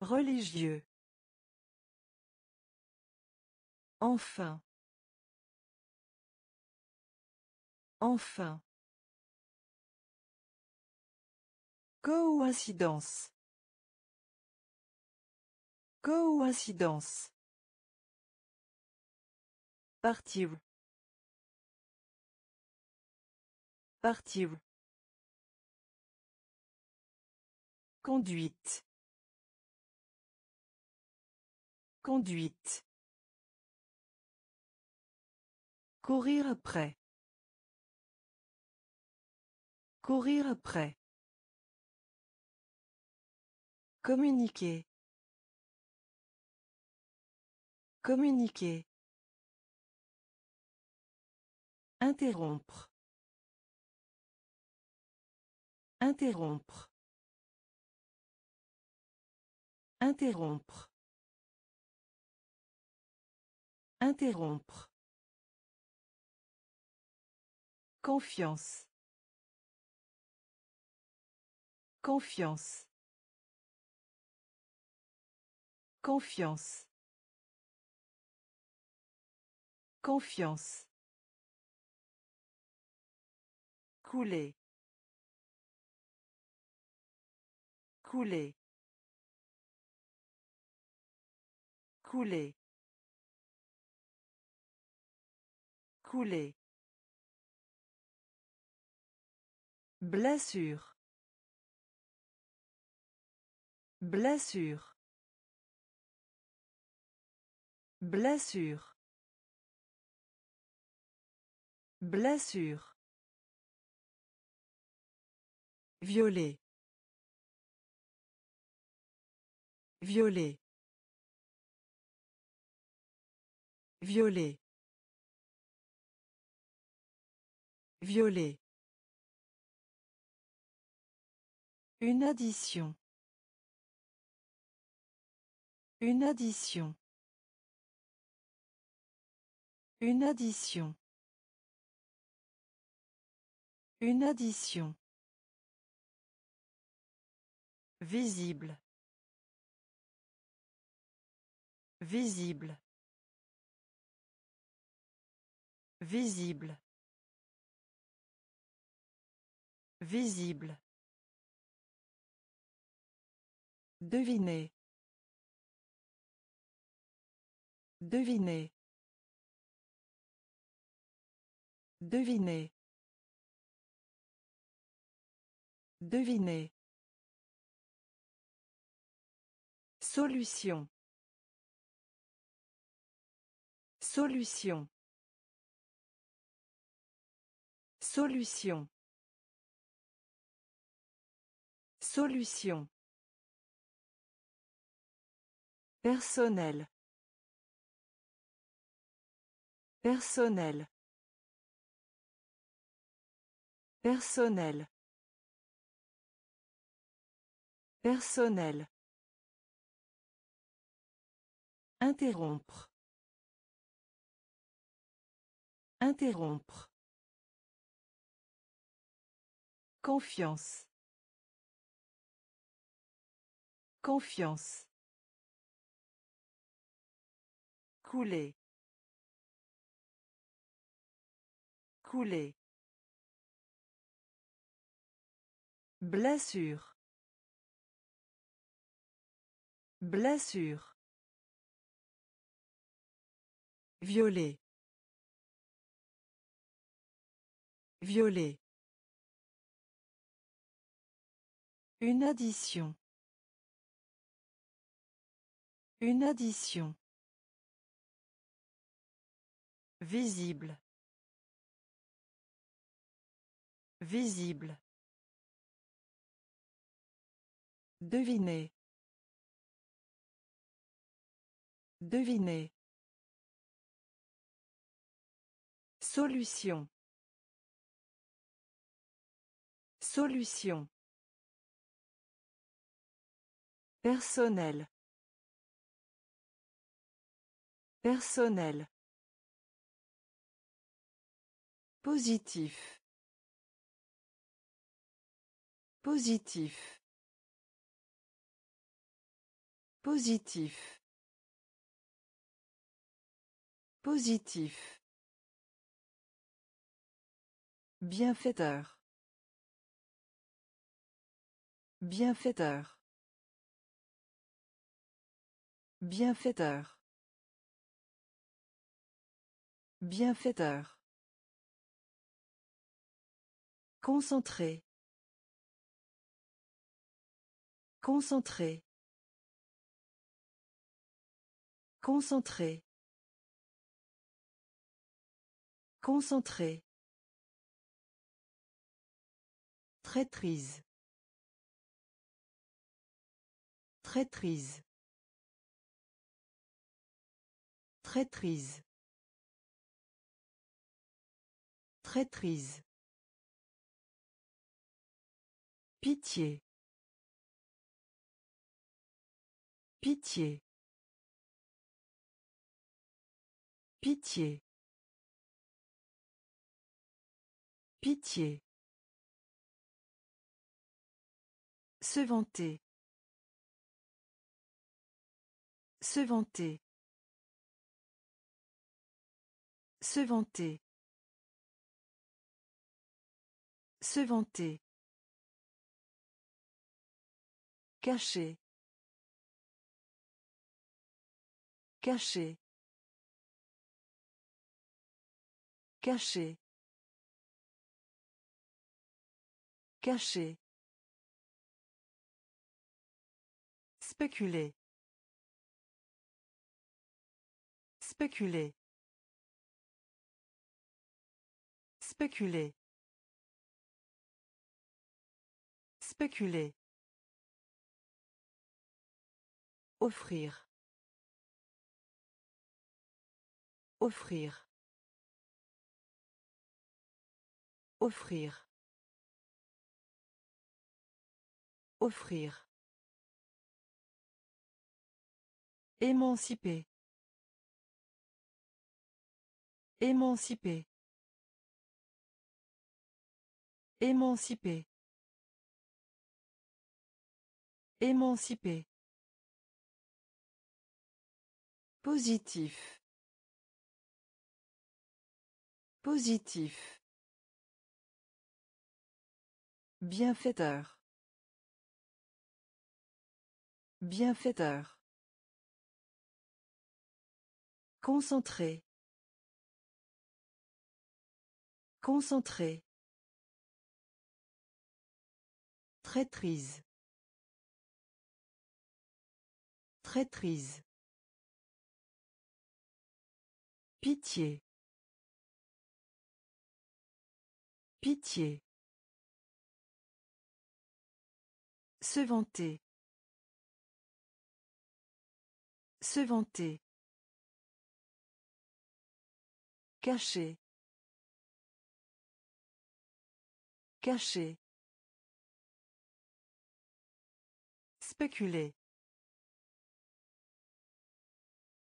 Religieux. Enfin. Enfin. Coïncidence. Coïncidence. Partir. Partir. Conduite. Conduite. Courir après. Courir après. Communiquer. Communiquer. Interrompre. Interrompre. Interrompre. Interrompre. Confiance. Confiance. Confiance. Confiance. Couler. Couler. Couler. Couler. Blessure. Blessure. Blessure. Blessure. Violet. Violet. Violet. Violet. Une addition. Une addition. Une addition. Une addition. Visible. Visible. Visible. Visible. Devinez. Devinez. Devinez. Devinez. Solution. Solution. Solution. Solution. Personnel. Personnel. Personnel. Personnel. Interrompre. Interrompre. Confiance. Confiance. Couler. Couler. Blessure. Blessure. Violet. Violet. Une addition. Une addition. Visible. Visible. Devinez. Devinez. Solution. Solution. Personnel. Personnel. Positif. Positif. Positif. Positif. Bienfaiteur. Bienfaiteur. Bienfaiteur. Bienfaiteur. Concentré. Concentré. Concentré. Concentré. Traîtrise. Traîtrise. Traîtrise. Traîtrise. Pitié. Pitié. Pitié. Pitié. Se vanter. Se vanter. Se vanter. Se vanter. Caché. Caché. Caché. Caché. Spéculer. Spéculer. Spéculer. Spéculer. Offrir. Offrir. Offrir. Offrir. Émanciper. Émanciper. Émanciper. Émanciper. Positif. Positif. Bienfaiteur. Bienfaiteur. Concentré. Concentré. Traîtrise. Traîtrise. Pitié. Pitié. Se vanter. Se vanter. Caché. Caché. Spéculer.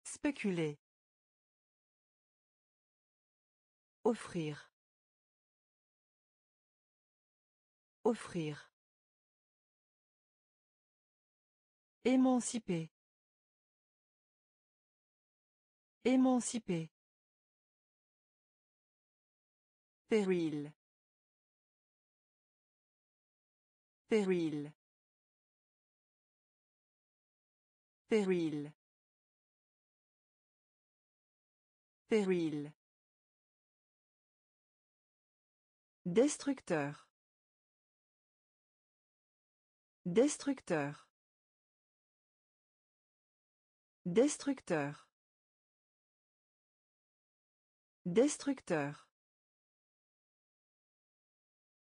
Spéculer. Offrir. Offrir. Émanciper. Émanciper. Péril. Péril. Péril. Péril. Destructeur. Destructeur. Destructeur. Destructeur.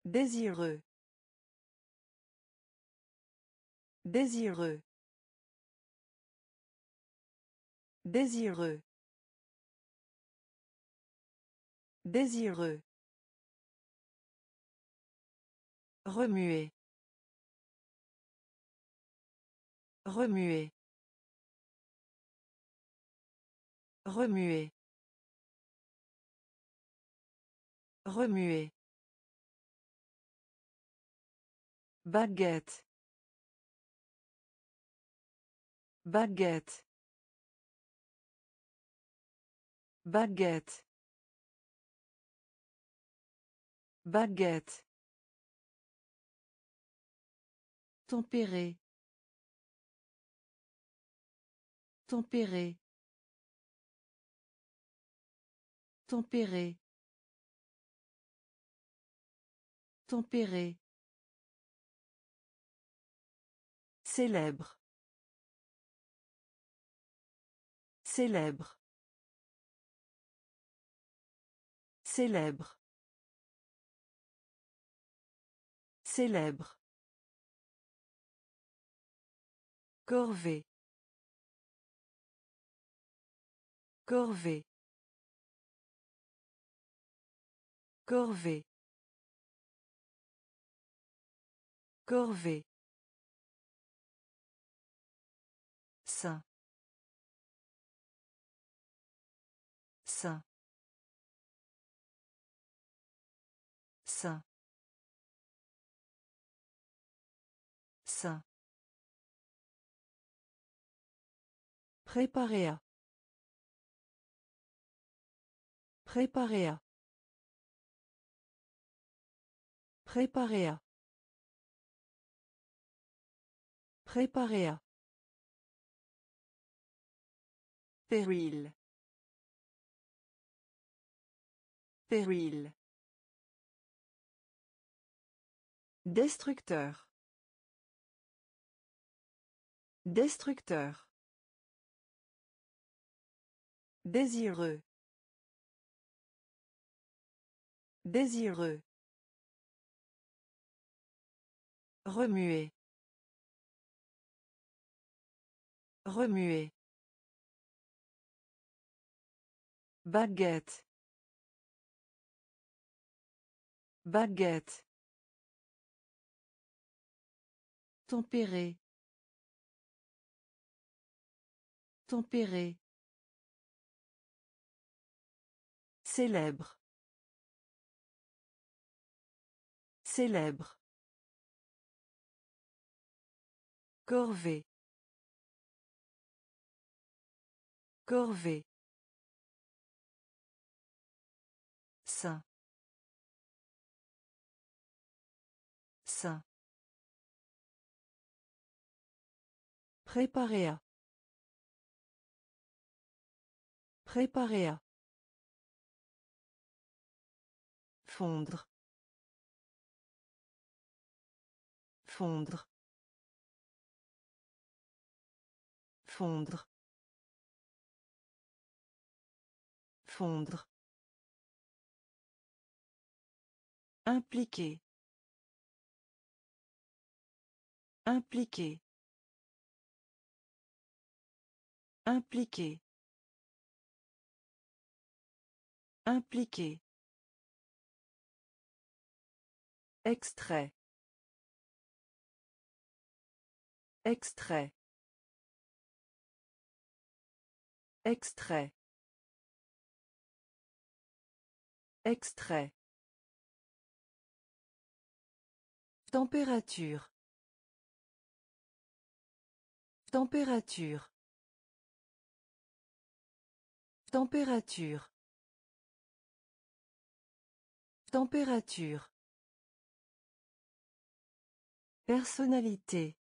Désireux. Désireux. Désireux. Désireux. Remuer. Remuer. Remuer. Remuer. Baguette. Baguette. Baguette. Baguette. Tempéré. Tempéré. Tempéré. Tempéré. Célèbre. Célèbre. Célèbre. Célèbre. Corvée. Corvée. Corvée. Corvée. Saint. Saint. Saint. Saint. Préparer à. Préparer à. Préparer à. Préparer à. Péril. Péril. Destructeur. Destructeur. Désireux. Désireux. Remuer. Remuer. Baguette. Baguette. Tempéré. Tempéré. Célèbre. Célèbre. Corvée. Corvée. Saint. Saint. Préparer à. À. Fondre. Fondre. Fondre. Fondre. Impliqué. Impliqué. Impliqué. Extrait. Extrait. Extrait. Extrait. Température. Température. Température. Température. Personnalité.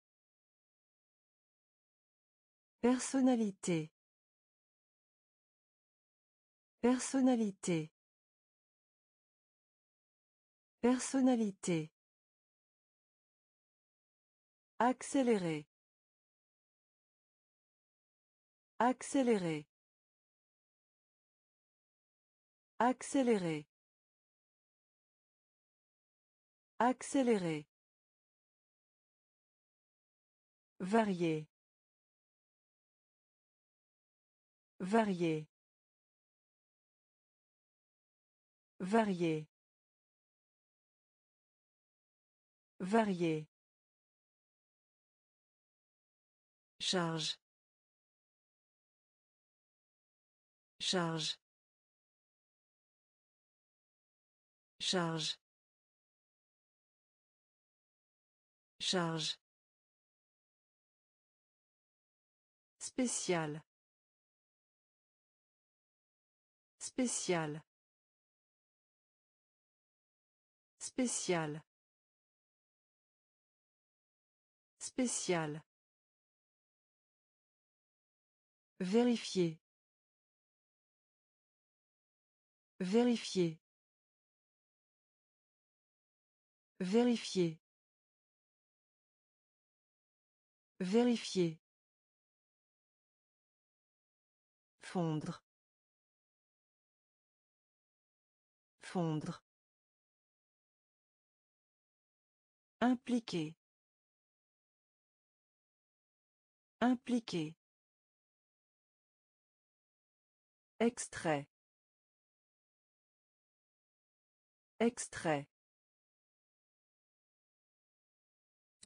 Personnalité. Personnalité. Personnalité. Accélérer. Accélérer. Accélérer. Accélérer. Varier. Varier. Varier. Varier. Charge. Charge. Charge. Charge. Spécial. Spécial. Spécial. Spécial. Vérifier. Vérifier. Vérifier. Vérifier. Fondre. Fondre. Impliqué. Impliqué. Extrait. Extrait.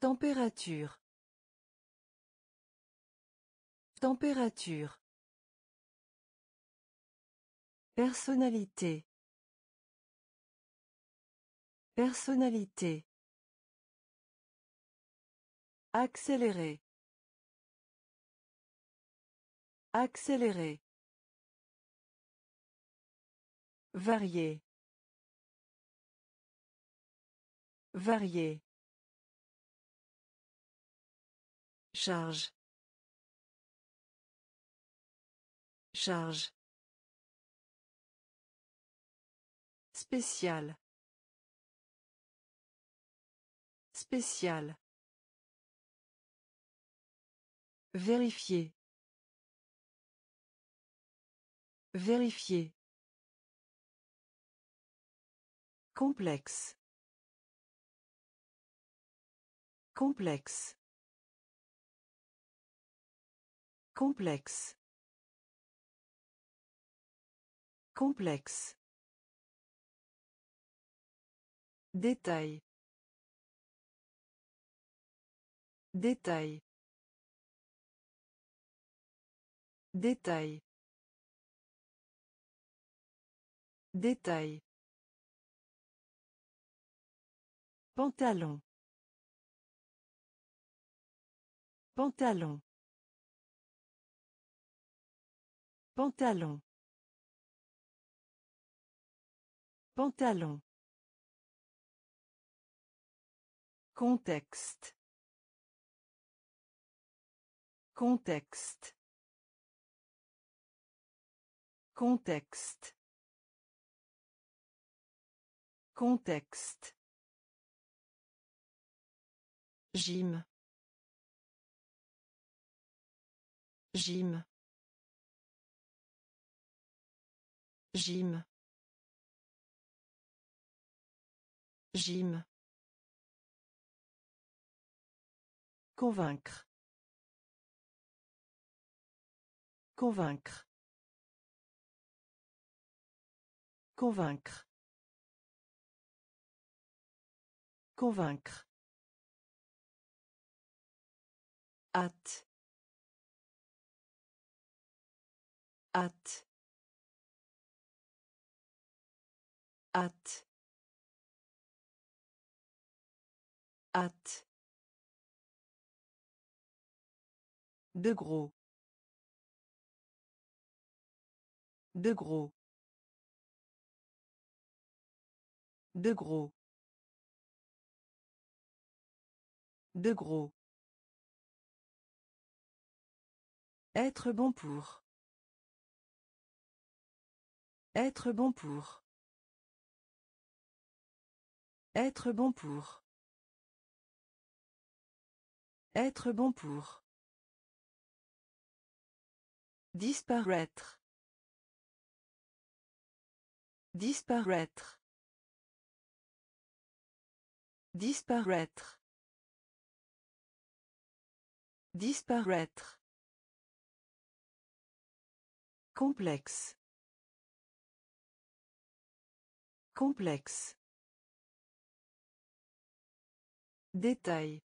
Température. Température. Personnalité. Personnalité. Accélérer. Accélérer. Varier. Varier. Charge. Charge. Spécial. Spécial. Vérifier. Vérifier. Complexe. Complexe. Complexe. Complexe. Détail. Détail. Détail. Détail. Pantalon. Pantalon. Pantalon. Pantalon. Contexte. Contexte. Contexte. Contexte. Gym. Gym. Gym. Gym. Convaincre. Convaincre. Convaincre. Convaincre. Hâte. Hâte. Hâte. Hâte. De gros. De gros. De gros. De gros. Être bon pour. Être bon pour. Être bon pour. Être bon pour. Disparaître. Disparaître. Disparaître. Disparaître. Complexe. Complexe. Détail.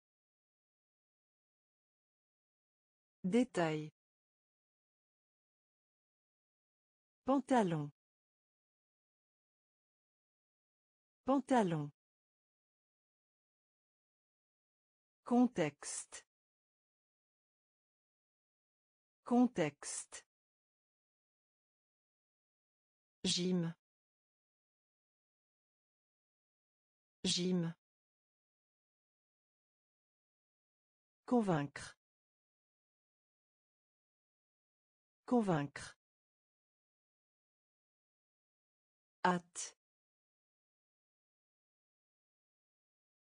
Détail. Pantalon. Pantalon. Contexte. Contexte. Gym. Gym. Convaincre. Convaincre. Hâte.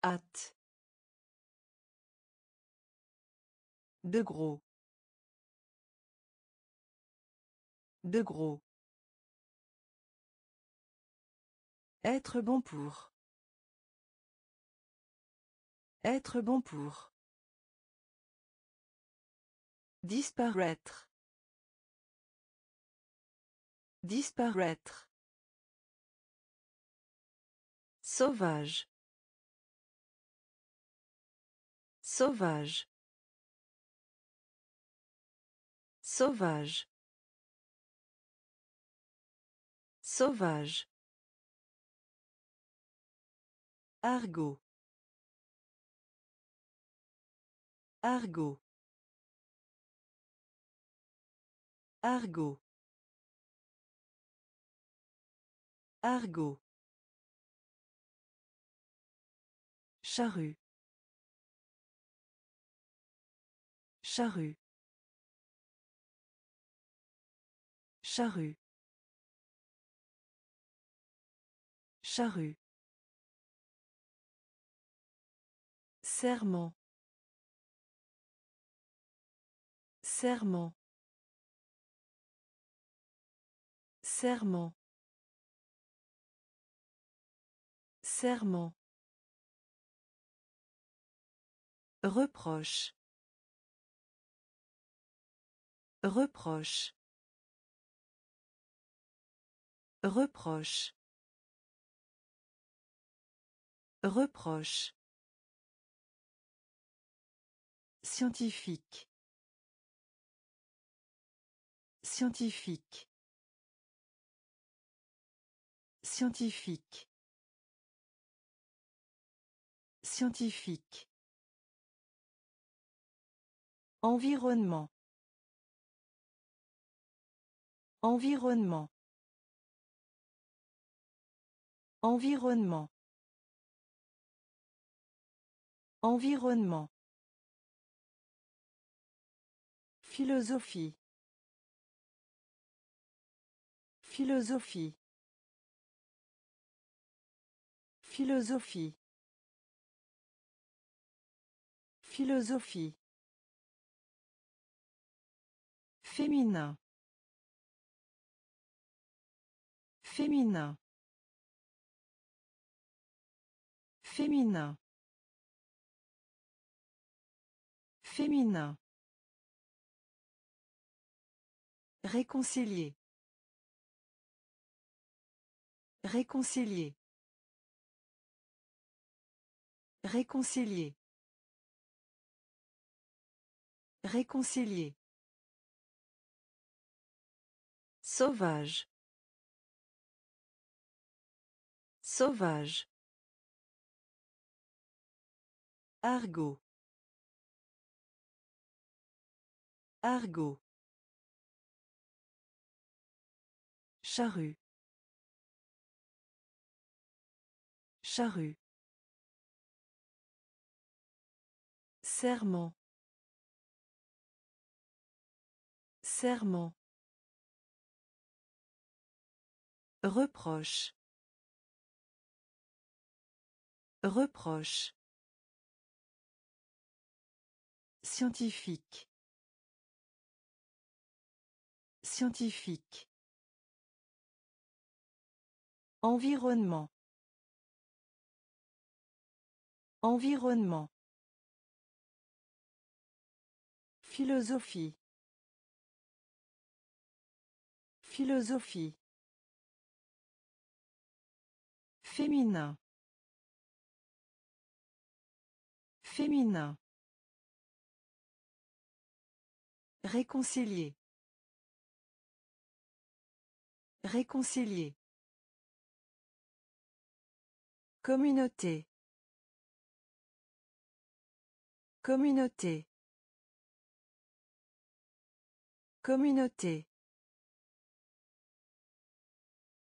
Hâte. De gros. De gros. Être bon pour. Être bon pour. Disparaître. Disparaître. Sauvage. Sauvage. Sauvage. Sauvage. Argot. Argot. Argot. Argot. Charrue. Charrue. Charrue. Charrue. Serment. Serment. Serment. Serment. Reproche. Reproche. Reproche. Reproche. Scientifique. Scientifique. Scientifique. Scientifique. Environnement. Environnement. Environnement. Environnement. Philosophie. Philosophie. Philosophie. Philosophie. Féminin. Féminin. Féminin. Féminin. Réconcilier. Réconcilier. Réconcilier. Réconcilier. Sauvage. Sauvage. Argot. Argot. Charrue. Charrue. Serment. Serment. Reproche. Reproche. Scientifique. Scientifique. Environnement. Environnement. Philosophie. Philosophie. Féminin. Féminin. Réconcilier. Réconcilier. Communauté. Communauté. Communauté.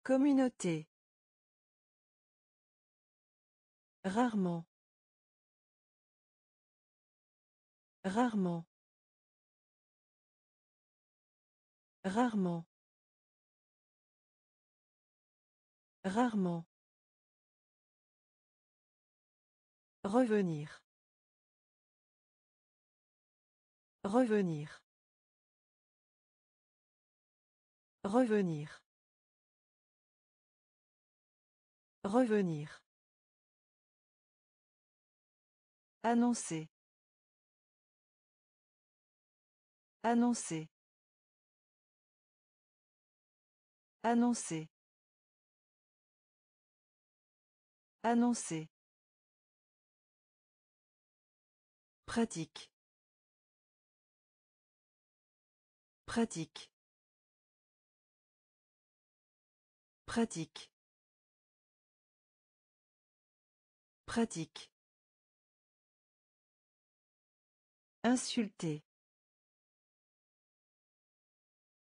Communauté. Rarement. Rarement. Rarement. Rarement. Revenir. Revenir. Revenir. Revenir. Annoncer. Annoncer. Annoncer. Annoncer. Pratique. Pratique. Pratique. Pratique. Insulter.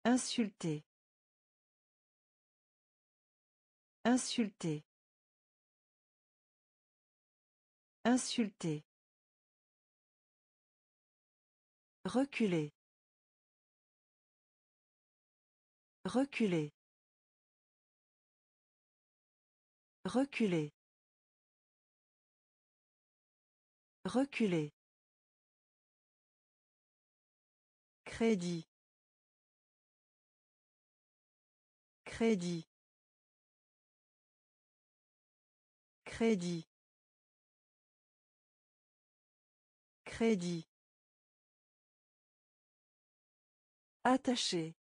Insulter. Insulter. Insulter. Reculer. Reculer. Reculer. Reculer. Crédit. Crédit. Crédit. Crédit. Attaché.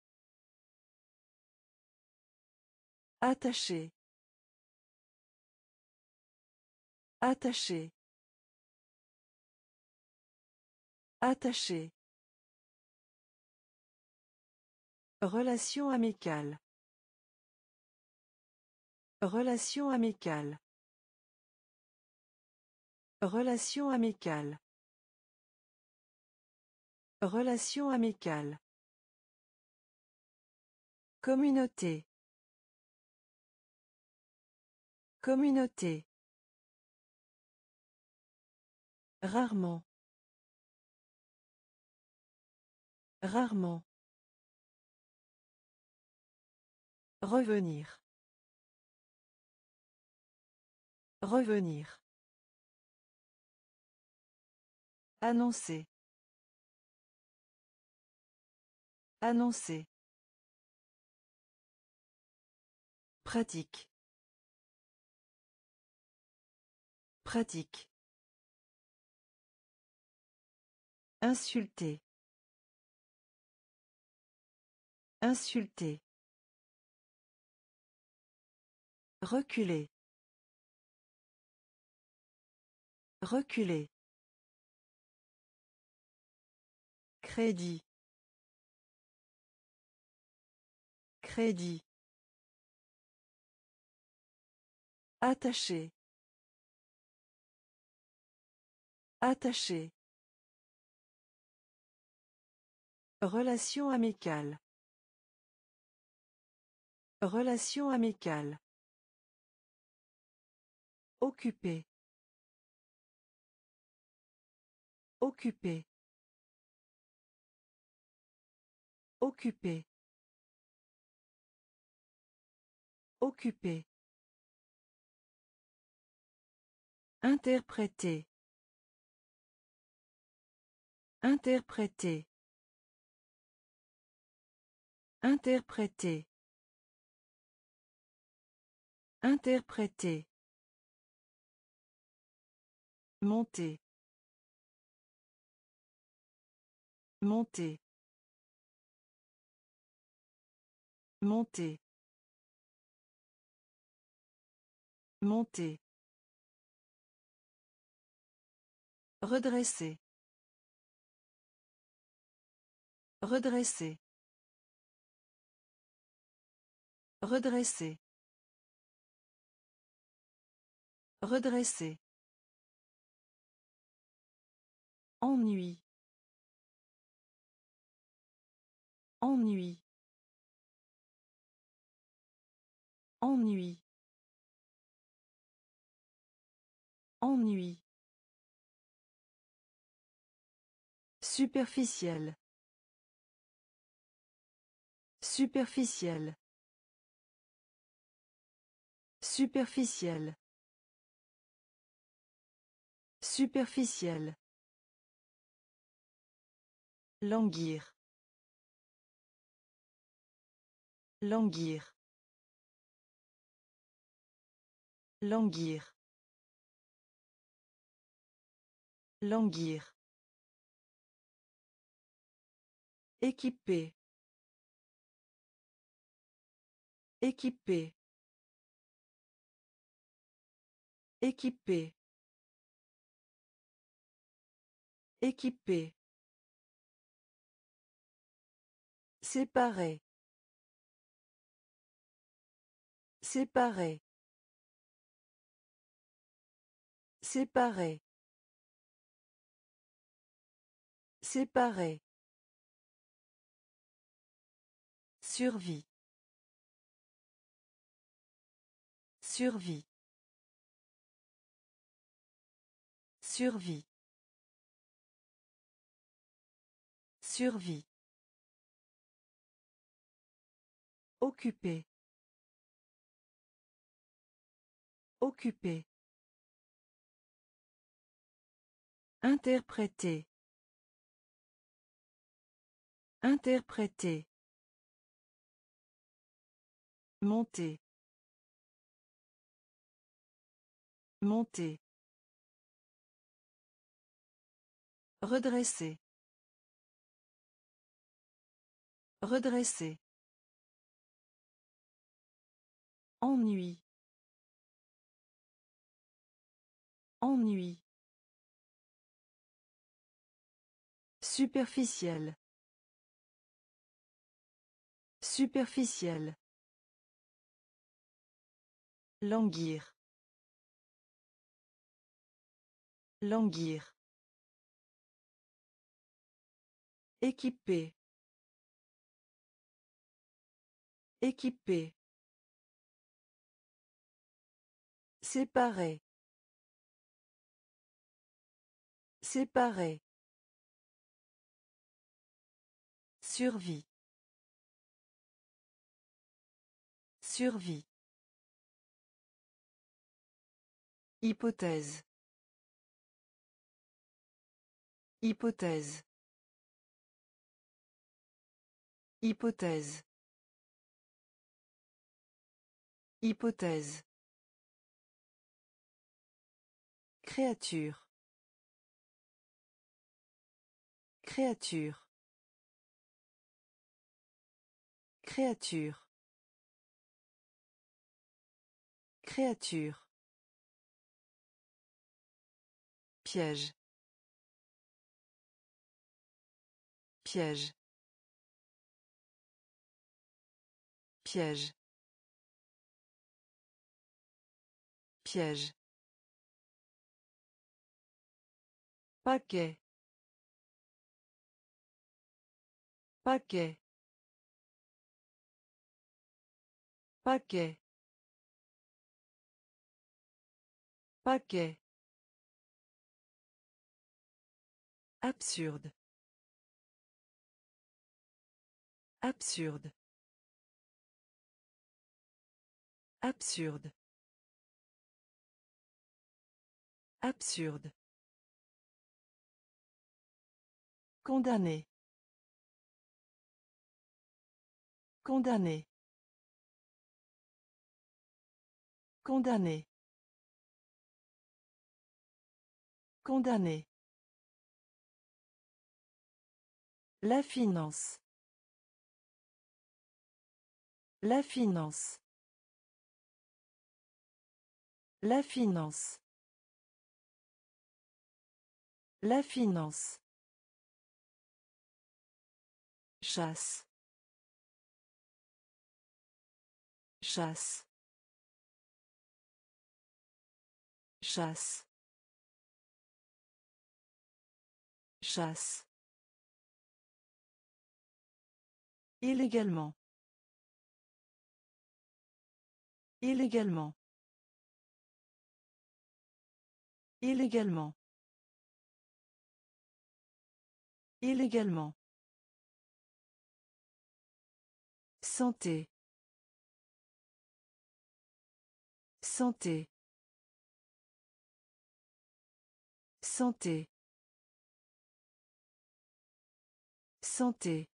Attaché. Attaché. Attaché. Relation amicale. Relation amicale. Relation amicale. Relation amicale. Communauté. Communauté. Rarement. Rarement. Revenir. Revenir. Annoncer. Annoncer. Pratique. Pratique. Insulter. Insulter. Reculer. Reculer. Crédit. Crédit. Attaché. Attaché. Relation amicale. Relation amicale. Occupé. Occupé. Occupé. Occupé. Interpréter. Interpréter. Interpréter. Interpréter. Monter. Monter. Monter. Monter. Redresser. Redresser. Redresser. Redresser. Ennui. Ennui. Ennui. Ennui. Superficiel. Superficiel. Superficiel. Superficiel. Languir. Languir. Languir. Languir. Équipé. Équipé. Équipé. Équipé. Séparé. Séparé. Séparé. Séparé. Survie. Survie. Survie. Survie. Occupé. Occupé. Interpréter. Interpréter. Monter. Monter. Redresser. Redresser. Ennui. Ennui. Superficiel. Superficiel. Languir. Languir. Équipé. Équipé. Séparé. Séparé. Survie. Survie. Hypothèse. Hypothèse. Hypothèse. Hypothèse. Créature. Créature. Créature. Créature. Piège. Piège. Piège. Piège. Paquet. Paquet. Paquet. Paquet. Absurde. Absurde. Absurde. Absurde. Condamné. Condamné. Condamné. Condamné. La finance. La finance. La finance. La finance. Chasse. Chasse. Chasse. Chasse. Illégalement. Illégalement. Illégalement. Illégalement. Santé. Santé. Santé. Santé.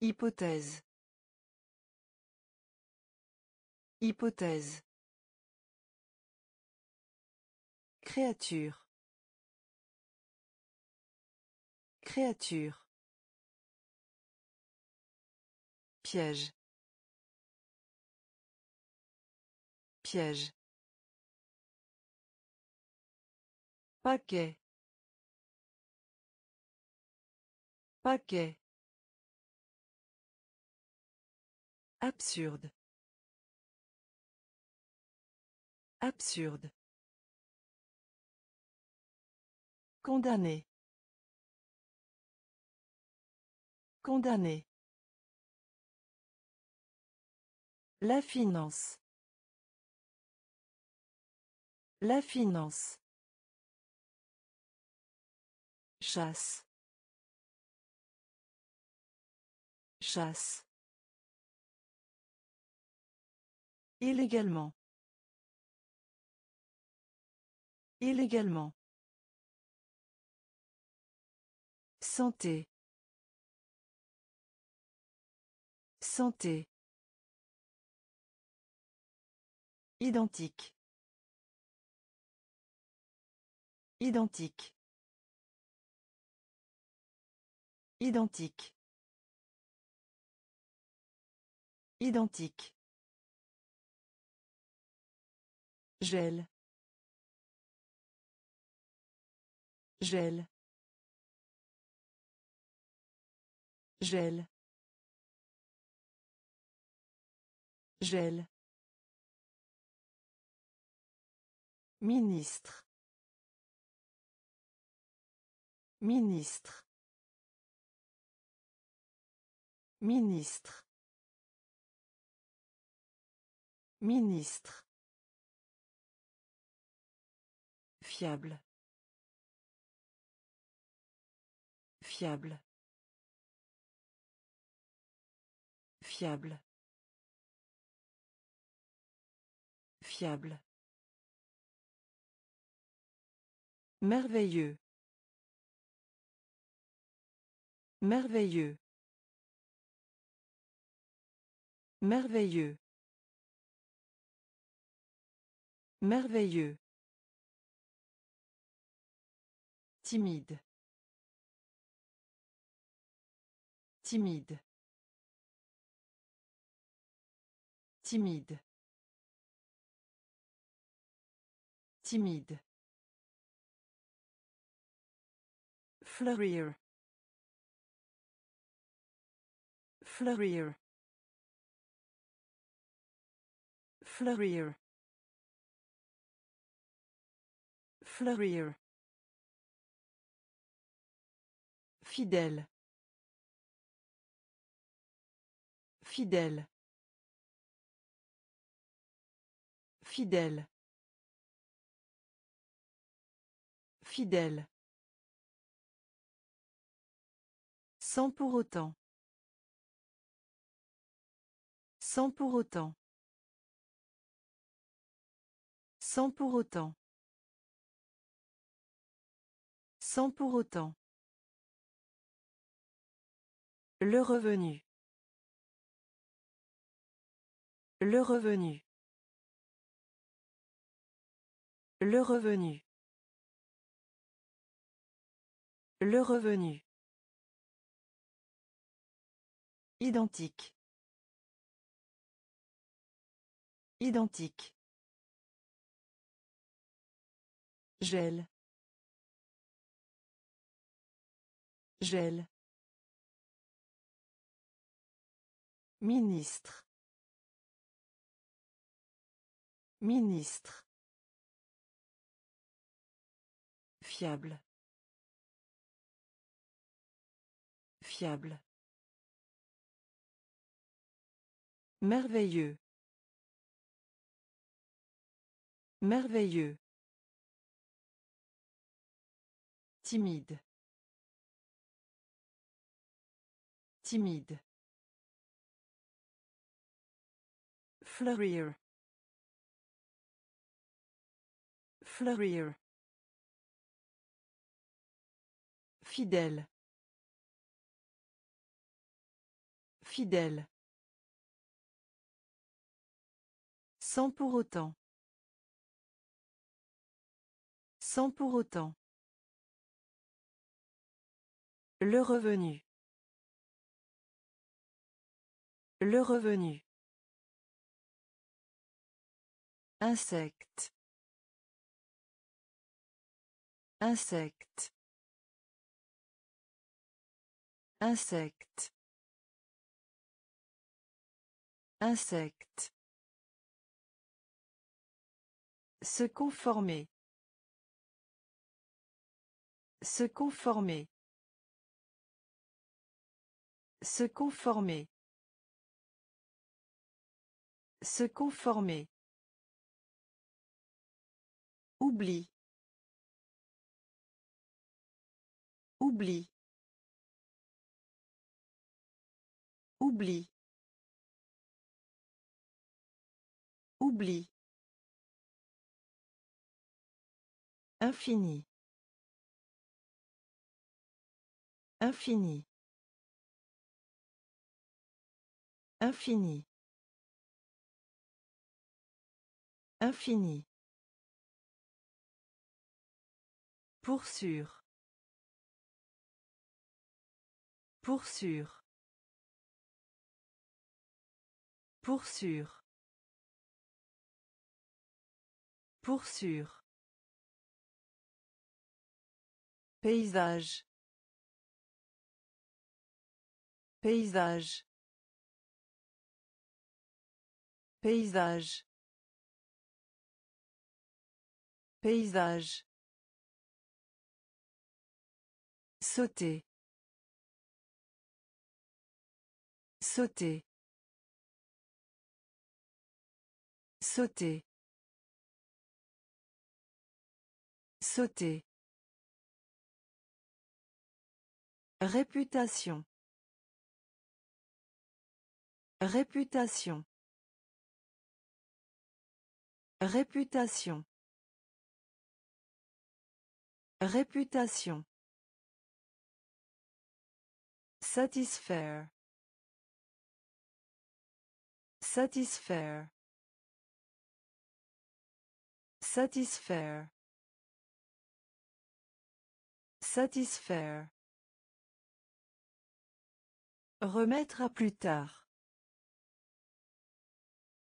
Hypothèse. Hypothèse. Créature. Créature. Piège. Piège. Paquet. Paquet. Absurde. Absurde. Condamné. Condamné. La finance. La finance. Chasse. Chasse. Illégalement. Illégalement. Santé. Santé. Identique. Identique. Identique. Identique. Gel. Gel. Gel. Gel. Ministre. Ministre. Ministre. Ministre. Fiable. Fiable. Fiable. Fiable. Merveilleux. Merveilleux. Merveilleux. Merveilleux. Timide. Timide. Timide. Timide. Fleurir. Fleurir. Fleurir. Fleurir. Fidèle. Fidèle. Fidèle. Fidèle. Sans pour autant. Sans pour autant. Sans pour autant. Sans pour autant. Le revenu. Le revenu. Le revenu. Le revenu. Identique. Identique. Gel. Gel. Ministre. Ministre. Fiable. Fiable. Merveilleux. Merveilleux. Timide. Timide. Fleurir. Fleurir. Fidèle. Fidèle. Sans pour autant. Sans pour autant. Le revenu. Le revenu. Insecte. Insecte. Insecte. Insecte. Se conformer. Se conformer. Se conformer. Se conformer. Oublie. Oublie. Oublie. Oublie. Infini. Infini. Infini. Infini. Pour sûr. Pour sûr. Pour sûr. Pour sûr. Paysage. Paysage. Paysage. Paysage. Sauter. Sauter. Sauter. Sauter. Réputation. Réputation. Réputation. Réputation. Satisfaire. Satisfaire. Satisfaire. Satisfaire. Remettre à plus tard.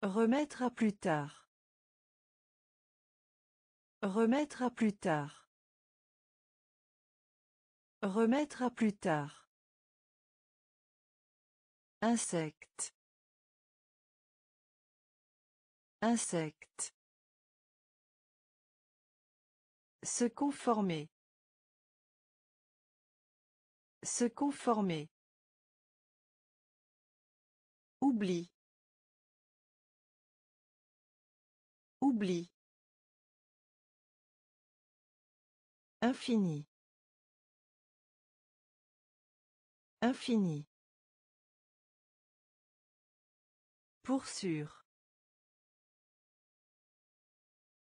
Remettre à plus tard. Remettre à plus tard. Remettre à plus tard. Insecte. Insecte. Se conformer. Se conformer. Oublie. Oublie. Infini. Infini. Pour sûr.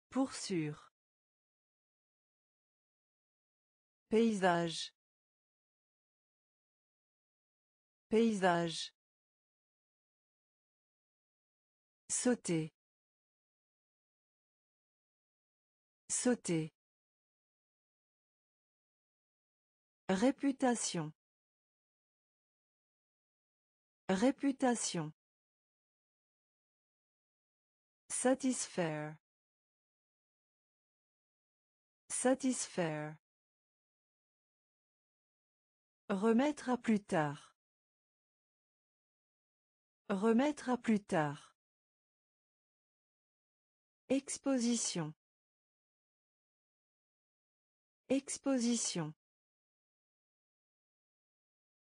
Pour sûr. Paysage. Paysage. Sauter. Sauter. Réputation. Réputation. Satisfaire. Satisfaire. Remettre à plus tard. Remettre à plus tard. Exposition. Exposition.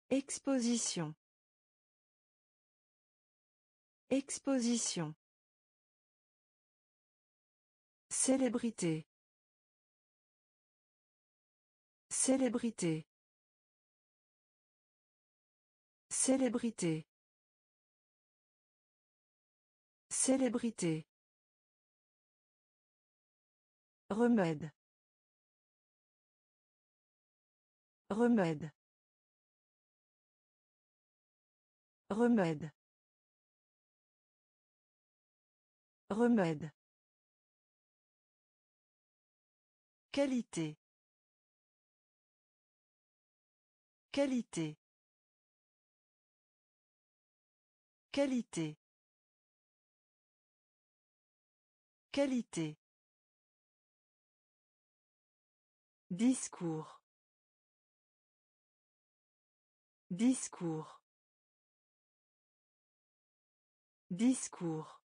Exposition. Exposition. Célébrité. Célébrité. Célébrité. Célébrité. Remède. Remède. Remède. Remède. Qualité. Qualité. Qualité. Discours. Discours. Discours.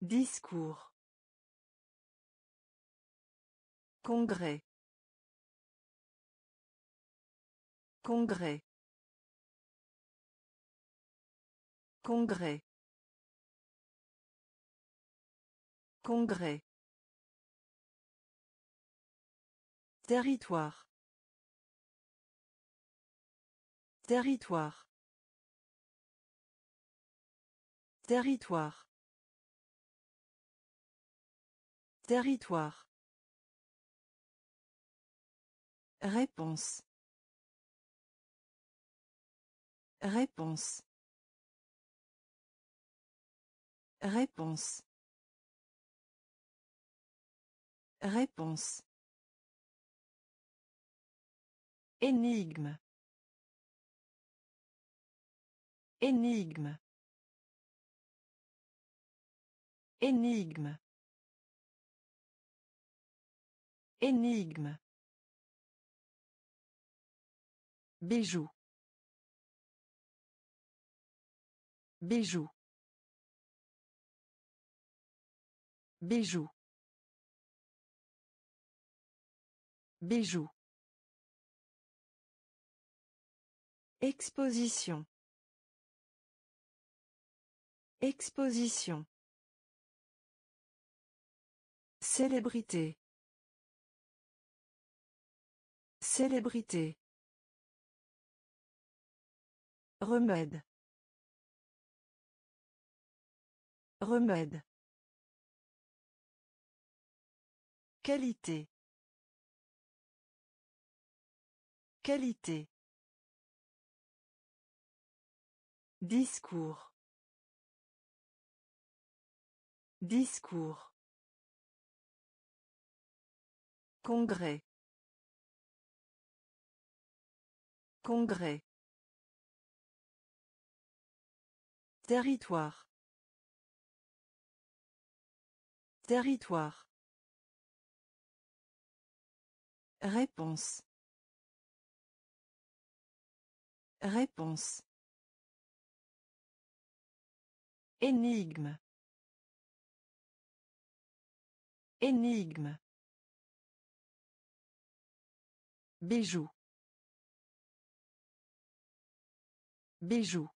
Discours. Congrès. Congrès. Congrès. Congrès. Territoire. Territoire. Territoire. Territoire. Réponse. Réponse. Réponse. Réponse. Énigme. Énigme. Énigme. Énigme. Bijou. Bijou. Bijou. Bijou. Exposition. Exposition. Célébrité. Célébrité. Remède. Remède. Qualité. Qualité. Discours. Discours. Congrès. Congrès. Territoire. Territoire. Réponse. Réponse. Énigme. Énigme. Bijou. Bijou.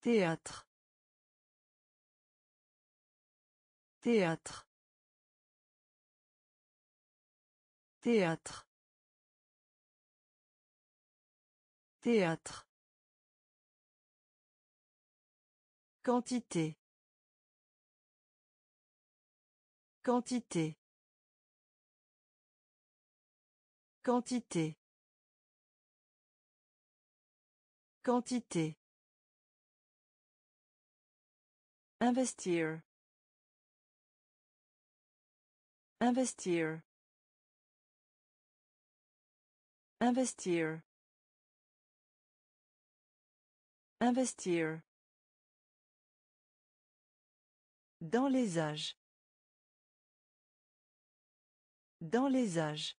Théâtre. Théâtre. Théâtre. Théâtre. Quantité. Quantité. Quantité. Quantité. Investir. Investir. Investir. Investir. Dans les âges. Dans les âges.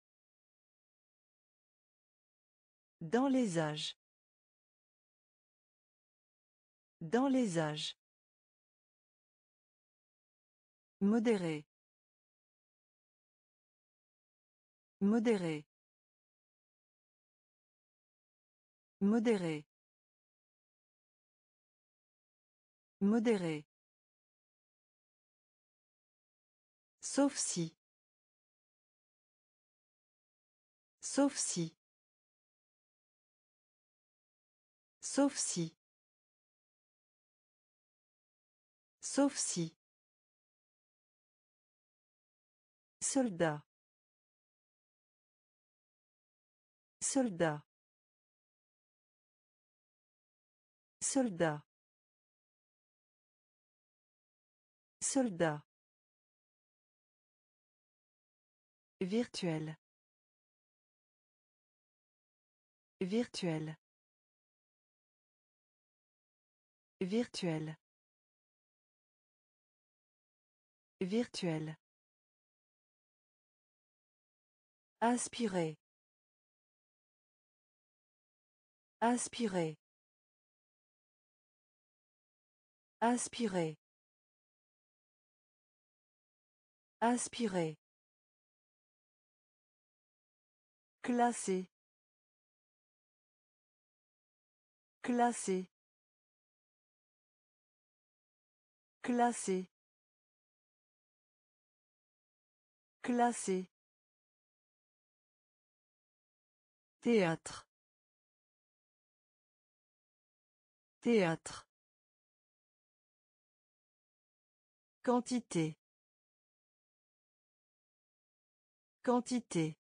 Dans les âges. Dans les âges. Modéré. Modéré. Modéré. Modéré. Sauf si. Sauf si. Sauf si. Sauf si. Soldat. Soldat. Soldat. Soldat. Virtuel. Virtuel. Virtuel. Virtuel. Aspirer. Aspirer. Aspirer. Aspirer. Classé. Classé. Classé. Classé. Théâtre. Théâtre. Quantité. Quantité.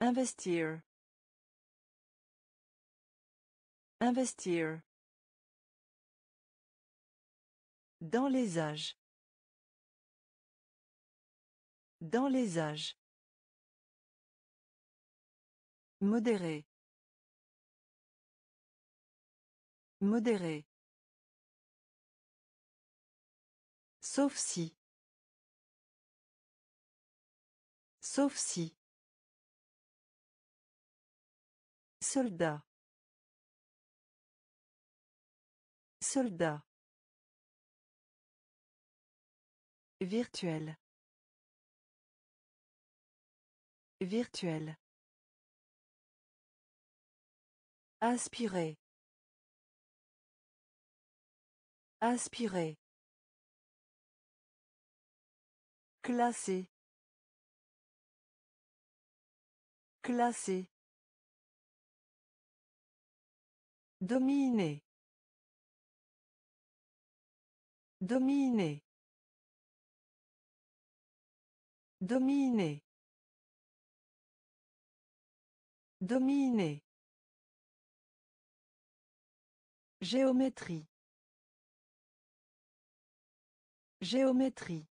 Investir. Investir. Dans les âges. Dans les âges. Modéré. Modéré. Sauf si. Sauf si. Soldat. Soldat. Virtuel. Virtuel. Aspirer. Aspirer. Classé. Classé. Dominer. Dominer. Dominer. Dominer. Géométrie. Géométrie.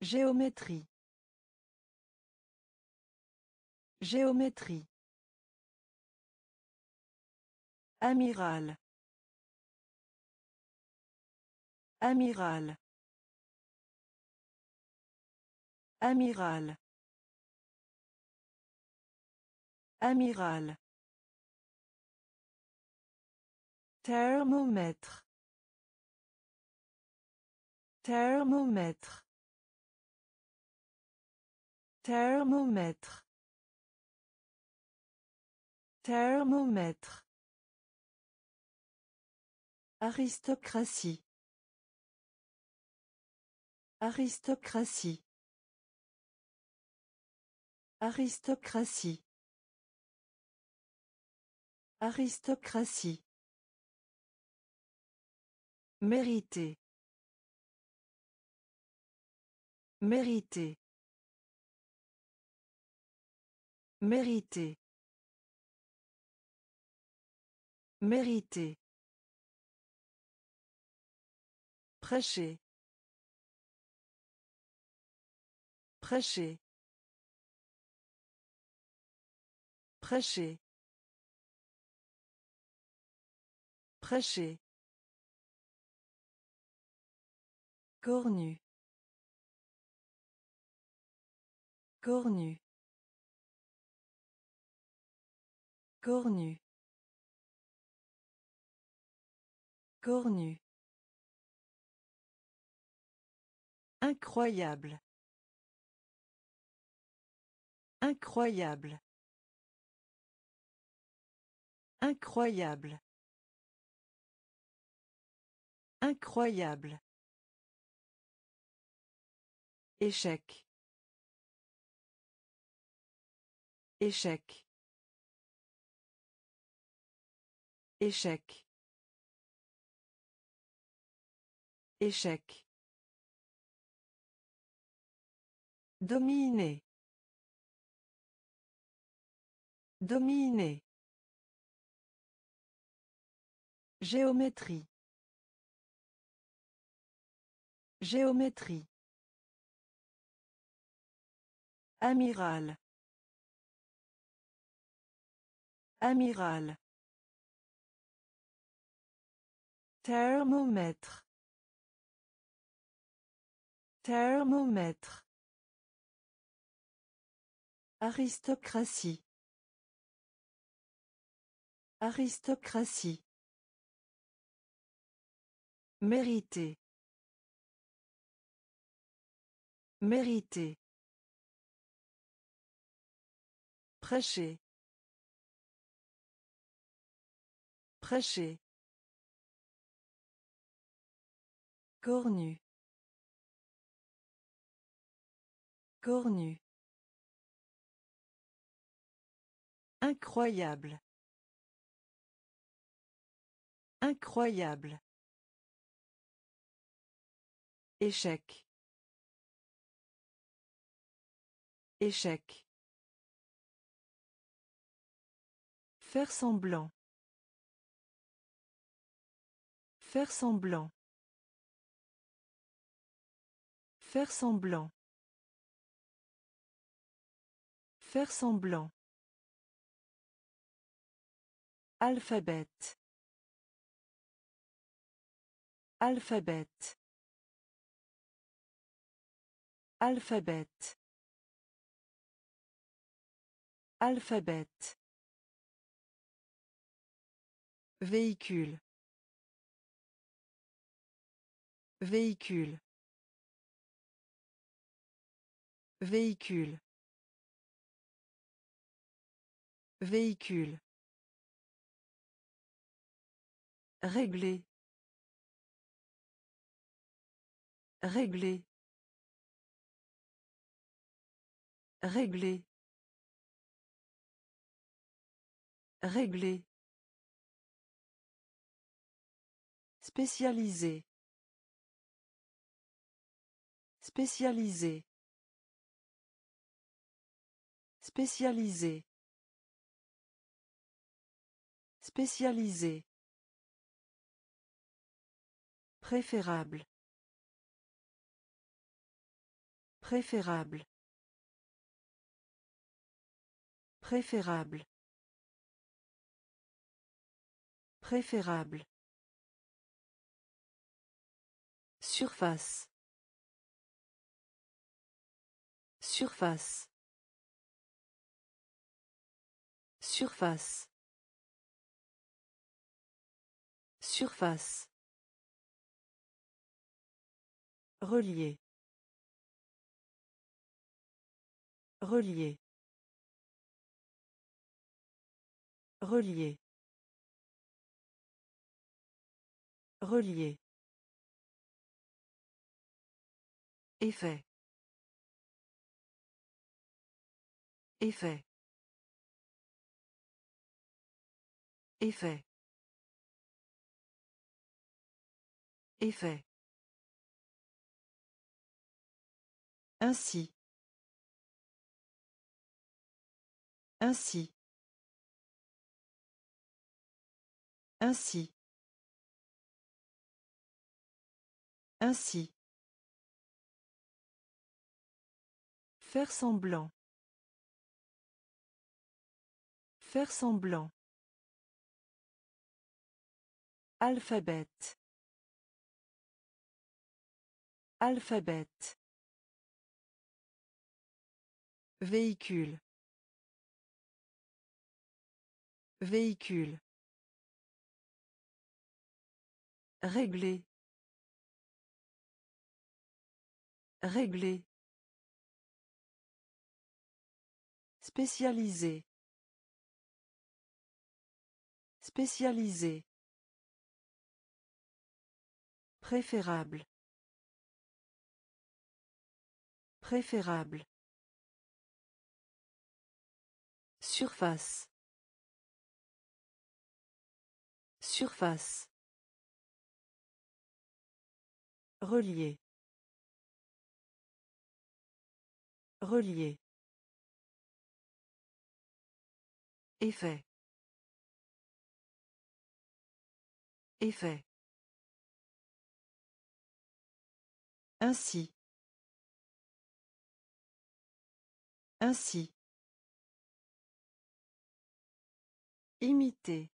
Géométrie. Géométrie. Amiral. Amiral. Amiral. Amiral. Thermomètre. Thermomètre. Thermomètre. Thermomètre. Aristocratie. Aristocratie. Aristocratie. Aristocratie. Mériter. Mériter. Mériter. Mériter. Prêcher. Prêcher. Prêcher. Prêcher. Cornu. Cornu. Cornu. Cornu. Incroyable. Incroyable. Incroyable. Incroyable. Échec. Échec. Échec. Échec. Dominer. Dominer. Géométrie. Géométrie. Amiral. Amiral. Thermomètre. Thermomètre. Aristocratie. Aristocratie. Mériter. Mériter. Prêcher. Prêcher. Cornu. Cornu. Incroyable. Incroyable. Échec. Échec. Faire semblant. Faire semblant. Faire semblant. Faire semblant. Alphabet. Alphabet. Alphabet. Alphabet. Véhicule. Véhicule. Véhicule. Véhicule. Régler. Régler. Régler. Régler. Spécialisé. Spécialisé. Spécialisé. Préférable. Préférable. Préférable. Préférable. Surface. Surface. Surface. Surface. Relier. Relier. Relier. Relier. Effet. Effet. Effet. Effet. Ainsi. Ainsi. Ainsi. Ainsi. Faire semblant. Faire semblant. Alphabet. Alphabet. Véhicule. Véhicule. Régler. Régler. Spécialisé. Spécialisé. Préférable. Préférable. Surface. Surface. Relier. Relier. Effet. Effet. Ainsi. Ainsi. Imiter.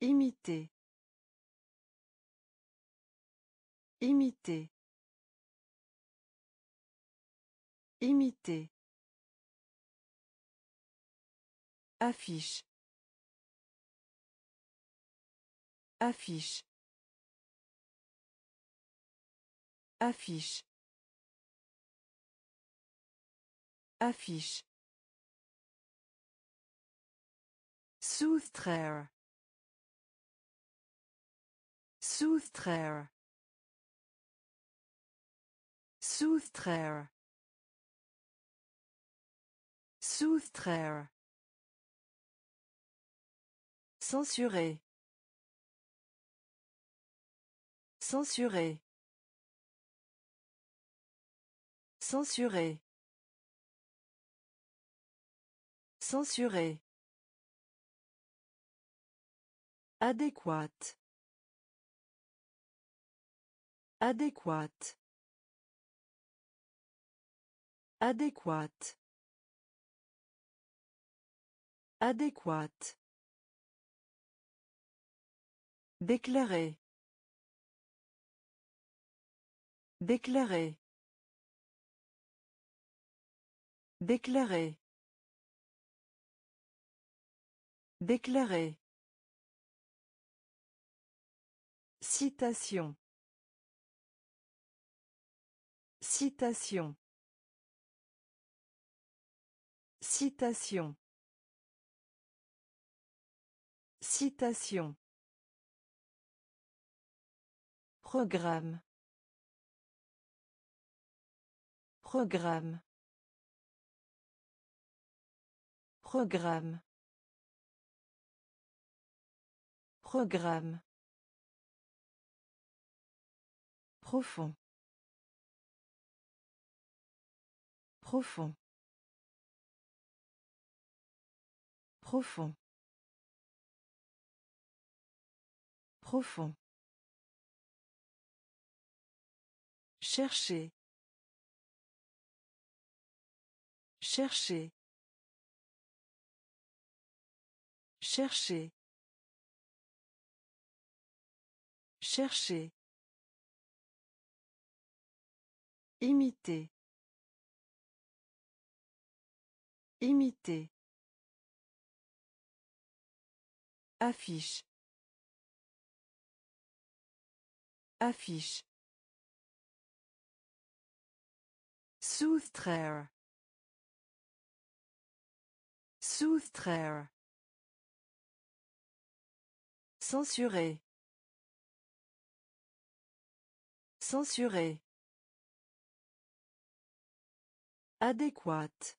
Imiter. Imiter. Imiter. Affiche. Affiche. Affiche. Affiche. Soustraire. Soustraire. Soustraire. Soustraire. Censurer. Censurer. Censurer. Censurer. Adéquate. Adéquate. Adéquate. Adéquate. Déclarer. Déclarer. Déclarer. Déclarer. Citation. Citation. Citation. Citation. Programme. Programme. Programme. Programme. Profond. Profond. Profond. Profond. Chercher. Chercher. Chercher. Chercher. Imiter. Imiter. Affiche. Affiche. Soustraire. Soustraire. Censurer. Censurer. Adéquate.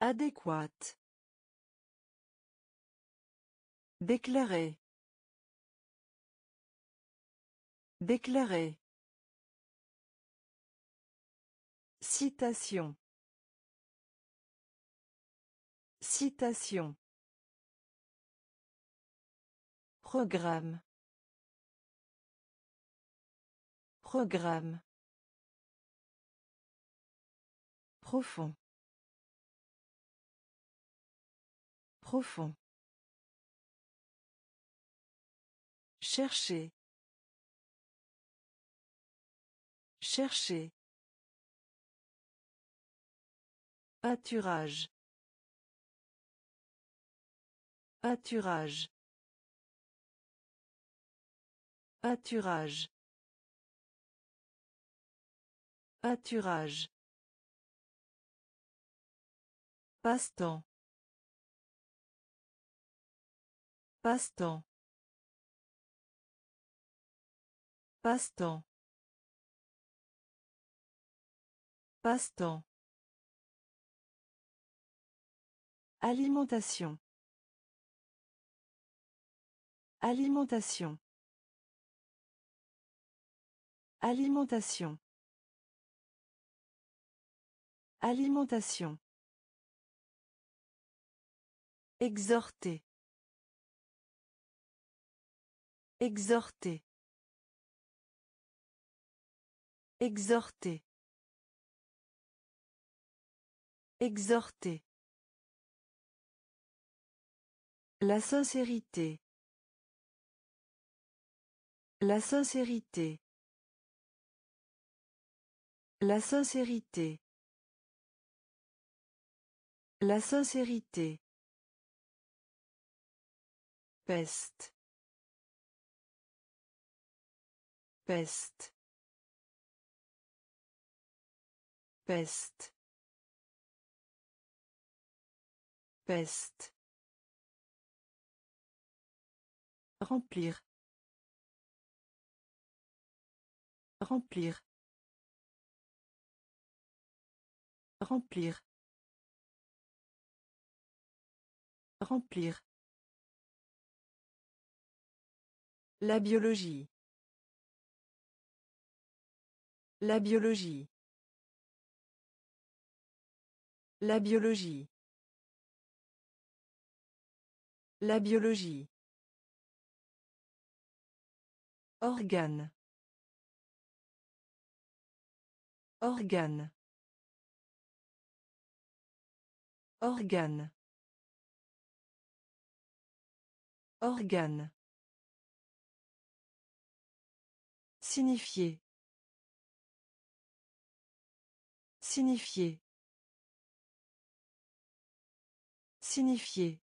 Adéquate. Déclarer. Déclarer. Citation. Citation. Programme. Programme. Profond. Profond. Chercher. Chercher. Pâturage. Pâturage. Pâturage. Pâturage. Passe-temps. Passe-temps. Passe-temps. Passe-temps. Alimentation. Alimentation. Alimentation. Alimentation. Exhorter. Exhorter. Exhorter. Exhorter. La sincérité. La sincérité. La sincérité. La sincérité. Peste. Peste. Peste. Peste. Remplir. Remplir. Remplir. Remplir. La biologie. La biologie. La biologie. La biologie. Organe. Organe. Organe. Organe. Signifier. Signifier. Signifier.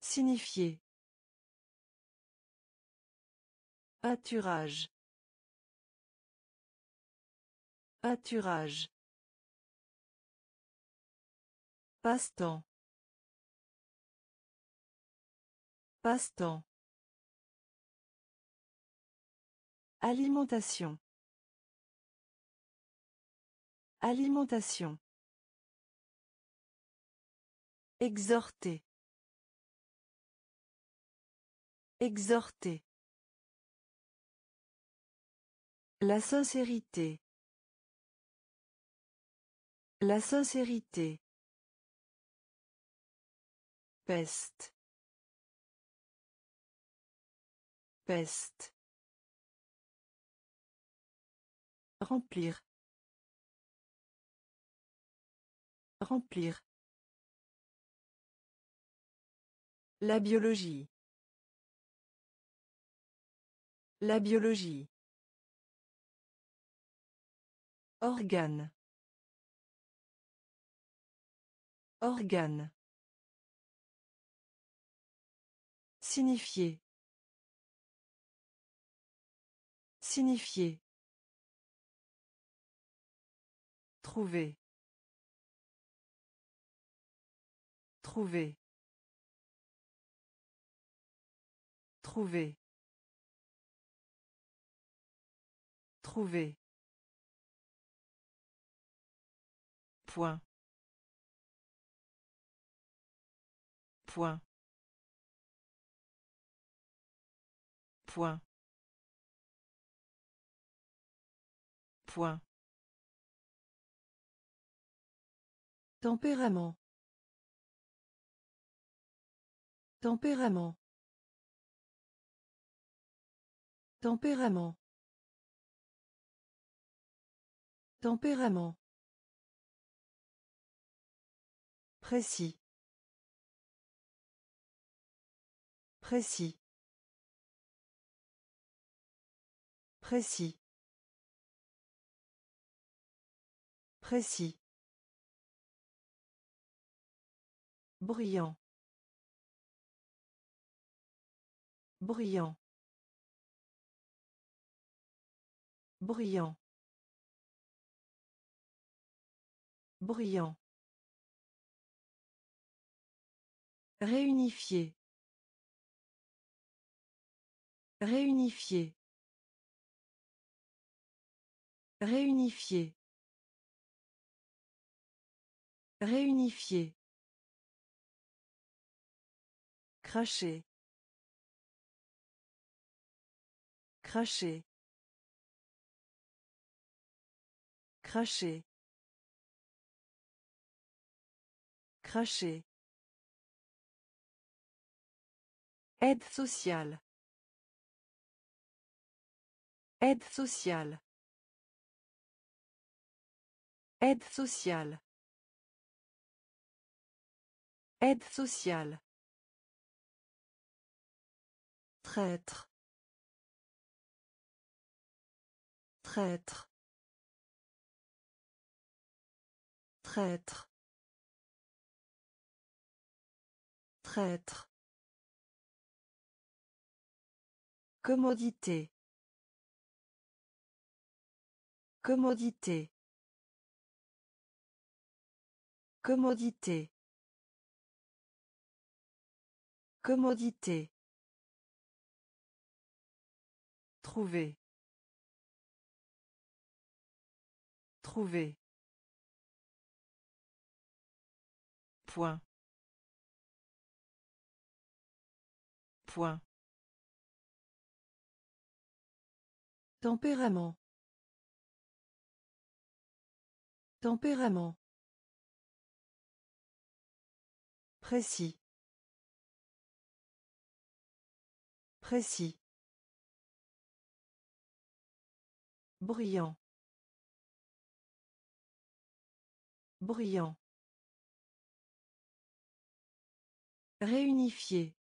Signifier. Pâturage. Pâturage. Passe-temps. Passe-temps. Alimentation. Alimentation. Exhorter. Exhorter. La sincérité. La sincérité. Peste. Peste. Remplir. Remplir. La biologie. La biologie. Organe. Organe. Signifier. Signifier. Trouver. Trouver. Trouver. Trouver. Point. Point. Point. Point. Tempérament. Tempérament. Tempérament. Tempérament. Précis. Précis. Précis. Précis. Bruyant. Bruyant. Bruyant. Bruyant. Réunifier. Réunifier. Réunifier. Réunifier. Cracher. Cracher. Cracher. Cracher. Aide sociale. Aide sociale. Aide sociale. Aide sociale. Traître. Traître. Traître. Traître. Commodité. Commodité. Commodité. Commodité. Trouver. Trouver. Point. Point. Tempérament. Tempérament. Précis. Précis. Brillant. Brillant. Réunifier.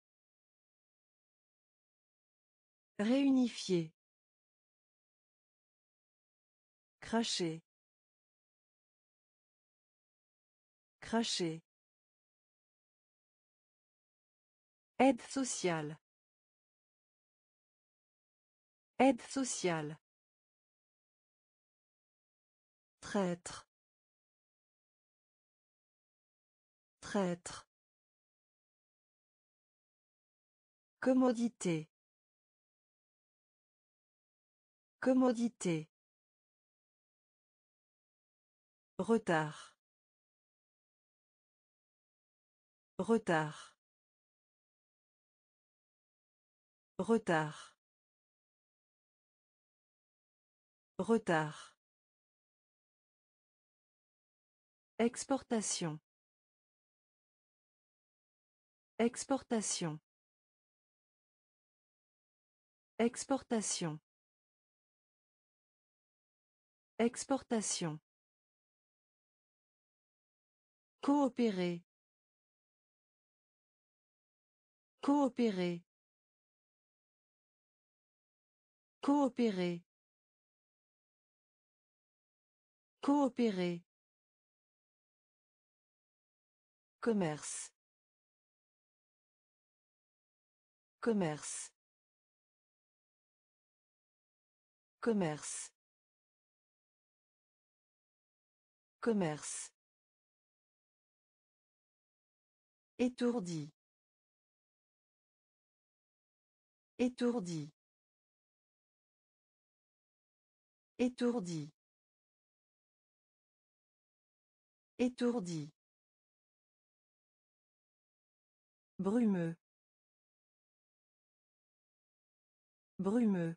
Réunifier. Cracher. Cracher. Aide sociale. Aide sociale. Traître. Traître. Commodité. Commodité. Retard. Retard. Retard. Retard. Exportation. Exportation. Exportation. Exportation. Coopérer. Coopérer. Coopérer. Coopérer. Commerce. Commerce. Commerce. Commerce. Étourdi. Étourdi. Étourdi. Brumeux. Brumeux.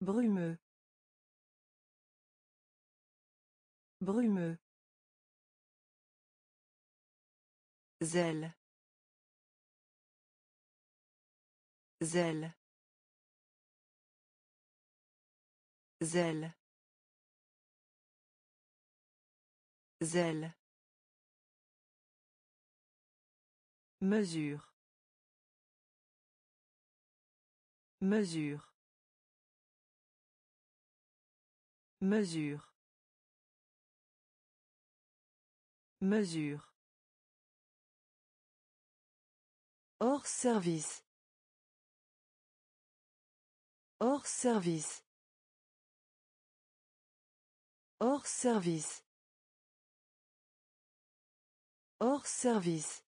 Brumeux. Brumeux. Zèle. Zèle. Zèle. Zèle. Mesure. Mesure. Mesure. Mesure. Hors service. Hors service. Hors service. Hors service.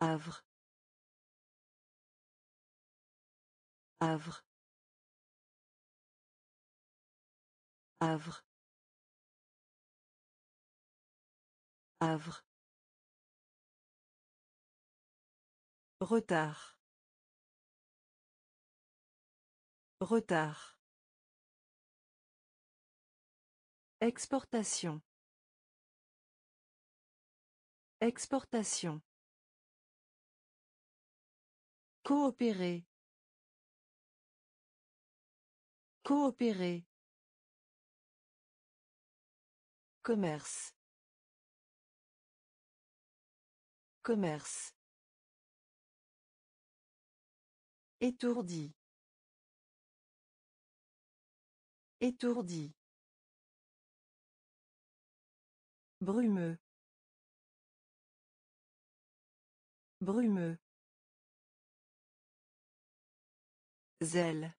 Havre. Havre. Havre. Havre. Retard. Retard. Exportation. Exportation. Coopérer. Coopérer. Commerce. Commerce. Étourdi. Étourdi. Brumeux. Brumeux. Zèle.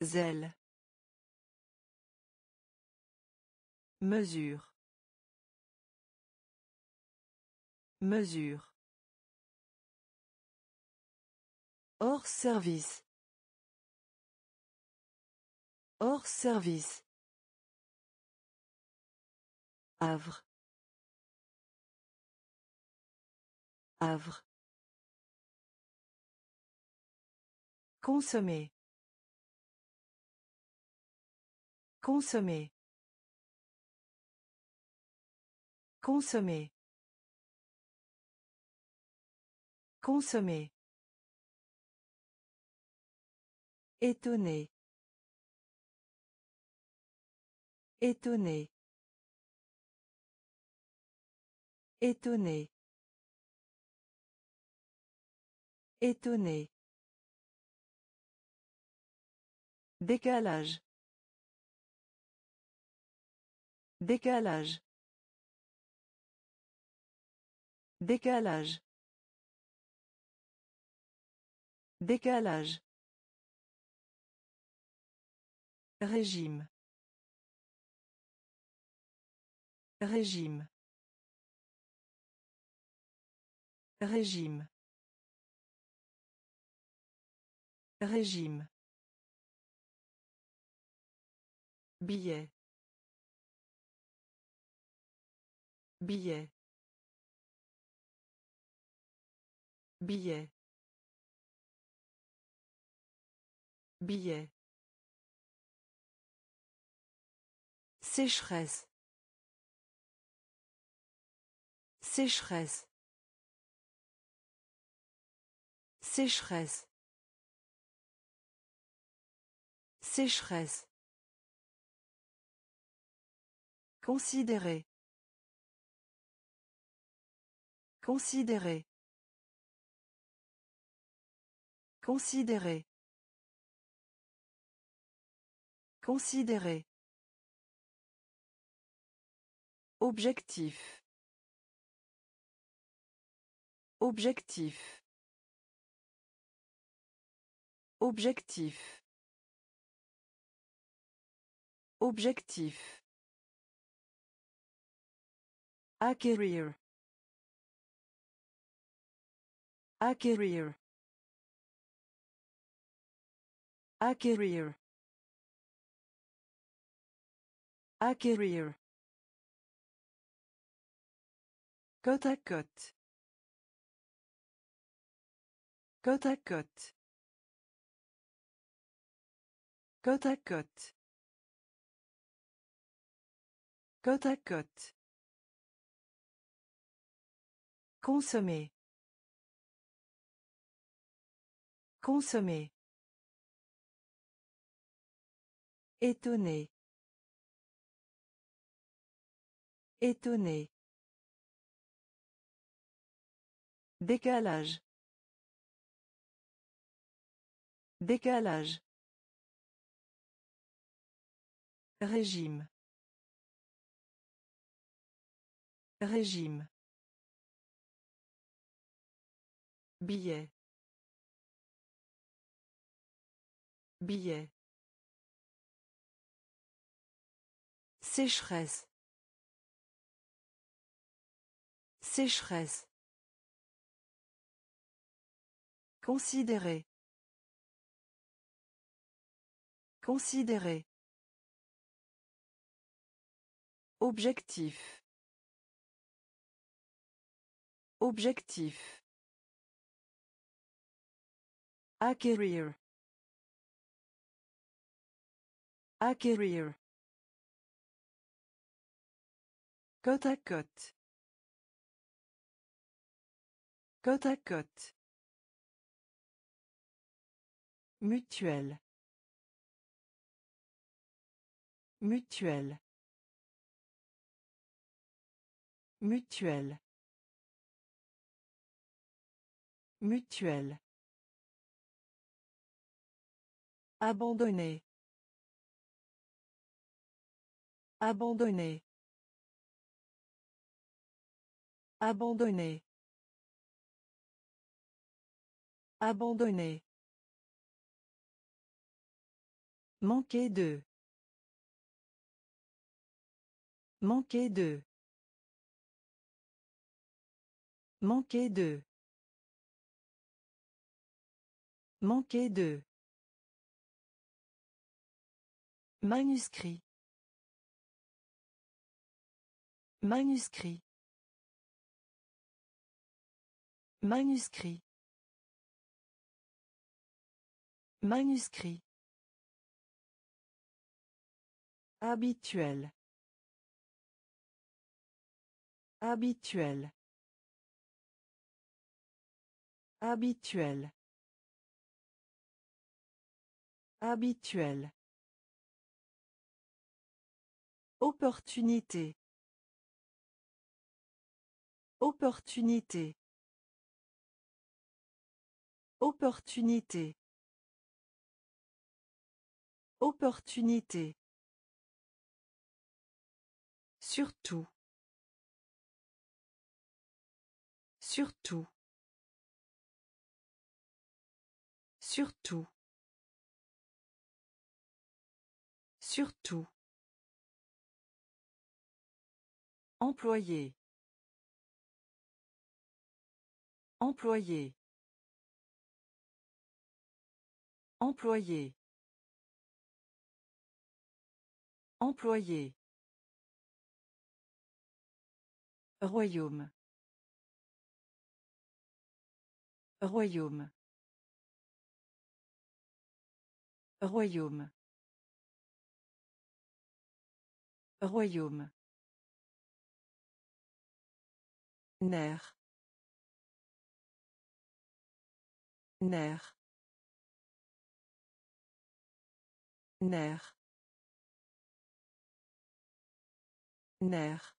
Zèle. Mesure. Mesure. Hors service. Hors service. Havre. Havre. Consommer. Consommer. Consommer. Consommer. Étonné. Étonné. Étonné. Étonné. Décalage. Décalage. Décalage. Décalage. Régime. Régime. Régime. Régime. Billet. Billet. Billet. Billet. Sécheresse. Sécheresse. Sécheresse. Sécheresse. Considérer. Considérer. Considérer. Considérer. Objectif. Objectif. Objectif. Objectif. Acquérir. Acquérir. Acquérir. Acquérir. Côte à côte. Côte à côte. Côte à côte. Côte à côte. Consommer. Consommer. Étonné. Étonné. Décalage. Décalage. Régime. Régime. Billet. Billet. Sécheresse. Sécheresse. Considérer. Considérer. Objectif. Objectif. Acquérir. Acquérir. Côte à côte. Côte à côte. Mutuelle. Mutuelle. Mutuelle. Mutuelle. Abandonner. Abandonner. Abandonner. Abandonner. Manquer de. Manquer de. Manquer de. Manquer de. Manuscrit. Manuscrit. Manuscrit. Manuscrit. Habituel. Habituel. Habituel. Habituel. Opportunité. Opportunité. Opportunité. Opportunité. Surtout. Surtout. Surtout. Surtout. Employé. Employé. Employé. Employé. Royaume. Royaume. Royaume. Royaume. Nerf. Nerf. Nerf. Nerf.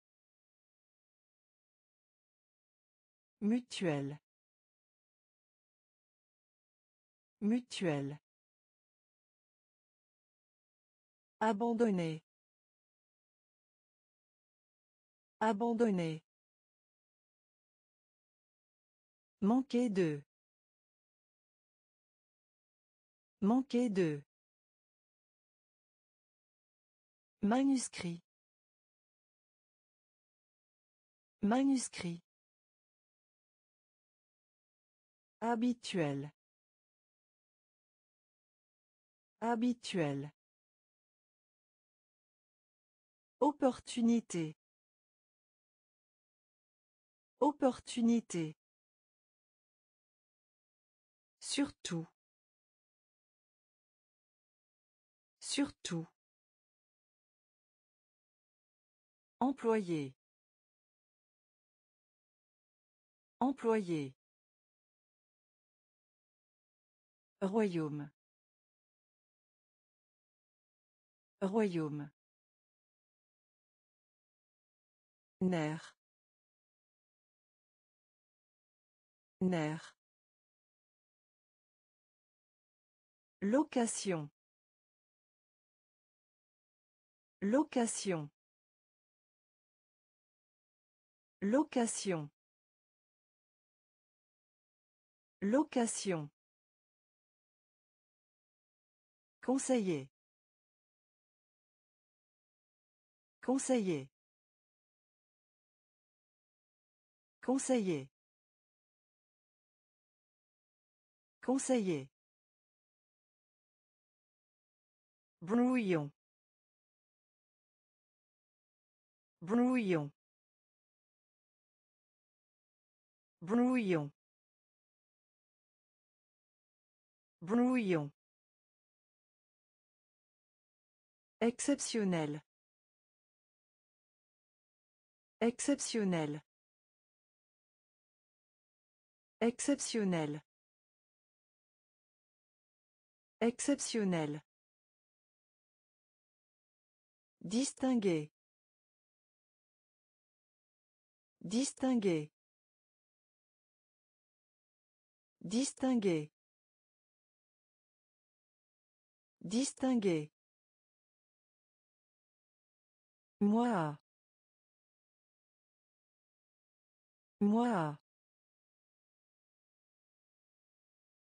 Mutuelle. Mutuelle. Abandonner. Abandonner. Manquer de. Manquer de. Manuscrit. Manuscrit. Habituel. Habituel. Opportunité. Opportunité. Surtout. Surtout. Employé. Employé. Royaume. Royaume. Nerf. Nerf. Location. Location. Location. Location. Conseiller. Conseiller. Conseiller. Conseiller. Brouillon. Brouillon. Brouillon. Brouillon. Exceptionnel. Exceptionnel. Exceptionnel. Exceptionnel. Distinguer. Distinguer. Distinguer. Distinguer. Moi. Moi.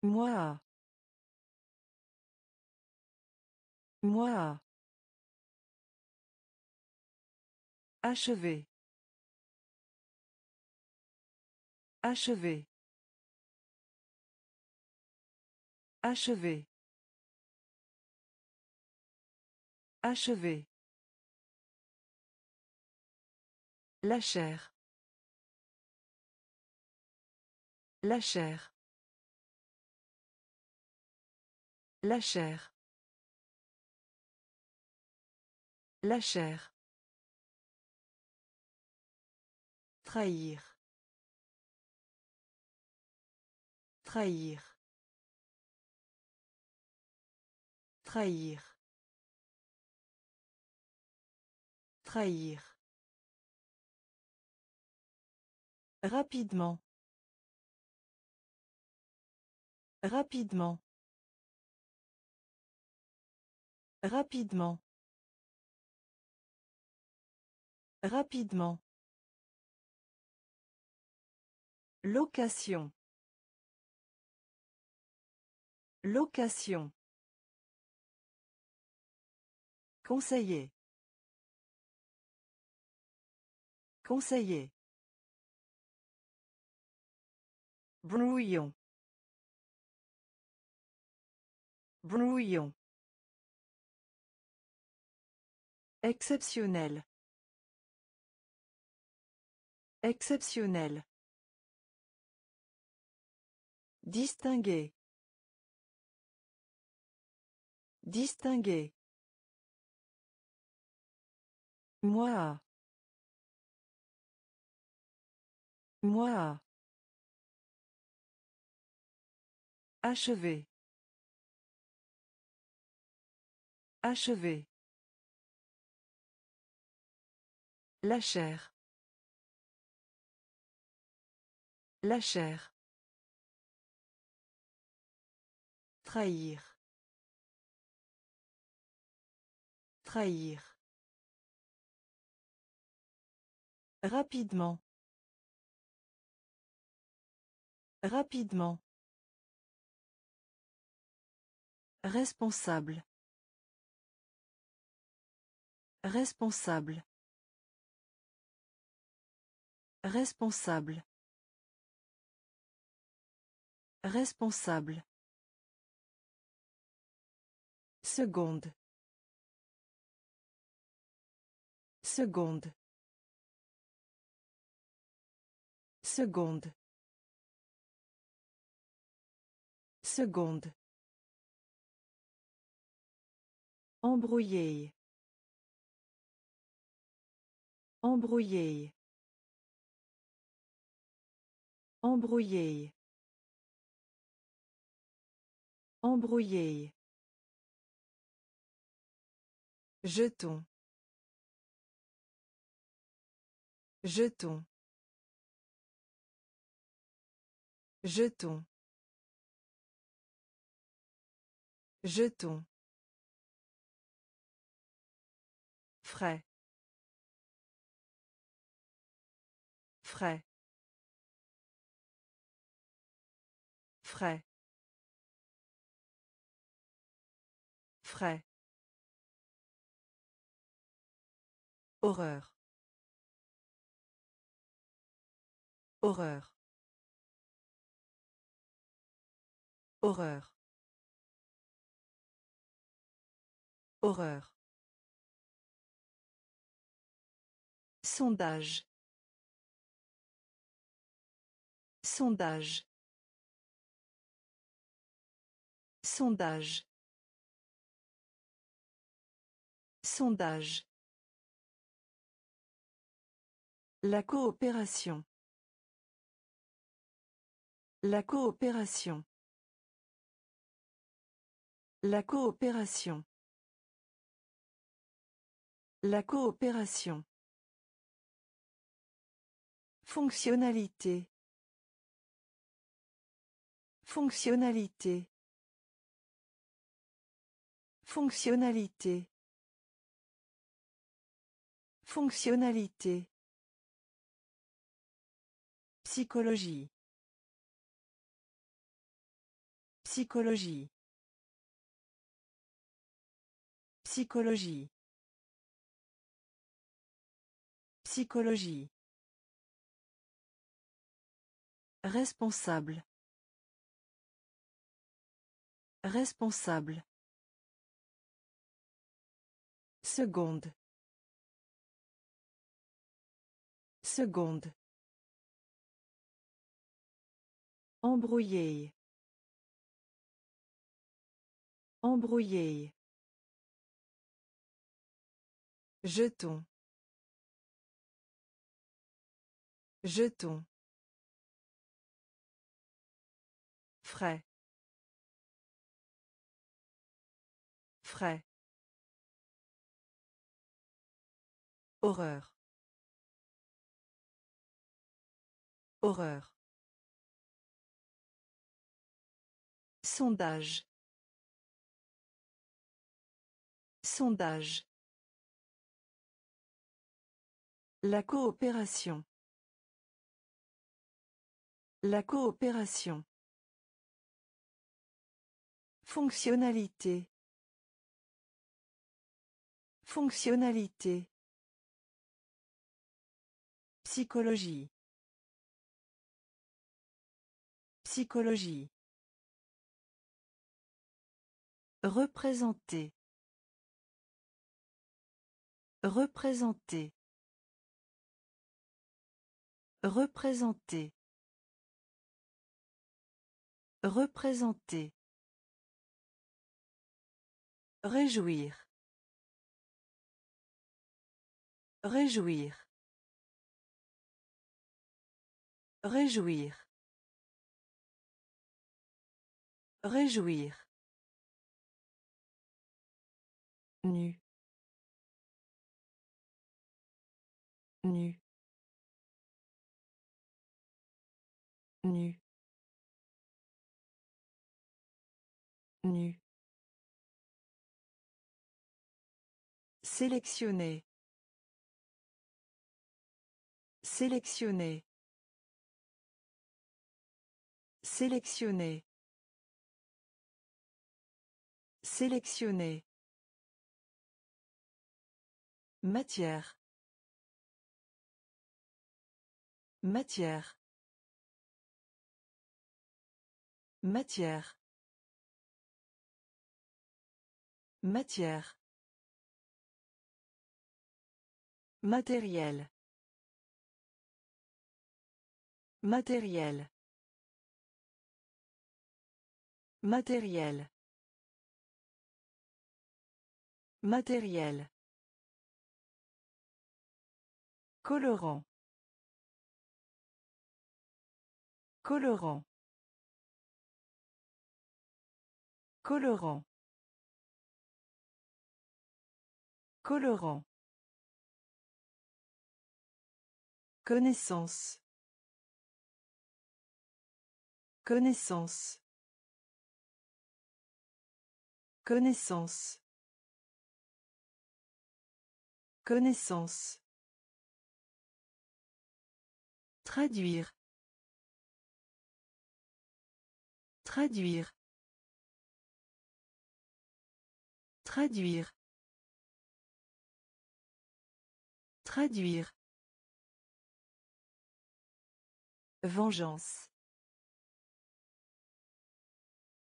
Moi. Moi. Achever. Achever. Achever. Achever. La chair. La chair. La chair. La chair. Trahir. Trahir. Trahir. Trahir. Rapidement. Rapidement. Rapidement. Rapidement. Location. Location. Conseiller. Conseiller. Brouillon. Brouillon. Exceptionnel. Exceptionnel. Distinguer. Distinguer. Moi. Moi. Achever. Achever. La chair. La chair. Trahir. Trahir. Rapidement. Rapidement. Responsable. Responsable. Responsable. Responsable. Seconde. Seconde. Seconde. Seconde. Embrouiller. Embrouiller. Embrouiller. Embrouiller. Jeton. Jeton. Jeton. Jeton. Frais. Frais. Frais. Horreur. Horreur. Horreur. Horreur. Sondage. Sondage. Sondage. Sondage. La coopération. La coopération. La coopération. La coopération. Fonctionnalité. Fonctionnalité. Fonctionnalité. Fonctionnalité. Psychologie. Psychologie. Psychologie. Psychologie. Responsable. Responsable. Seconde. Seconde. Embrouillé. Embrouillé. Jeton. Jeton. Frais. Frais. Horreur. Horreur. Sondage. Sondage. La coopération. La coopération. Fonctionnalité. Fonctionnalité. Psychologie. Psychologie. Représenter. Représenter. Représenter. Représenter. Réjouir. Réjouir. Réjouir. Réjouir. Nu. Nu. Nu. Sélectionner. Sélectionner. Sélectionner. Sélectionner. Matière. Matière. Matière. Matière. Matériel. Matériel. Matériel. Matériel. Colorant. Colorant. Colorant. Colorant. Connaissance. Connaissance. Connaissance. Connaissance. Traduire. Traduire. Traduire. Traduire. Vengeance.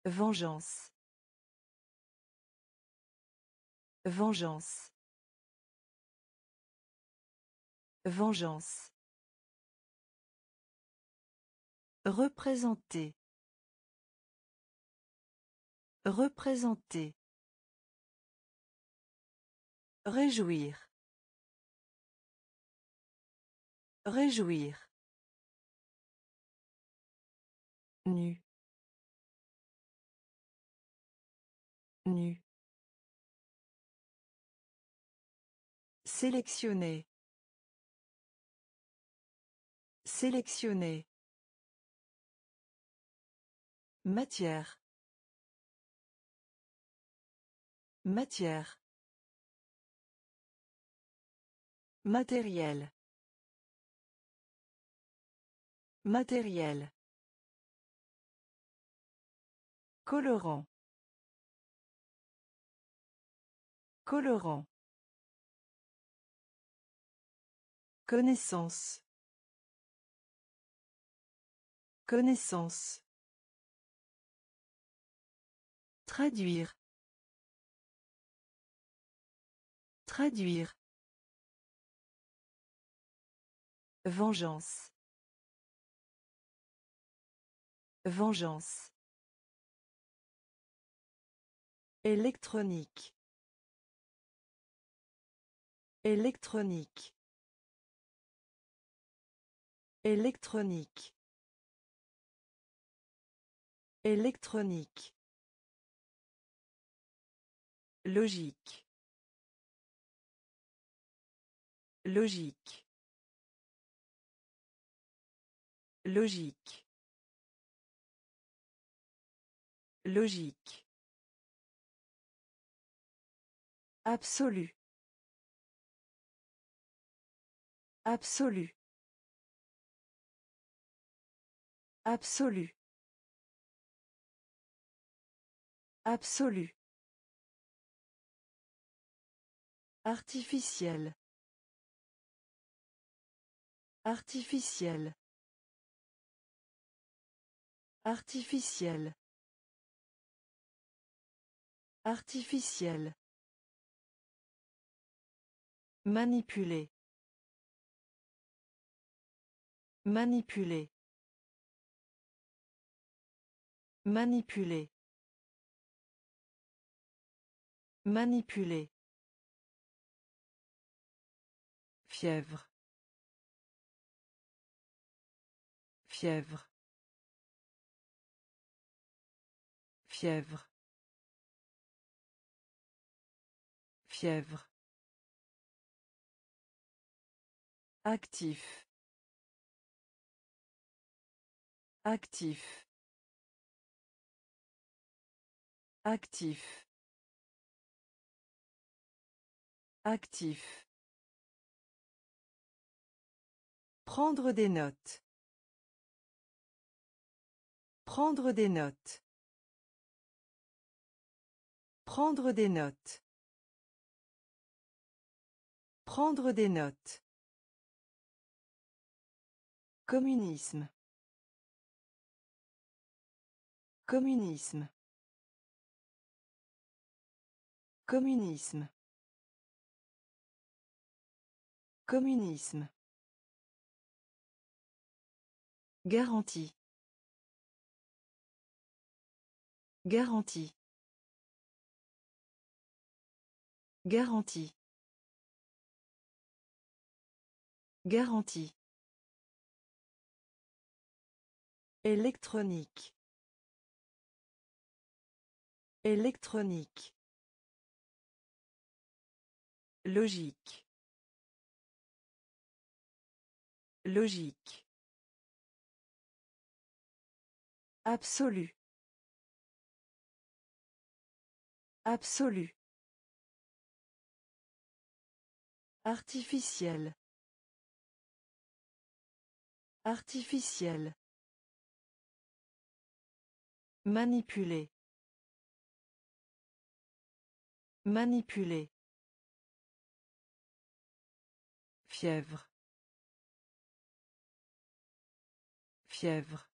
Vengeance. Vengeance. Vengeance. Représenter. Représenter. Réjouir. Réjouir. Nu. Nu. Sélectionner. Sélectionner. Matière. Matière. Matériel. Matériel. Colorant. Colorant. Connaissance. Connaissance. Traduire. Traduire. Vengeance. Vengeance. Électronique. Électronique. Électronique. Électronique. Logique. Logique. Logique. Logique. Absolu. Absolu. Absolu. Absolu. Artificiel. Artificiel. Artificiel. Artificiel. Manipuler. Manipuler. Manipuler. Manipuler. Fièvre. Fièvre. Fièvre. Fièvre. Actif. Actif. Actif. Actif. Prendre des notes. Prendre des notes. Prendre des notes. Prendre des notes. Communisme. Communisme. Communisme. Communisme. Garantie. Garantie. Garantie. Garantie. Électronique. Électronique. Logique. Logique. Absolu. Absolu. Artificiel. Artificiel. Manipuler. Manipuler. Fièvre. Fièvre.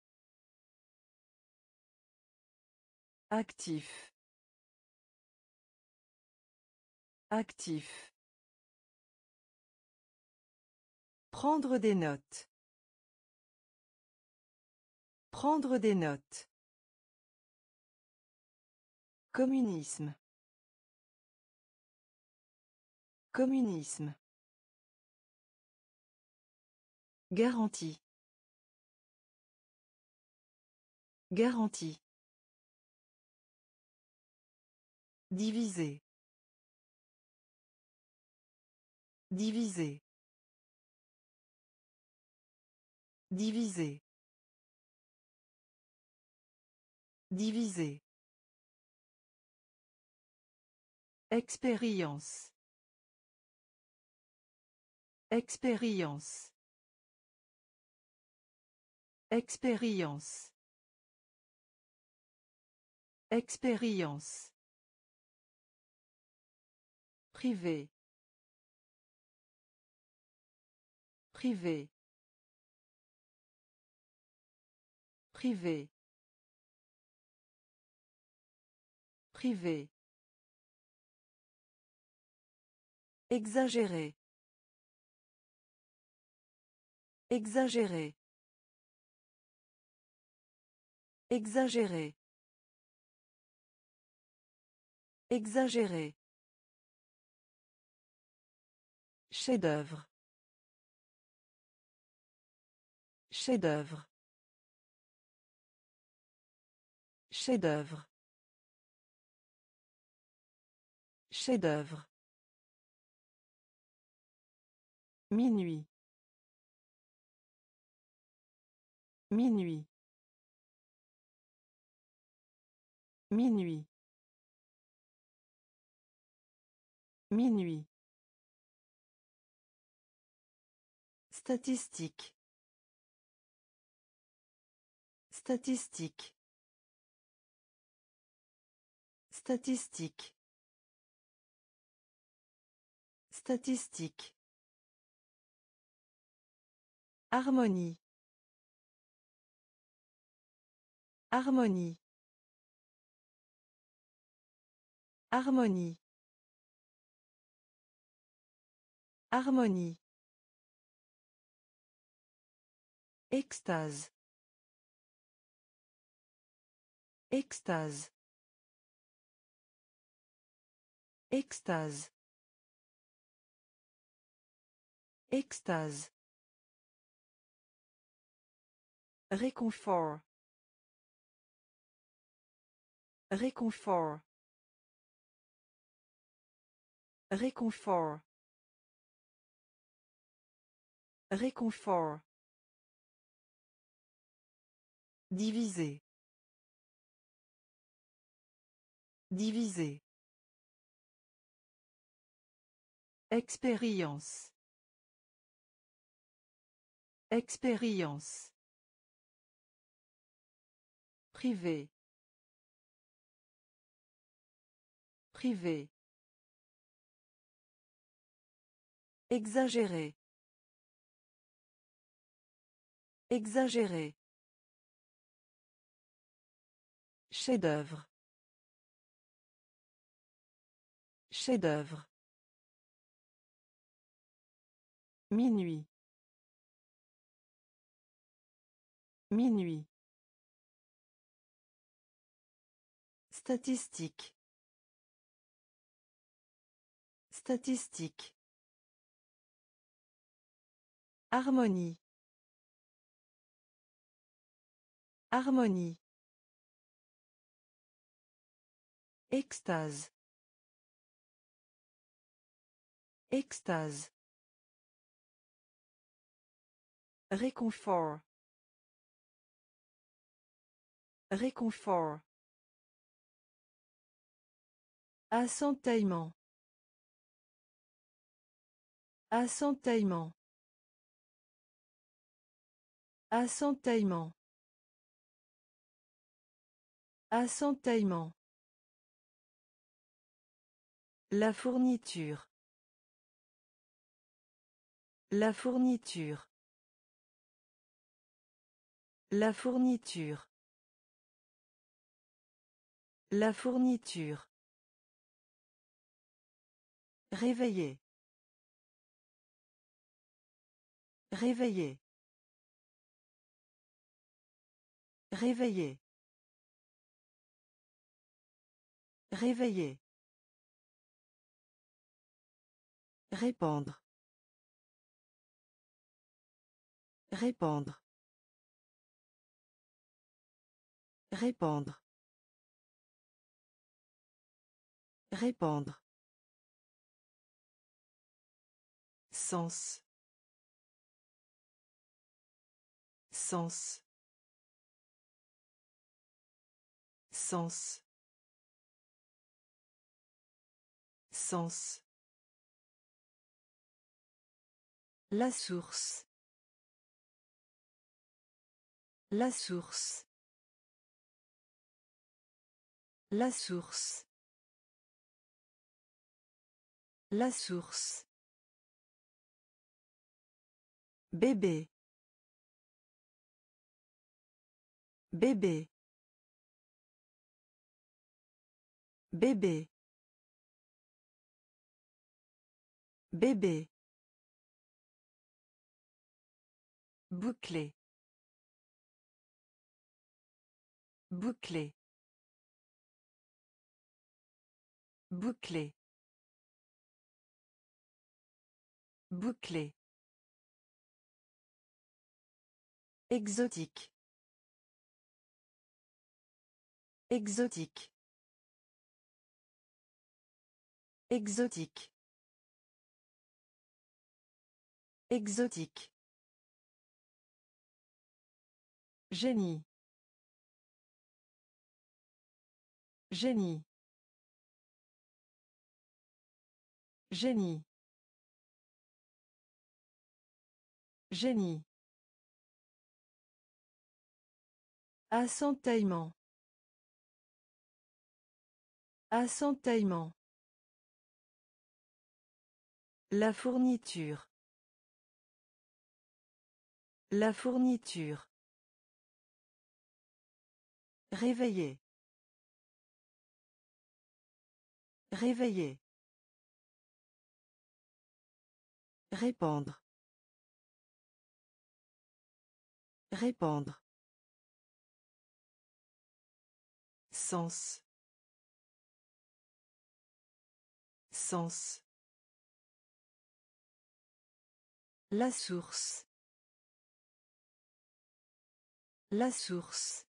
Actif. Actif. Prendre des notes. Prendre des notes. Communisme. Communisme. Garantie. Garantie. Diviser. Diviser. Diviser. Diviser. Expérience. Expérience. Expérience. Expérience. Privé. Privé. Privé. Privé. Exagéré. Exagéré. Exagéré. Exagéré. Chef-d'œuvre. Chef-d'œuvre. Chef-d'œuvre. Chef-d'œuvre. Minuit. Minuit. Minuit. Minuit. Statistique. Statistique. Statistique. Statistique. Harmonie. Harmonie. Harmonie. Harmonie. Extase. Extase. Extase. Extase. Réconfort. Réconfort. Réconfort. Réconfort. Diviser. Diviser. Expérience. Expérience. Privé. Privé. Exagéré. Exagéré. Chef-d'œuvre. Chef-d'œuvre. Minuit. Minuit. Statistique. Statistique. Harmonie. Harmonie. Extase. Extase. Réconfort. Réconfort. Assentaillement. Assentaillement. Assentaillement. Assentaillement. La fourniture. La fourniture. La fourniture. La fourniture. Réveiller. Réveiller. Réveiller. Réveiller. Répandre. Répandre. Répandre. Répandre. Sens. Sens. Sens. Sens. La source. La source. La source. La source. Bébé. Bébé. Bébé. Bébé. Bouclé. Bouclé. Bouclé. Bouclé. Exotique. Exotique. Exotique. Exotique. Génie. Génie. Génie. Génie. Assentaillement. Assentaillement. La fourniture. La fourniture. Réveiller. Réveiller. Répandre. Répandre. Sens. Sens. La source. La source.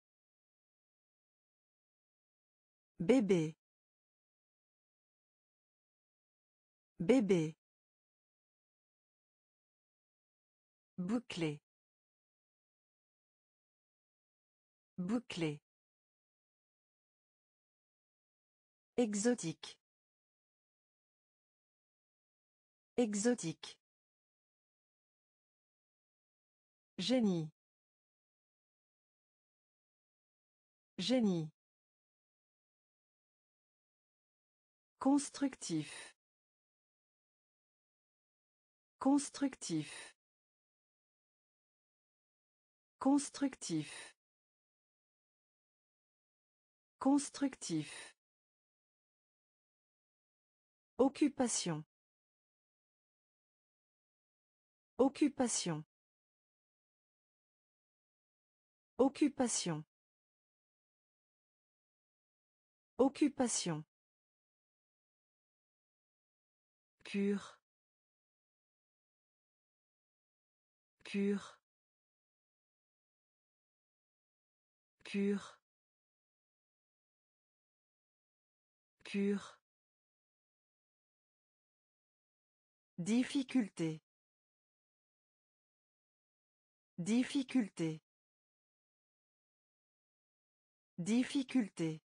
Bébé. Bébé. Bouclé. Bouclé. Exotique. Exotique. Génie. Génie. Constructif. Constructif. Constructif. Constructif. Occupation. Occupation. Occupation. Occupation. Pur. Pur. Pur. Pur. Difficulté. Difficulté. Difficulté.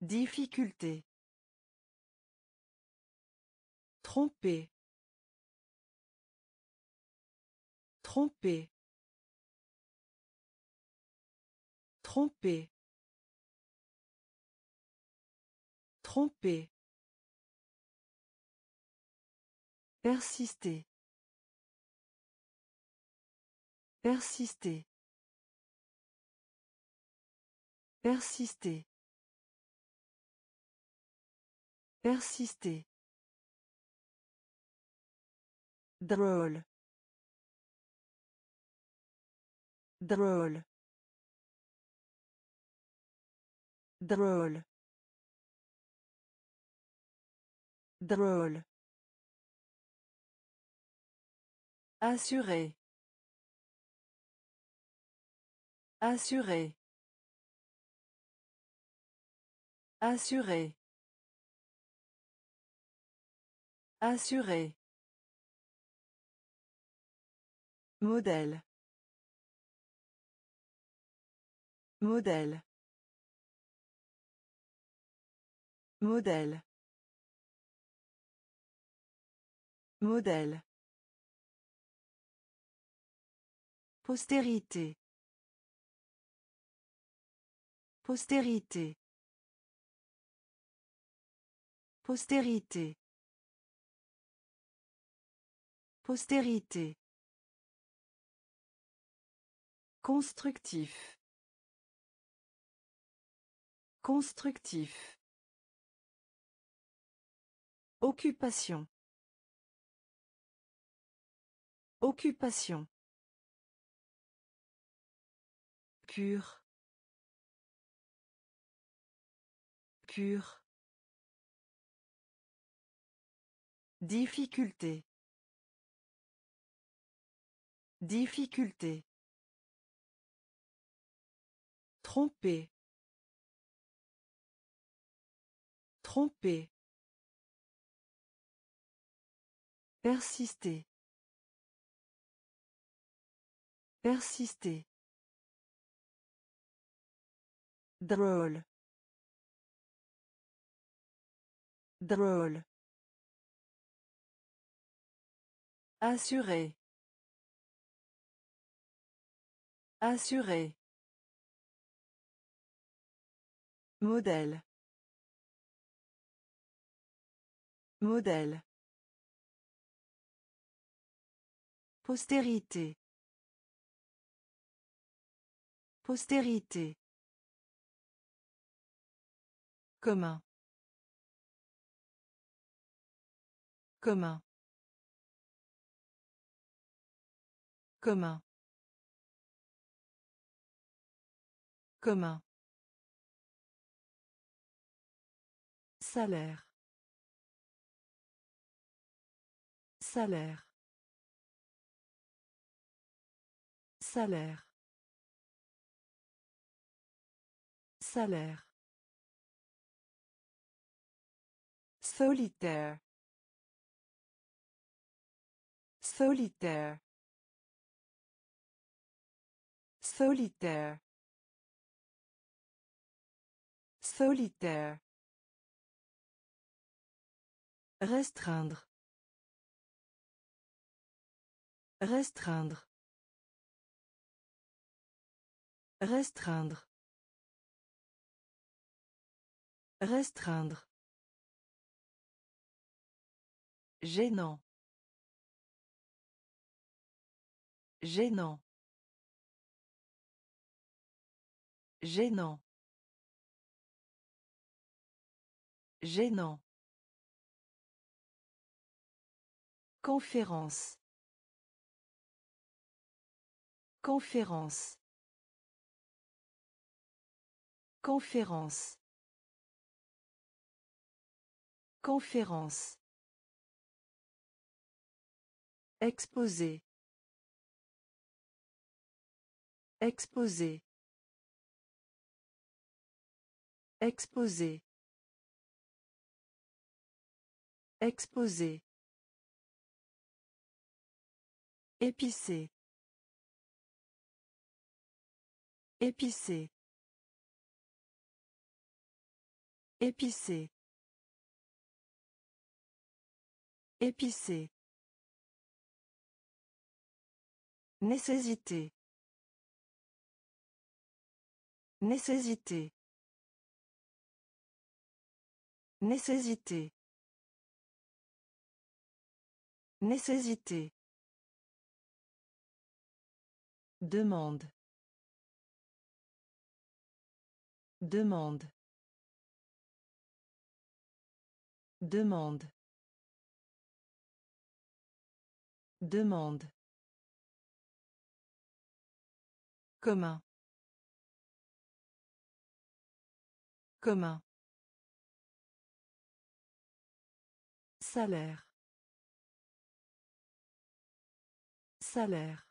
Difficulté. Tromper. Tromper. Tromper. Tromper. Persister. Persister. Persister. Persister. Drôle. Drôle. Drôle. Drôle. Assurer. Assurer. Assurer. Assurer. Modèle. Modèle. Modèle. Modèle. Postérité. Postérité. Postérité. Postérité. Constructif. Constructif. Occupation. Occupation. Cure. Cure. Difficulté. Difficulté. Tromper. Tromper. Persister. Persister. Drôle. Drôle. Assurer. Assurer. Modèle. Modèle. Postérité. Postérité. Commun. Commun. Commun. Commun. Salaire. Salaire. Salaire. Salaire. Solitaire. Solitaire. Solitaire. Solitaire. Restreindre. Restreindre. Restreindre. Restreindre. Gênant. Gênant. Gênant. Gênant. Conférence. Conférence. Conférence. Conférence. Exposé. Exposé. Exposé. Exposé. Épicé. Épicé. Épicé. Épicé. Nécessité. Nécessité. Nécessité. Nécessité. Demande. Demande. Demande. Demande. Commun. Commun. Salaire. Salaire.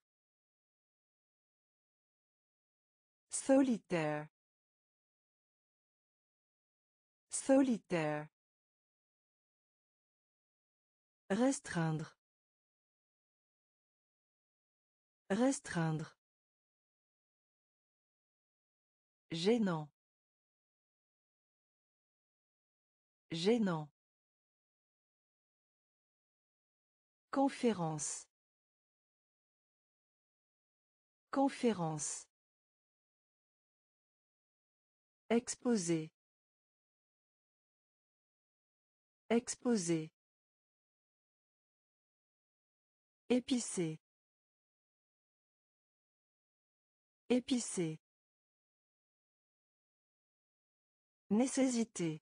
Solitaire. Solitaire. Restreindre. Restreindre. Gênant. Gênant. Conférence. Conférence. Exposé. Exposé. Épicé. Épicé. Nécessité.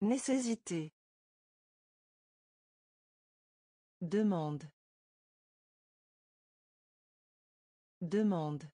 Nécessité. Demande. Demande.